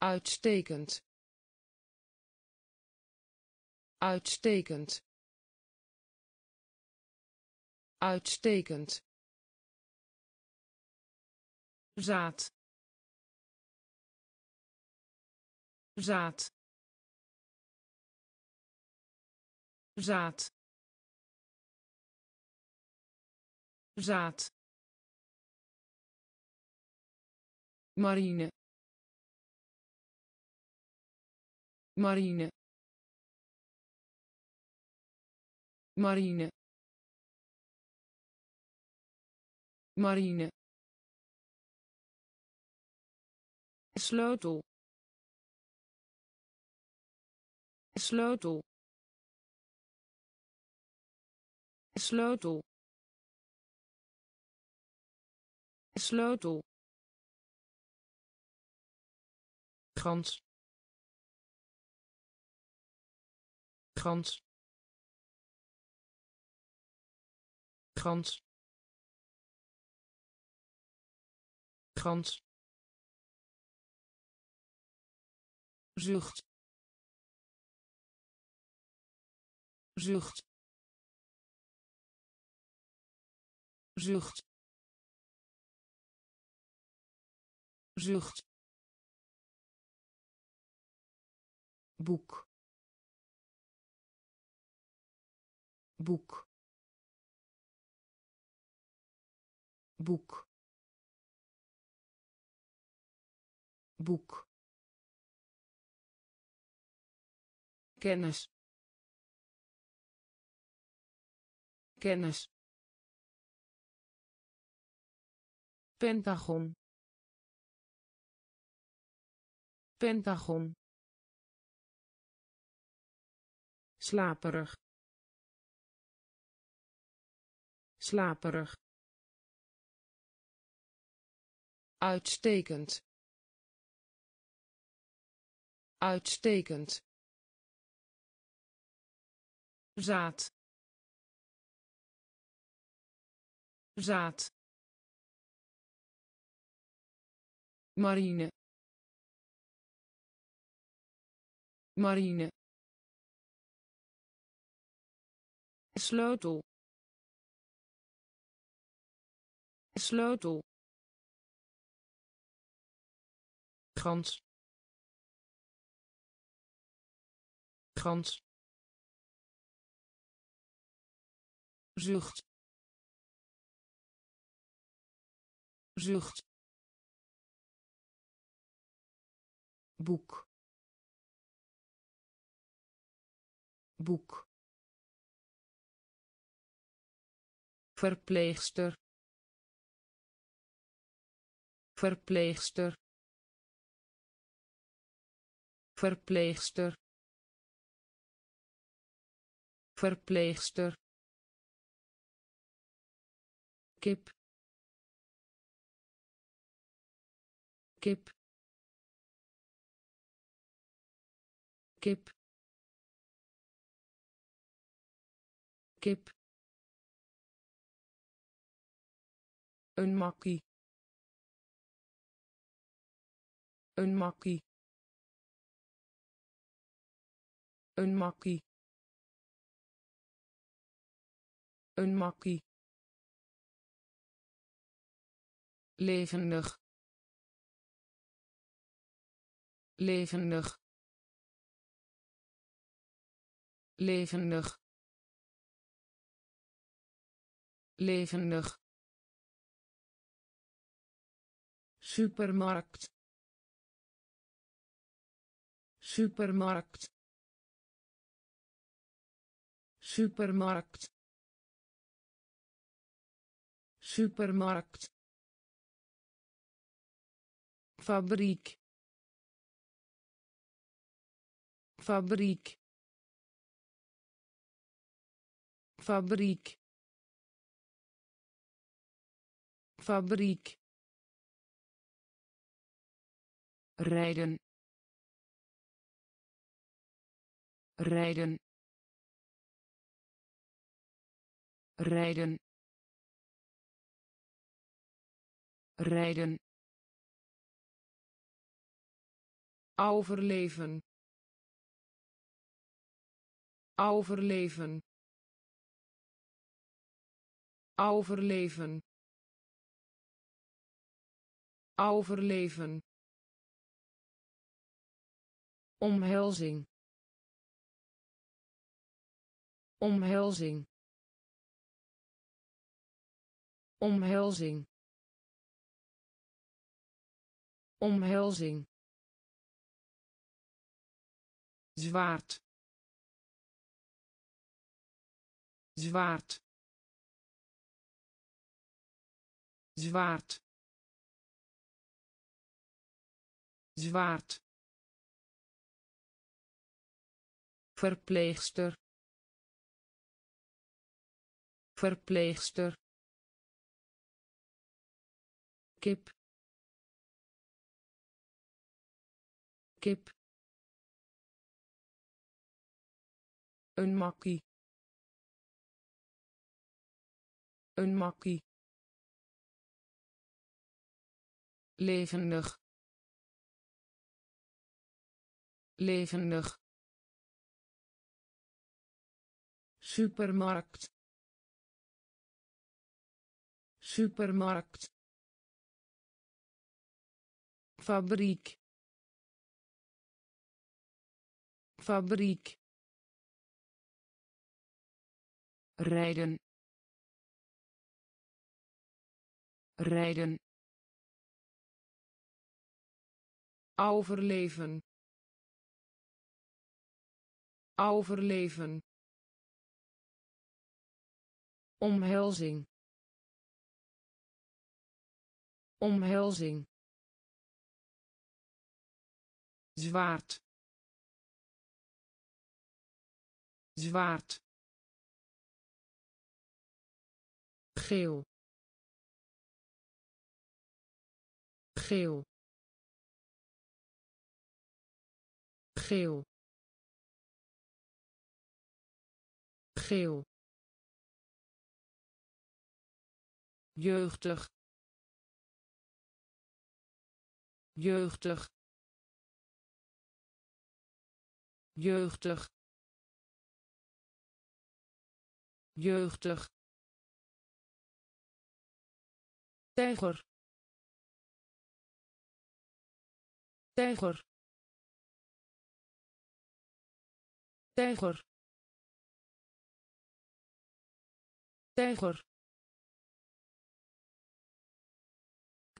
Uitstekend. Uitstekend. Uitstekend zaad. Zaad. Zaad. Zaad. Marine. Marine. Marine. Marine sleutel sleutel sleutel sleutel. Gans gans gans gans zucht zucht zucht zucht. Boek. Boek. Boek. Boek kennis. Kennis. Pentagon. Pentagon. Slaperig. Slaperig. Uitstekend. Uitstekend zaad. Zaad. Marine. Marine. Sleutel. Sleutel. Gans. Gans zucht zucht boek boek verpleegster verpleegster verpleegster verpleegster kip. Kip. Kip. Kip. Een makkie. Een makkie. Een makkie. Een makkie levendig. Levendig. Levendig. Levendig. Supermarkt. Supermarkt. Supermarkt. Supermarkt fabriek. Fabriek. Fabriek. Fabriek. Rijden. Rijden. Rijden. Rijden overleven. Overleven. Overleven. Overleven. Omhelzing. Omhelzing. Omhelzing. Omhelzing zwaard zwaard zwaard zwaard. Verpleegster verpleegster. Kip kip een makkie. Een makkie. Levendig. Levendig. Supermarkt. Supermarkt. Fabriek. Fabriek rijden. Rijden. Overleven. Overleven. Omhelzing. Omhelzing. Zwaard. Zwaard geel. Geel. Geel. Geel. Jeugdig. Jeugdig. Jeugdig. Jeugdig tijger. Tijger. Tijger. Tijger.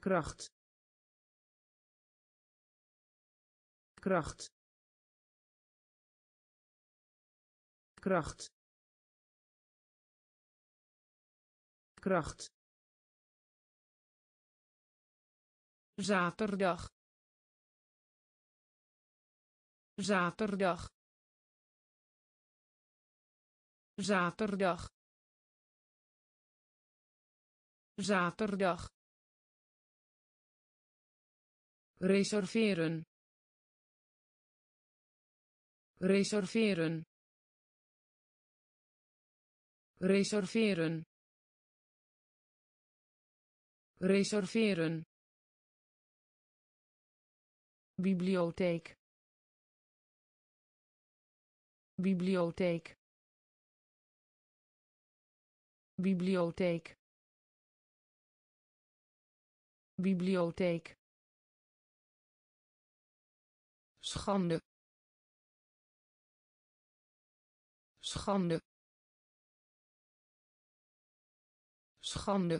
Kracht. Kracht. Kracht. Kracht zaterdag. Zaterdag. Zaterdag. Zaterdag. Reserveren. Reserveren. Reserveren. Reserveren bibliotheek. Bibliotheek. Bibliotheek. Bibliotheek. Schande. Schande. Schande.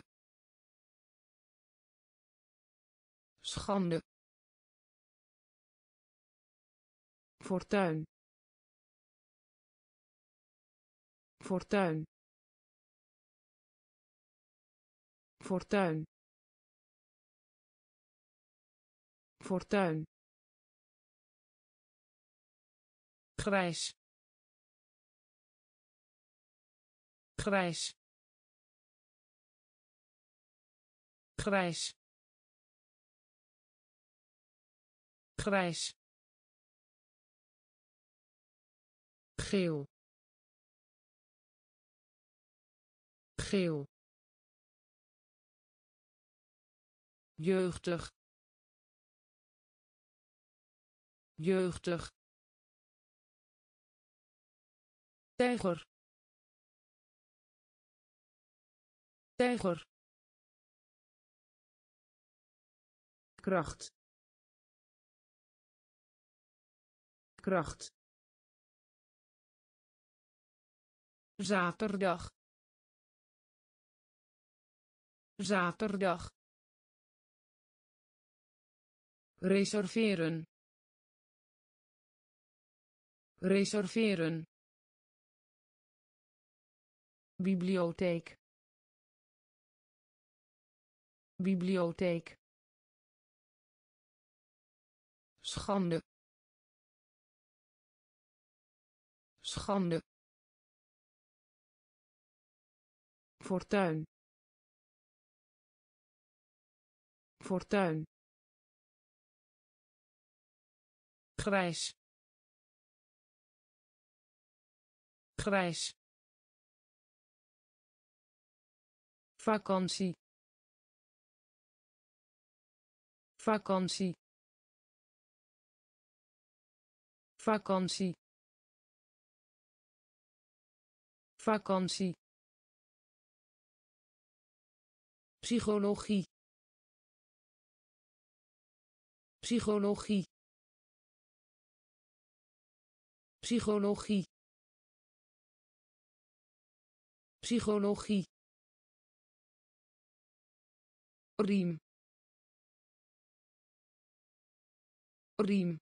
Schande fortuin. Fortuin. Fortuin. Fortuin. Grijs. Grijs. Grijs. Grijs geel. Geel. Jeugdig. Jeugdig. Tijger. Tijger. Kracht. Kracht zaterdag. Zaterdag. Reserveren. Reserveren. Bibliotheek. Bibliotheek. Schande. Schande fortuin. Fortuin. Grijs. Grijs. Vakantie. Vakantie. Vakantie. Vakantie psychologie. Psychologie. Psychologie. Psychologie. Riem. Riem.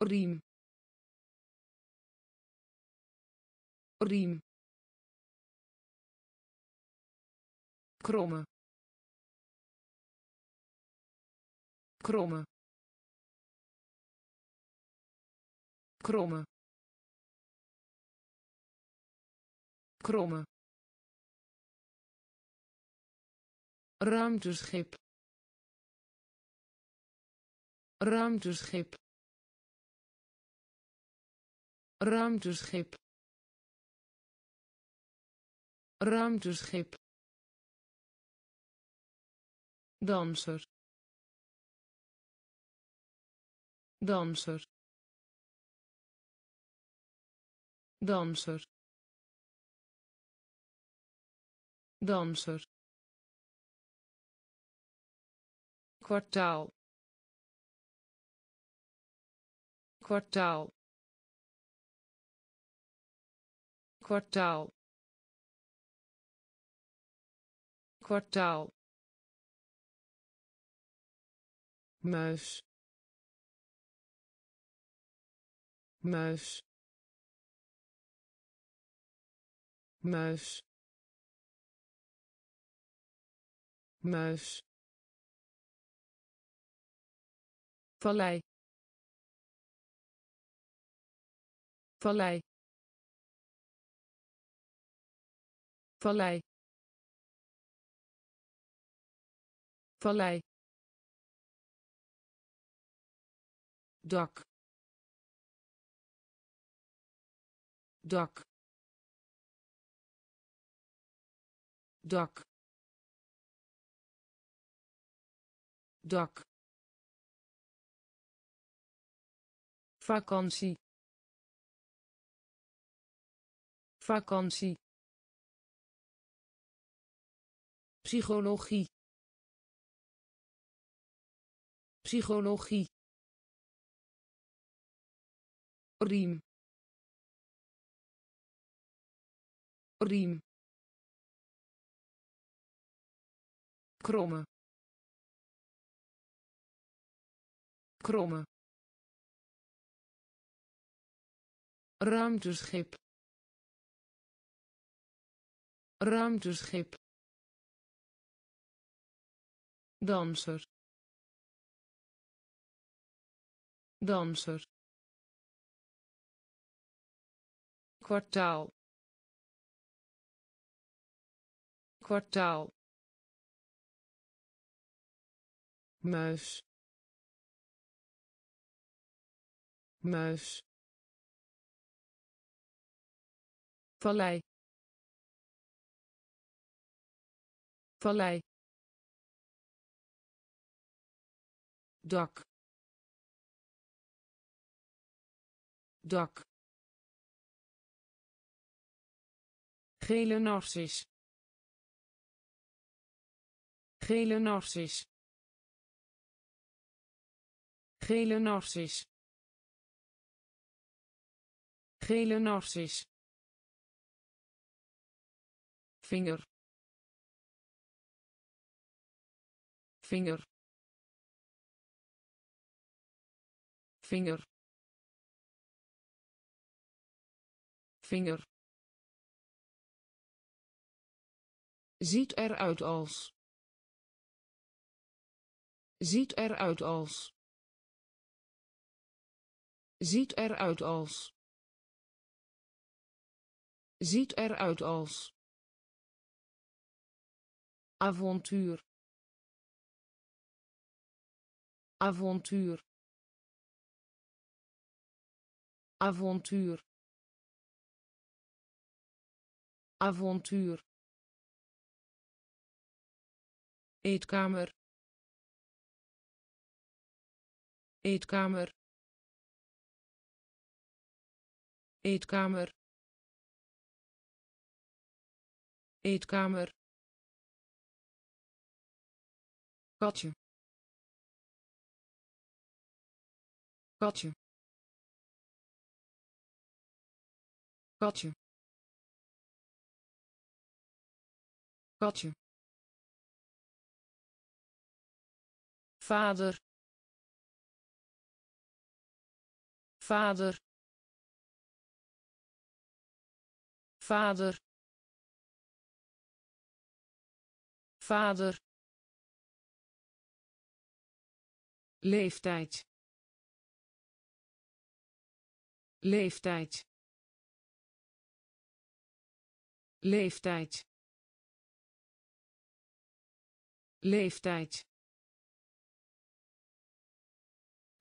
Riem. Riem kromme. Kromme. Kromme. Kromme. Ruimteschip. Ruimteschip. Ruimteschip. Ruimteschip danser danser danser danser. Kwartaal. Kwartaal. Kwartaal. Kwartaal muis muis muis muis. Vallei vallei vallei. Vallei dak dak dak dak vakantie. Vakantie. Psychologie. Psychologie riem. Riem. Kromme. Kromme. Ruimteschip. Ruimteschip. Danser. Danser kwartaal. Kwartaal. Muis. Muis. Vallei. Vallei. Dak. Dak gele narcis gele narcis gele narcis gele narcis vinger. Vinger. Vinger. Vinger ziet eruit als. Ziet eruit als. Ziet eruit als. Ziet eruit als. Avontuur. Avontuur. Avontuur. Avontuur eetkamer. Eetkamer. Eetkamer. Eetkamer. Katje. Katje. Katje. Katje vader. Vader. Vader. Vader. Leeftijd. Leeftijd. Leeftijd. Leeftijd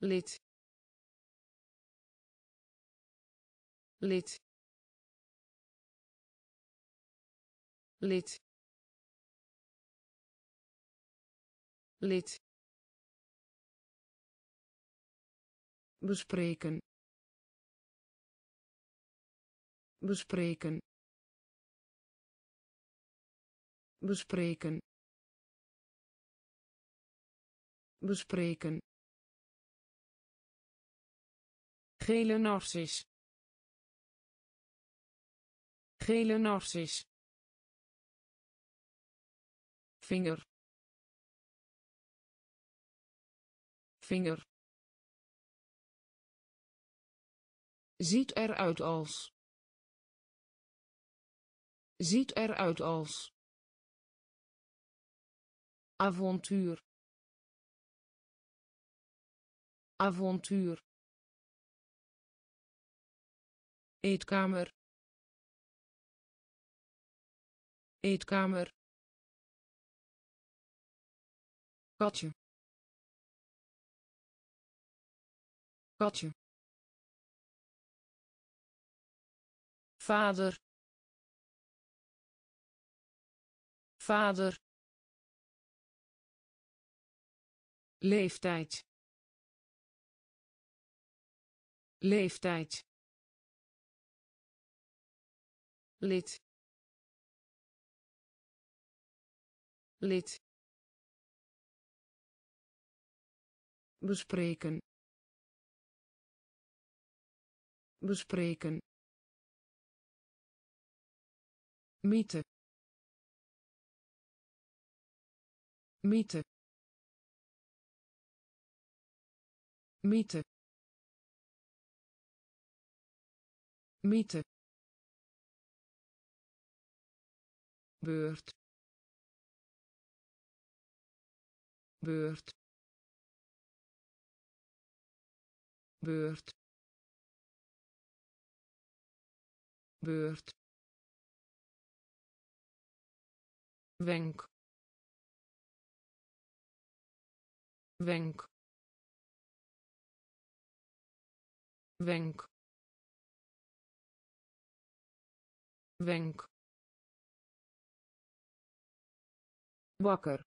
lid. Lid. Lid. Lid. Bespreken. Bespreken. Bespreken. Bespreken gele narcis gele narcis vinger. Vinger. Ziet eruit als. Ziet eruit als. Avontuur. Avontuur eetkamer. Eetkamer. Katje. Katje. Vader. Vader. Leeftijd. Leeftijd lid. Lid. Bespreken. Bespreken. Mythe mythe mythe mythe beurt beurt beurt beurt wenk. Wenk. Wenk. Wenk wakker.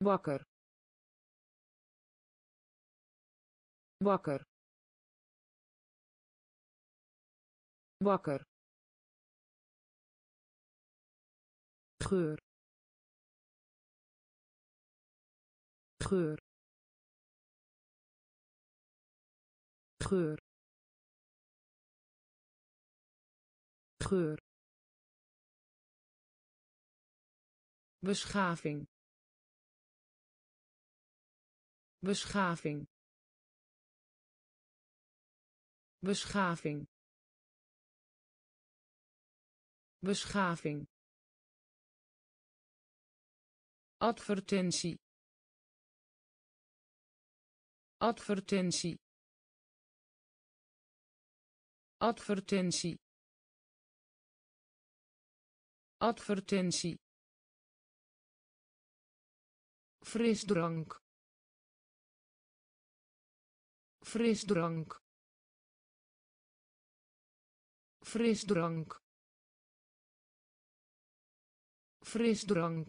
Wakker. Wakker. Wakker. Geur. Geur. Geur. Geur beschaving. Beschaving. Beschaving. Beschaving. Advertentie. Advertentie. Advertentie. Advertentie frisdrank. Frisdrank. Frisdrank. Frisdrank.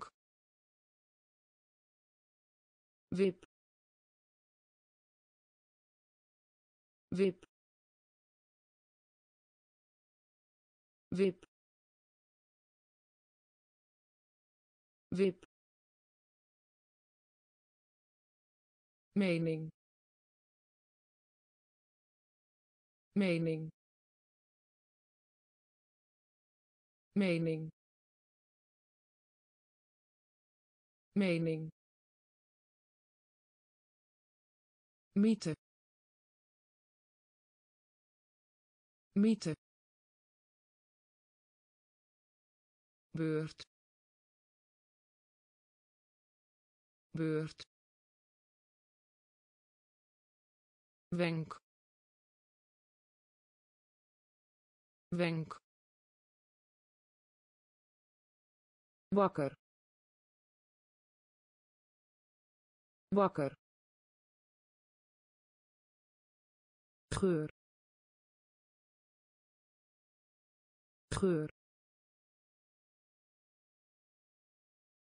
Wip. Wip. Wip. Wip mening. Mening. Mening. Mening. Mythe. Mythe. Beurt. Beurt wenk. Wenk. Wakker. Wakker. Geur. Geur.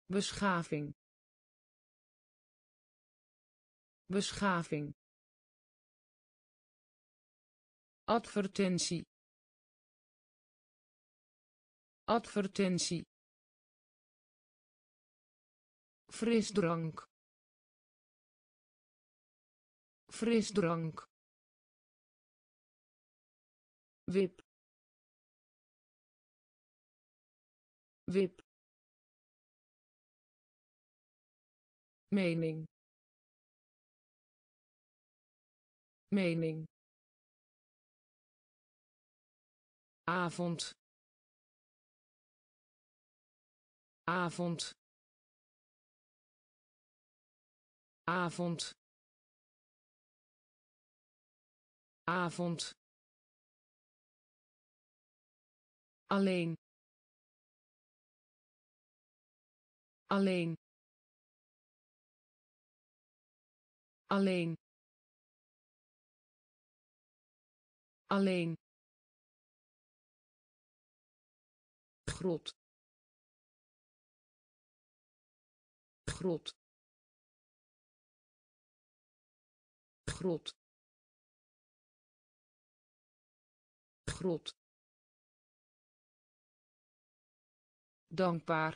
Beschaving. Beschaving advertentie. Advertentie. Frisdrank. Frisdrank. Wip. Wip. Mening. Mening avond. Avond. Avond. Avond. Alleen. Alleen. Alleen. Alleen grot. Grot. Grot. Grot. Dankbaar.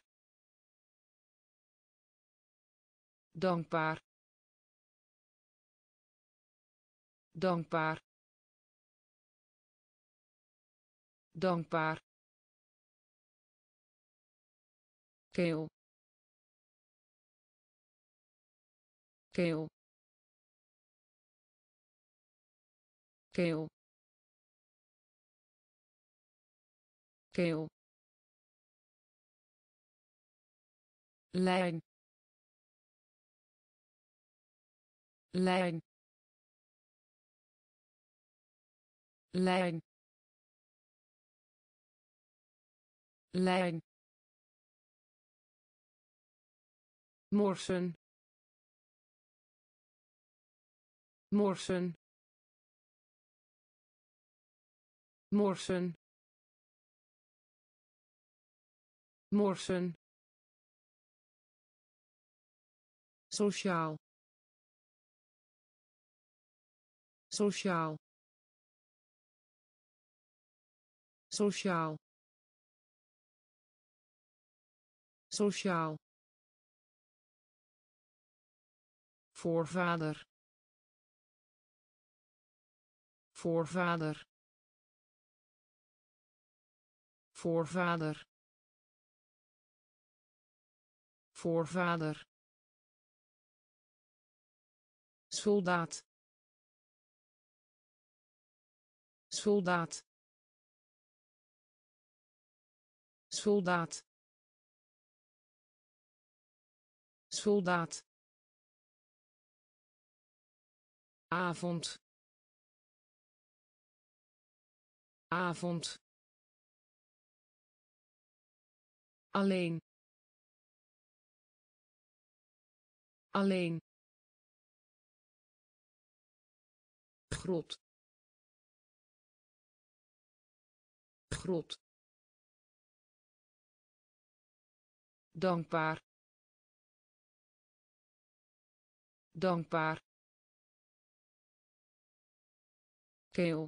Dankbaar. Dankbaar. Dankbaar keel keel keel keel lijn. Lijn. Lijn. Lijn morsen. Morsen. Morsen. Morsen. Sociaal. Sociaal. Sociaal. Sociaal voorvader. Voorvader. Voorvader. Voorvader. Soldaat. Soldaat. Soldaat. Soldaat avond. Avond. Alleen. Alleen. Grot. Grot. Dankbaar. Dankbaar keel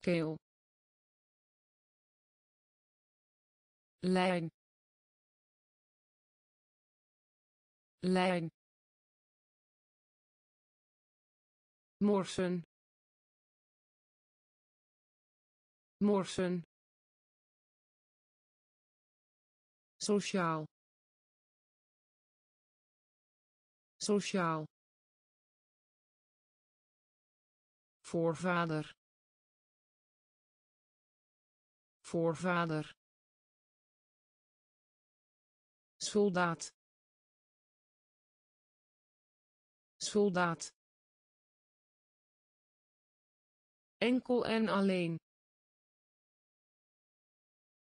keel lijn. Lijn. Morsen. Morsen. Sociaal. Sociaal voorvader. Voorvader. Soldaat. Soldaat. Enkel en alleen.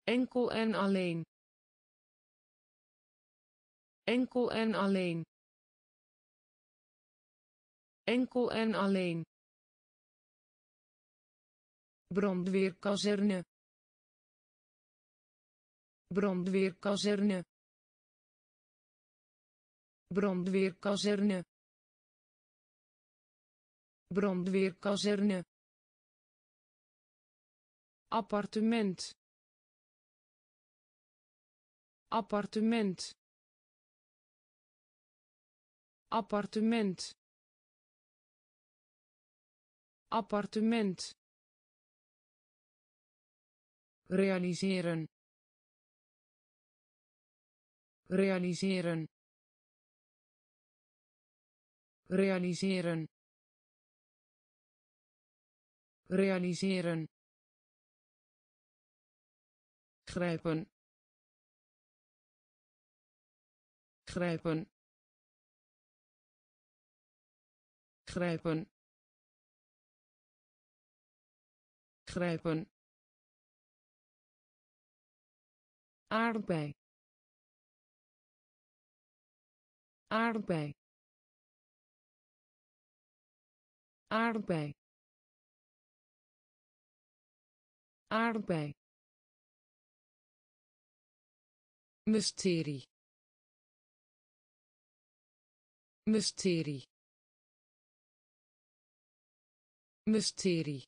Enkel en alleen. Enkel en alleen. Enkel en alleen brandweerkazerne. Brandweerkazerne. Brandweerkazerne. Brandweerkazerne. Appartement. Appartement. Appartement. Appartement realiseren. Realiseren. Realiseren. Realiseren. Grijpen. Grijpen. Grijpen. Grijpen aardbei aardbei aardbei aardbei mysterie. Mysterie. Mysterie.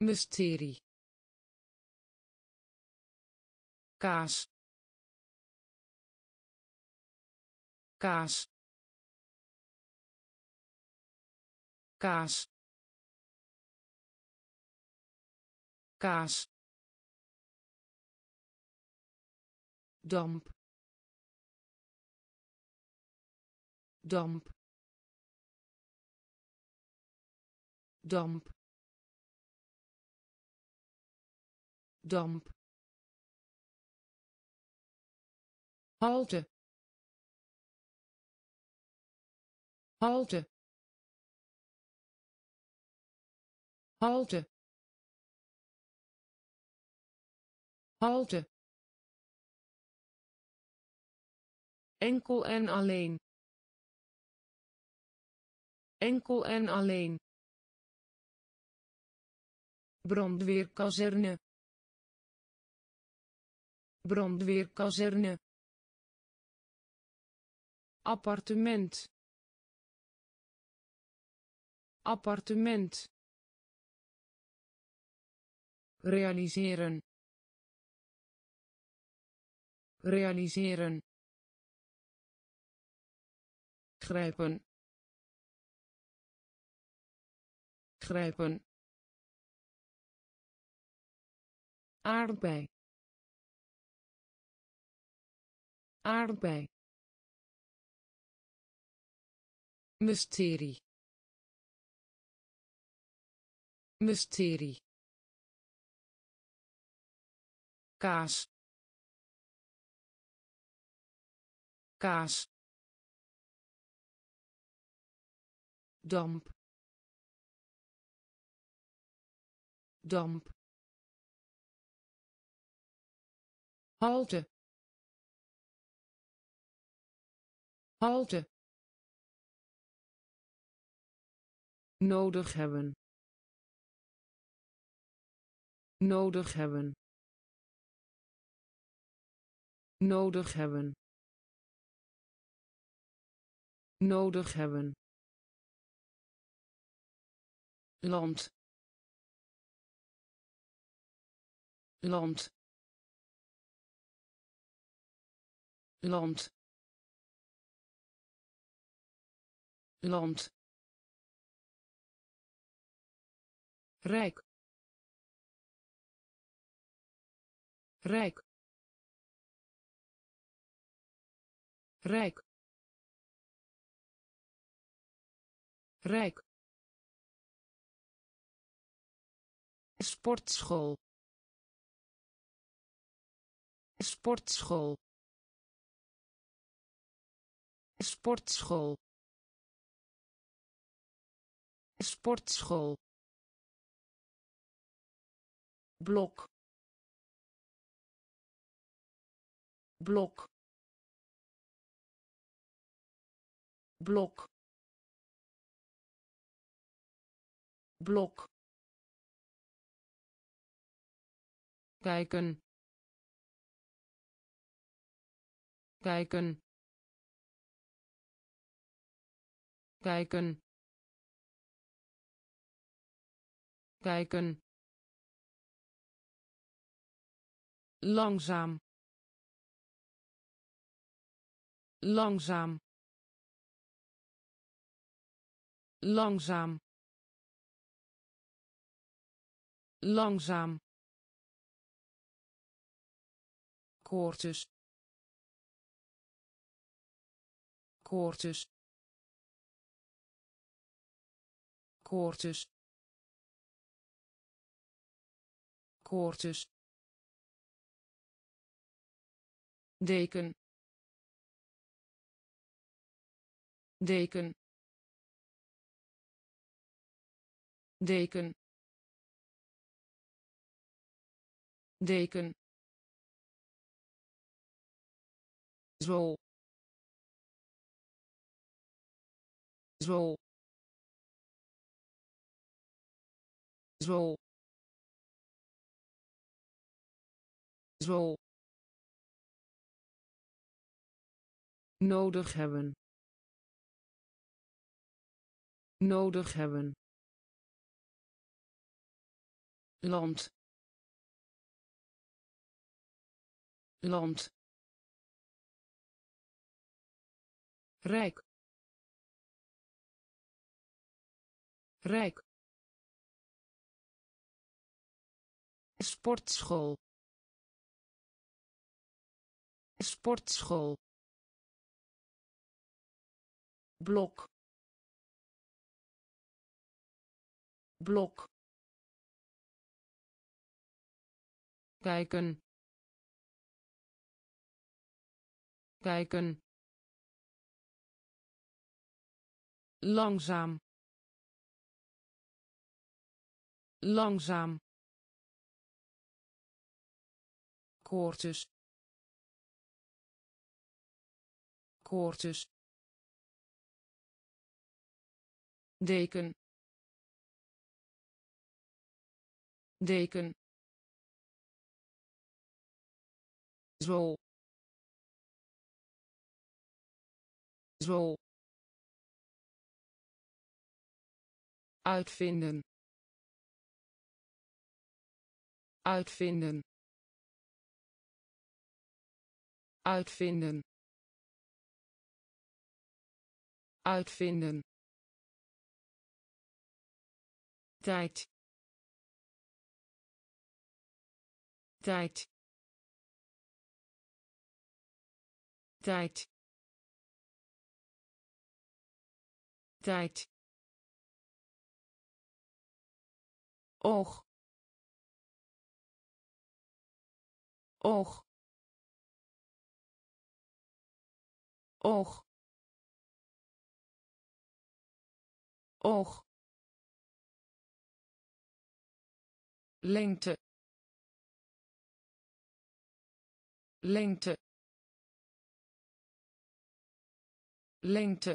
Mysterie kaas. Kaas. Kaas. Kaas. Damp. Damp. Damp. Damp halte. Halte. Halte. Halte. Enkel en alleen. Enkel en alleen. Brandweerkazerne. Brandweerkazerne appartement. Appartement. Realiseren. Realiseren. Grijpen. Grijpen. Aardbei. Aardbei mysterie mysterie kaas kaas damp damp halte halte nodig hebben. Nodig hebben. Nodig hebben. Nodig hebben. Land. Land. Land. Land rijk. Rijk. Rijk. Rijk. Sportschool. Sportschool. Sportschool. Sportschool blok blok blok blok. Kijken. Kijken. Kijken. Kijken langzaam. Langzaam. Langzaam. Langzaam. Koortjes. Koortjes. Koortjes. Koortjes deken. Deken. Deken. Deken. Zo zo zo zo nodig hebben. Nodig hebben. Land. Land. Rijk. Rijk. Sportschool. Sportschool blok blok kijken kijken langzaam langzaam koortjes koortjes deken. Deken. Zo zo uitvinden. Uitvinden. Uitvinden. Uitvinden tijd. Tijd. Tijd. Tijd. Oog. Oog. Oog. Oog lengte. Lengte. Lengte.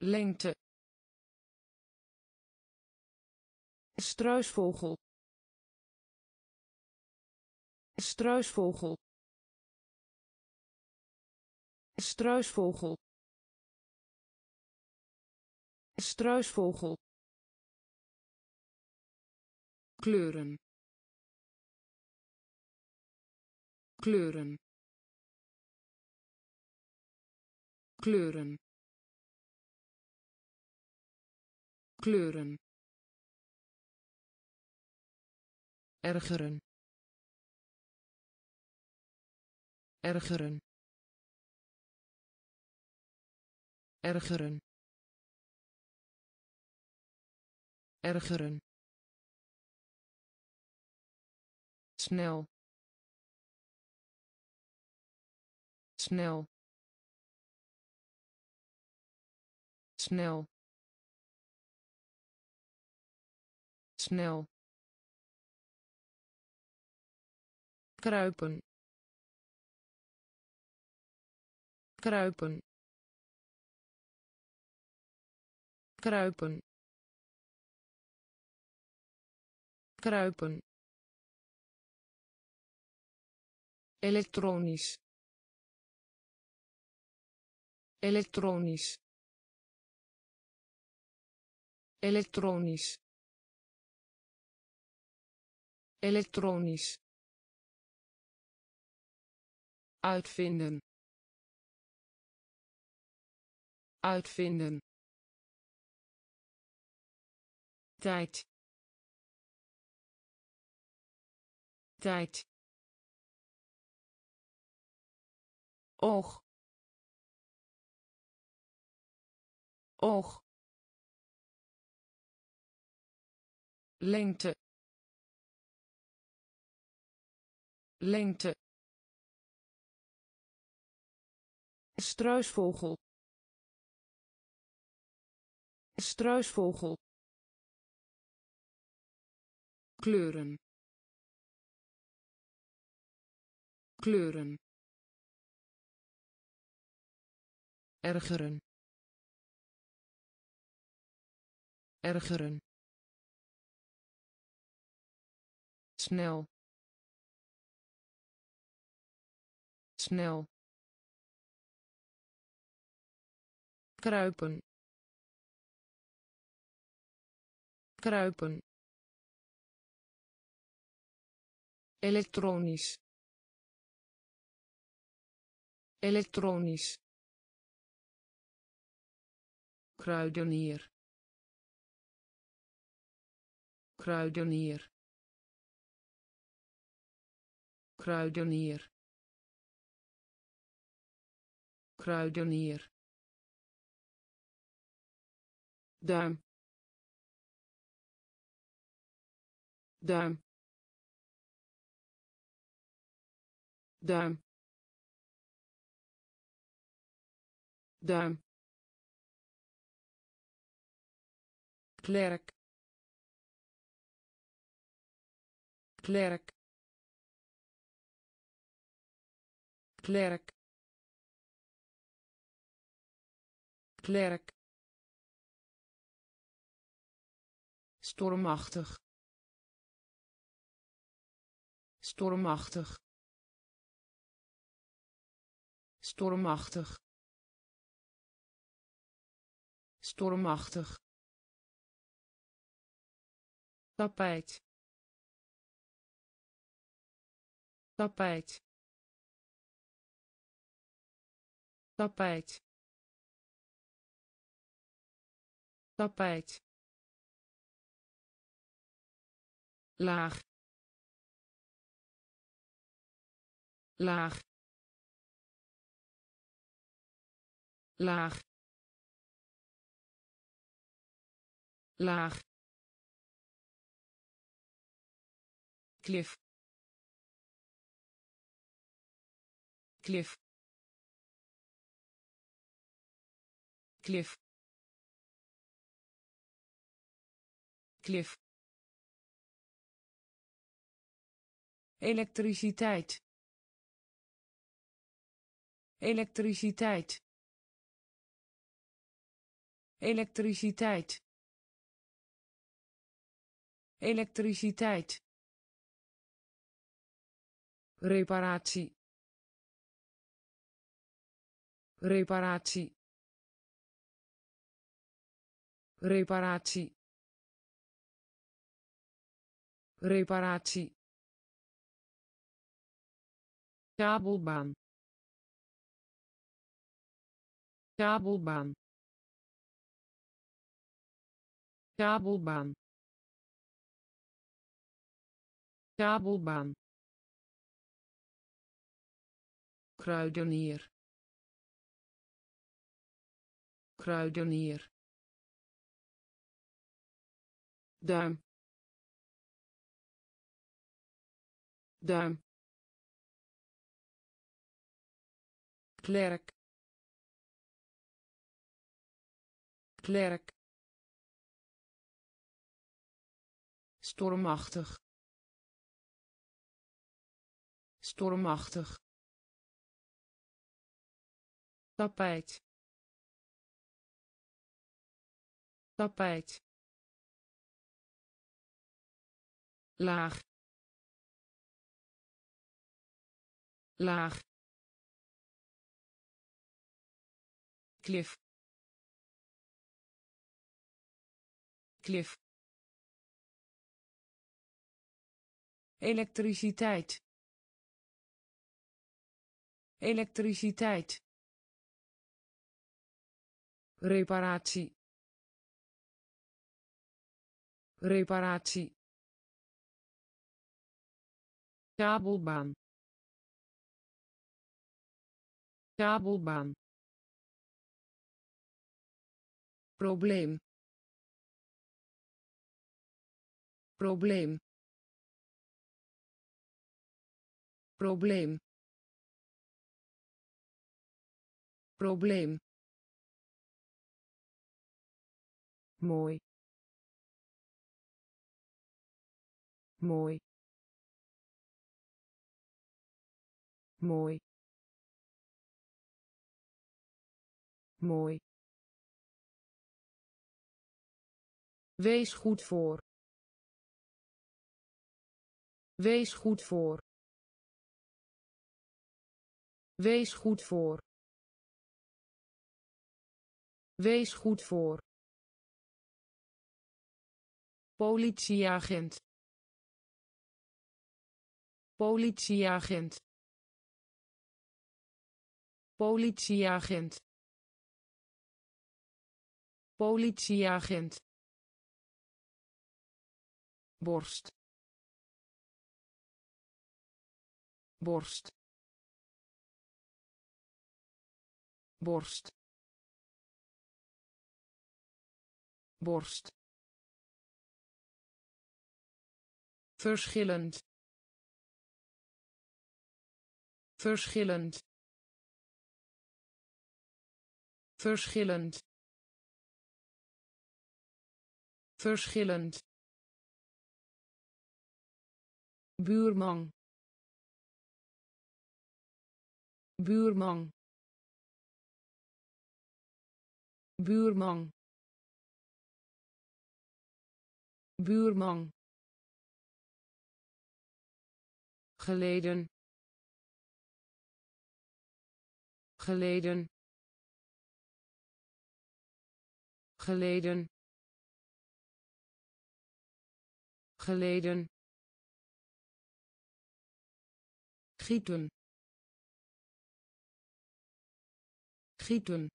Lengte. Struisvogel. Struisvogel. Struisvogel. Struisvogel kleuren. Kleuren. Kleuren. Kleuren. Ergeren. Ergeren. Ergeren. Ergeren snel. Snel. Snel. Snel. Kruipen. Kruipen. Kruipen. Kruipen elektronisch. Elektronisch. Elektronisch. Elektronisch. Uitvinden. Uitvinden. Tijd. Tijd oog oog lengte. Lengte. Struisvogel. Struisvogel. Kleuren. Kleuren ergeren. Ergeren. Snel. Snel. Kruipen. Kruipen. Elektronisch. Elektronisch kruidenier. Kruidenier. Kruidenier. Kruidenier. Duim. Duim. Duim. Duim klerk. Klerk. Klerk. Klerk. Stormachtig. Stormachtig. Stormachtig. Stormachtig tapijt. Tapijt. Tapijt. Tapijt. Laag. Laag. Laag. Laag klif. Klif. Klif. Klif. Elektriciteit. Elektriciteit. Elektriciteit. Elektriciteit reparatie. Reparatie. Reparatie. Reparatie. Kabelbaan. Kabelbaan. Kabelbaan. Kabelbaan kruidenier. Kruidenier. Duim. Duim. Klerk. Klerk. Stormachtig. Stormachtig tapijt. Tapijt. Laag. Laag. Klif. Klif. Elektriciteit. Elektriciteit reparatie. Reparatie. Kabelbaan. Kabelbaan. Probleem. Probleem. Probleem. Probleem mooi. Mooi. Mooi. Mooi. Wees goed voor. Wees goed voor. Wees goed voor. Wees goed voor politieagent. Politieagent. Politieagent. Politieagent. Borst. Borst. Borst. Borst verschillend. Verschillend. Verschillend. Verschillend. Buurman. Buurman. Buurman. Buurman geleden. Geleden. Geleden. Geleden. Gieten. Gieten.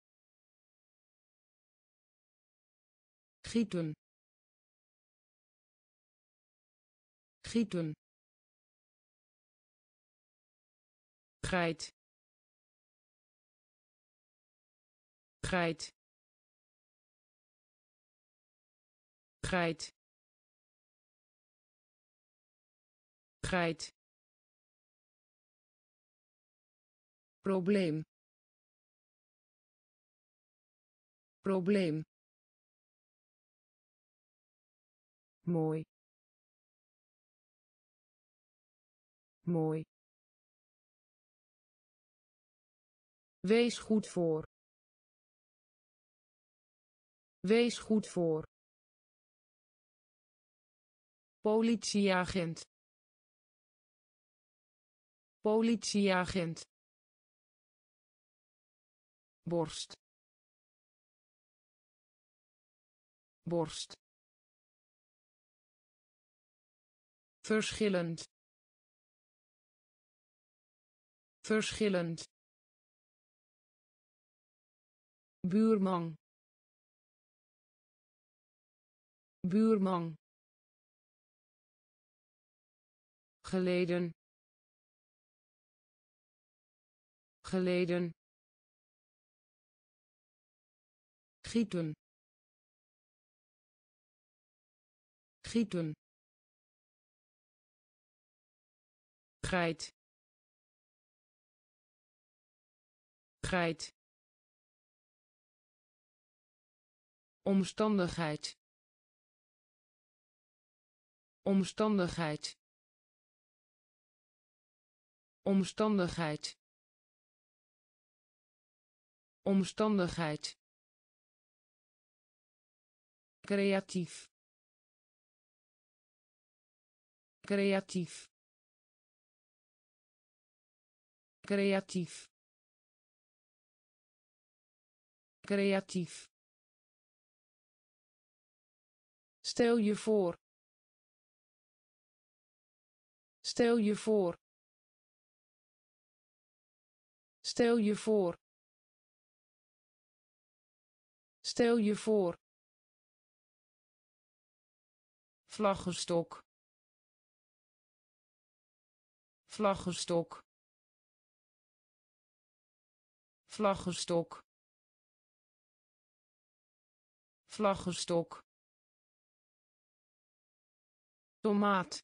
Gieten. Gieten geit. Geit. Geit. Geit. Probleem. Probleem. Mooi. Mooi wees goed voor. Wees goed voor. Politieagent. Politieagent. Borst. Borst. Verschillend. Verschillend buurman. Buurman. Geleden. Geleden. Gieten. Gieten. Geit. Geit omstandigheid. Omstandigheid. Omstandigheid. Omstandigheid. Creatief. Creatief. Creatief. Creatief stel je voor. Stel je voor. Stel je voor. Stel je voor. Vlaggestok vlaggestok vlaggestok vlaggestok tomaat.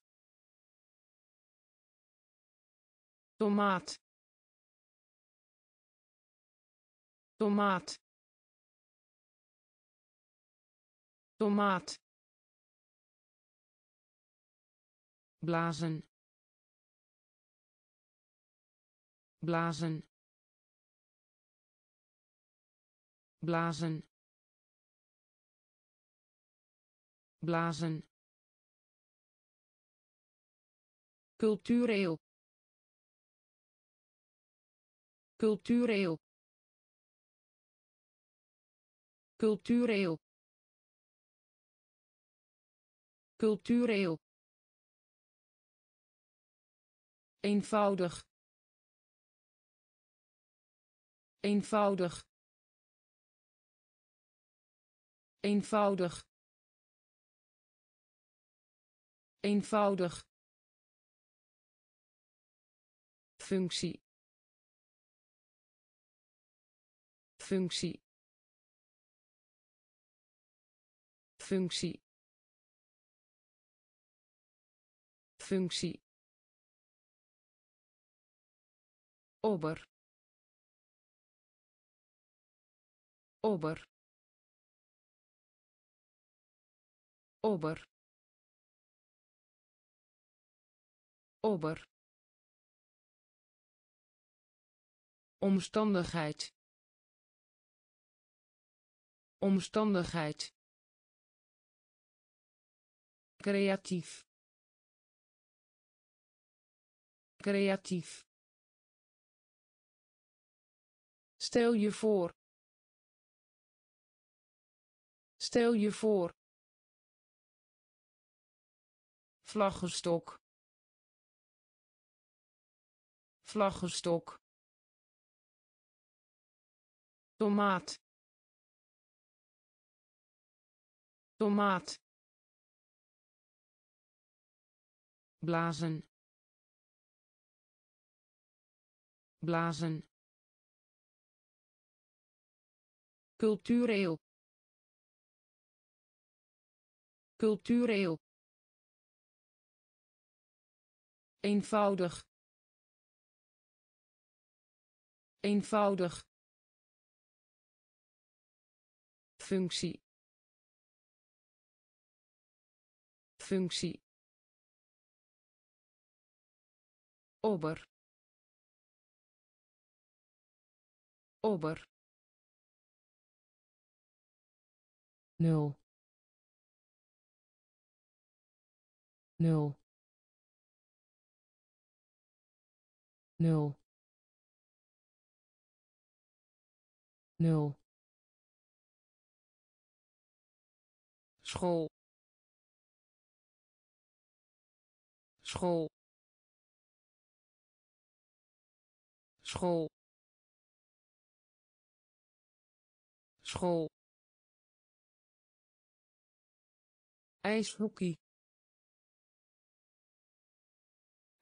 Tomaat. Tomaat. Tomaat. Blazen. Blazen. Blazen. Blazen cultureel. Cultureel. Cultureel. Cultureel. Eenvoudig. Eenvoudig. Eenvoudig. Eenvoudig functie. Functie. Functie. Functie. Ober. Ober. Ober. Ober omstandigheid. Omstandigheid. Creatief. Creatief. Stel je voor. Stel je voor. Vlaggestok vlaggestok tomaat. Tomaat. Blazen. Blazen. Cultureel. Cultureel. Eenvoudig. Eenvoudig functie. Functie. Ober. Ober. Nul. Nul. Nul. Nul school. School. School. School. Ijshockey.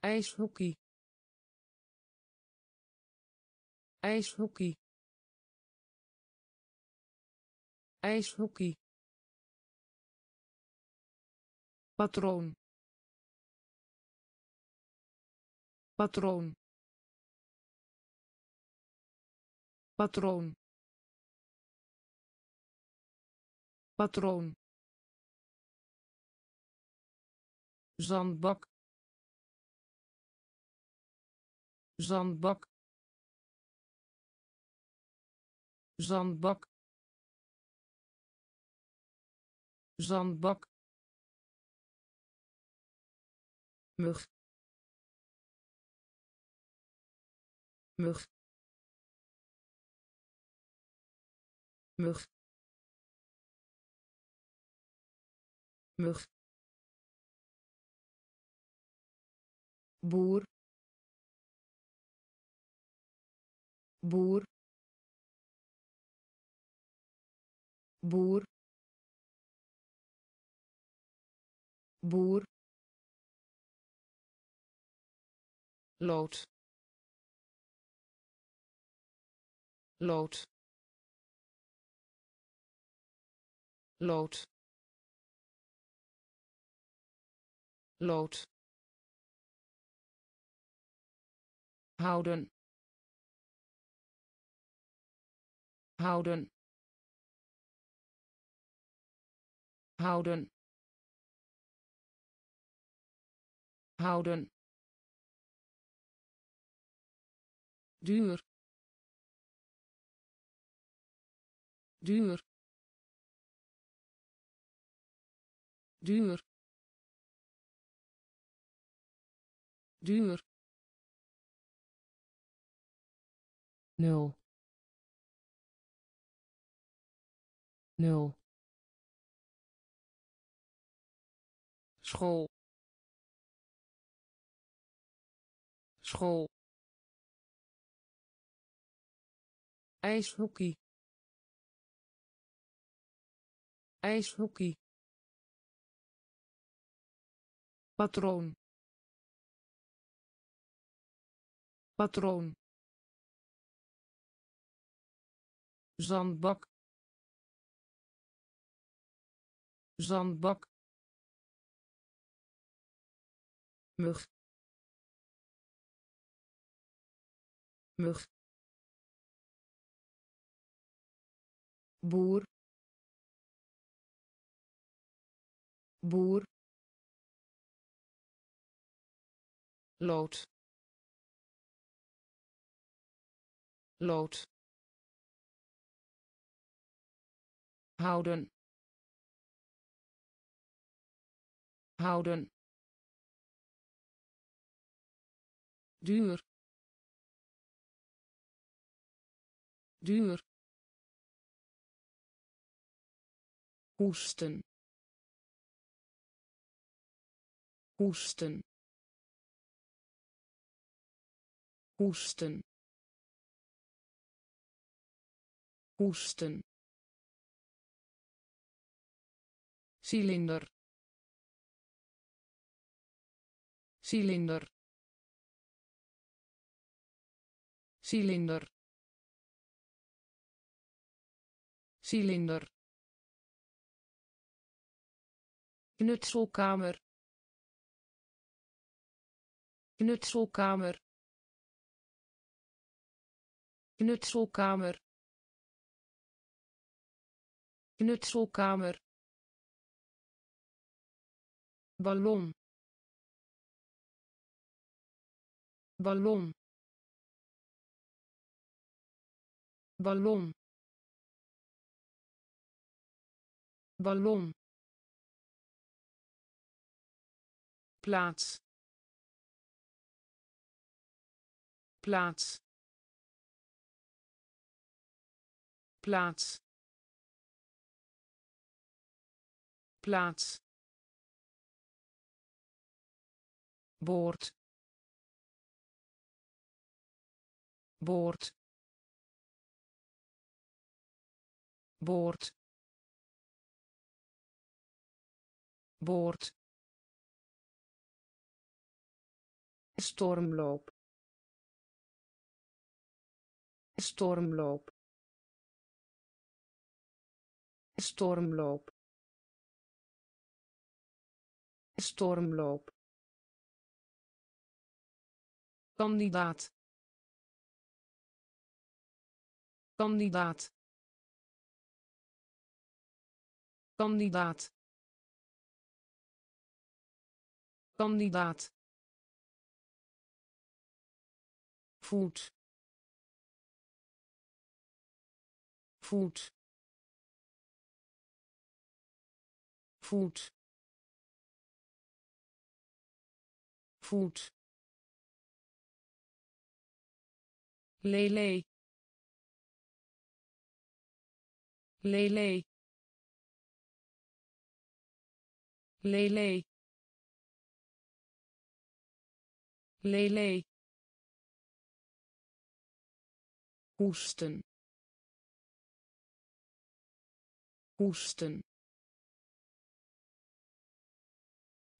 Ijshockey. Ijshockey. Ijshockey patroon. Patroon. Patroon. Patroon. Zandbak. Zandbak. Zandbak. Zandbak mug. Mug. Mug. Mug. Boer. Boer. Boer. Boer lood. Lood. Lood. Lood. Houden. Houden. Houden. Houden duur. Duur. Duur. Duur. Nul. Nul. School. School ijshockey. Ijshockey. Patroon. Patroon. Zandbak. Zandbak. Mug. Mug boer boer lood lood houden houden duur duur hoesten. Hoesten. Hoesten. Hoesten. Cilinder. Cilinder. Cilinder. Cilinder knutselkamer knutselkamer knutselkamer knutselkamer. Ballon ballon ballon. Ballon plaats. Plaats. Plaats. Plaats. Boord. Boord. Boord. Boord stormloop. Stormloop. Stormloop. Stormloop. Kandidaat. Kandidaat. Kandidaat. Kandidaat voet voet voet voet Lele. Lele. Lele. Lele. Hoesten. Hoesten.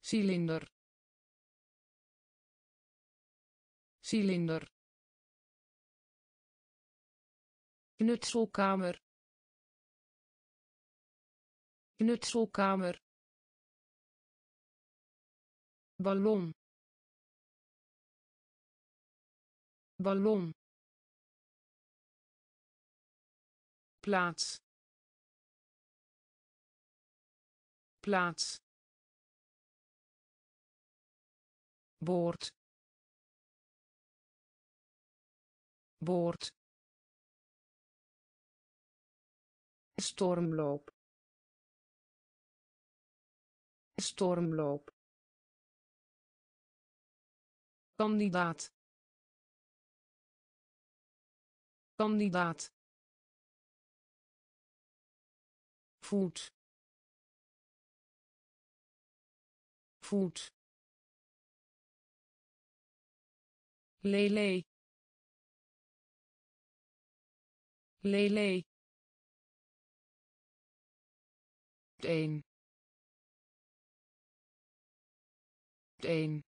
Cilinder. Cilinder. Knutselkamer. Knutselkamer. Ballon. Ballon plaats. Plaats. Boord. Boord. Stormloop. Stormloop. Kandidaat. Kandidaat voet voet lele. Lele. Een een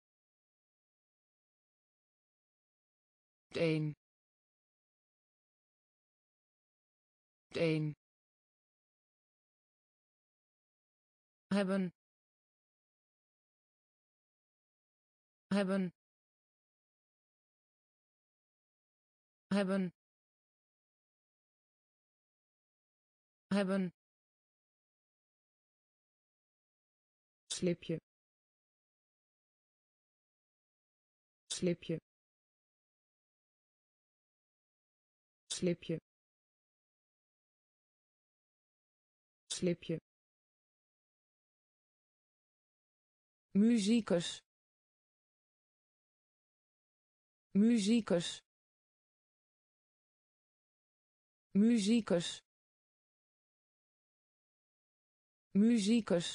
een een hebben. Hebben. Hebben. Hebben. Slipje. Slipje. Slipje. Slipje muzikus. Muzikus. Muzikus. Muzikus.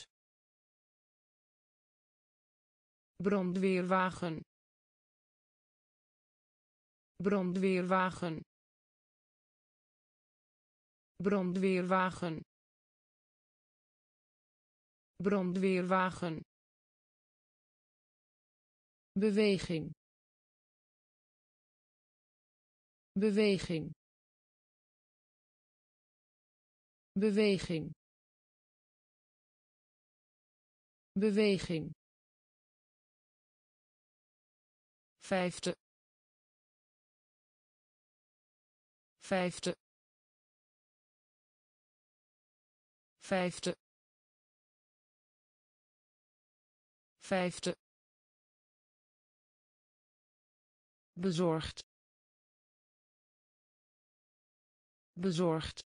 Brandweerwagen. Brandweerwagen. Brandweerwagen. Brandweerwagen beweging. Beweging. Beweging. Beweging. Vijfde. Vijfde. Vijfde. Vijfde bezorgd. Bezorgd.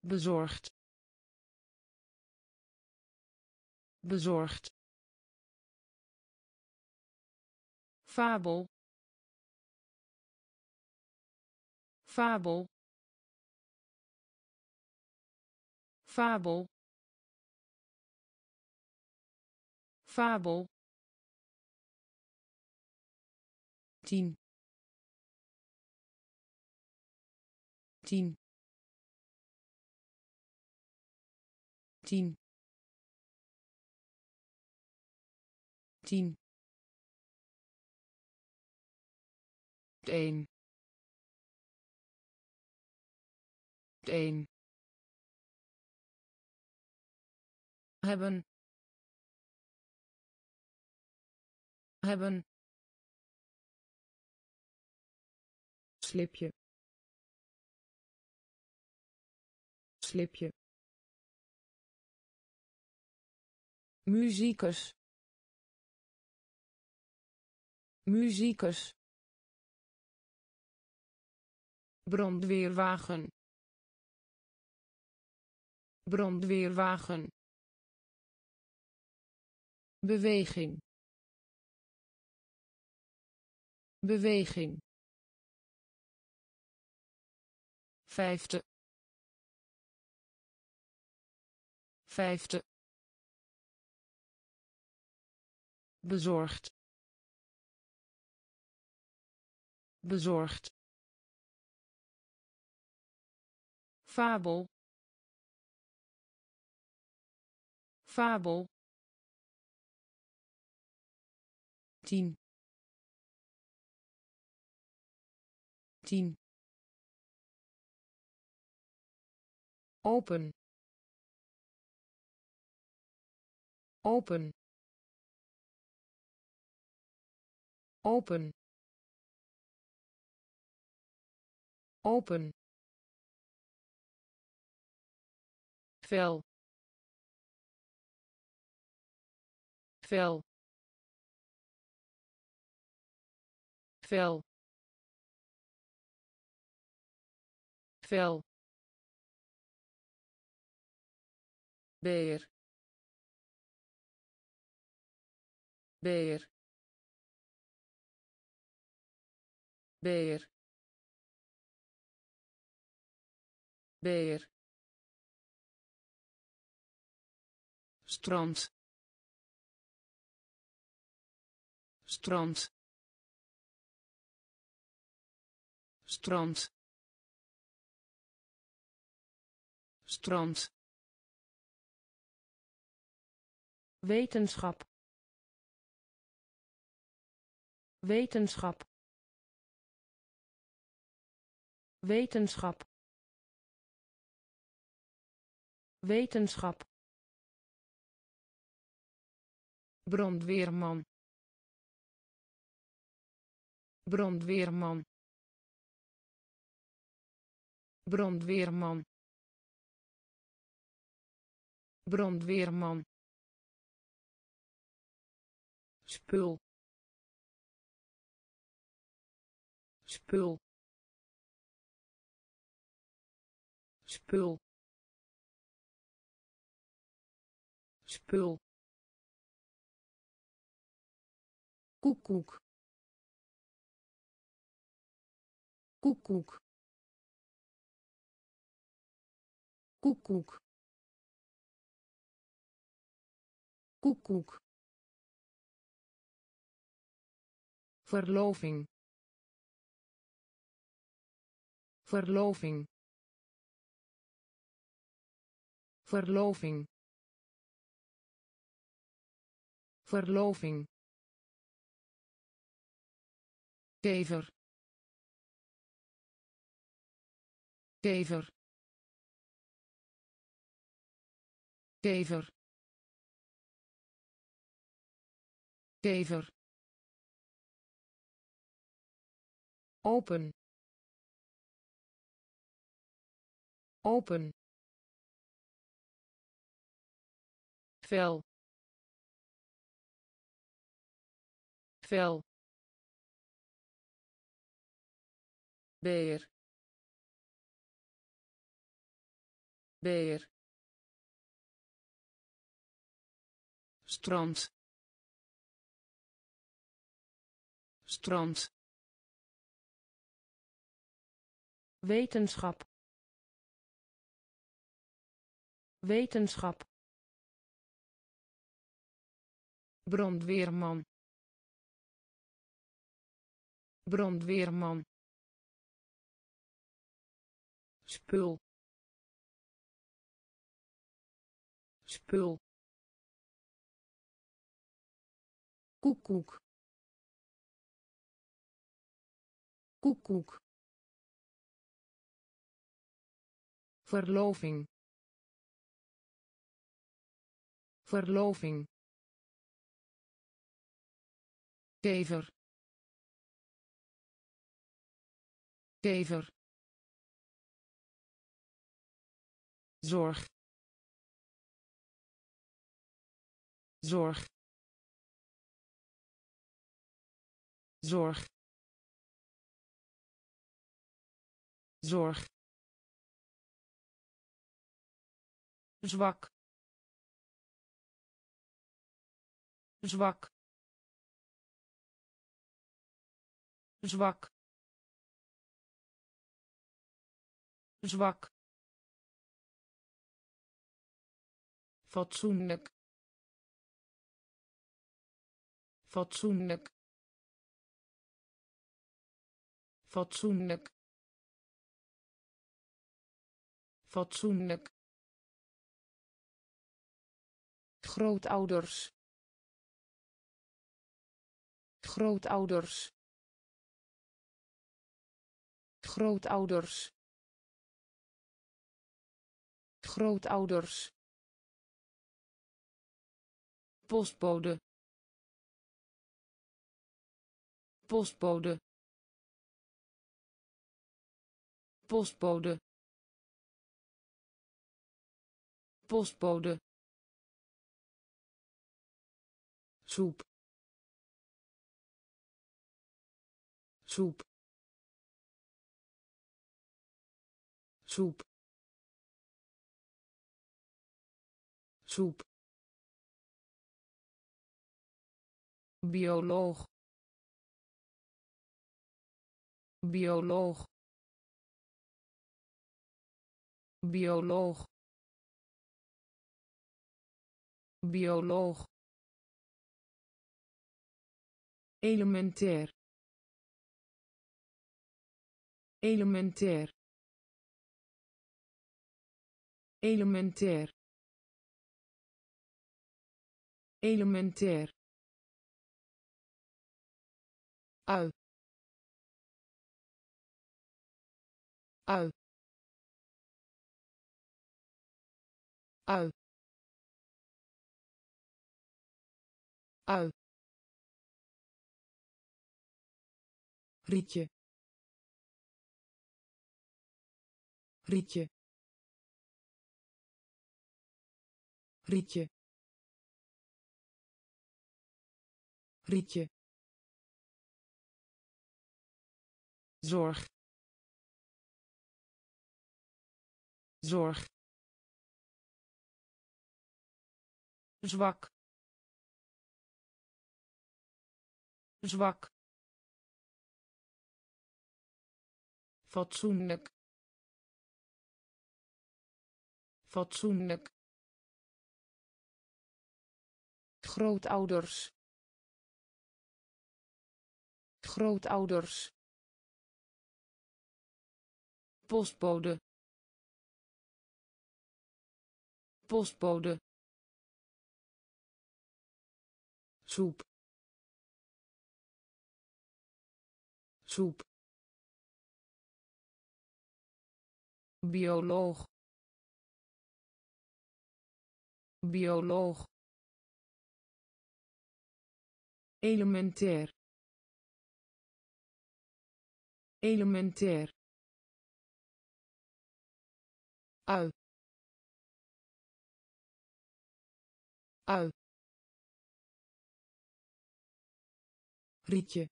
Bezorgd. Bezorgd. Fabel. Fabel. Fabel. Fabel tien. Tien. Tien. Tien. Een een hebben. Hebben slipje. Slipje. Muzikus. Muzikus. Brandweerwagen. Brandweerwagen. Beweging. Beweging vijfde. Vijfde. Bezorgd. Bezorgd. Fabel. Fabel. Tien. Tien open. Open. Open. Open. Vel. Vel. Vel. Vel beer. Beer. Beer. Beer. Strand. Strand. Strand. Strand wetenschap. Wetenschap. Wetenschap. Wetenschap. Brandweerman. Brandweerman. Brandweerman. Brandweerman spul. Spul. Spul. Spul. Koekoek. Koekoek. Koekoek. Koekoek verloving. Verloving. Verloving. Verloving. Kever. Kever. Kever. Kever open. Open. Vel. Vel. Beer beer strand. Strand wetenschap. Wetenschap. Brandweerman. Brandweerman. Spul. Spul. Koekoek. Koekoek verloving. Verloving. Kever kever zorg. Zorg. Zorg. Zorg zwak zwak zwak zwak. Fatsoenlijk fatsoenlijk fatsoenlijk. Fatsoenlijk grootouders. Grootouders. Grootouders. Grootouders. Postbode. Postbode. Postbode. Postbode soep. Soep. Soep. Soep. Bioloog. Bioloog. Bioloog. Bioloog elementair elementair elementair elementair ui ui ui ui rietje. Rietje. Rietje. Rietje. Zorg. Zorg. Zwak. Zwak fatsoenlijk. Fatsoenlijk. Grootouders. Grootouders. Postbode. Postbode. Soep. Soep bioloog. Bioloog. Elementair. Elementair. Ui ui rietje.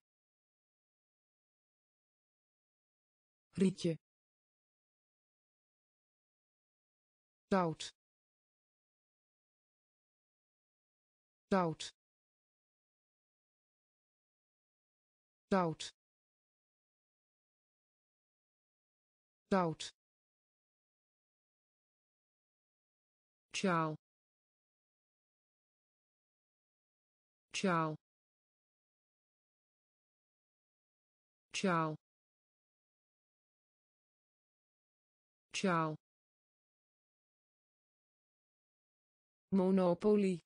Rietje zout zout zout zout sjaal sjaal sjaal sjaal monopolie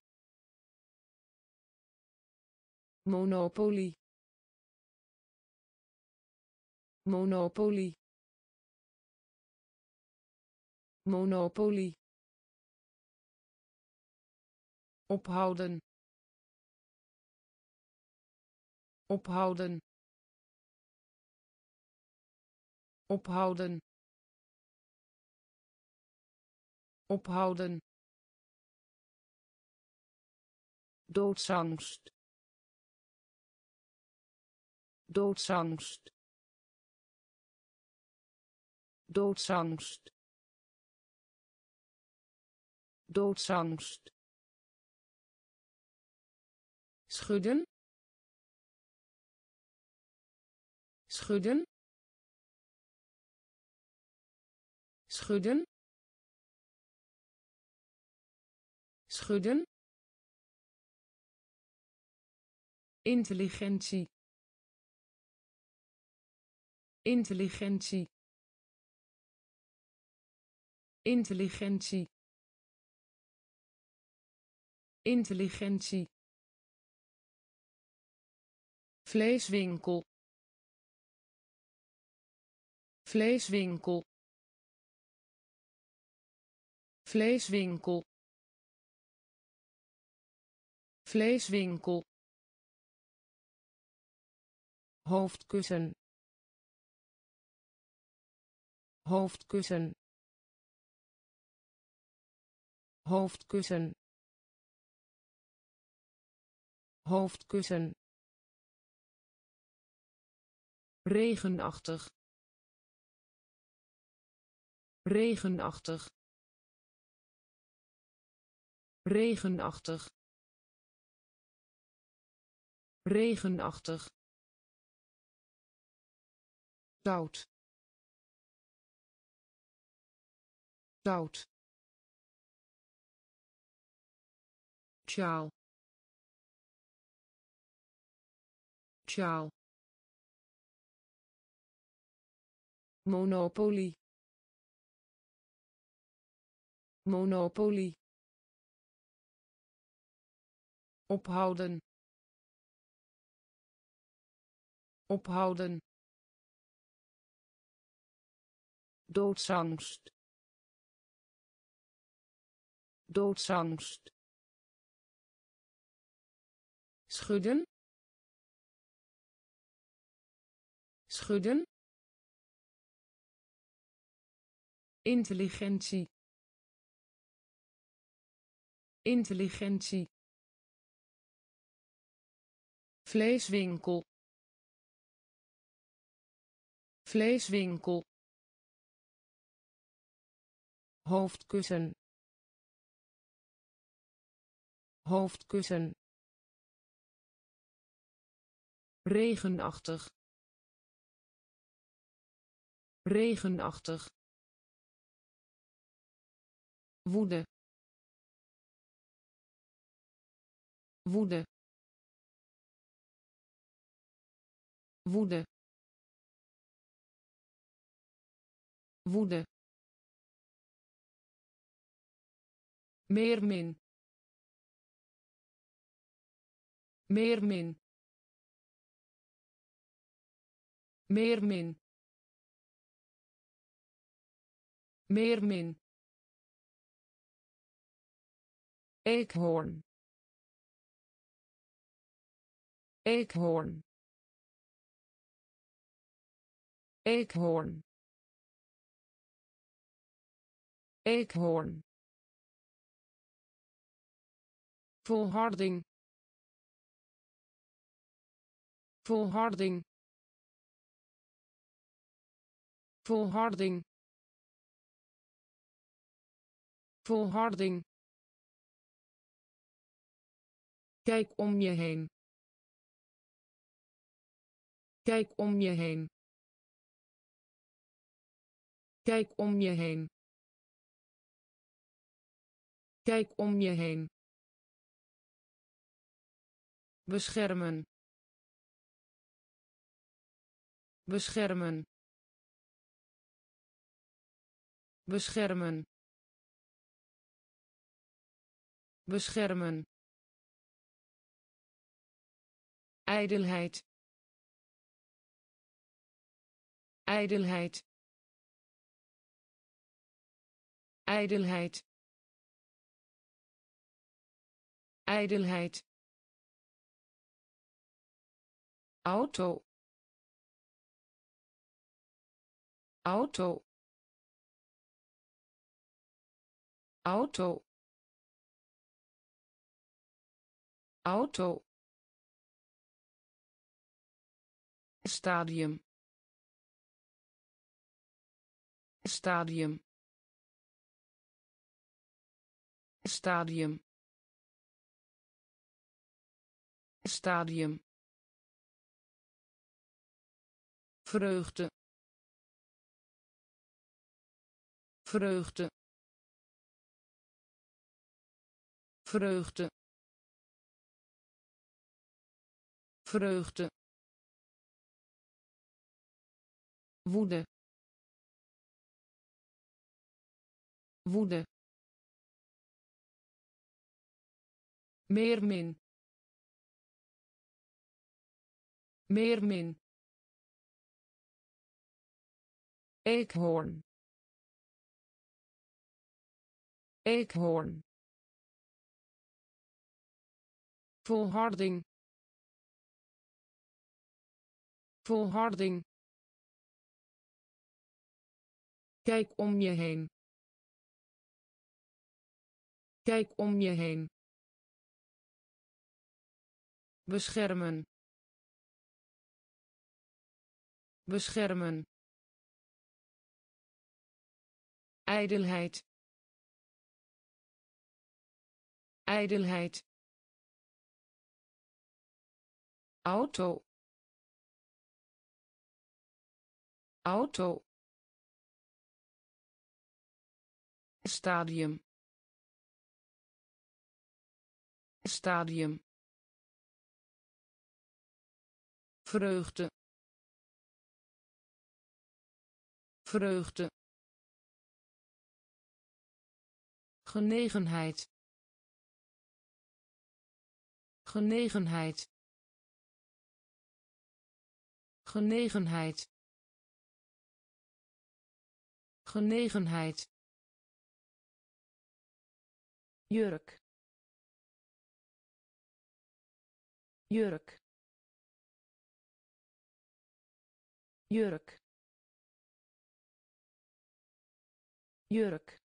monopolie monopolie monopolie ophouden. Ophouden. Ophouden. Ophouden doodsangst. Doodsangst. Doodsangst. Doodsangst. Schudden. Schudden. Schudden. Schudden intelligentie. Intelligentie. Intelligentie. Intelligentie. Vleeswinkel. Vleeswinkel. Vleeswinkel. Vleeswinkel hoofdkussen hoofdkussen hoofdkussen hoofdkussen. Regenachtig. Regenachtig. Regenachtig. Regenachtig zout zout sjaal sjaal monopolie. Monopolie. Ophouden. Ophouden doodsangst. Doodsangst. Schudden. Schudden. Intelligentie. Intelligentie. Vleeswinkel. Vleeswinkel hoofdkussen hoofdkussen regenachtig regenachtig woede woede woede woede meermin meermin meermin meermin eekhoorn. Eekhoorn. Eekhoorn. Eekhoorn volharding. Volharding. Volharding. Volharding. Kijk om je heen. Kijk om je heen. Kijk om je heen. Kijk om je heen beschermen. Beschermen. Beschermen. Beschermen. Ijdelheid. Ijdelheid. Ijdelheid. Ijdelheid auto. Auto. Auto. Auto. Stadium. Stadium. Stadium. Stadium vreugde. Vreugde. Vreugde. Vreugde. Woede. Woede. Meermin meermin eekhoorn. Eekhoorn. Volharding. Volharding. Kijk om je heen. Kijk om je heen. Beschermen. Beschermen ijdelheid. Ijdelheid. Auto. Auto. Stadium. Stadium. Vreugde. Vreugde genegenheid. Genegenheid. Genegenheid. Genegenheid. Jurk. Jurk. Jurk. Jurk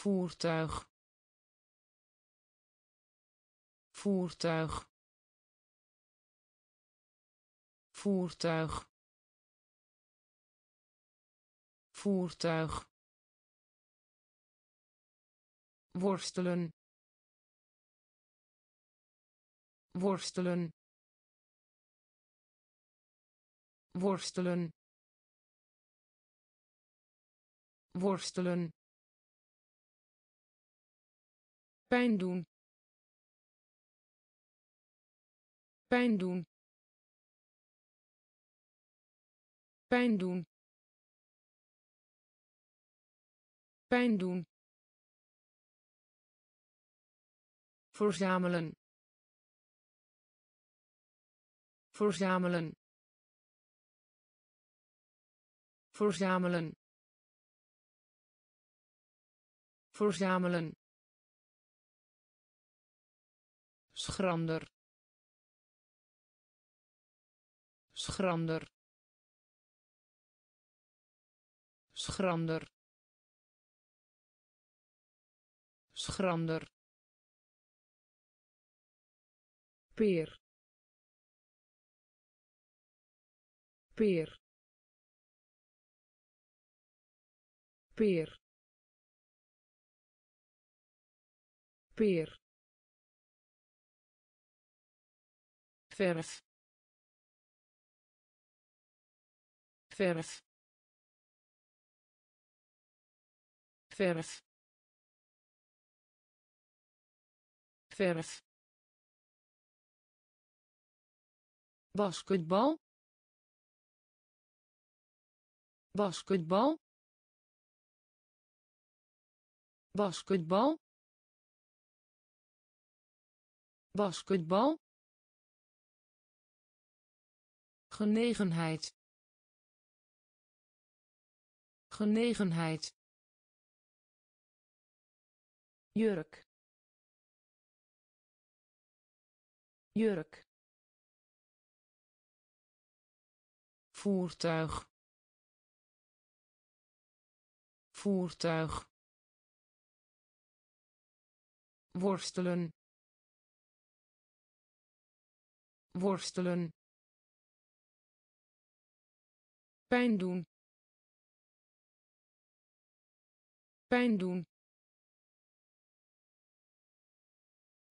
voertuig. Voertuig. Voertuig. Voertuig. Worstelen. Worstelen. Worstelen. Worstelen pijn doen. Pijn doen. Pijn doen. Pijn doen. Verzamelen. Verzamelen. Verzamelen. Verzamelen schrander. Schrander. Schrander. Schrander. Peer. Peer. Peer. Peer verf. Verf. Verf. Verf. Basketbal. Basketbal. Basketbal. Basketbal genegenheid. Genegenheid. Jurk. Jurk. Voertuig. Voertuig. Worstelen. Worstelen pijn doen. Pijn doen.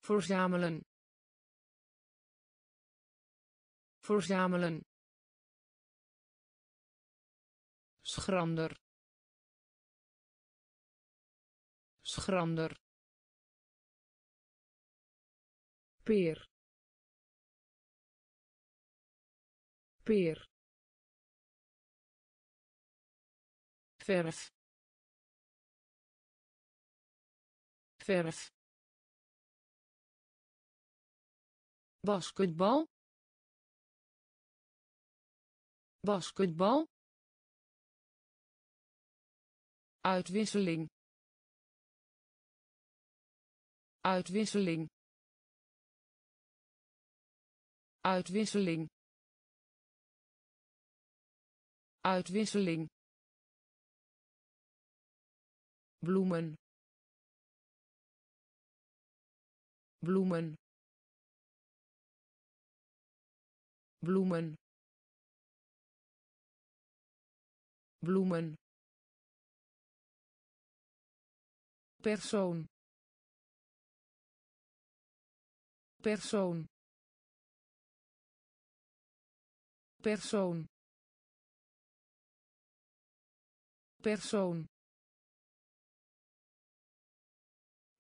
Verzamelen. Verzamelen. Schrander. Schrander. Peer. Peer verf. Verf. Basketbal. Basketbal. Uitwisseling. Uitwisseling. Uitwisseling. Uitwisseling bloemen. Bloemen. Bloemen. Bloemen. Persoon. Persoon. Persoon. Persoon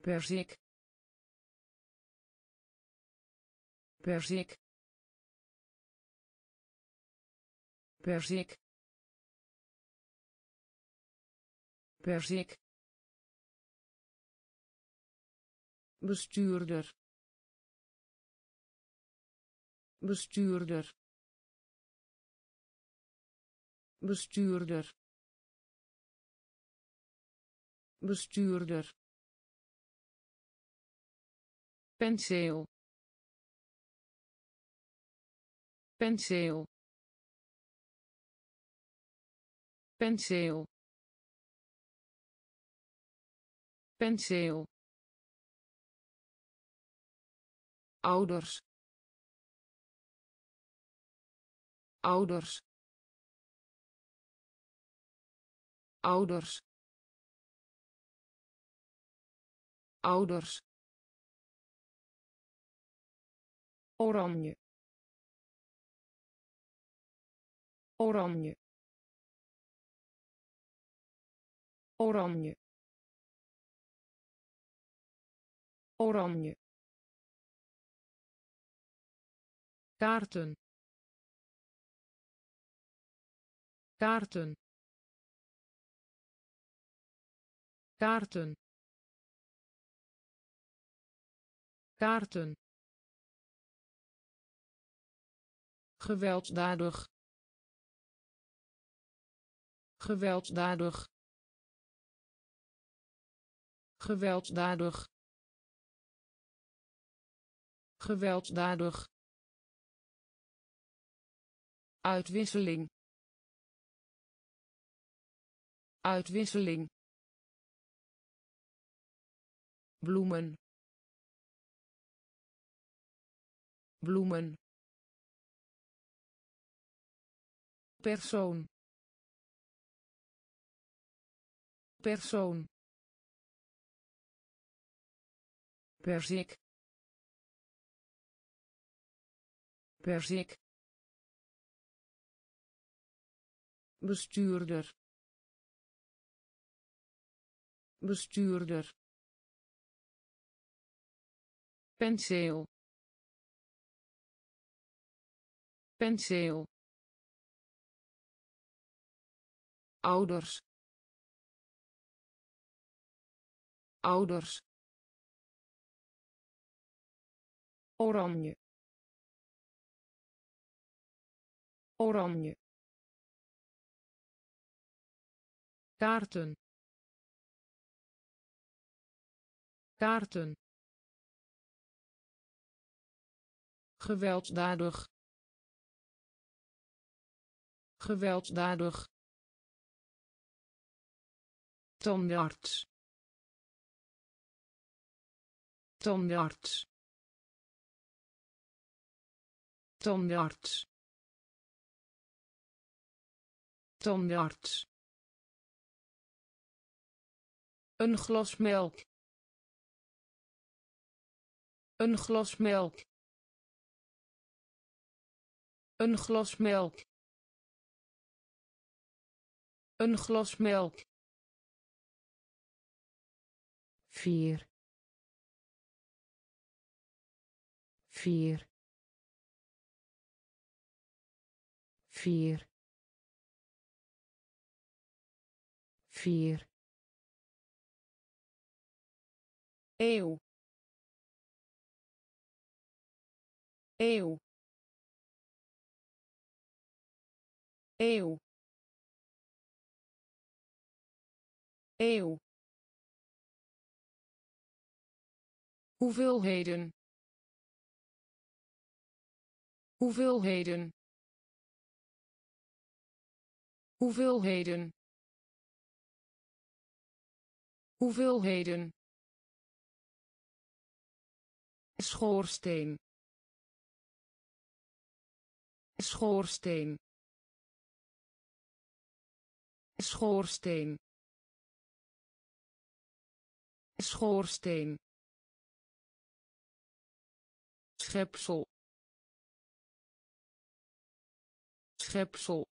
perzik perzik perzik Perzik. bestuurder. Bestuurder. Bestuurder. Bestuurder penseel. Penseel. Penseel. Penseel. Ouders. Ouders. Ouders. Ouders oranje. Oranje. Oranje. Oranje. Kaarten. Kaarten. Kaarten. Kaarten gewelddadig gewelddadig gewelddadig gewelddadig uitwisseling. Uitwisseling. Bloemen. Bloemen persoon. Persoon. Perzik. Perzik. Bestuurder. Bestuurder. Penseel. Penseel ouders. Ouders. Oranje. Oranje. Kaarten. Kaarten. Gewelddadig. Gewelddadig tandarts. Tandarts. Tandarts. Tandarts. Een glas melk. Een glas melk. Een glas melk. Een glas melk vier. Vier. Vier. Vier. Eeuw. Eeuw. Eeuw. Eeuw hoeveelheden. Hoeveelheden. Hoeveelheden. Hoeveelheden. Schoorsteen. Schoorsteen. Schoorsteen. Schoorsteen schepsel. Schepsel.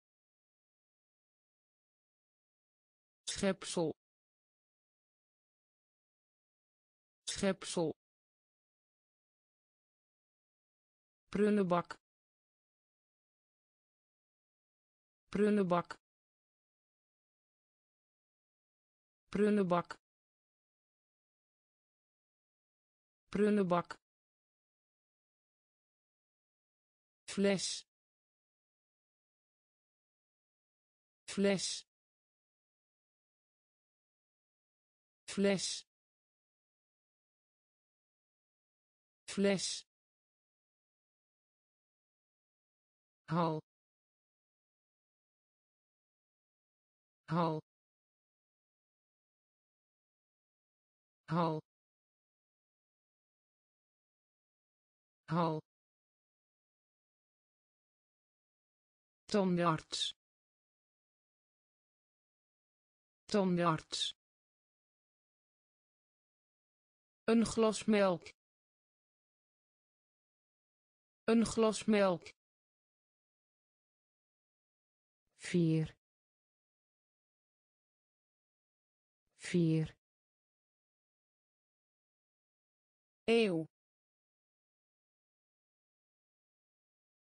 Schepsel. Schepsel. Prullenbak. Prullenbak. Prullenbak. Prullenbak fles. Fles. Fles. Fles. Hal. Hal. Hal. Hal tandarts. Een glas melk. Een glas melk. Vier. Vier.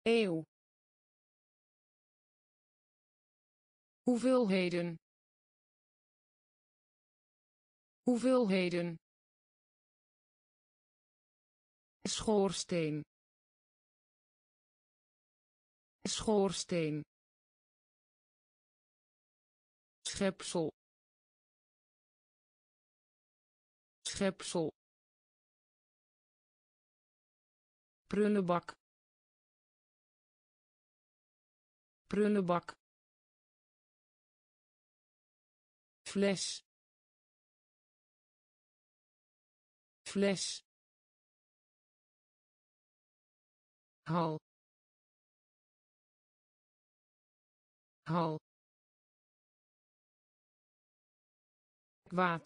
Eeuw hoeveelheden. Hoeveelheden. Schoorsteen. Schoorsteen. Schepsel. Schepsel. Prullenbak. Prullenbak fles. Fles. Hal. Hal. Kwaad.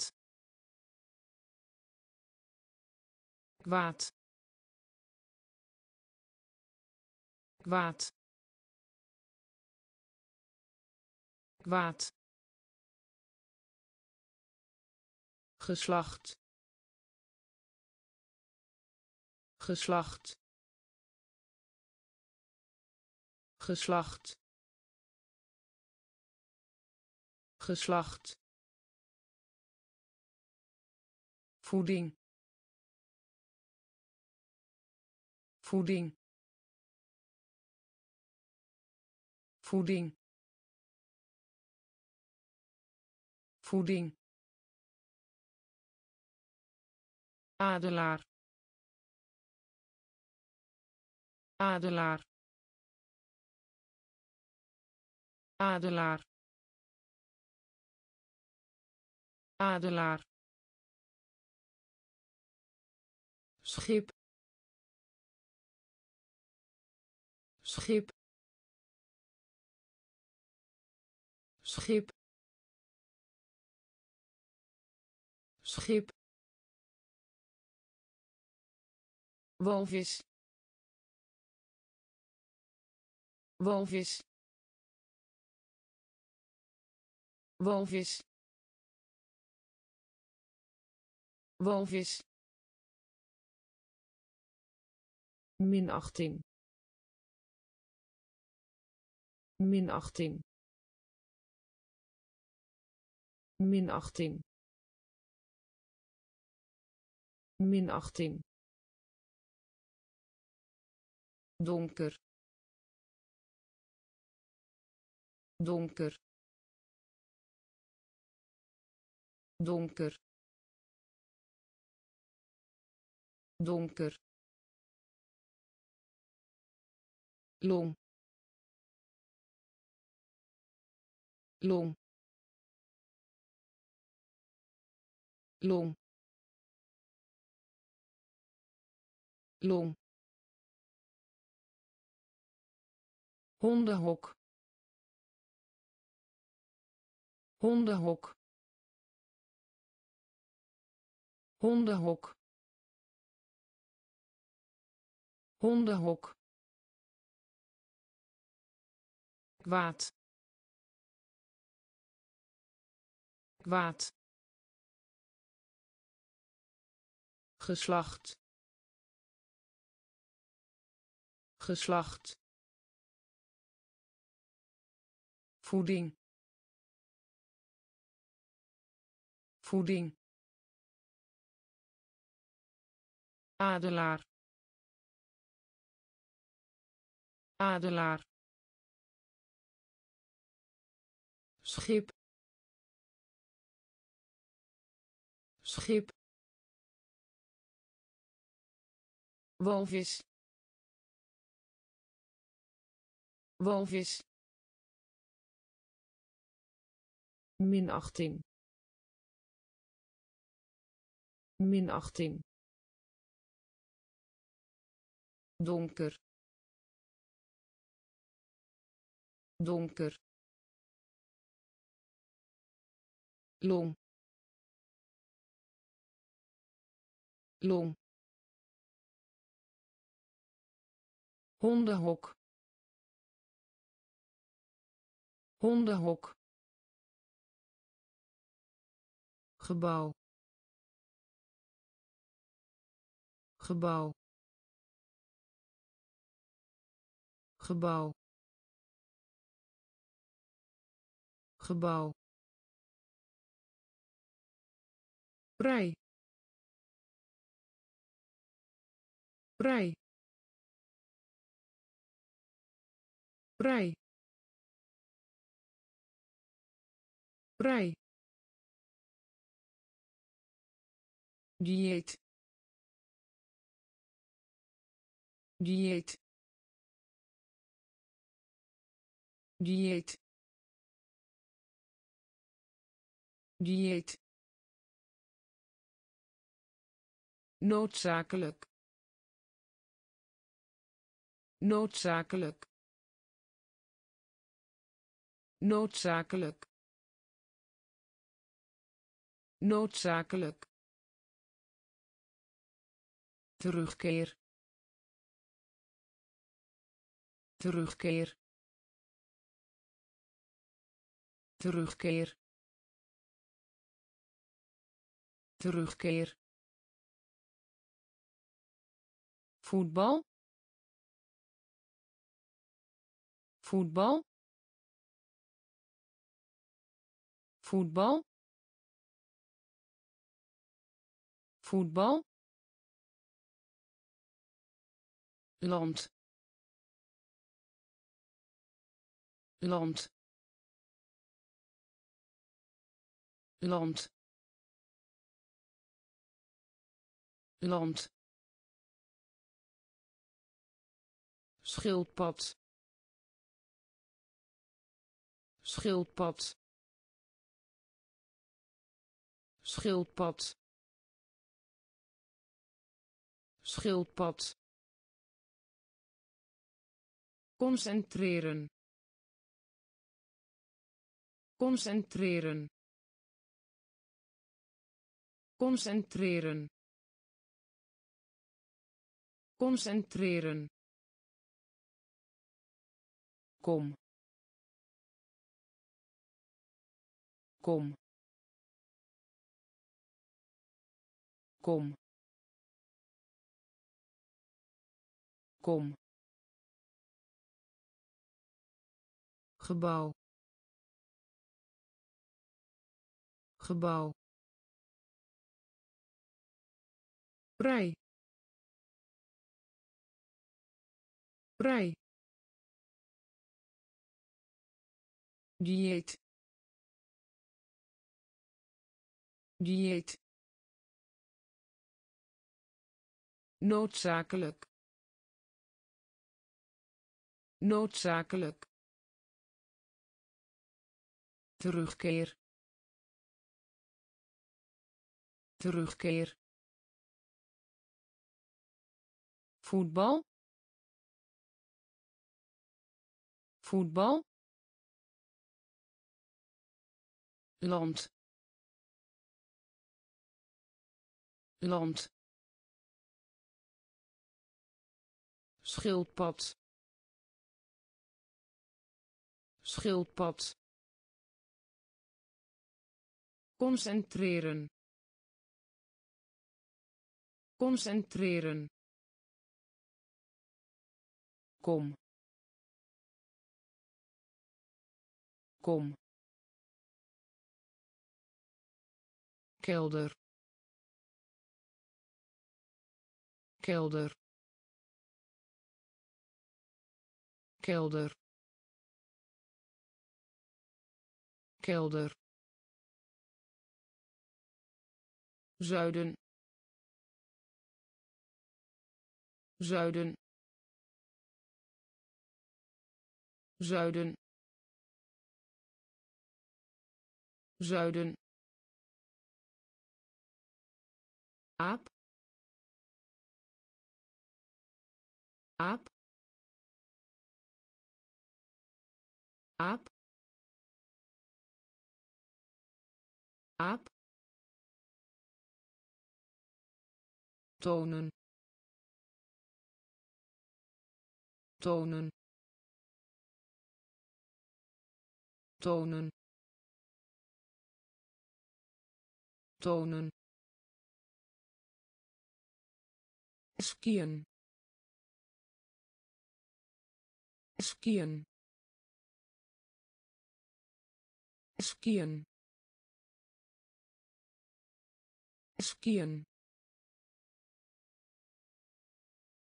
Kwaad. Kwaad. Kwaad geslacht. Geslacht. Geslacht. Geslacht. Voeding. Voeding. Voeding. Voeding adelaar adelaar adelaar adelaar. Schip schip schip. Schip walvis walvis walvis walvis minachting. Minachting. Minachting. Minachting donker. Donker. Donker. Donker. Long long long long hondenhok. Hondenhok. Hondenhok. Hondenhok. Kwaad. Kwaad. Geslacht. Geslacht voeding. Voeding. Adelaar. Adelaar. Schip. Schip. Walvis. Walvis minachting minachting donker. Donker. Long. Long. Hondenhok. Hondenhok gebouw. Gebouw. Gebouw. Gebouw. Vrij vrij vrij vrij dieet. Dieet. Dieet. Dieet. Noodzakelijk. Noodzakelijk. Noodzakelijk. Noodzakelijk terugkeer. Terugkeer. Terugkeer. Terugkeer. Voetbal. Voetbal. Voetbal. Voetbal land land land land. Schildpad. Schildpad. Schildpad. Schildpad concentreren. Concentreren. Concentreren. Concentreren. Kom. Kom. Kom. Kom gebouw. Gebouw. Vrij vrij dieet. Dieet. Noodzakelijk. Noodzakelijk terugkeer. Terugkeer. Voetbal. Voetbal. Land. Land. Schildpad. Schildpad concentreren. Concentreren. Kom. Kom. Kelder. Kelder. Kelder. Kelder zuiden. Zuiden. Zuiden. Zuiden. Aap. Aap. Aap. Aap tonen. Tonen. Tonen. Tonen. Skiën skiën skiën skiën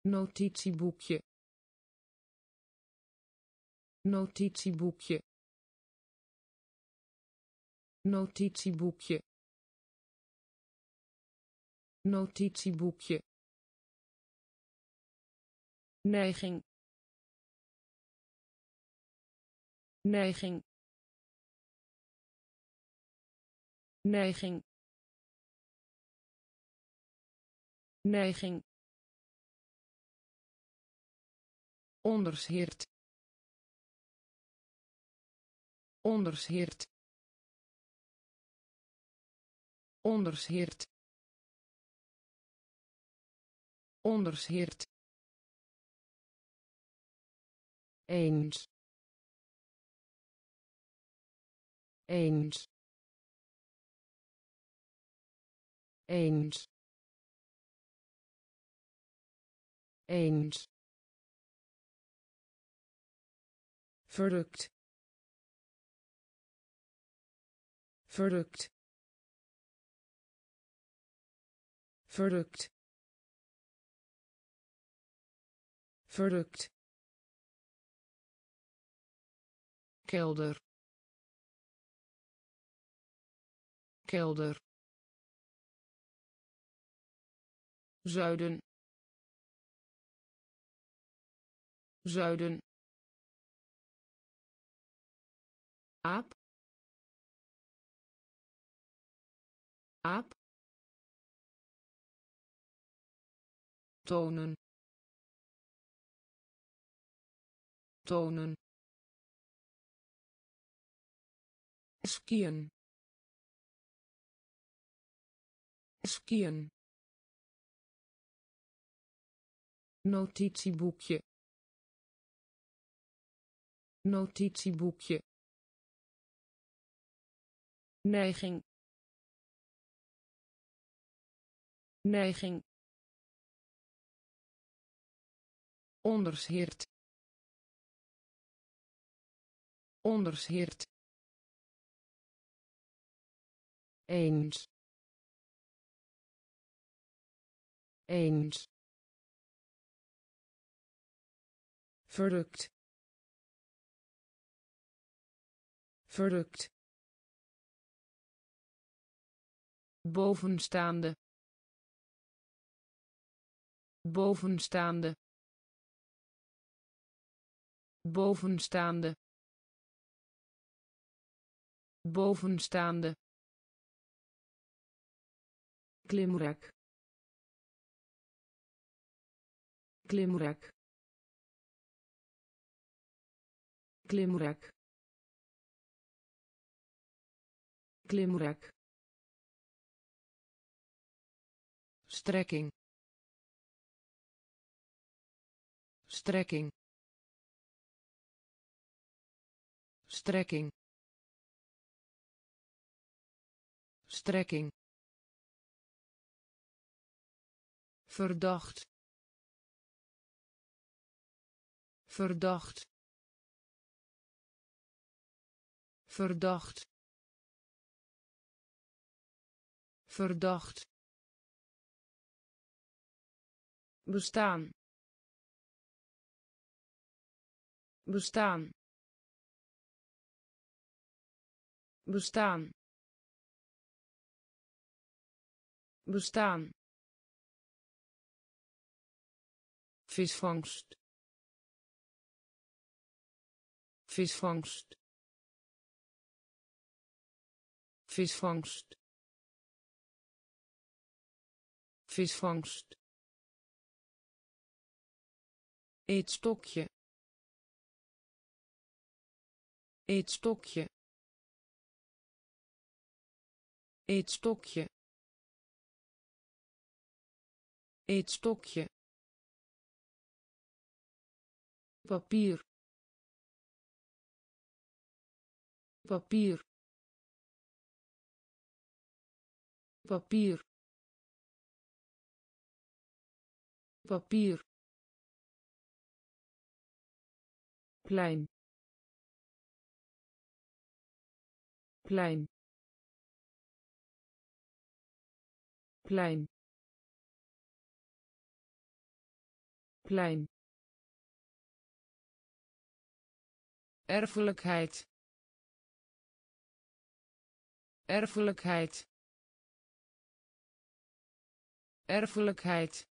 notitieboekje. Notitieboekje. Notitieboekje. Notitieboekje. Neiging. Neiging. Neiging. Neiging ondersheert ondersheert ondersheert ondersheert eens. Eens. Eens. Eens verrukt. Verrukt. Verrukt. Verrukt. Kelder. Kelder. Zuiden. Zuiden aap. Aap. Tonen. Tonen. Skiën skiën notitieboekje. Notitieboekje neiging. Neiging. Ondersheert ondersheert eens. Eens. Verrukt. Verrukt bovenstaande bovenstaande bovenstaande bovenstaande. Klimrek. Klimrek. Klimrek strekking. Strekking. Strekking. Strekking. Verdacht. Verdacht. Verdacht. Verdacht bestaan. Bestaan. Bestaan. Bestaan. Visvangst. Visvangst. Visvangst. Visvangst eetstokje eetstokje eetstokje eetstokje papier. Papier. Papier. Papier plein. Plein. Plein. Plein. Erfelijkheid. Erfelijkheid. Erfelijkheid.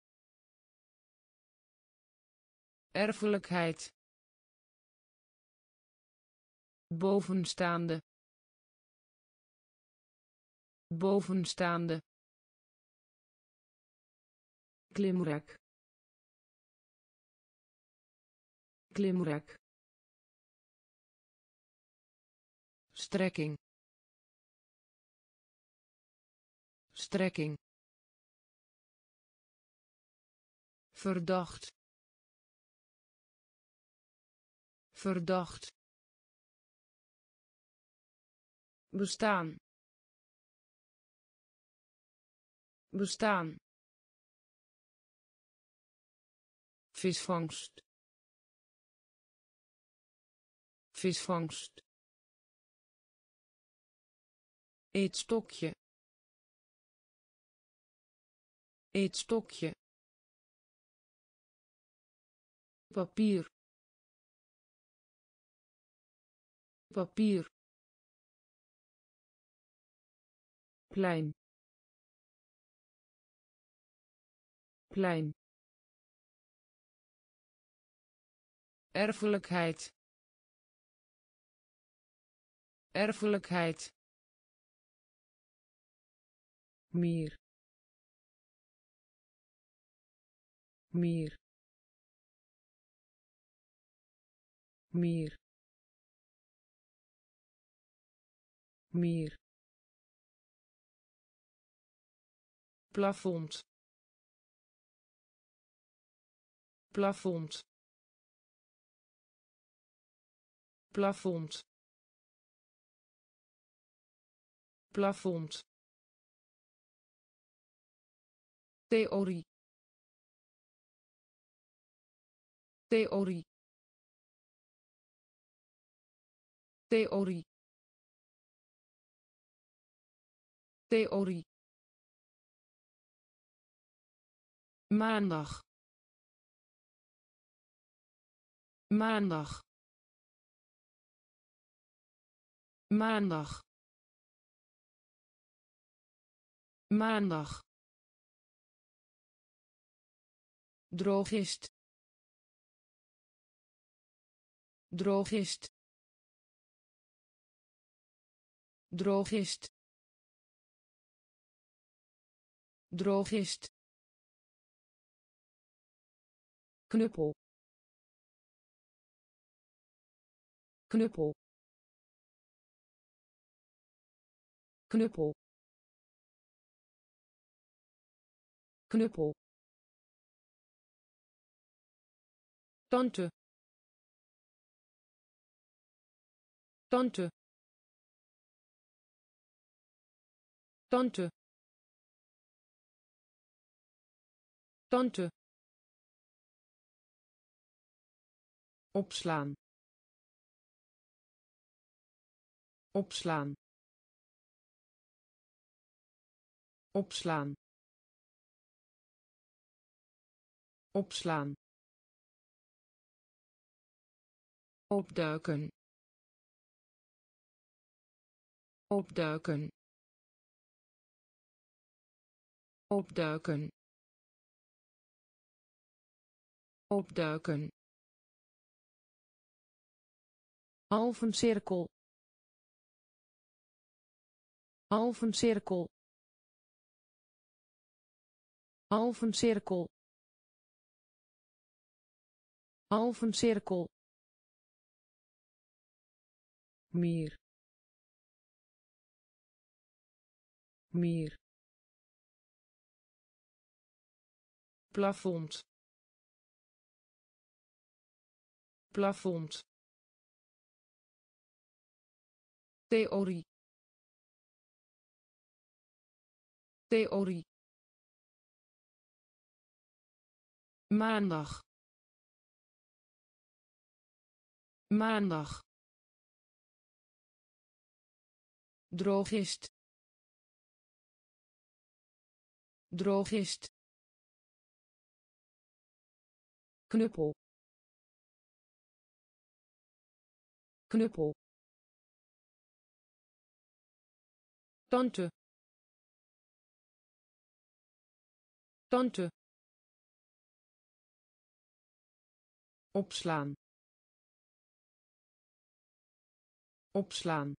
Erfelijkheid bovenstaande bovenstaande klimrek klimrek strekking strekking verdacht verdacht bestaan. Bestaan. Visvangst. Visvangst. Eetstokje. Eetstokje. Papier. Papier plein. Plein. Erfelijkheid. Erfelijkheid. Meer. Meer. Meer. Meer plafond. Plafond. Plafond. Plafond. Theorie. Theorie. Theorie. Theorie maandag. Maandag. Maandag. Maandag. Drogist. Drogist. Drogist. Drogist knuppel. Knuppel. Knuppel. Knuppel. Tante. Tante. Tante. Tante opslaan. Opslaan. Opslaan. Opslaan. Opduiken. Opduiken. Opduiken. Opduiken halve cirkel halve cirkel halve cirkel halve cirkel meer meer plafond. Plafond theorie. Theorie. Maandag. Maandag. Drogist. Drogist. Knuppel. Knuppel tante. Tante. Opslaan. Opslaan.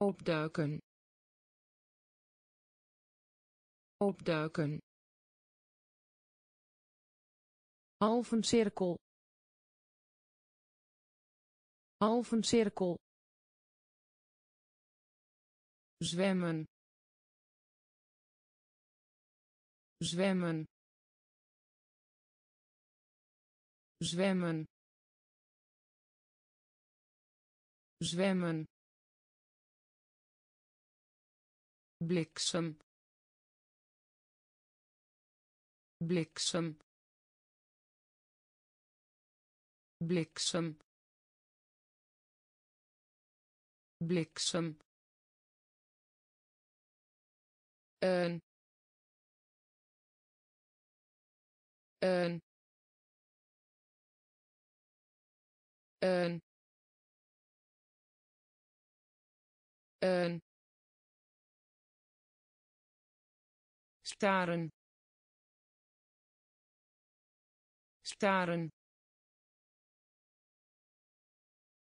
Opduiken. Opduiken. Halve cirkel. Halve cirkel zwemmen. Zwemmen. Zwemmen. Zwemmen. Bliksem. Bliksem. Bliksem. Bliksem een een een een. Staren. Staren.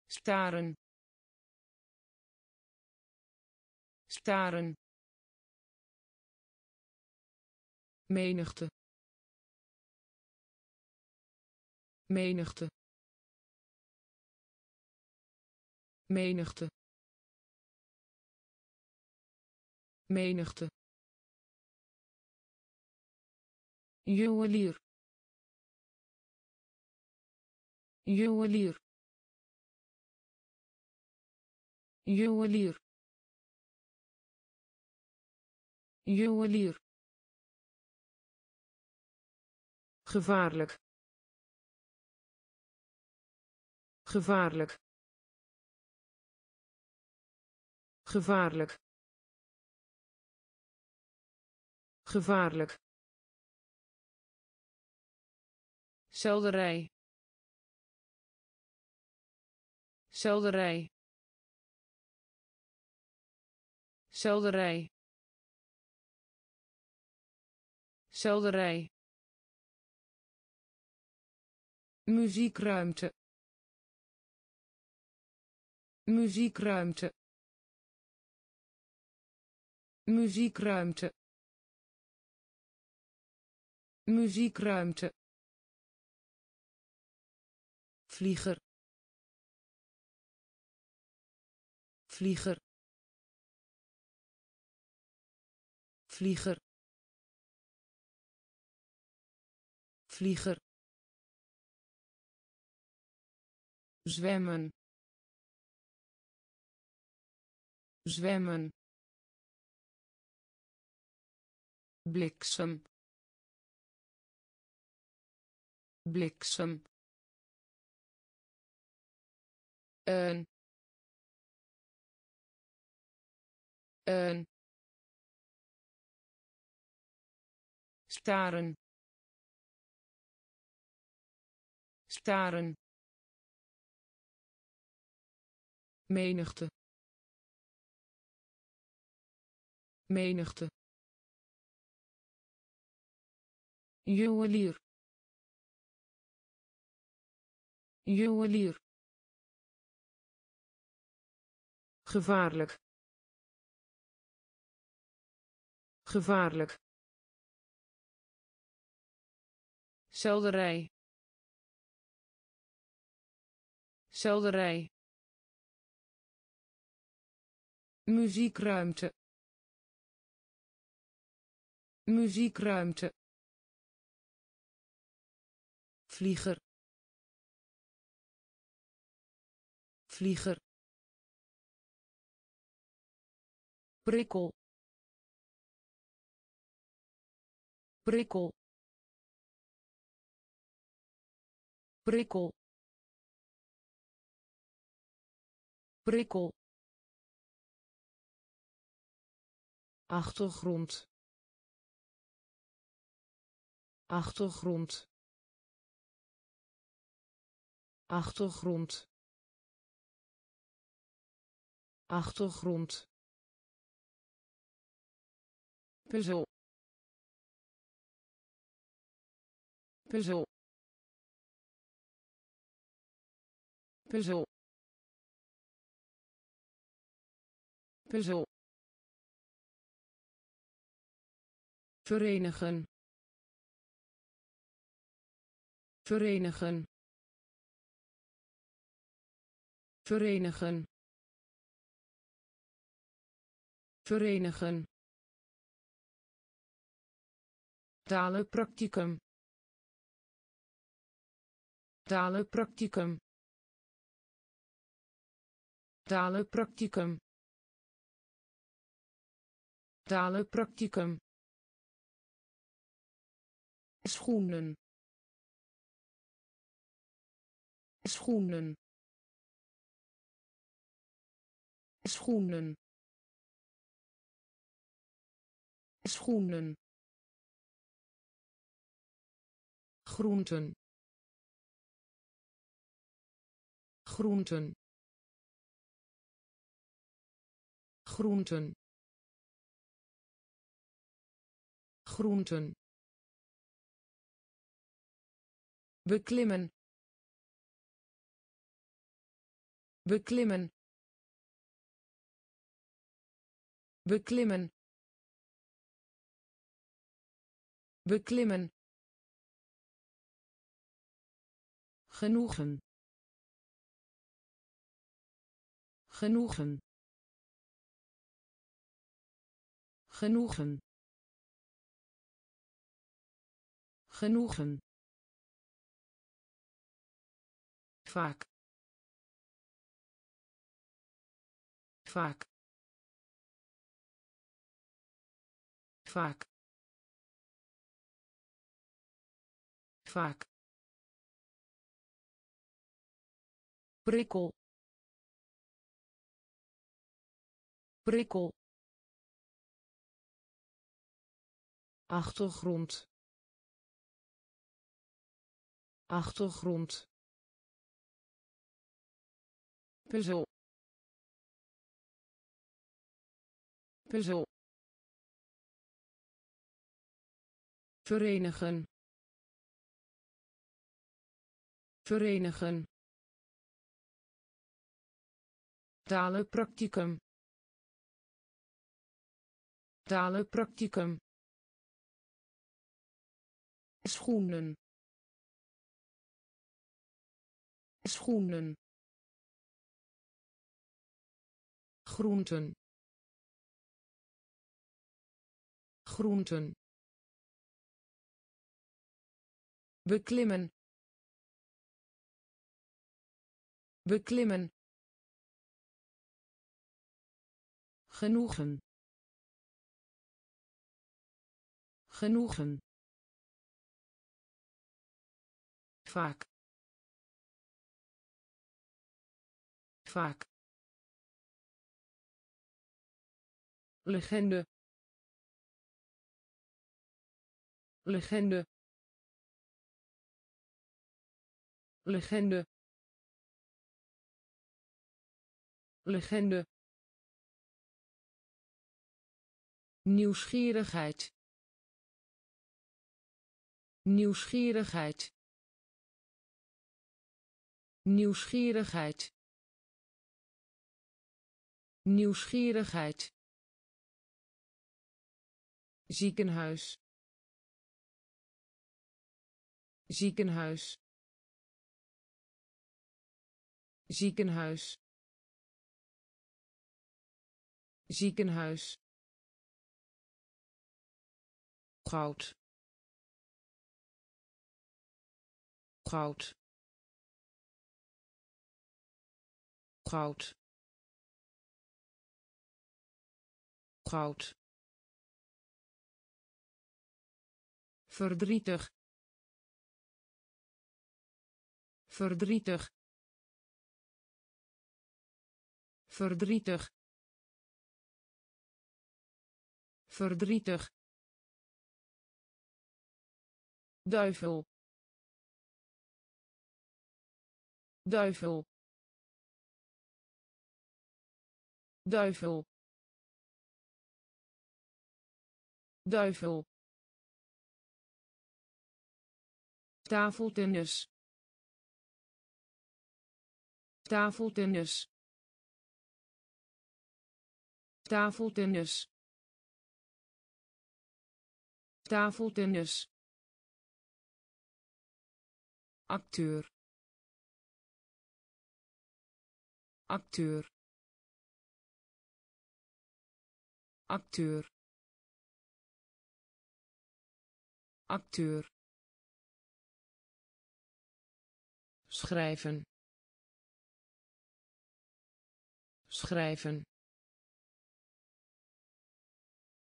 Staren. Staren menigte. Menigte. Menigte. Menigte. Juwelier. Juwelier. Juwelier. Juwelier gevaarlijk. Gevaarlijk. Gevaarlijk. Gevaarlijk. Selderij. Selderij. Selderij. Selderij muziekruimte. Muziekruimte. Muziekruimte. Muziekruimte. Vlieger. Vlieger. Vlieger. Vlieger zwemmen. Zwemmen. Bliksem. Bliksem. Een. Een. Staren. Staren menigte. Menigte. Juwelier. Juwelier. Gevaarlijk. Gevaarlijk. Selderij. Selderij muziekruimte. Muziekruimte. Vlieger. Vlieger. Prikkel. Prikkel. Prikkel. Prikkel achtergrond. Achtergrond. Achtergrond. Achtergrond. Puzzel. Puzzel. Puzzel. Puzzel verenigen. Verenigen. Verenigen. Verenigen. Talenpracticum talenpracticum talenpracticum talenpracticum schoenen. Schoenen. Schoenen. Schoenen. Groenten. Groenten. Groenten. Groenten beklimmen beklimmen beklimmen beklimmen. Genoegen. Genoegen. Genoegen. Genoegen vaak. Vaak. Vaak. Vaak. Prikkel. Prikkel. Achtergrond. Achtergrond puzzel puzzel verenigen verenigen talenpracticum talenpracticum schoenen schoenen groenten. Groenten. Beklimmen. Beklimmen. Genoegen. Genoegen. Vaak. Vaak legende. Legende. Legende. Legende. Nieuwsgierigheid. Nieuwsgierigheid. Nieuwsgierigheid. Nieuwsgierigheid ziekenhuis. Ziekenhuis. Ziekenhuis. Ziekenhuis. Goud. Goud. Goud. Goud verdrietig. Verdrietig. Verdrietig. Verdrietig. Duivel. Duivel. Duivel. Duivel tafeltennis tafeltennis tafeltennis tafeltennis acteur. Acteur. Acteur. Acteur schrijven. Schrijven.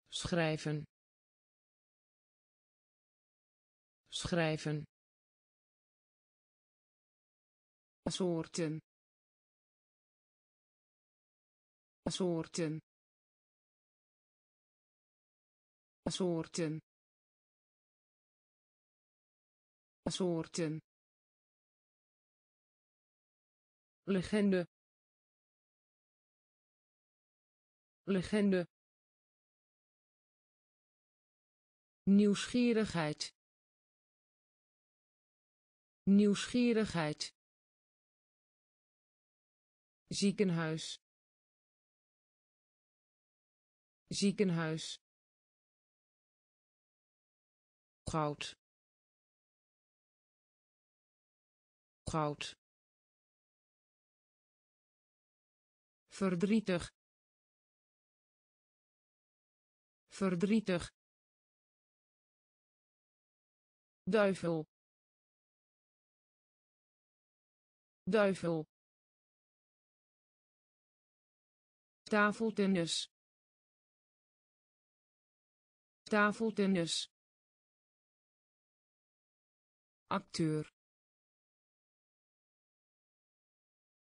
Schrijven. Schrijven. Soorten. Soorten. Soorten. Soorten legende. Legende. Nieuwsgierigheid. Nieuwsgierigheid. Ziekenhuis. Ziekenhuis. Goud. Goud verdrietig. Verdrietig. Duivel. Duivel. Tafeltennis. Tafeltennis. Acteur.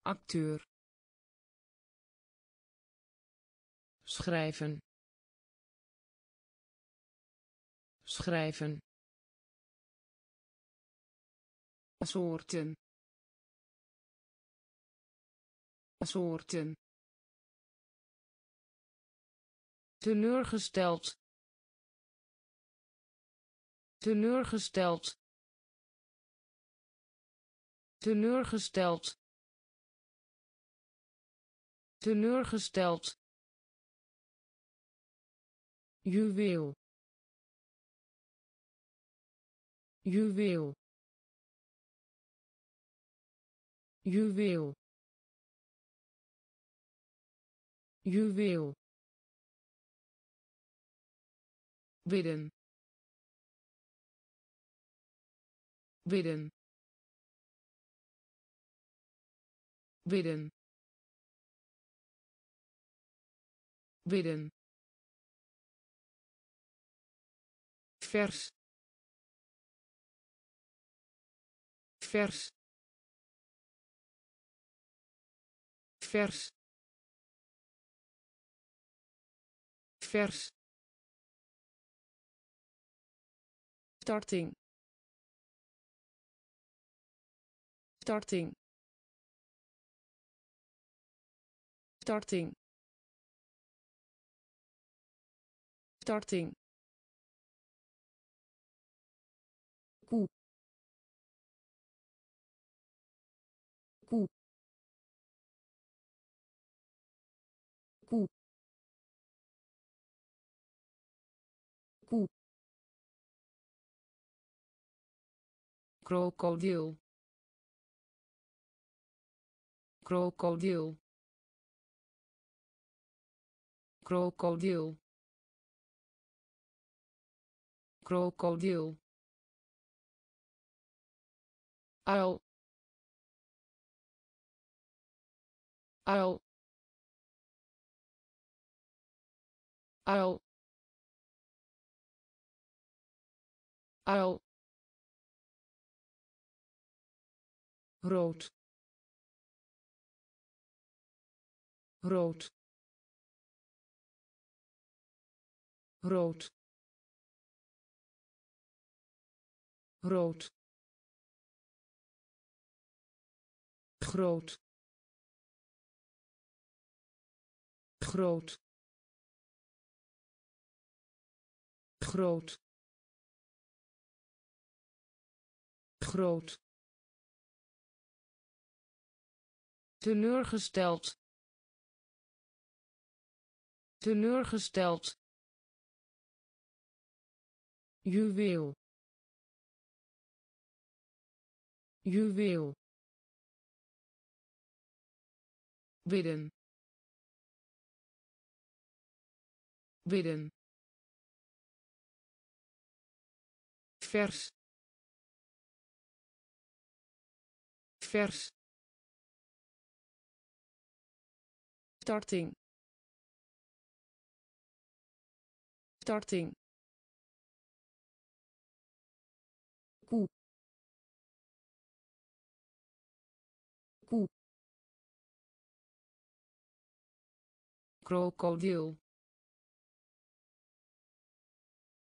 Acteur schrijven. Schrijven. Soorten. Soorten. Teleurgesteld. Teleurgesteld. Teleurgesteld. Teleurgesteld juweel. Juweel. Juweel. Juweel. Bidden. Bidden. Bidden. Bidden vers. Vers. Vers. Vers. Starting. Starting. Starting. Starting crocodile crocodile crocodile crocodile I'll I'll I'll I'll rood. Rood. Rood. Rood. Groot. Groot. Groot. Groot teleurgesteld. Teleurgesteld. Juweel. Juweel. Bidden. Bidden. Vers. Vers starting. Starting. Coup coup crocodile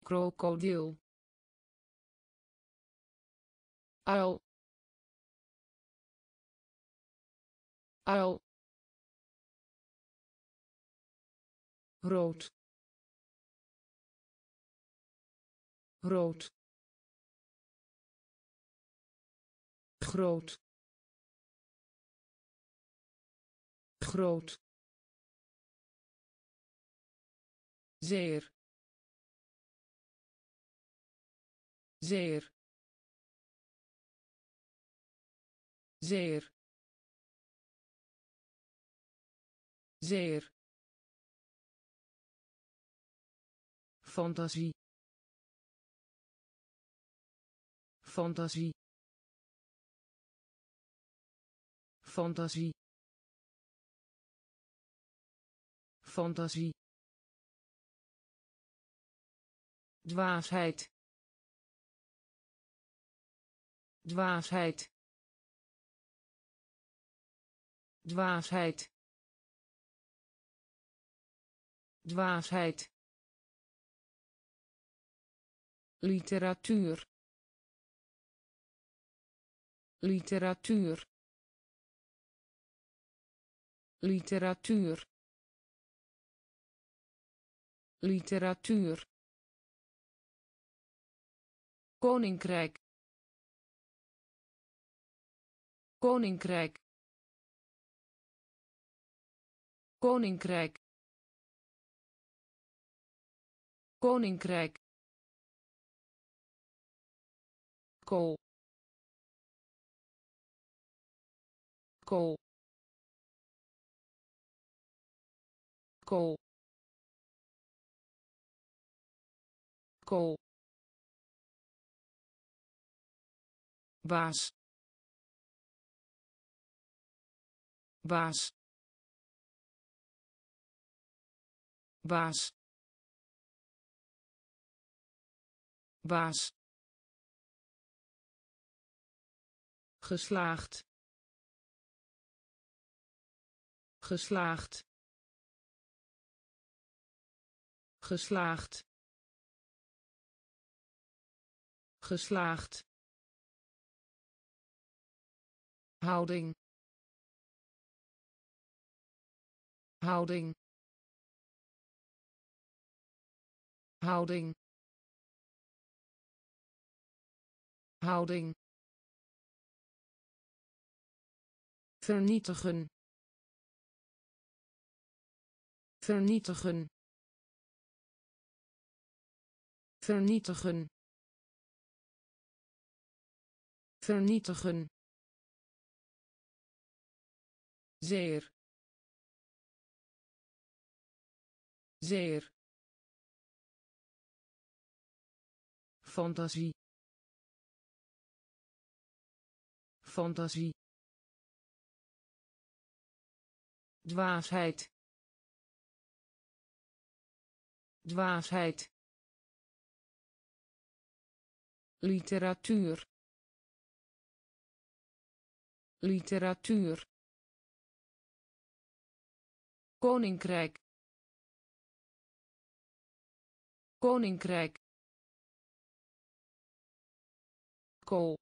crocodile rood. Rood. Groot. Groot. Zeer. Zeer. Zeer. Zeer fantasie. Fantasie. Fantasie. Fantasie. Dwaasheid. Dwaasheid. Dwaasheid. Dwaasheid literatuur. Literatuur. Literatuur. Literatuur. Koninkrijk. Koninkrijk. Koninkrijk. Koninkrijk kool. Kool. Kool. Kool. Baas baas baas baas geslaagd. Geslaagd. Geslaagd. Geslaagd. Houding. Houding. Houding. Houding vernietigen. Vernietigen. Vernietigen. Vernietigen. Zeer. Zeer. Fantasie. Fantasie dwaasheid. Dwaasheid. Literatuur. Literatuur. Koninkrijk. Koninkrijk. Kool.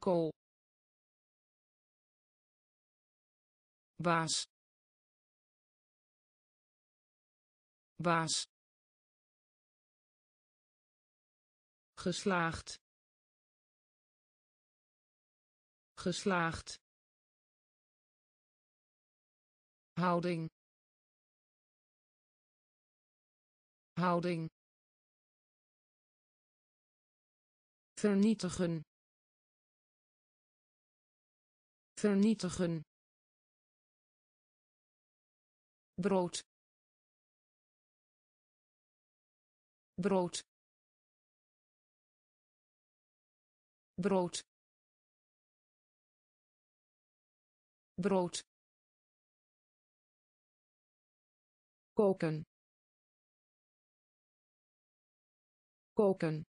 Kool baas. Baas. Geslaagd. Geslaagd. Houding. Houding. Vernietigen. Vernietigen brood. Brood. Brood. Brood. Koken. Koken.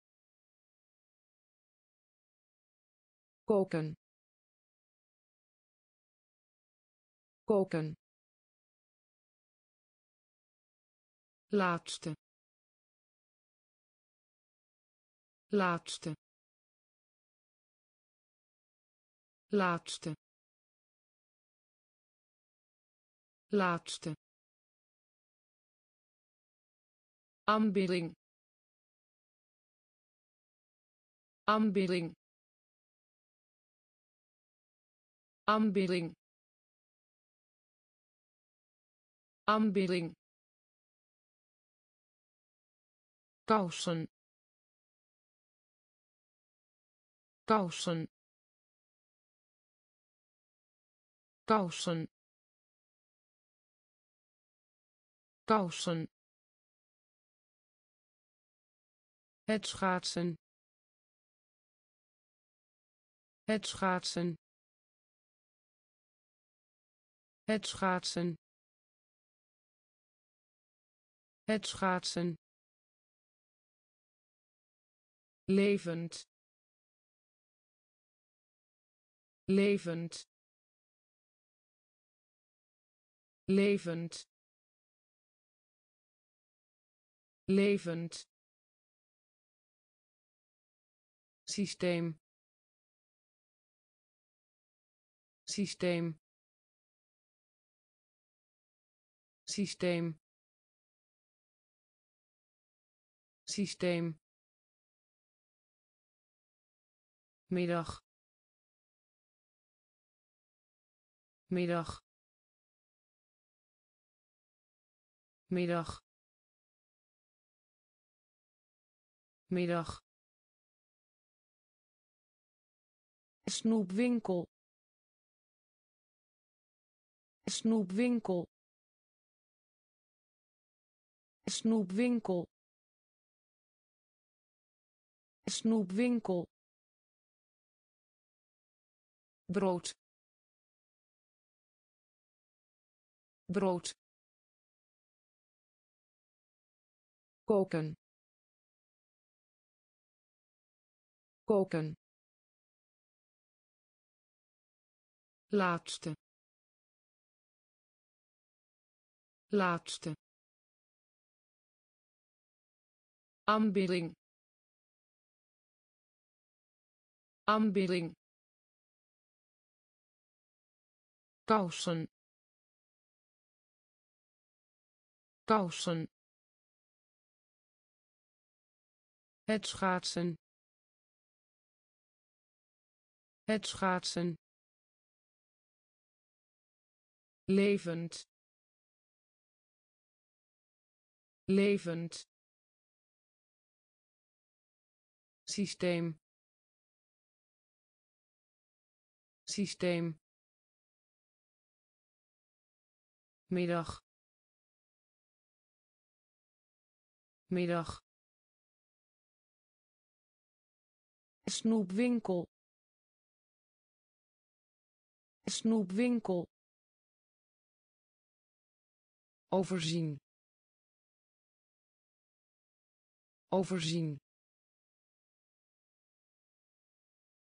Koken. Koken laatste. Laatste. Laatste. Laatste. Aanbidding. Aanbidding. Aanbidding. Aanbidding kousen kousen kousen kousen het schaatsen. Het schaatsen. Het schaatsen. Het schaatsen levend levend levend levend. Systeem. Systeem. Systeem. Systeem middag. Middag. Middag. Middag. Snoepwinkel. Snoepwinkel. Snoepwinkel. Snoepwinkel brood. Brood. Koken. Koken. Laatste. Laatste. Aanbidding. Aanbidding kousen kousen het schaatsen. Het schaatsen. Levend. Levend. Systeem. Systeem middag. Middag. Snoepwinkel. Snoepwinkel. Overzien. Overzien.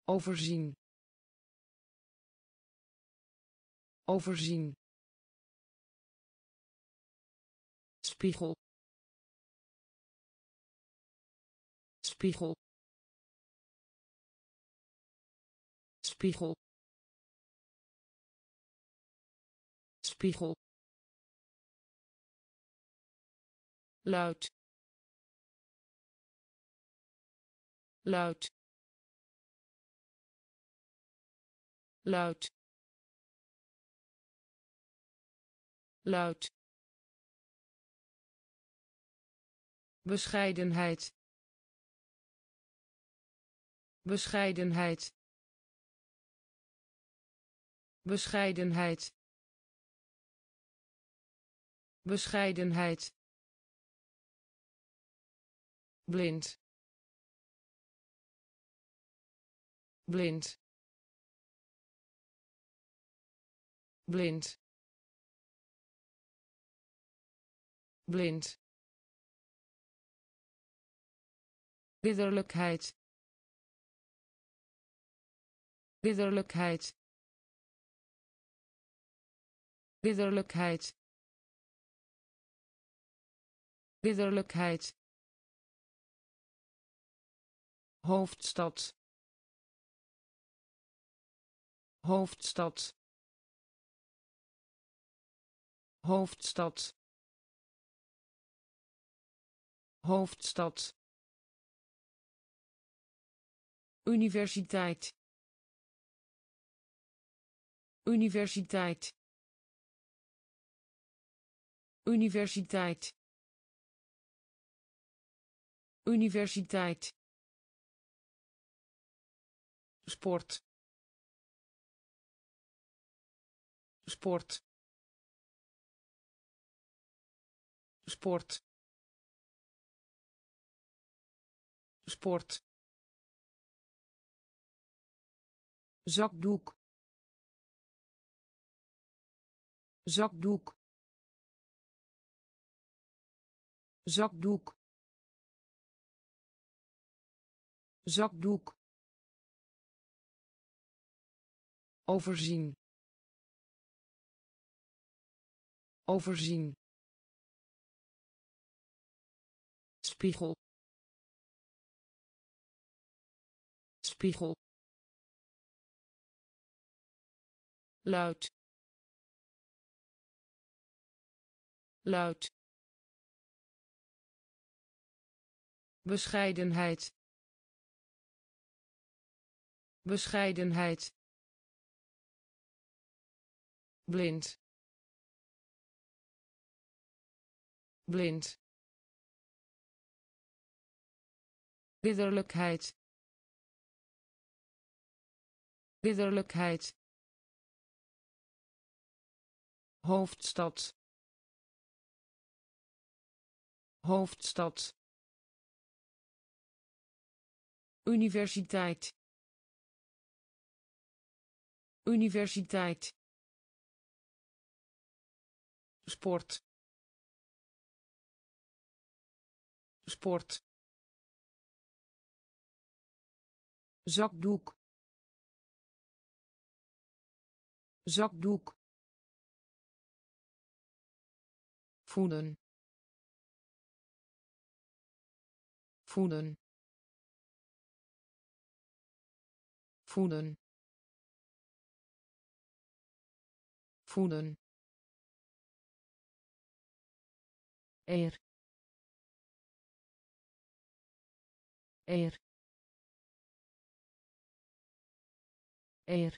Overzien. Overzien spiegel. Spiegel. Spiegel. Spiegel. Luid. Luid. Luid. Luid bescheidenheid. Bescheidenheid. Bescheidenheid. Bescheidenheid. Blind. Blind. Blind. Blind ridderlijkheid. Ridderlijkheid. Ridderlijkheid. Ridderlijkheid. Hoofdstad. Hoofdstad. Hoofdstad. Hoofdstad universiteit. Universiteit. Universiteit. Universiteit. Sport. Sport. Sport. Sport zakdoek. Zakdoek. Zakdoek. Zakdoek. Overzien. Overzien. Spiegel. Spiegel luid. Luid. Bescheidenheid. Bescheidenheid. Blind. Blind. Ridderlijkheid. Ridderlijkheid hoofdstad. Hoofdstad. Universiteit. Universiteit. Sport. Sport. Zakdoek. Zakdoek voeden. Voeden. Voeden. Voeden. Eer. Eer. Eer.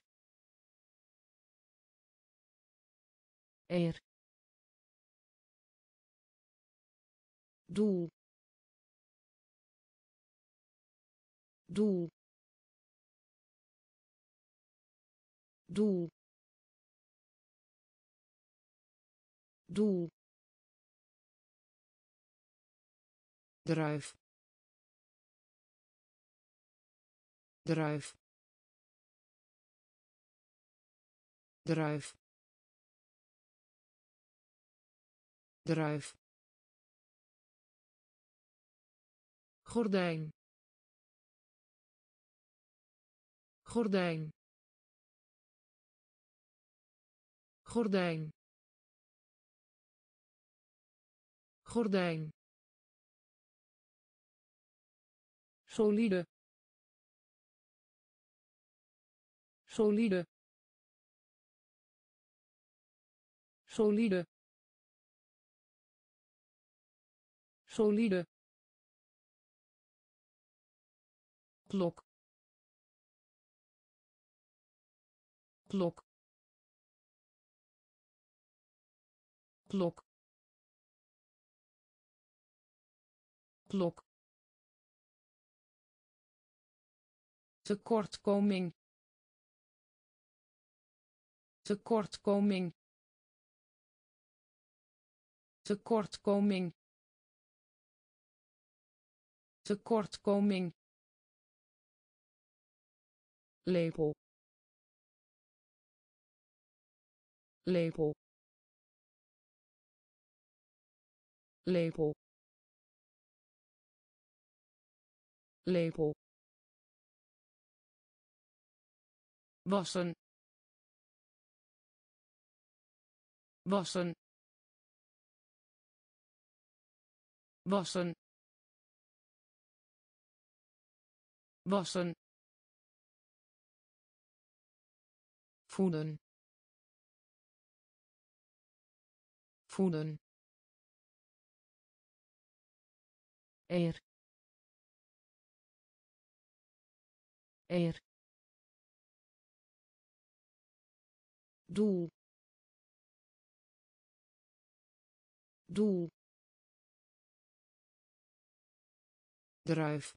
Eer doel. Doel. Doel. Doel. Druif. Druif. Druif. Druif gordijn. Gordijn. Gordijn. Gordijn. Solide. Solide. Solide. Solide klok. Klok. Klok. Klok. Tekortkoming. Tekortkoming. Tekortkoming. Tekortkoming lepel. Lepel. Lepel. Lepel. Wassen. Wassen. Wassen. Wassen voeden. Voeden. Eer. Eer. Doel. Doel. Druif.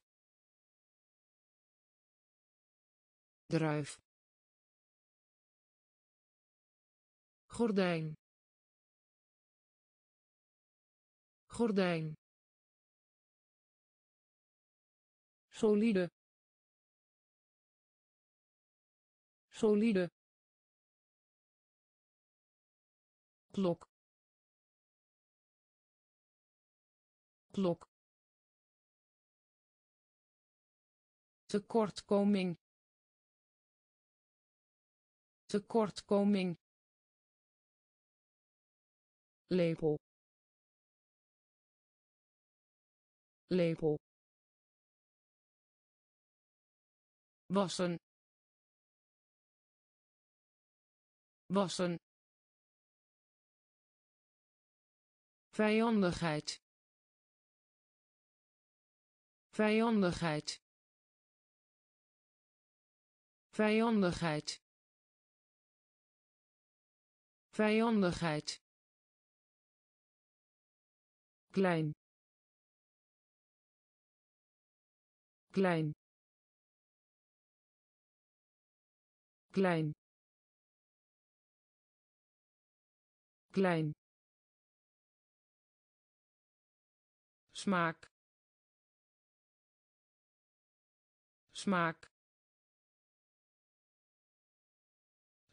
Druif gordijn. Gordijn. Solide. Solide. Klok. Klok. Tekortkoming. Tekortkoming lepel. Lepel. Wassen. Wassen. Vijandigheid. Vijandigheid. Vijandigheid. Vijandigheid klein. Klein. Klein. Klein. Smaak. Smaak.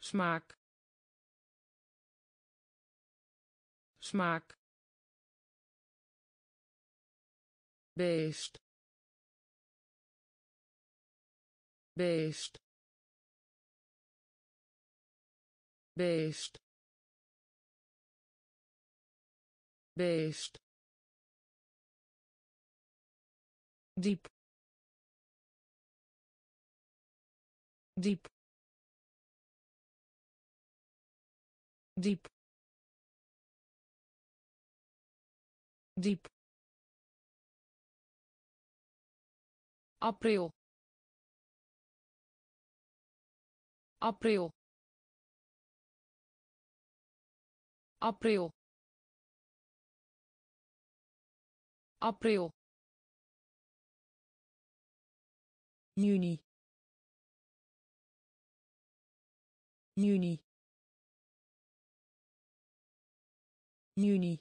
Smaak. Smaak beest. Beest. Beest. Beest. Diep. Diep. Diep. Diep april. April. April. April. Juni. Juni. Juni.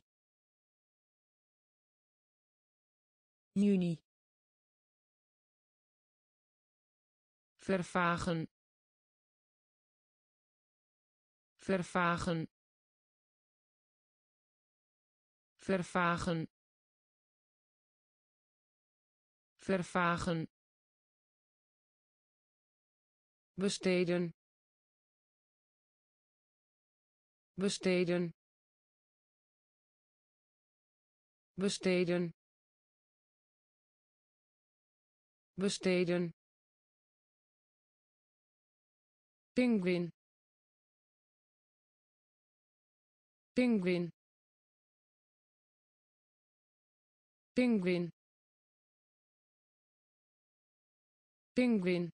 Juni vervagen. Vervagen. Vervagen. Vervagen. Besteden. Besteden. Besteden. Besteden pinguïn pinguïn pinguïn pinguïn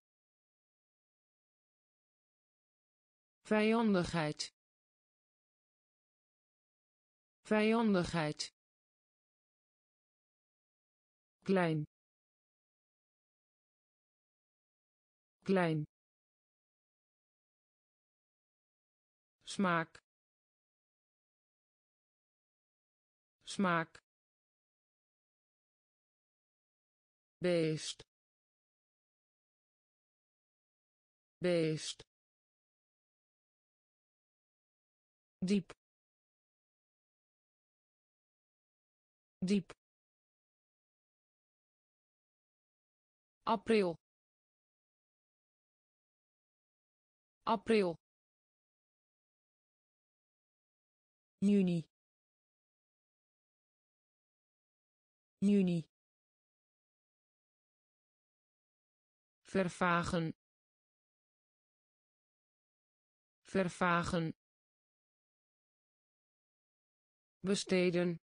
vijandigheid. Vijandigheid. Klein. Klein smaak. Smaak. Beest. Beest. Diep. Diep. April. April juni. Juni. Vervagen. Vervagen. Besteden.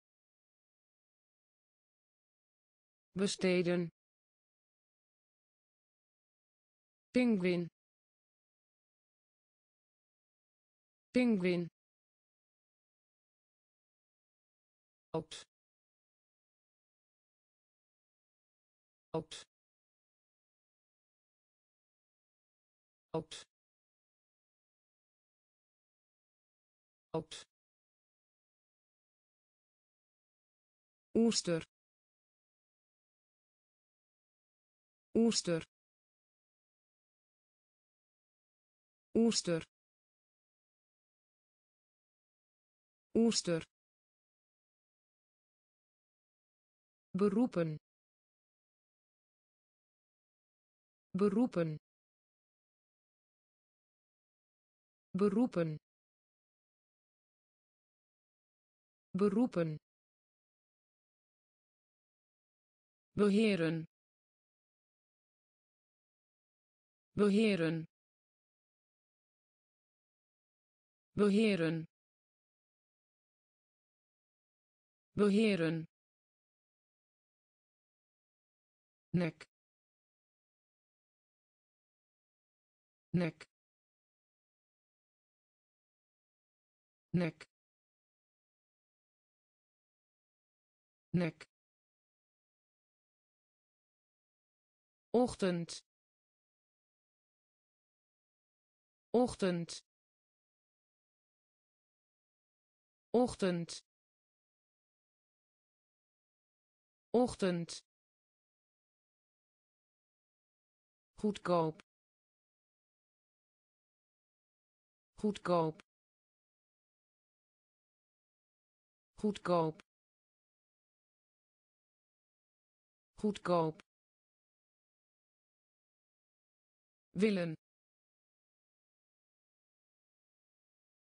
Besteden. Pinguïn. Pinguïn oud oud oud oud oester. Oester. Oester. Oester beroepen. Beroepen. Beroepen. Beroepen. Beheren. Beheren. Beheren. Beheren nek. Nek. Nek. Nek. Ochtend. Ochtend. Ochtend. Ochtend goedkoop. Goedkoop. Goedkoop. Goedkoop. Willen.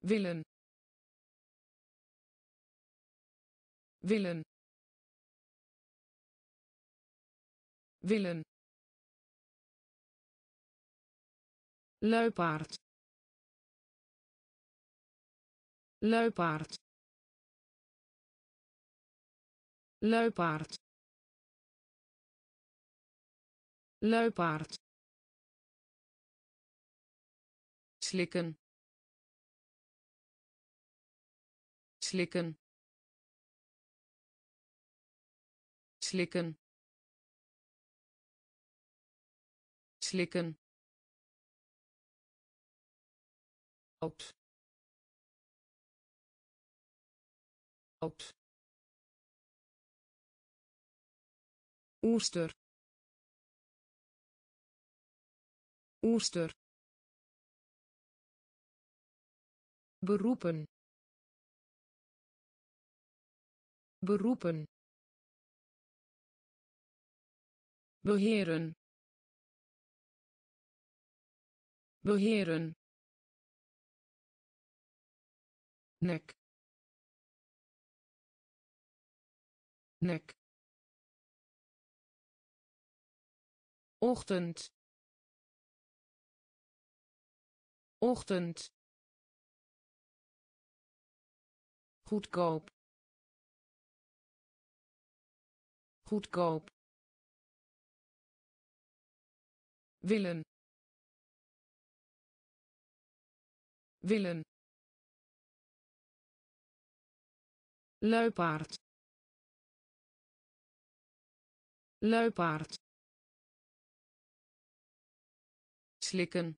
Willen. Willen. Willen luipaard. Luipaard. Luipaard. Luipaard. Slikken. Slikken. Slikken. Slikken oud oud oester. Oester. Beroepen. Beroepen. Beheren. Beheren nek. Nek. Ochtend. Ochtend. Goedkoop. Goedkoop. Willen. Willen luipaard. Luipaard. Slikken.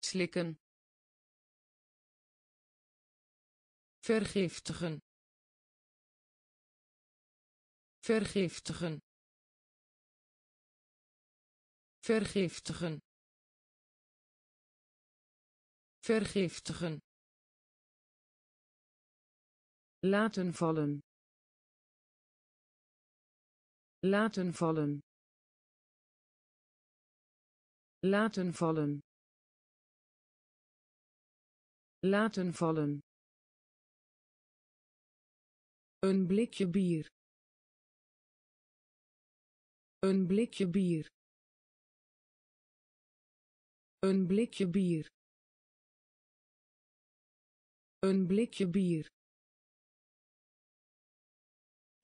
Slikken. Vergiftigen. Vergiftigen. Vergiftigen. Vergiftigen laten vallen. Laten vallen. Laten vallen. Laten vallen. Een blikje bier. Een blikje bier. Een blikje bier. Een blikje bier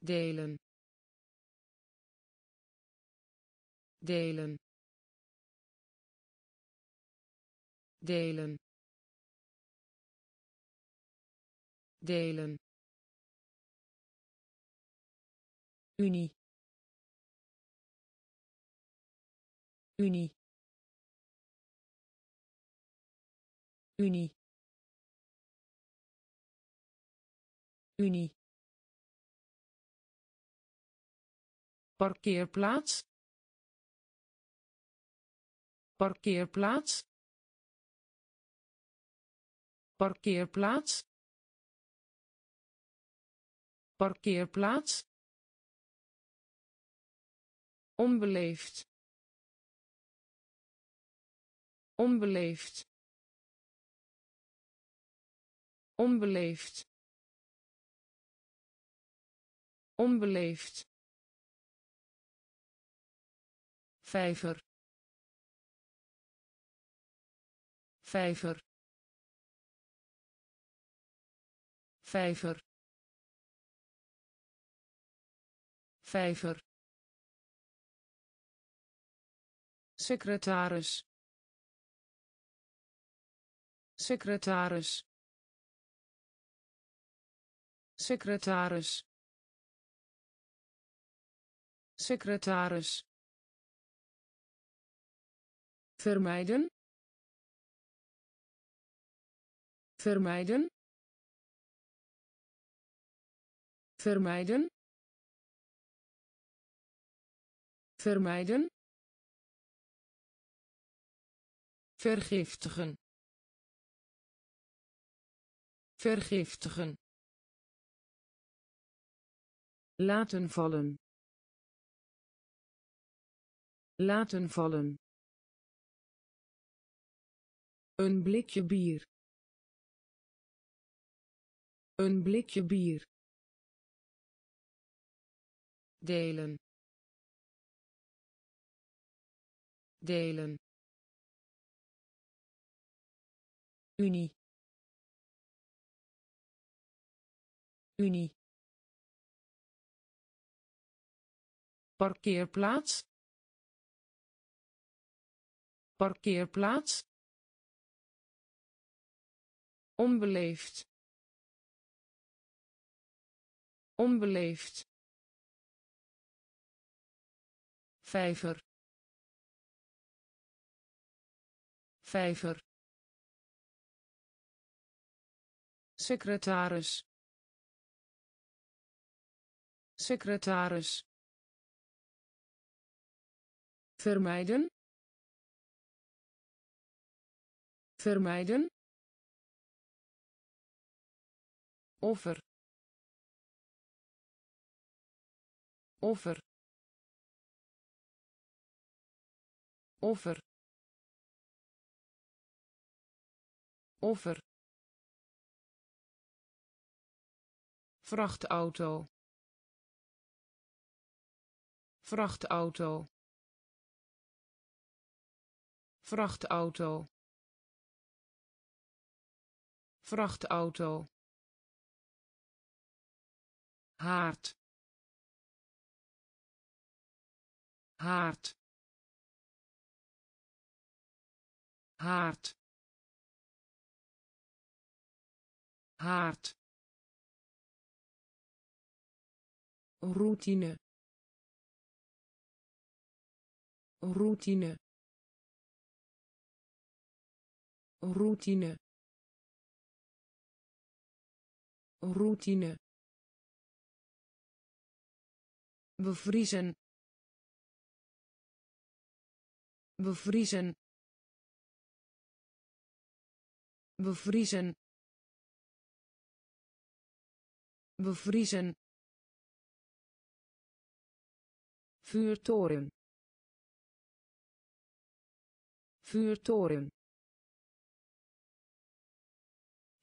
delen. Delen. Delen. Delen. Unie. Unie. Unie. Unie parkeerplaats. Parkeerplaats. Parkeerplaats. Parkeerplaats. Onbeleefd. Onbeleefd. Onbeleefd. Onbeleefd vijver. Vijver. Vijver. Vijver. Secretaris. Secretaris. Secretaris. Secretaris vermijden. Vermijden. Vermijden. Vermijden. Vergiftigen. Vergiftigen. Laten vallen. Laten vallen een blikje bier Een blikje bier. Delen. Delen. Unie. Unie. Parkeerplaats. Parkeerplaats. Onbeleefd. Onbeleefd. Vijver. Vijver. Secretaris. Secretaris. Vermijden. Vermijden. Offer. Offer. Offer. Offer. Vrachtauto. Vrachtauto. Vrachtauto. Vrachtauto. Haard. Haard. Haard. Haard. routine routine routine routine bevriezen. Bevriezen. Bevriezen. Bevriezen. Vuurtoren. Vuurtoren.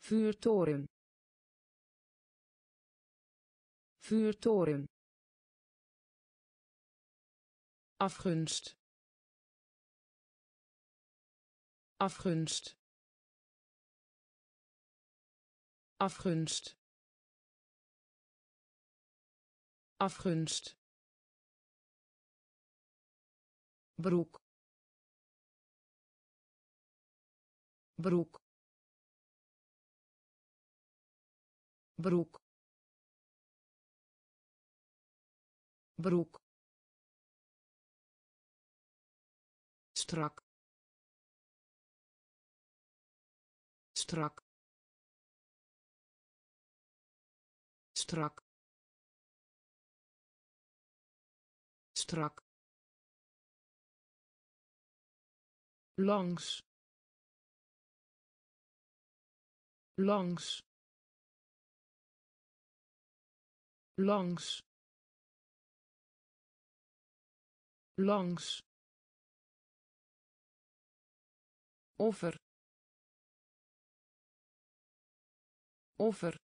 Vuurtoren. Vuurtoren afgunst. Afgunst. Afgunst. Afgunst. Broek. Broek. Broek. Broek strak. Strak. Strak. Strak. Langs. Langs. Langs. Langs offer. Offer.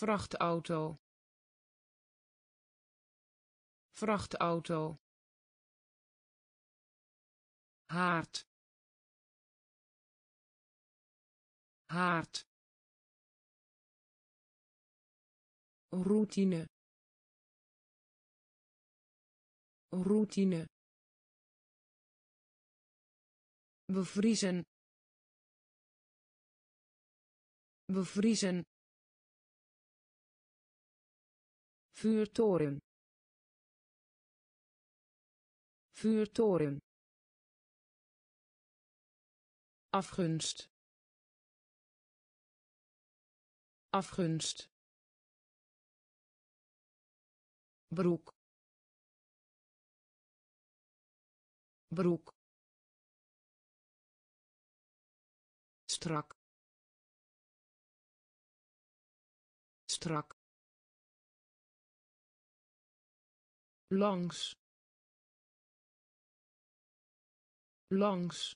Vrachtauto. Vrachtauto. Haard. Haard. Routine. Routine bevriezen. Bevriezen. Vuurtoren. Vuurtoren. Afgunst. Afgunst. Broek. Broek strak. Strak. Langs. Langs.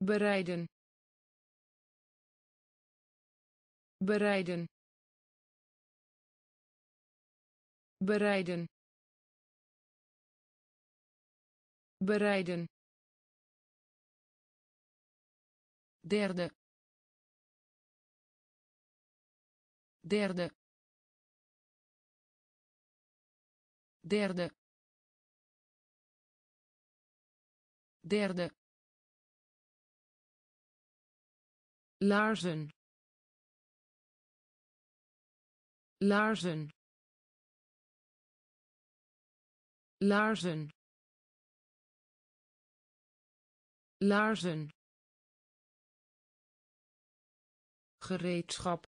Bereiden. Bereiden. Bereiden. Bereiden derde. Derde. Derde. Derde. Laarzen. Laarzen. Laarzen. Laarzen gereedschap.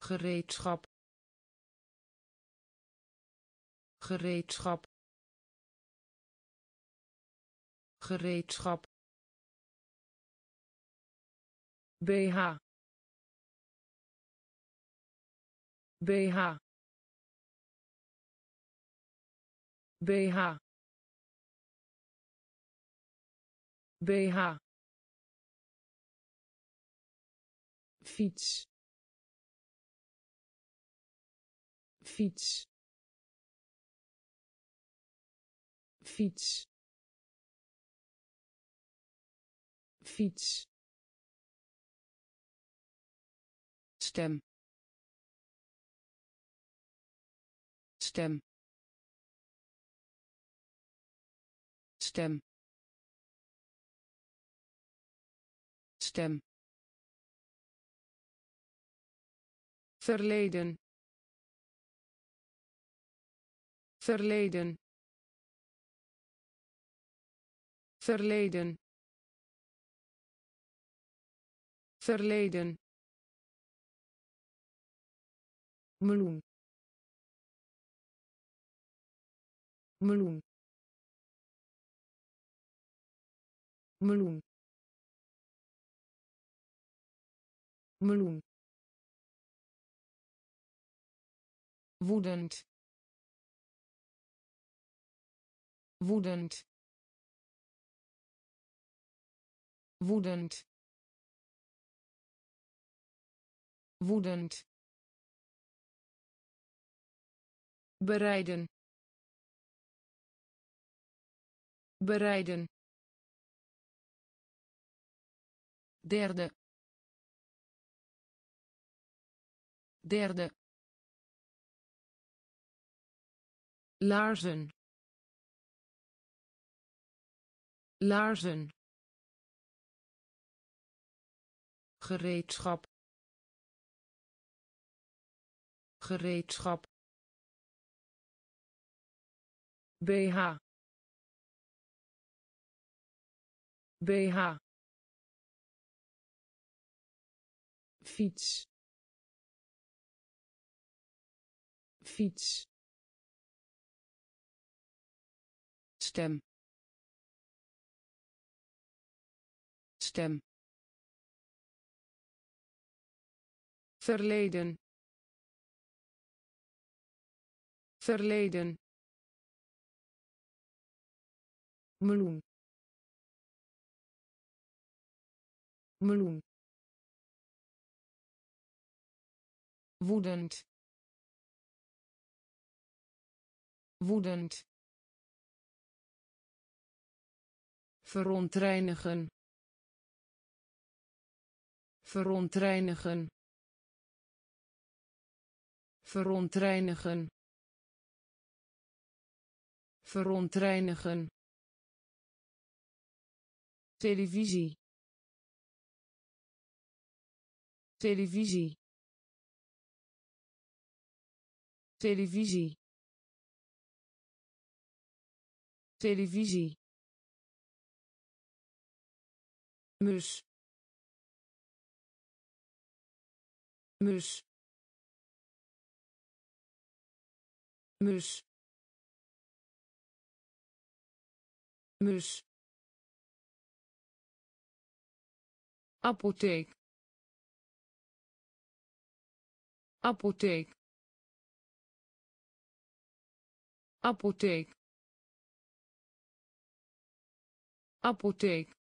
Gereedschap. Gereedschap. Gereedschap. BH BH BH BH fiets. Fiets. Fiets. Fiets. Stem. Stem. Stem. Stem verleden. Verleden. Verleden. Verleden. Meloen. Meloen. Meloen. Meloen woedend woedend woedend woedend. Bereiden bereiden. Derde derde laarzen. Laarzen. Gereedschap. Gereedschap. BH BH fiets. Fiets stem. Stem. Verleden. Verleden. Meloen. Meloen. Woedend. Woedend verontreinigen. Verontreinigen. Verontreinigen. Verontreinigen. Televisie. Televisie. Televisie. Televisie mus mus mus mus. Apotheek apotheek apotheek. Apotheek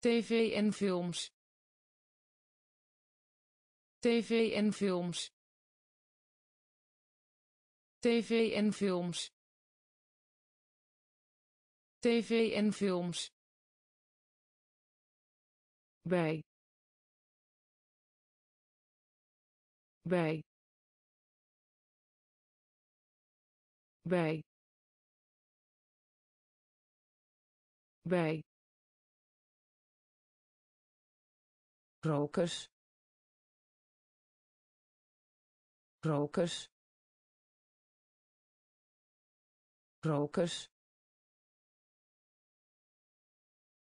tv en films. Tv en films. Tv en films. Tv en films. Bij. Bij. Bij. Bij rokers rokers rokers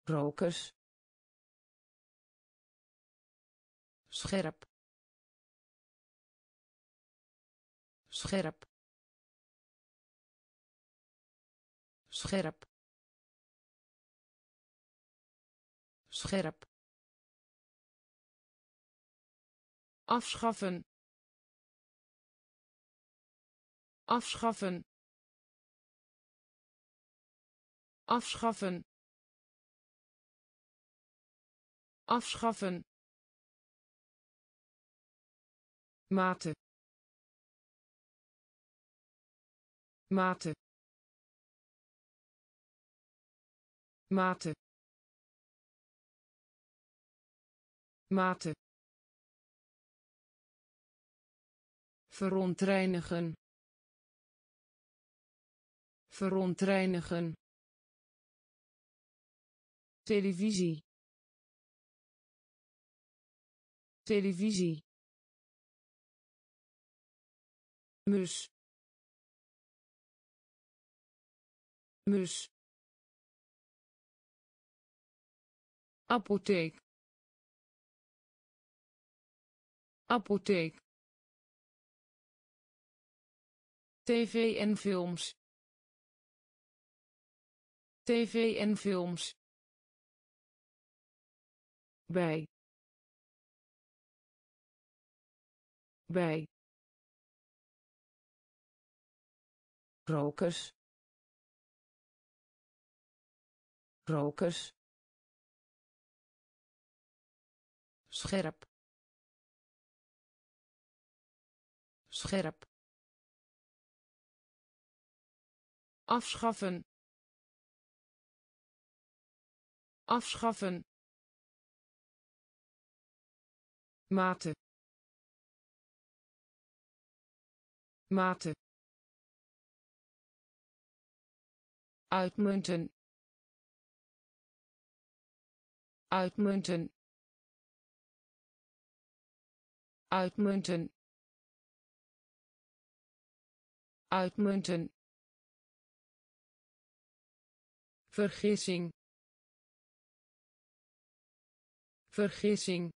rokers scherp. Scherp. Scherp. Scherp afschaffen. Afschaffen. Afschaffen. Afschaffen. Mate. Mate. Mate. Mate verontreinigen. Verontreinigen. Televisie. Televisie. Mus. Mus. Apotheek. Apotheek tv en films. Tv en films. Bij. Bij. Rokers. Rokers. Scherp. Scherp afschaffen. Afschaffen. Mate. Mate. Uitmunten. Uitmunten. Uitmunten. Uitmunten vergissing. Vergissing.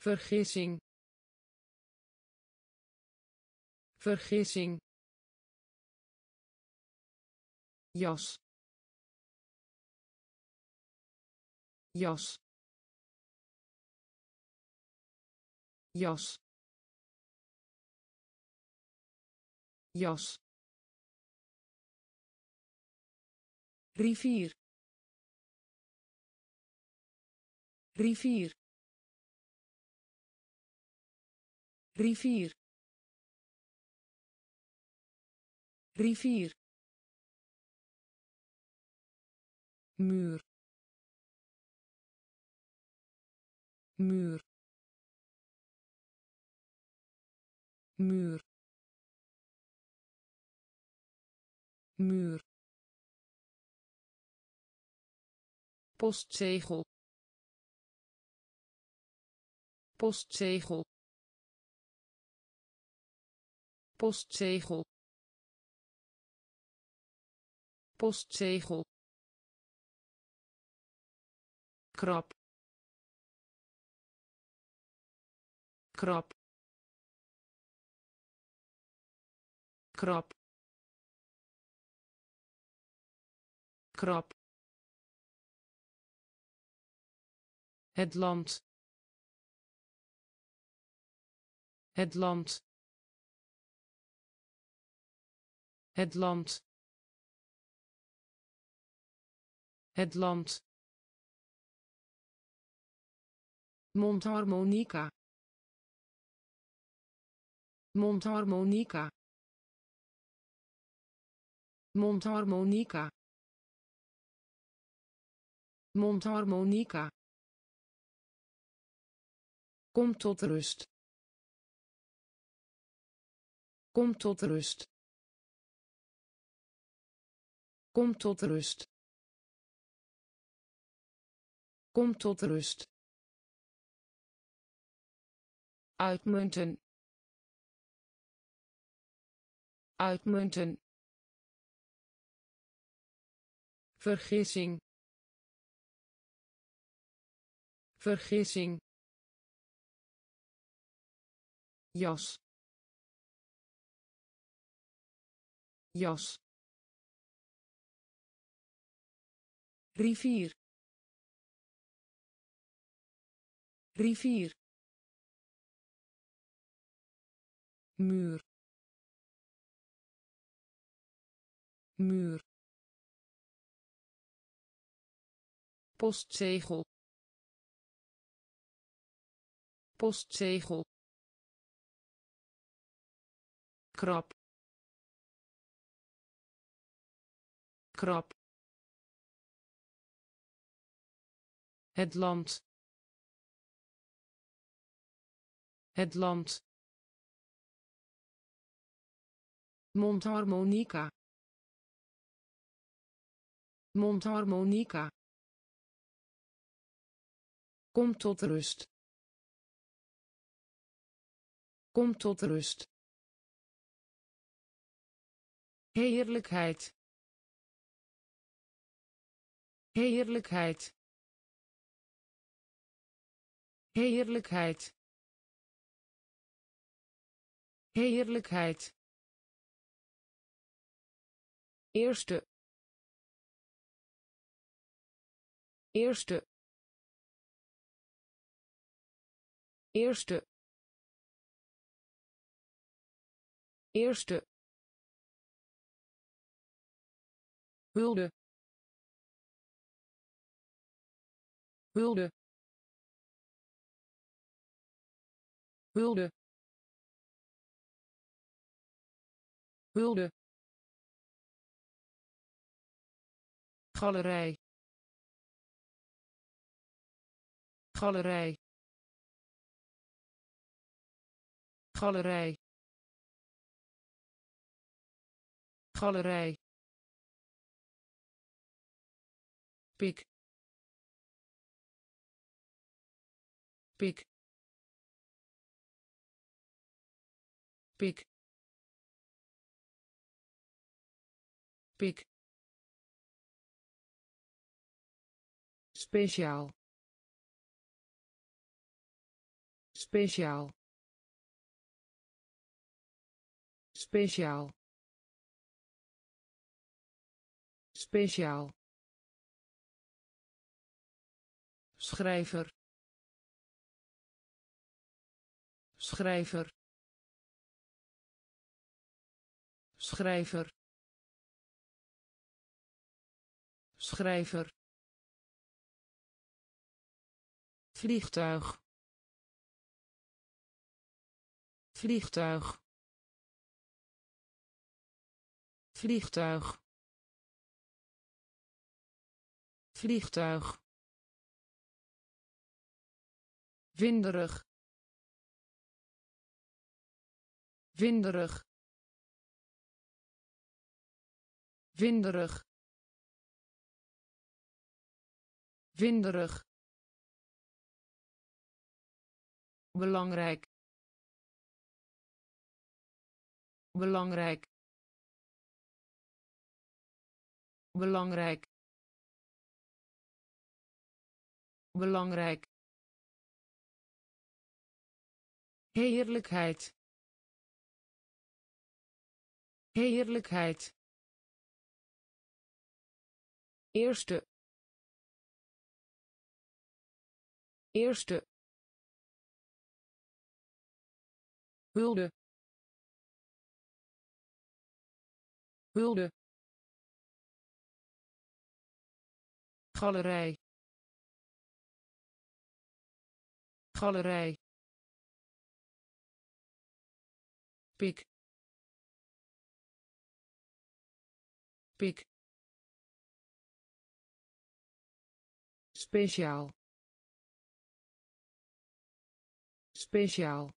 Vergissing. Vergissing. Jas. Jas. Jas. Jas rivier. Rivier. Rivier. Rivier. Muur. Muur. Muur. Muur postzegel. Postzegel. Postzegel. Postzegel. Krap. Krap. Krap. Krap het land het land Het land. Het land. Mondharmonica. Mondharmonica. Mondharmonica. Mondharmonica. Kom tot rust. Kom tot rust. Kom tot rust. Kom tot rust. Uitmunten. Uitmunten. Vergissing. Vergissing. Jas. Jas. Rivier. Rivier. Muur. Muur. Postzegel. Postzegel krap. Krap. Het land. Het land. Mondharmonica. Mondharmonica. Kom tot rust. Kom tot rust Heerlijkheid. Heerlijkheid. Heerlijkheid. Heerlijkheid. Eerste. Eerste. Eerste. Eerste. Hulde. Hulde. Hulde. Hulde. Galerij. Galerij. Galerij. Galerij pik pik pik pik speciaal. Speciaal. Speciaal. Speciaal schrijver. Schrijver. Schrijver. Schrijver. Vliegtuig. Vliegtuig. Vliegtuig. Vliegtuig winderig winderig winderig winderig belangrijk. Belangrijk. Belangrijk. Belangrijk Heerlijkheid. Heerlijkheid. Eerste. Eerste. hulde hulde galerij galerij pik pik speciaal. Speciaal.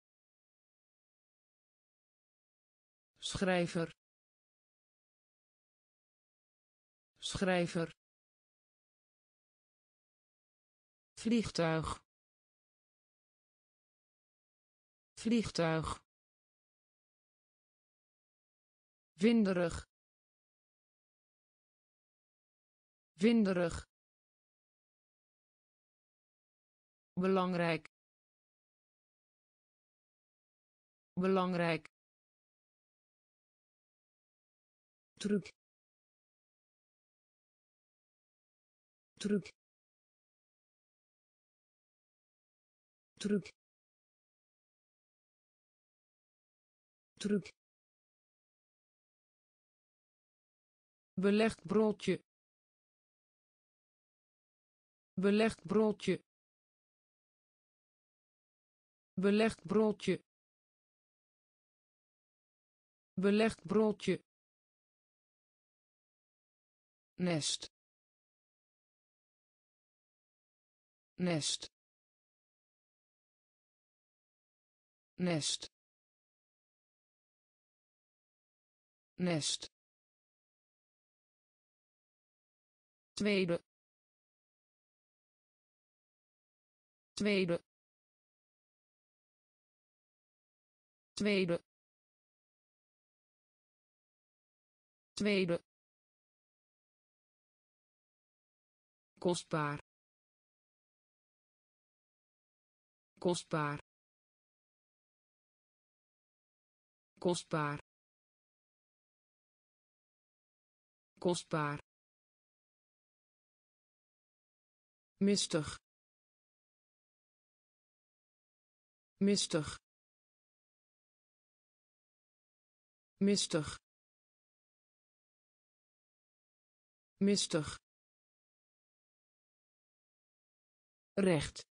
Schrijver. Schrijver. Vliegtuig. Vliegtuig winderig winderig belangrijk. Belangrijk. Truc. Truc. Truc. Truc belegd broodje. Belegd broodje. Belegd broodje. Belegd broodje. Nest. Nest. Nest. Nest tweede. Tweede. Tweede. Tweede. Kostbaar. Kostbaar. Kostbaar. Kostbaar mistig mistig mistig mistig recht.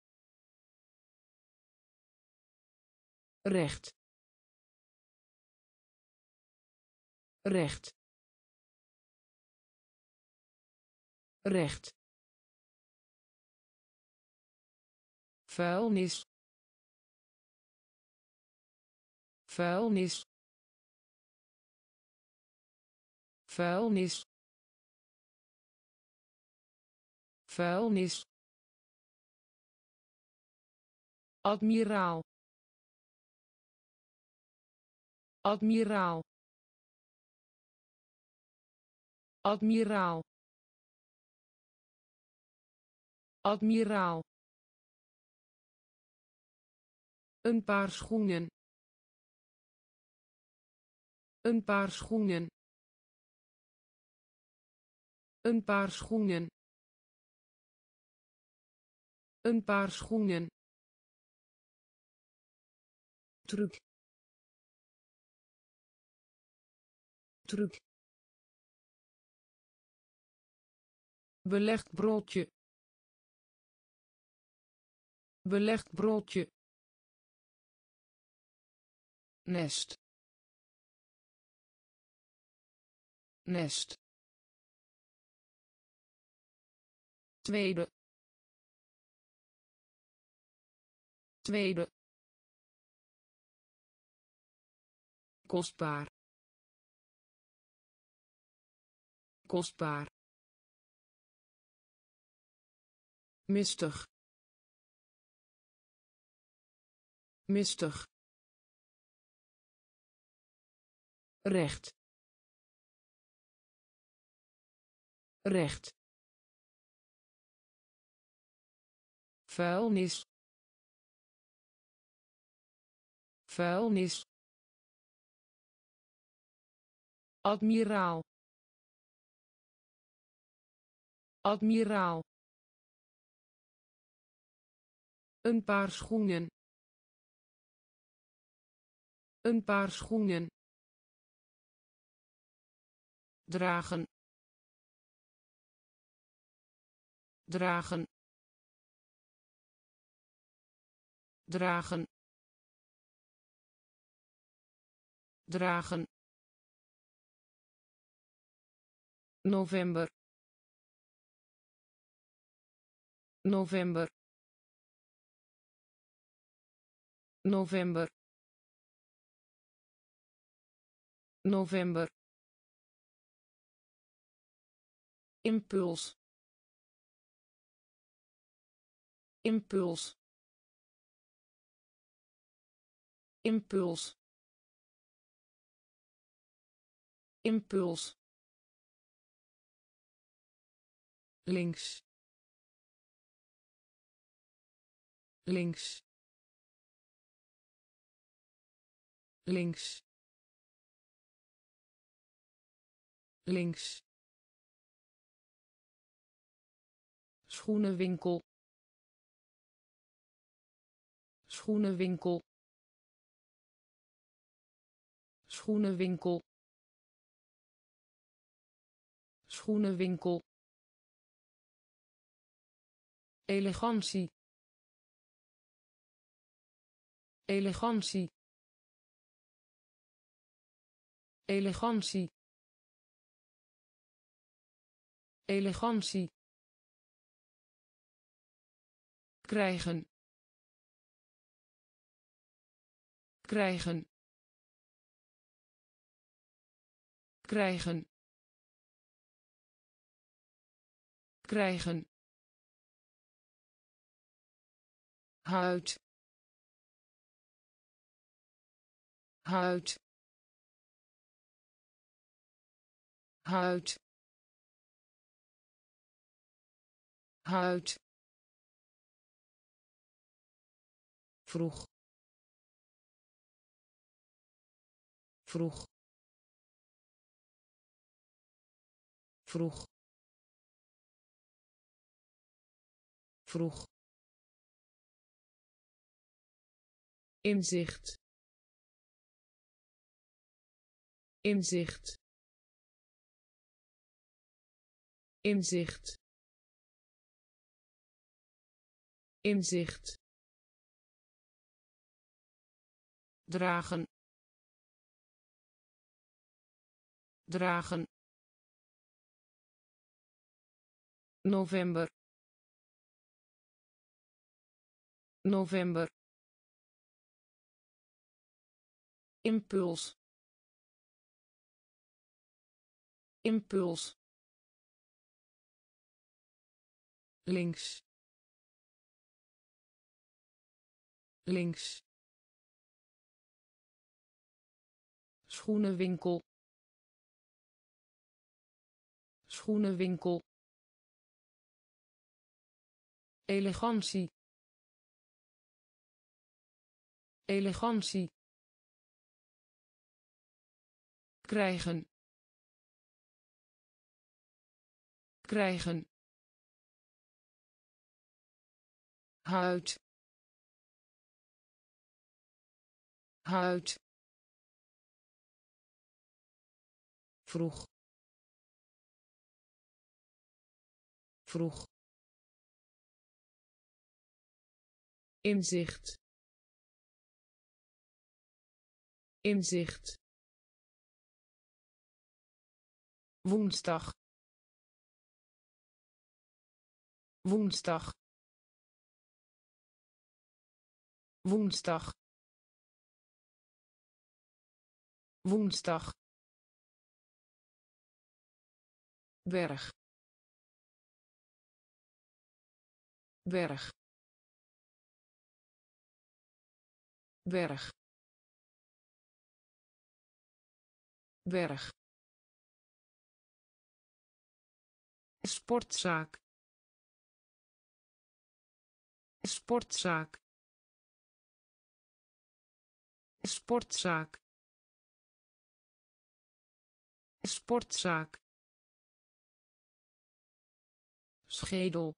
Recht. Recht. Recht vuilnis. Vuilnis. Vuilnis. Vuilnis. Admiraal. Admiraal. Admiraal. Admiraal een paar schoenen. Een paar schoenen. Een paar schoenen. Een paar schoenen. Truc. Truc. Belegd broodje. Belegd broodje nest. Nest. Tweede. Tweede. Kostbaar. Kostbaar. Mistig. Mistig recht. Recht. Vuilnis. Vuilnis. Admiraal. Admiraal. Een paar schoenen. Een paar schoenen dragen. Dragen. Dragen. Dragen. November. November. November. November impuls. Impuls. Impuls. Impuls. Links. Links. Links. Links schoenenwinkel. Schoenenwinkel. Schoenenwinkel. Schoenenwinkel. Elegantie. Elegantie. Elegantie. Elegantie krijgen. Krijgen. Krijgen. Krijgen. Huid. Huid. Huid. Huid vroeg. Vroeg. Vroeg. Vroeg. Inzicht. Inzicht. Inzicht. Inzicht dragen. Dragen. November. November. Impuls. Impuls. Links. Links schoenenwinkel. Schoenenwinkel. Elegantie. Elegantie. Krijgen. Krijgen. Huid. Huid vroeg. Vroeg. Inzicht. Inzicht. Woensdag. Woensdag. Woensdag. Woensdag berg. Berg. Berg. Berg. Sportzaak. Sportzaak. Sportzaak. Sportzaak schedel.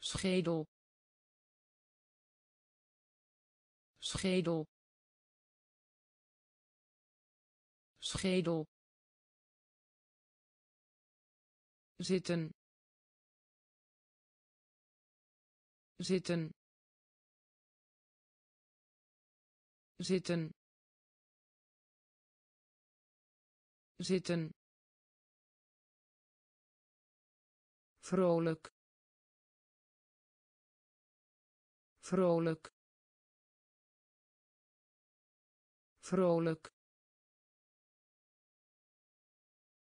Schedel. Schedel. Schedel. Zitten. Zitten. Zitten. Zitten vrolijk. Vrolijk. Vrolijk.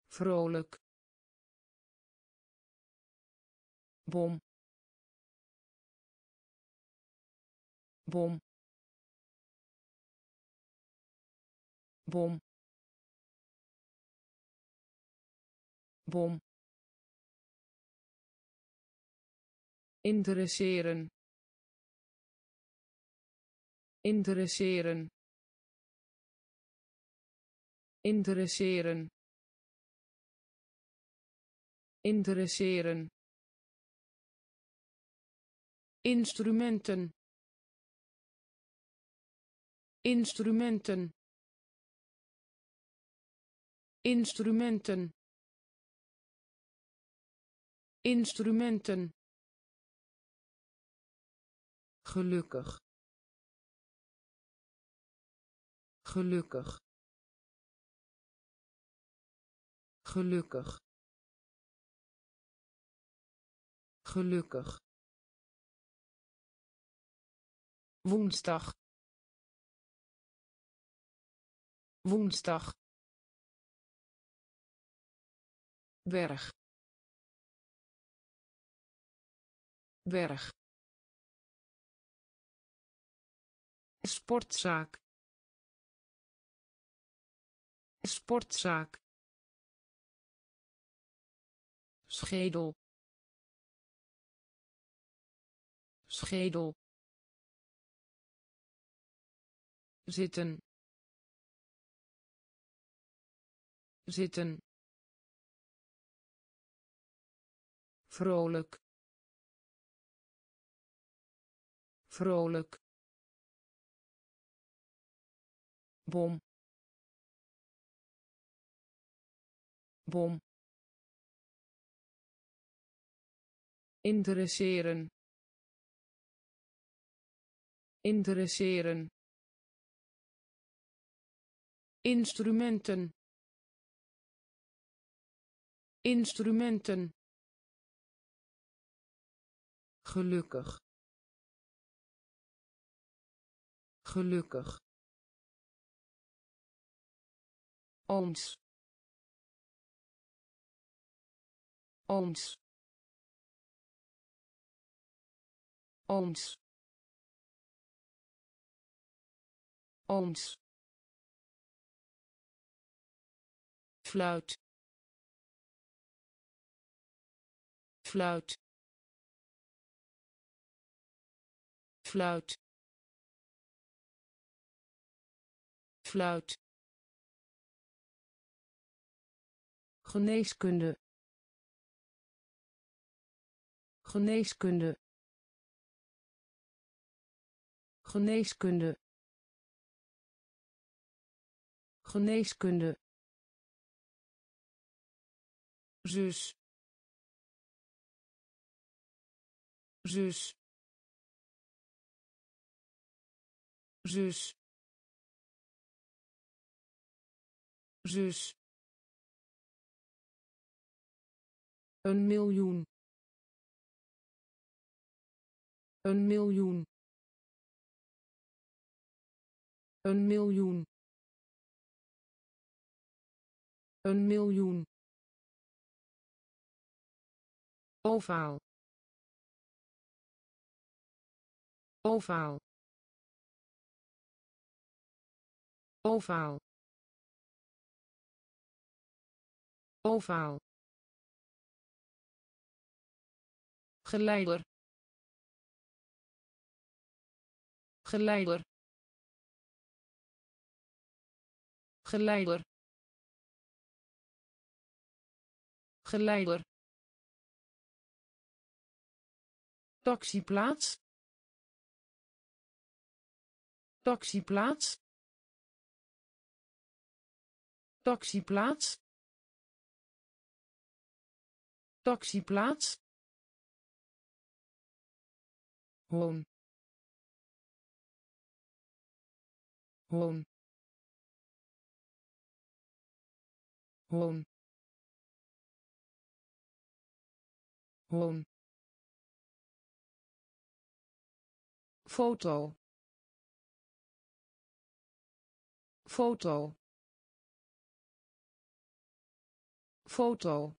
Vrolijk. Bom. Bom. Bom. Bom interesseren. Interesseren. Interesseren. Interesseren. Instrumenten. Instrumenten. Instrumenten. Instrumenten gelukkig. Gelukkig. Gelukkig. Gelukkig. Woensdag. Woensdag. Berg. Berg sportzaak. Sportzaak. Schedel. Schedel. Zitten. Zitten. Vrolijk. Vrolijk bom. Bom. Interesseren. Interesseren. Instrumenten. Instrumenten. Gelukkig. Gelukkig ooms ooms ooms ooms fluit fluit fluit fluit geneeskunde. Geneeskunde. Geneeskunde. Geneeskunde. Zus. Zus. Zus. Zus een miljoen. Een miljoen. Een miljoen. Een miljoen. Ovaal ovaal ovaal ovaal geleider. Geleider. Geleider. Geleider. Taxiplaats. Taxiplaats. Taxiplaats. Taxiplaats hoon. Hoon. Hoon. Hoon. Foto. Foto. Foto.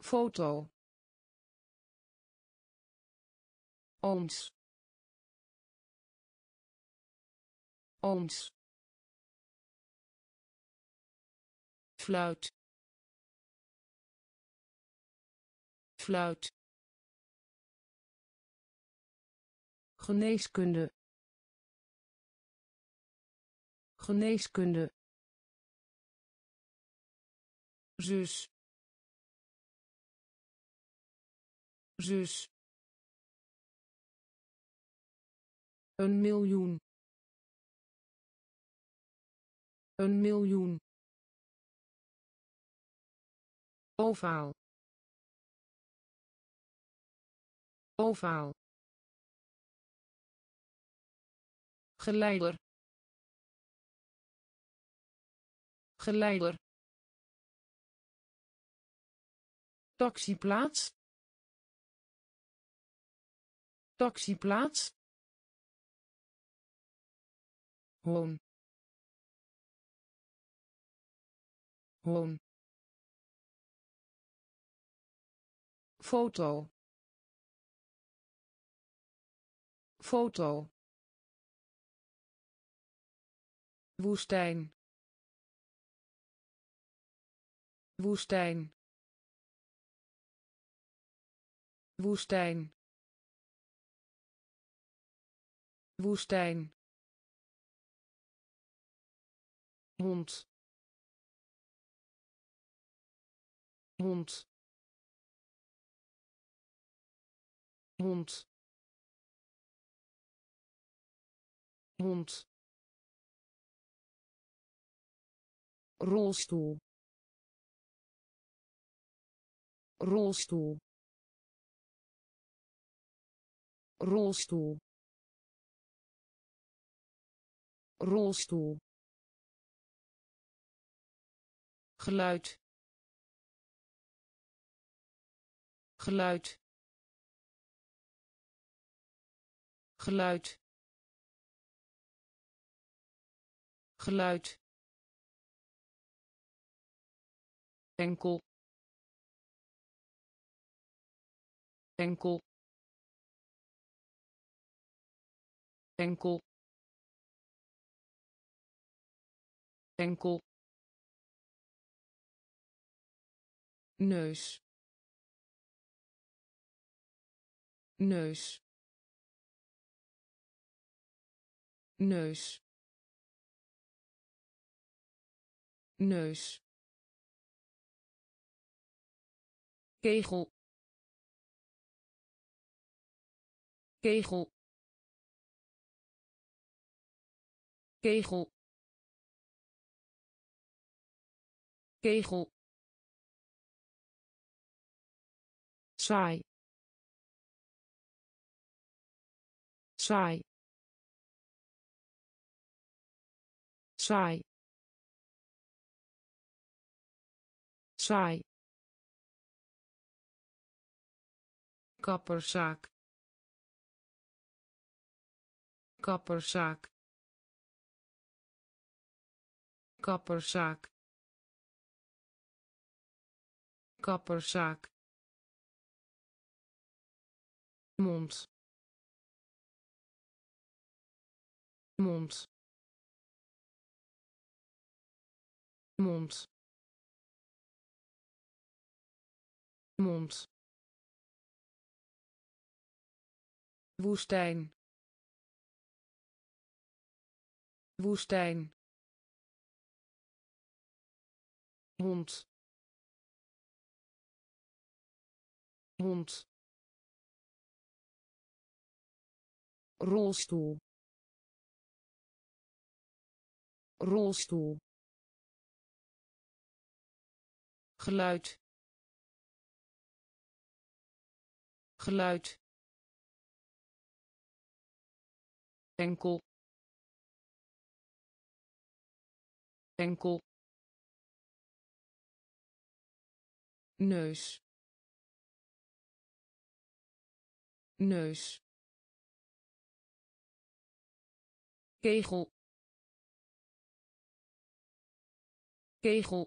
Foto ooms ooms fluit fluit geneeskunde. Geneeskunde. Zus. Zus een miljoen. Een miljoen. Ovaal ovaal geleider. Geleider. Taxiplaats. Taxiplaats hoon. Hoon. Foto. Foto. Woestijn. Woestijn. Woestijn. Woestijn hond. Hond. Hond. Hond. Rolstoel. Rolstoel. Rolstoel. Rolstoel geluid. Geluid. Geluid. Geluid. Enkel. Enkel. Enkel. Enkel neus. Neus. Neus. Neus. Kegel. Kegel. Kegel. Kegel saai. Saai. Saai. Saai. Kapperszaak kapperszaak kapperszaak kapperszaak mond. Mond. Mond. Mond. Woestijn. Woestijn. Hond. Hond rolstoel. Rolstoel. Geluid. Geluid. Enkel. Enkel. Neus. Neus kegel. Kegel.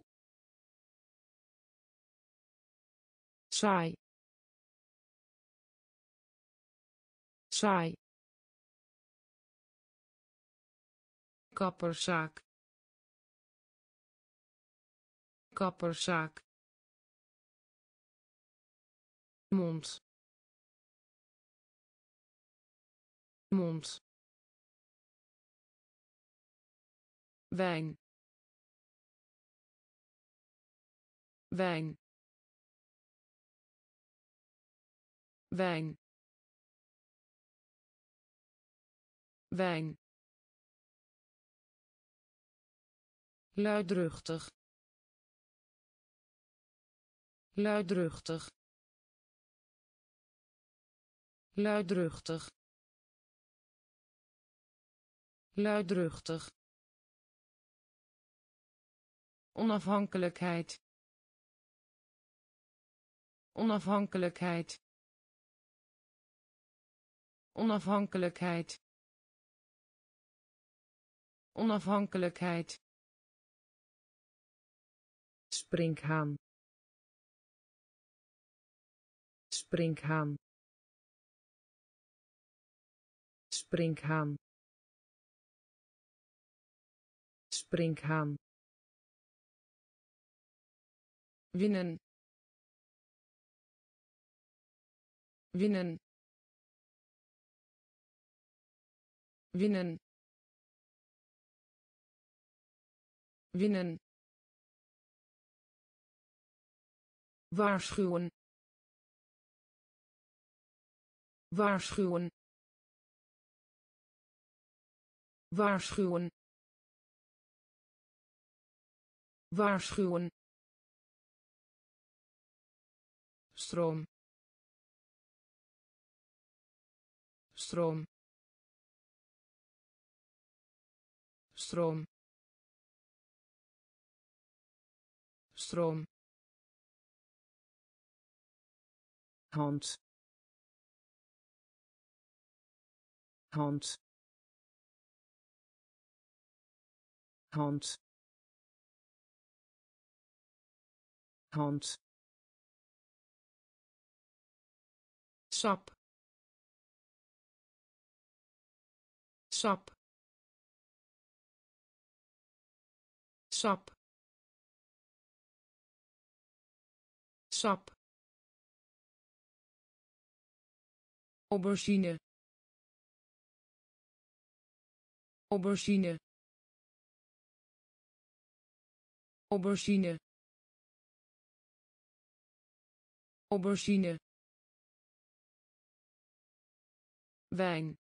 Saai. Saai. Kapperszaak kapperszaak mond. Mond wijn. Wijn. Wijn. Wijn. Luidruchtig. Luidruchtig. Luidruchtig. Luidruchtig onafhankelijkheid. Onafhankelijkheid. Onafhankelijkheid. Onafhankelijkheid. Springhaan. Springhaan. Springhaan. Springhaan winnen. Winnen. Winnen. Winnen. Waarschuwen. Waarschuwen. Waarschuwen. Waarschuwen stroom. Stroom. Stroom. Stroom. Hand hand hand hand sap. Sap. Sap. Sap. Aubergine. Aubergine. Aubergine. Aubergine wijn.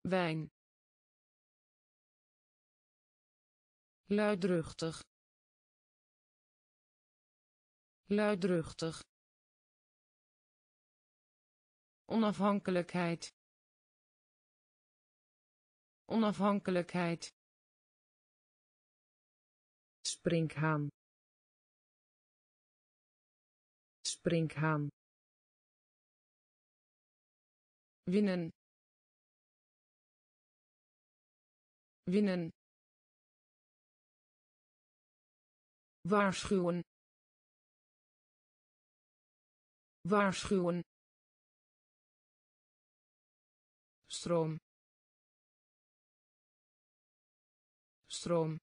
Wijn. Luidruchtig. Luidruchtig. Onafhankelijkheid. Onafhankelijkheid. Springhaan. Springhaan winnen. Winnen. Waarschuwen. Waarschuwen. Stroom. Stroom.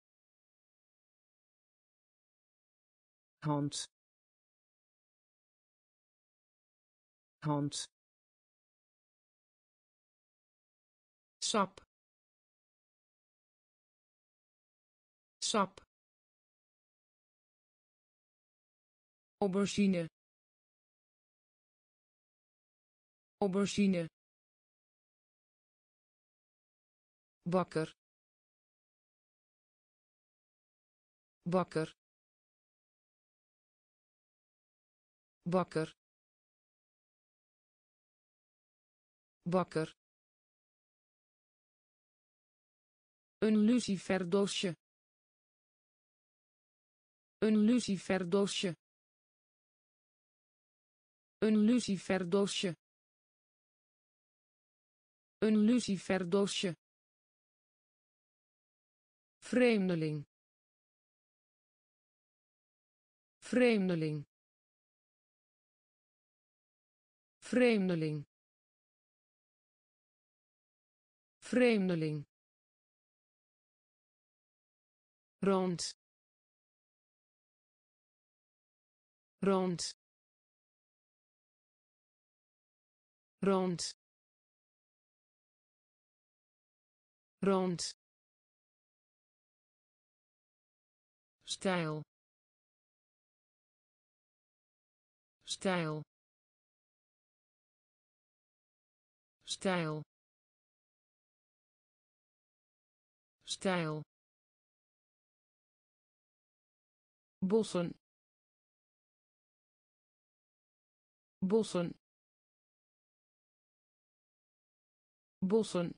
Hand. Hand sap. Sap. Aubergine. Aubergine. Bakker. Bakker. Bakker. Bakker een luciferdoosje. Een luciferdoosje. Een luciferdoosje. Een luciferdoosje. Vreemdeling. Vreemdeling. Vreemdeling. Vreemdeling rond. Rond. Rond. Rond. Stijl. Stijl. Stijl. Stijl bossen. Bossen. Bossen.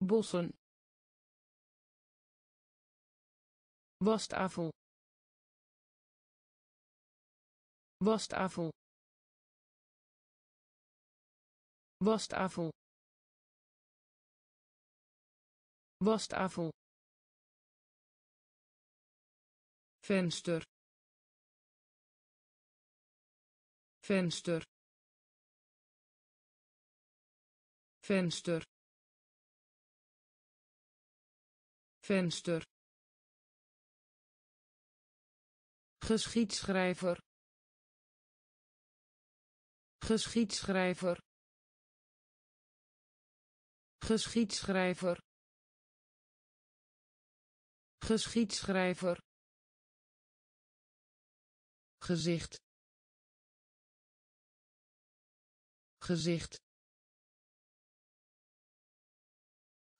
Bossen. Wastafel wastafel wastafel wastafel venster. Venster. Venster. Venster. Geschiedschrijver. Geschiedschrijver. Geschiedschrijver. Geschiedschrijver gezicht. Gezicht.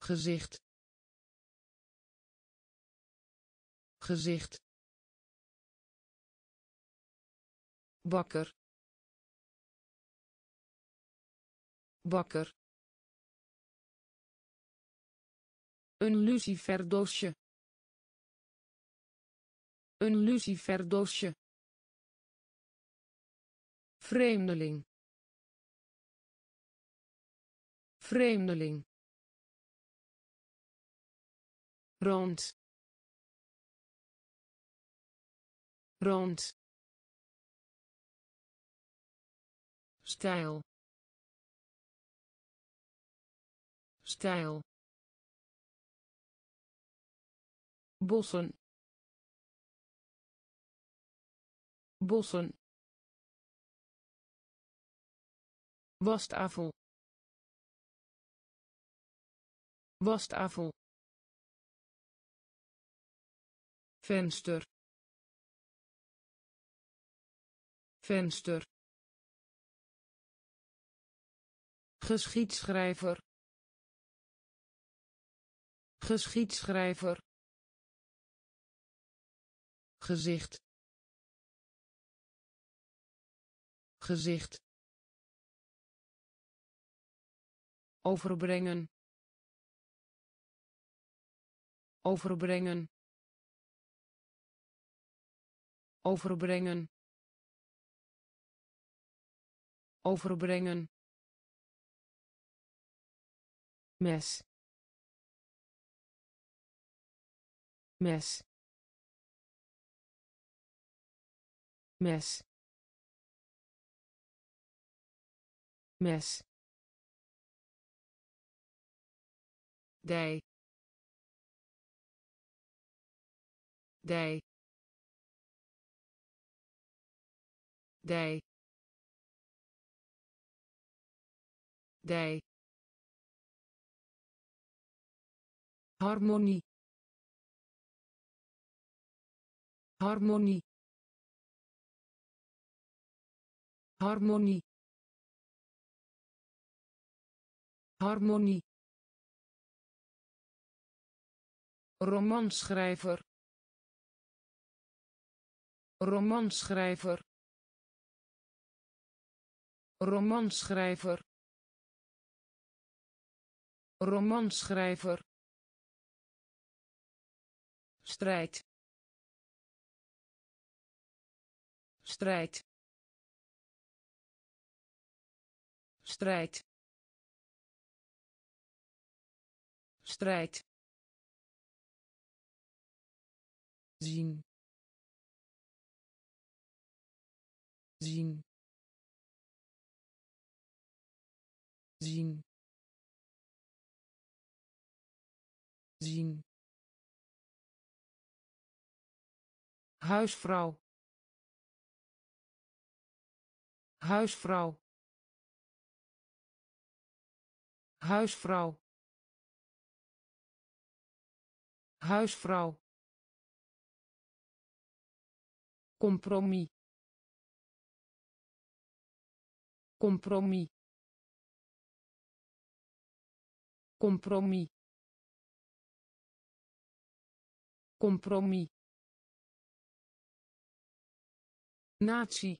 Gezicht. Gezicht. Bakker bakker een luciferdoosje. Een luciferdoosje vreemdeling. Vreemdeling. Rond. Rond. Stijl. Stijl. Bossen. Bossen wastafel wastafel venster. Venster. Geschiedschrijver. Geschiedschrijver. Gezicht. Gezicht overbrengen. Overbrengen. Overbrengen. Overbrengen. Mes. Mes. Mes. Mes dij dij dij dij harmonie. Harmonie. Harmonie. Harmonie romanschrijver. Romanschrijver. Romanschrijver. Romanschrijver. Strijd. Strijd. Strijd. Strijd zien. Zien. Zien. Zien. Huisvrouw. Huisvrouw. Huisvrouw. Huisvrouw compromis. Compromis. Compromis. Compromis. Natie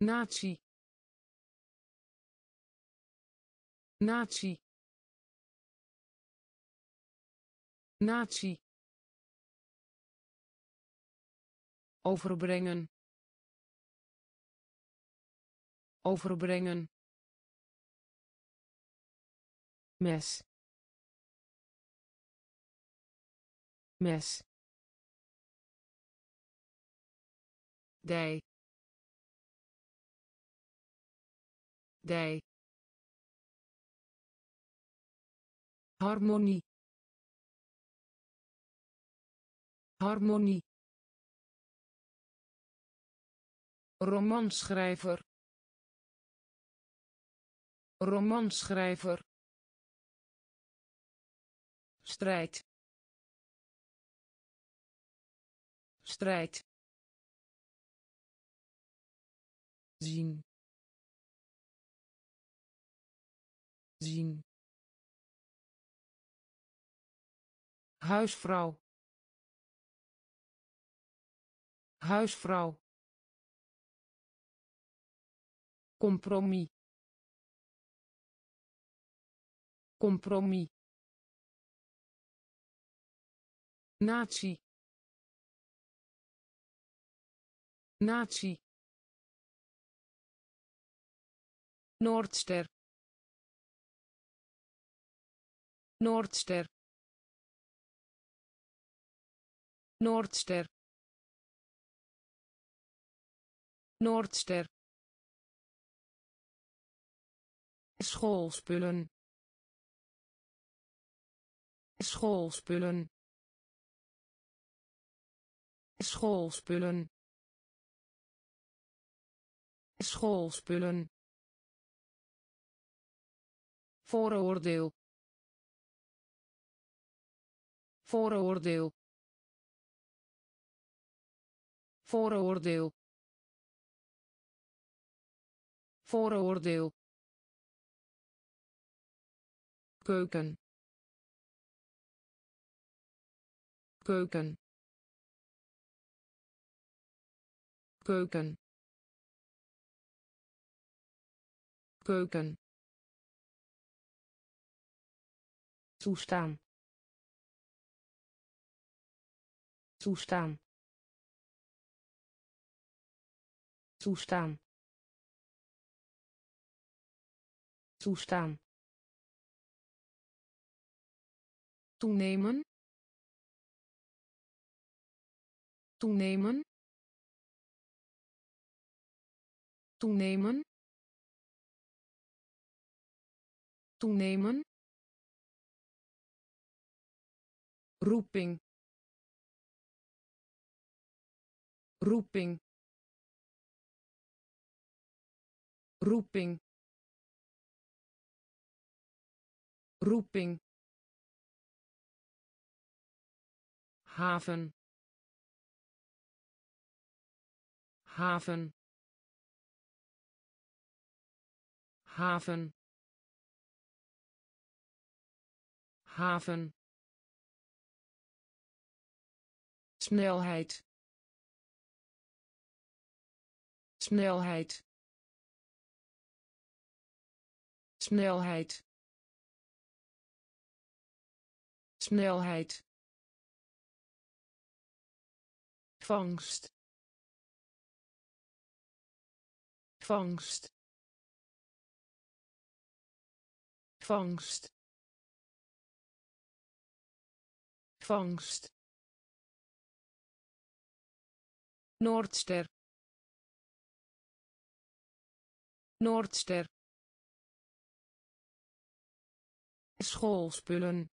natie natie natie overbrengen. Overbrengen. Mes. Mes. Dij. Dij. Harmonie. Harmonie romanschrijver. Romanschrijver. Strijd. Strijd. Zien. Zien. Huisvrouw. Huisvrouw compromis. Compromis. Natie natie Noordster. Noordster. Noordster. Noordster schoolspullen. Schoolspullen. Schoolspullen. Schoolspullen. Vooroordeel. Vooroordeel. Vooroordeel. Vooroordeel keuken. Keuken. Keuken. Keuken. Toestaan. Toestaan. Toestaan. Toestaan toenemen. Toenemen. Toenemen. Toenemen. Roeping. Roeping. Roeping. Roeping haven haven haven haven. Snelheid. Snelheid. Snelheid. Snelheid vangst. Vangst. Vangst. Vangst. Noordster. Noordster. Schoolspullen.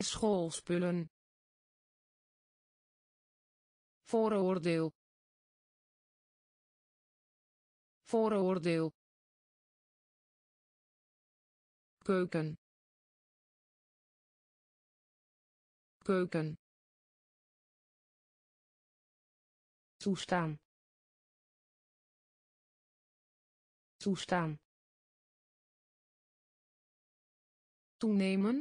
Schoolspullen vooroordeel. Vooroordeel. Keuken. Keuken. Toestaan. Toestaan. Toenemen.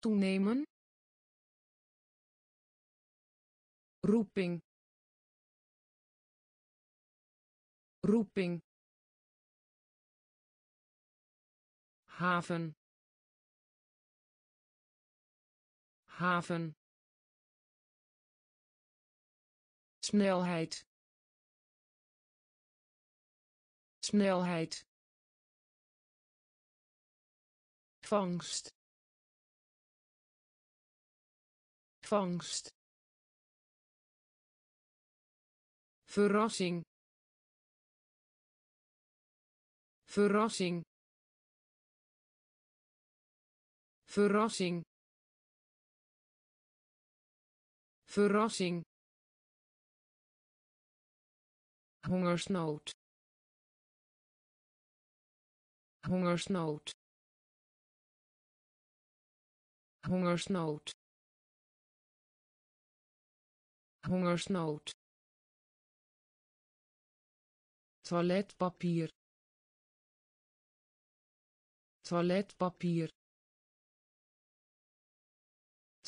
Toenemen roeping. Roeping. Haven. Haven. Snelheid. Snelheid. Vangst. Vangst verrassing. Verrassing. Verrassing. Verrassing. Hongersnood. Hongersnood. Hongersnood. Hongersnood toiletpapier. Toiletpapier.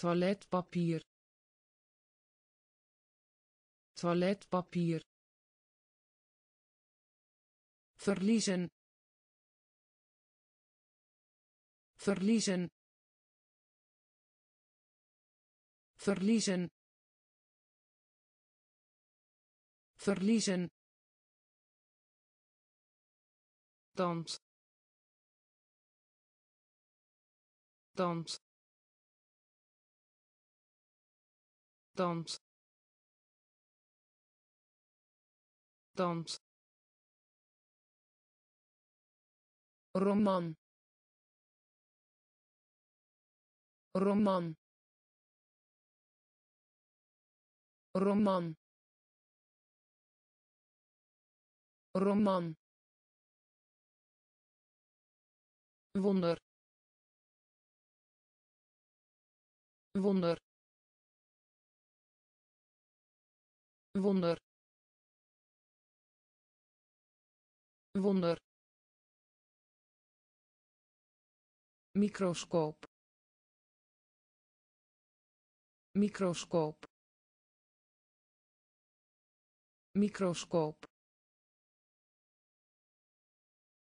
Toiletpapier. Toiletpapier. Verliezen. Verliezen. Verliezen. Verliezen dans. Dans. Dans. Dans. Roman. Roman. Roman. Roman wonder. Wonder. Wonder. Wonder. Microscoop. Microscoop. Microscoop.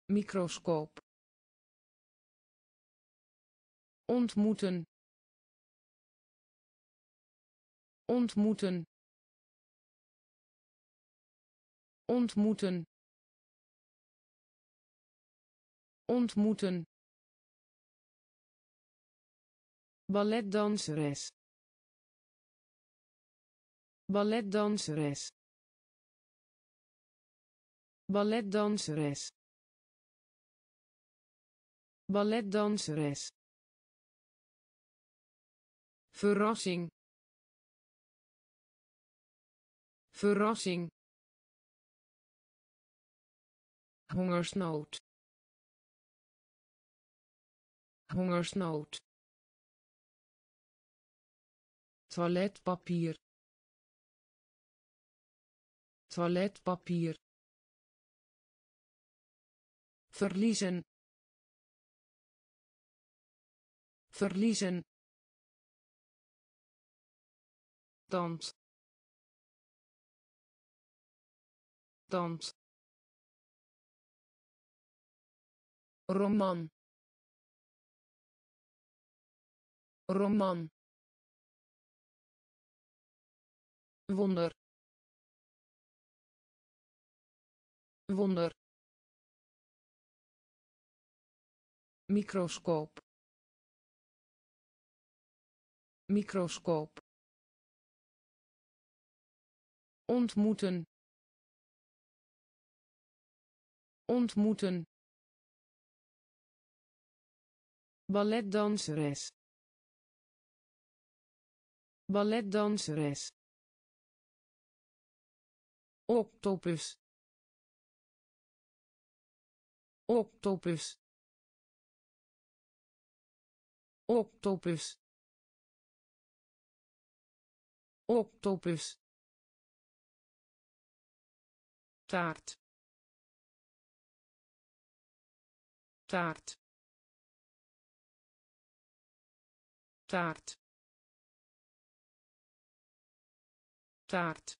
Microscoop ontmoeten. Ontmoeten. Ontmoeten. Ontmoeten. Balletdanseres. Balletdanseres. Balletdanseres. Balletdanseres verrassing. Verrassing. Hongersnood. Hongersnood. Toiletpapier. Toiletpapier. Verliezen. Verliezen dans. Dans. Roman. Roman. Wonder. Wonder. Microscoop. Microscoop ontmoeten. Ontmoeten. Balletdanseres. Balletdanseres. Octopus. Octopus. Octopus. Octopus taart. Taart. Taart. Taart.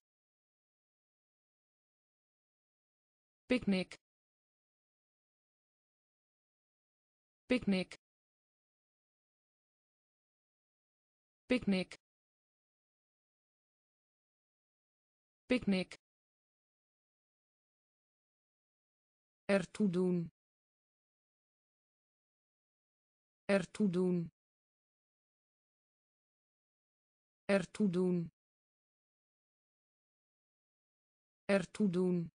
Picknick. Picknick. Picknick. Picknick ertoe doen. Ertoe doen. Ertoe doen. Ertoe doen.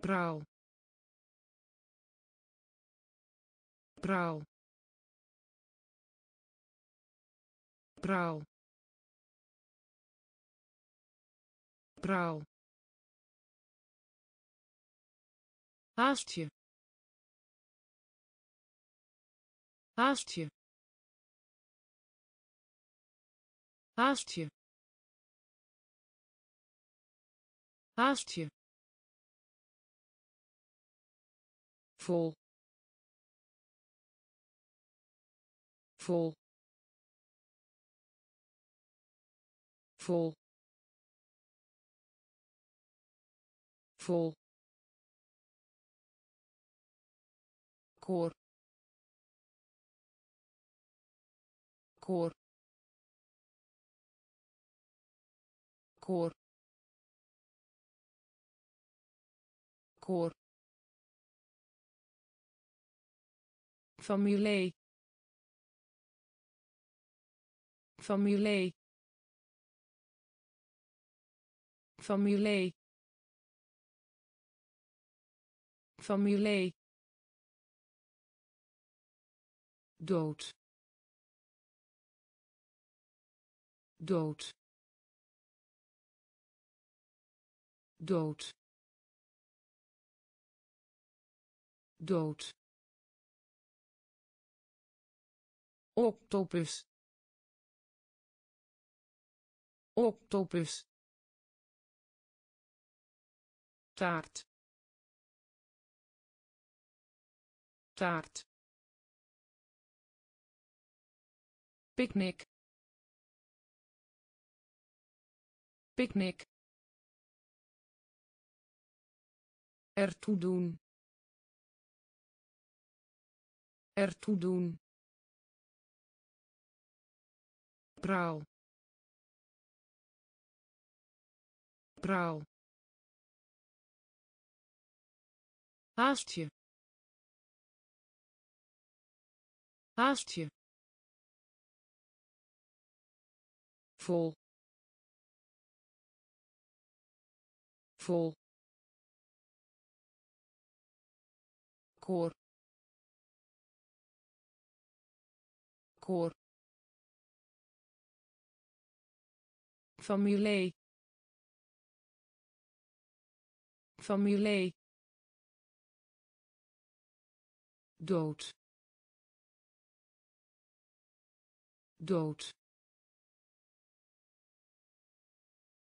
Praal. Praal. Praal. Praal haastje haastje haastje haastje vol. Vol. Vol. Vol koor. Koor. Koor. Koor. Familie. Familie. Familie. Familie dood. Dood. Dood. Dood. Octopus. Octopus. Taart. Taart picknick. Picknick. Ertoe doen. Ertoe doen. Praal. Praal. Haastje haastje vol. Vol. Koor. Koor. Familie. Familie. Dood. Dood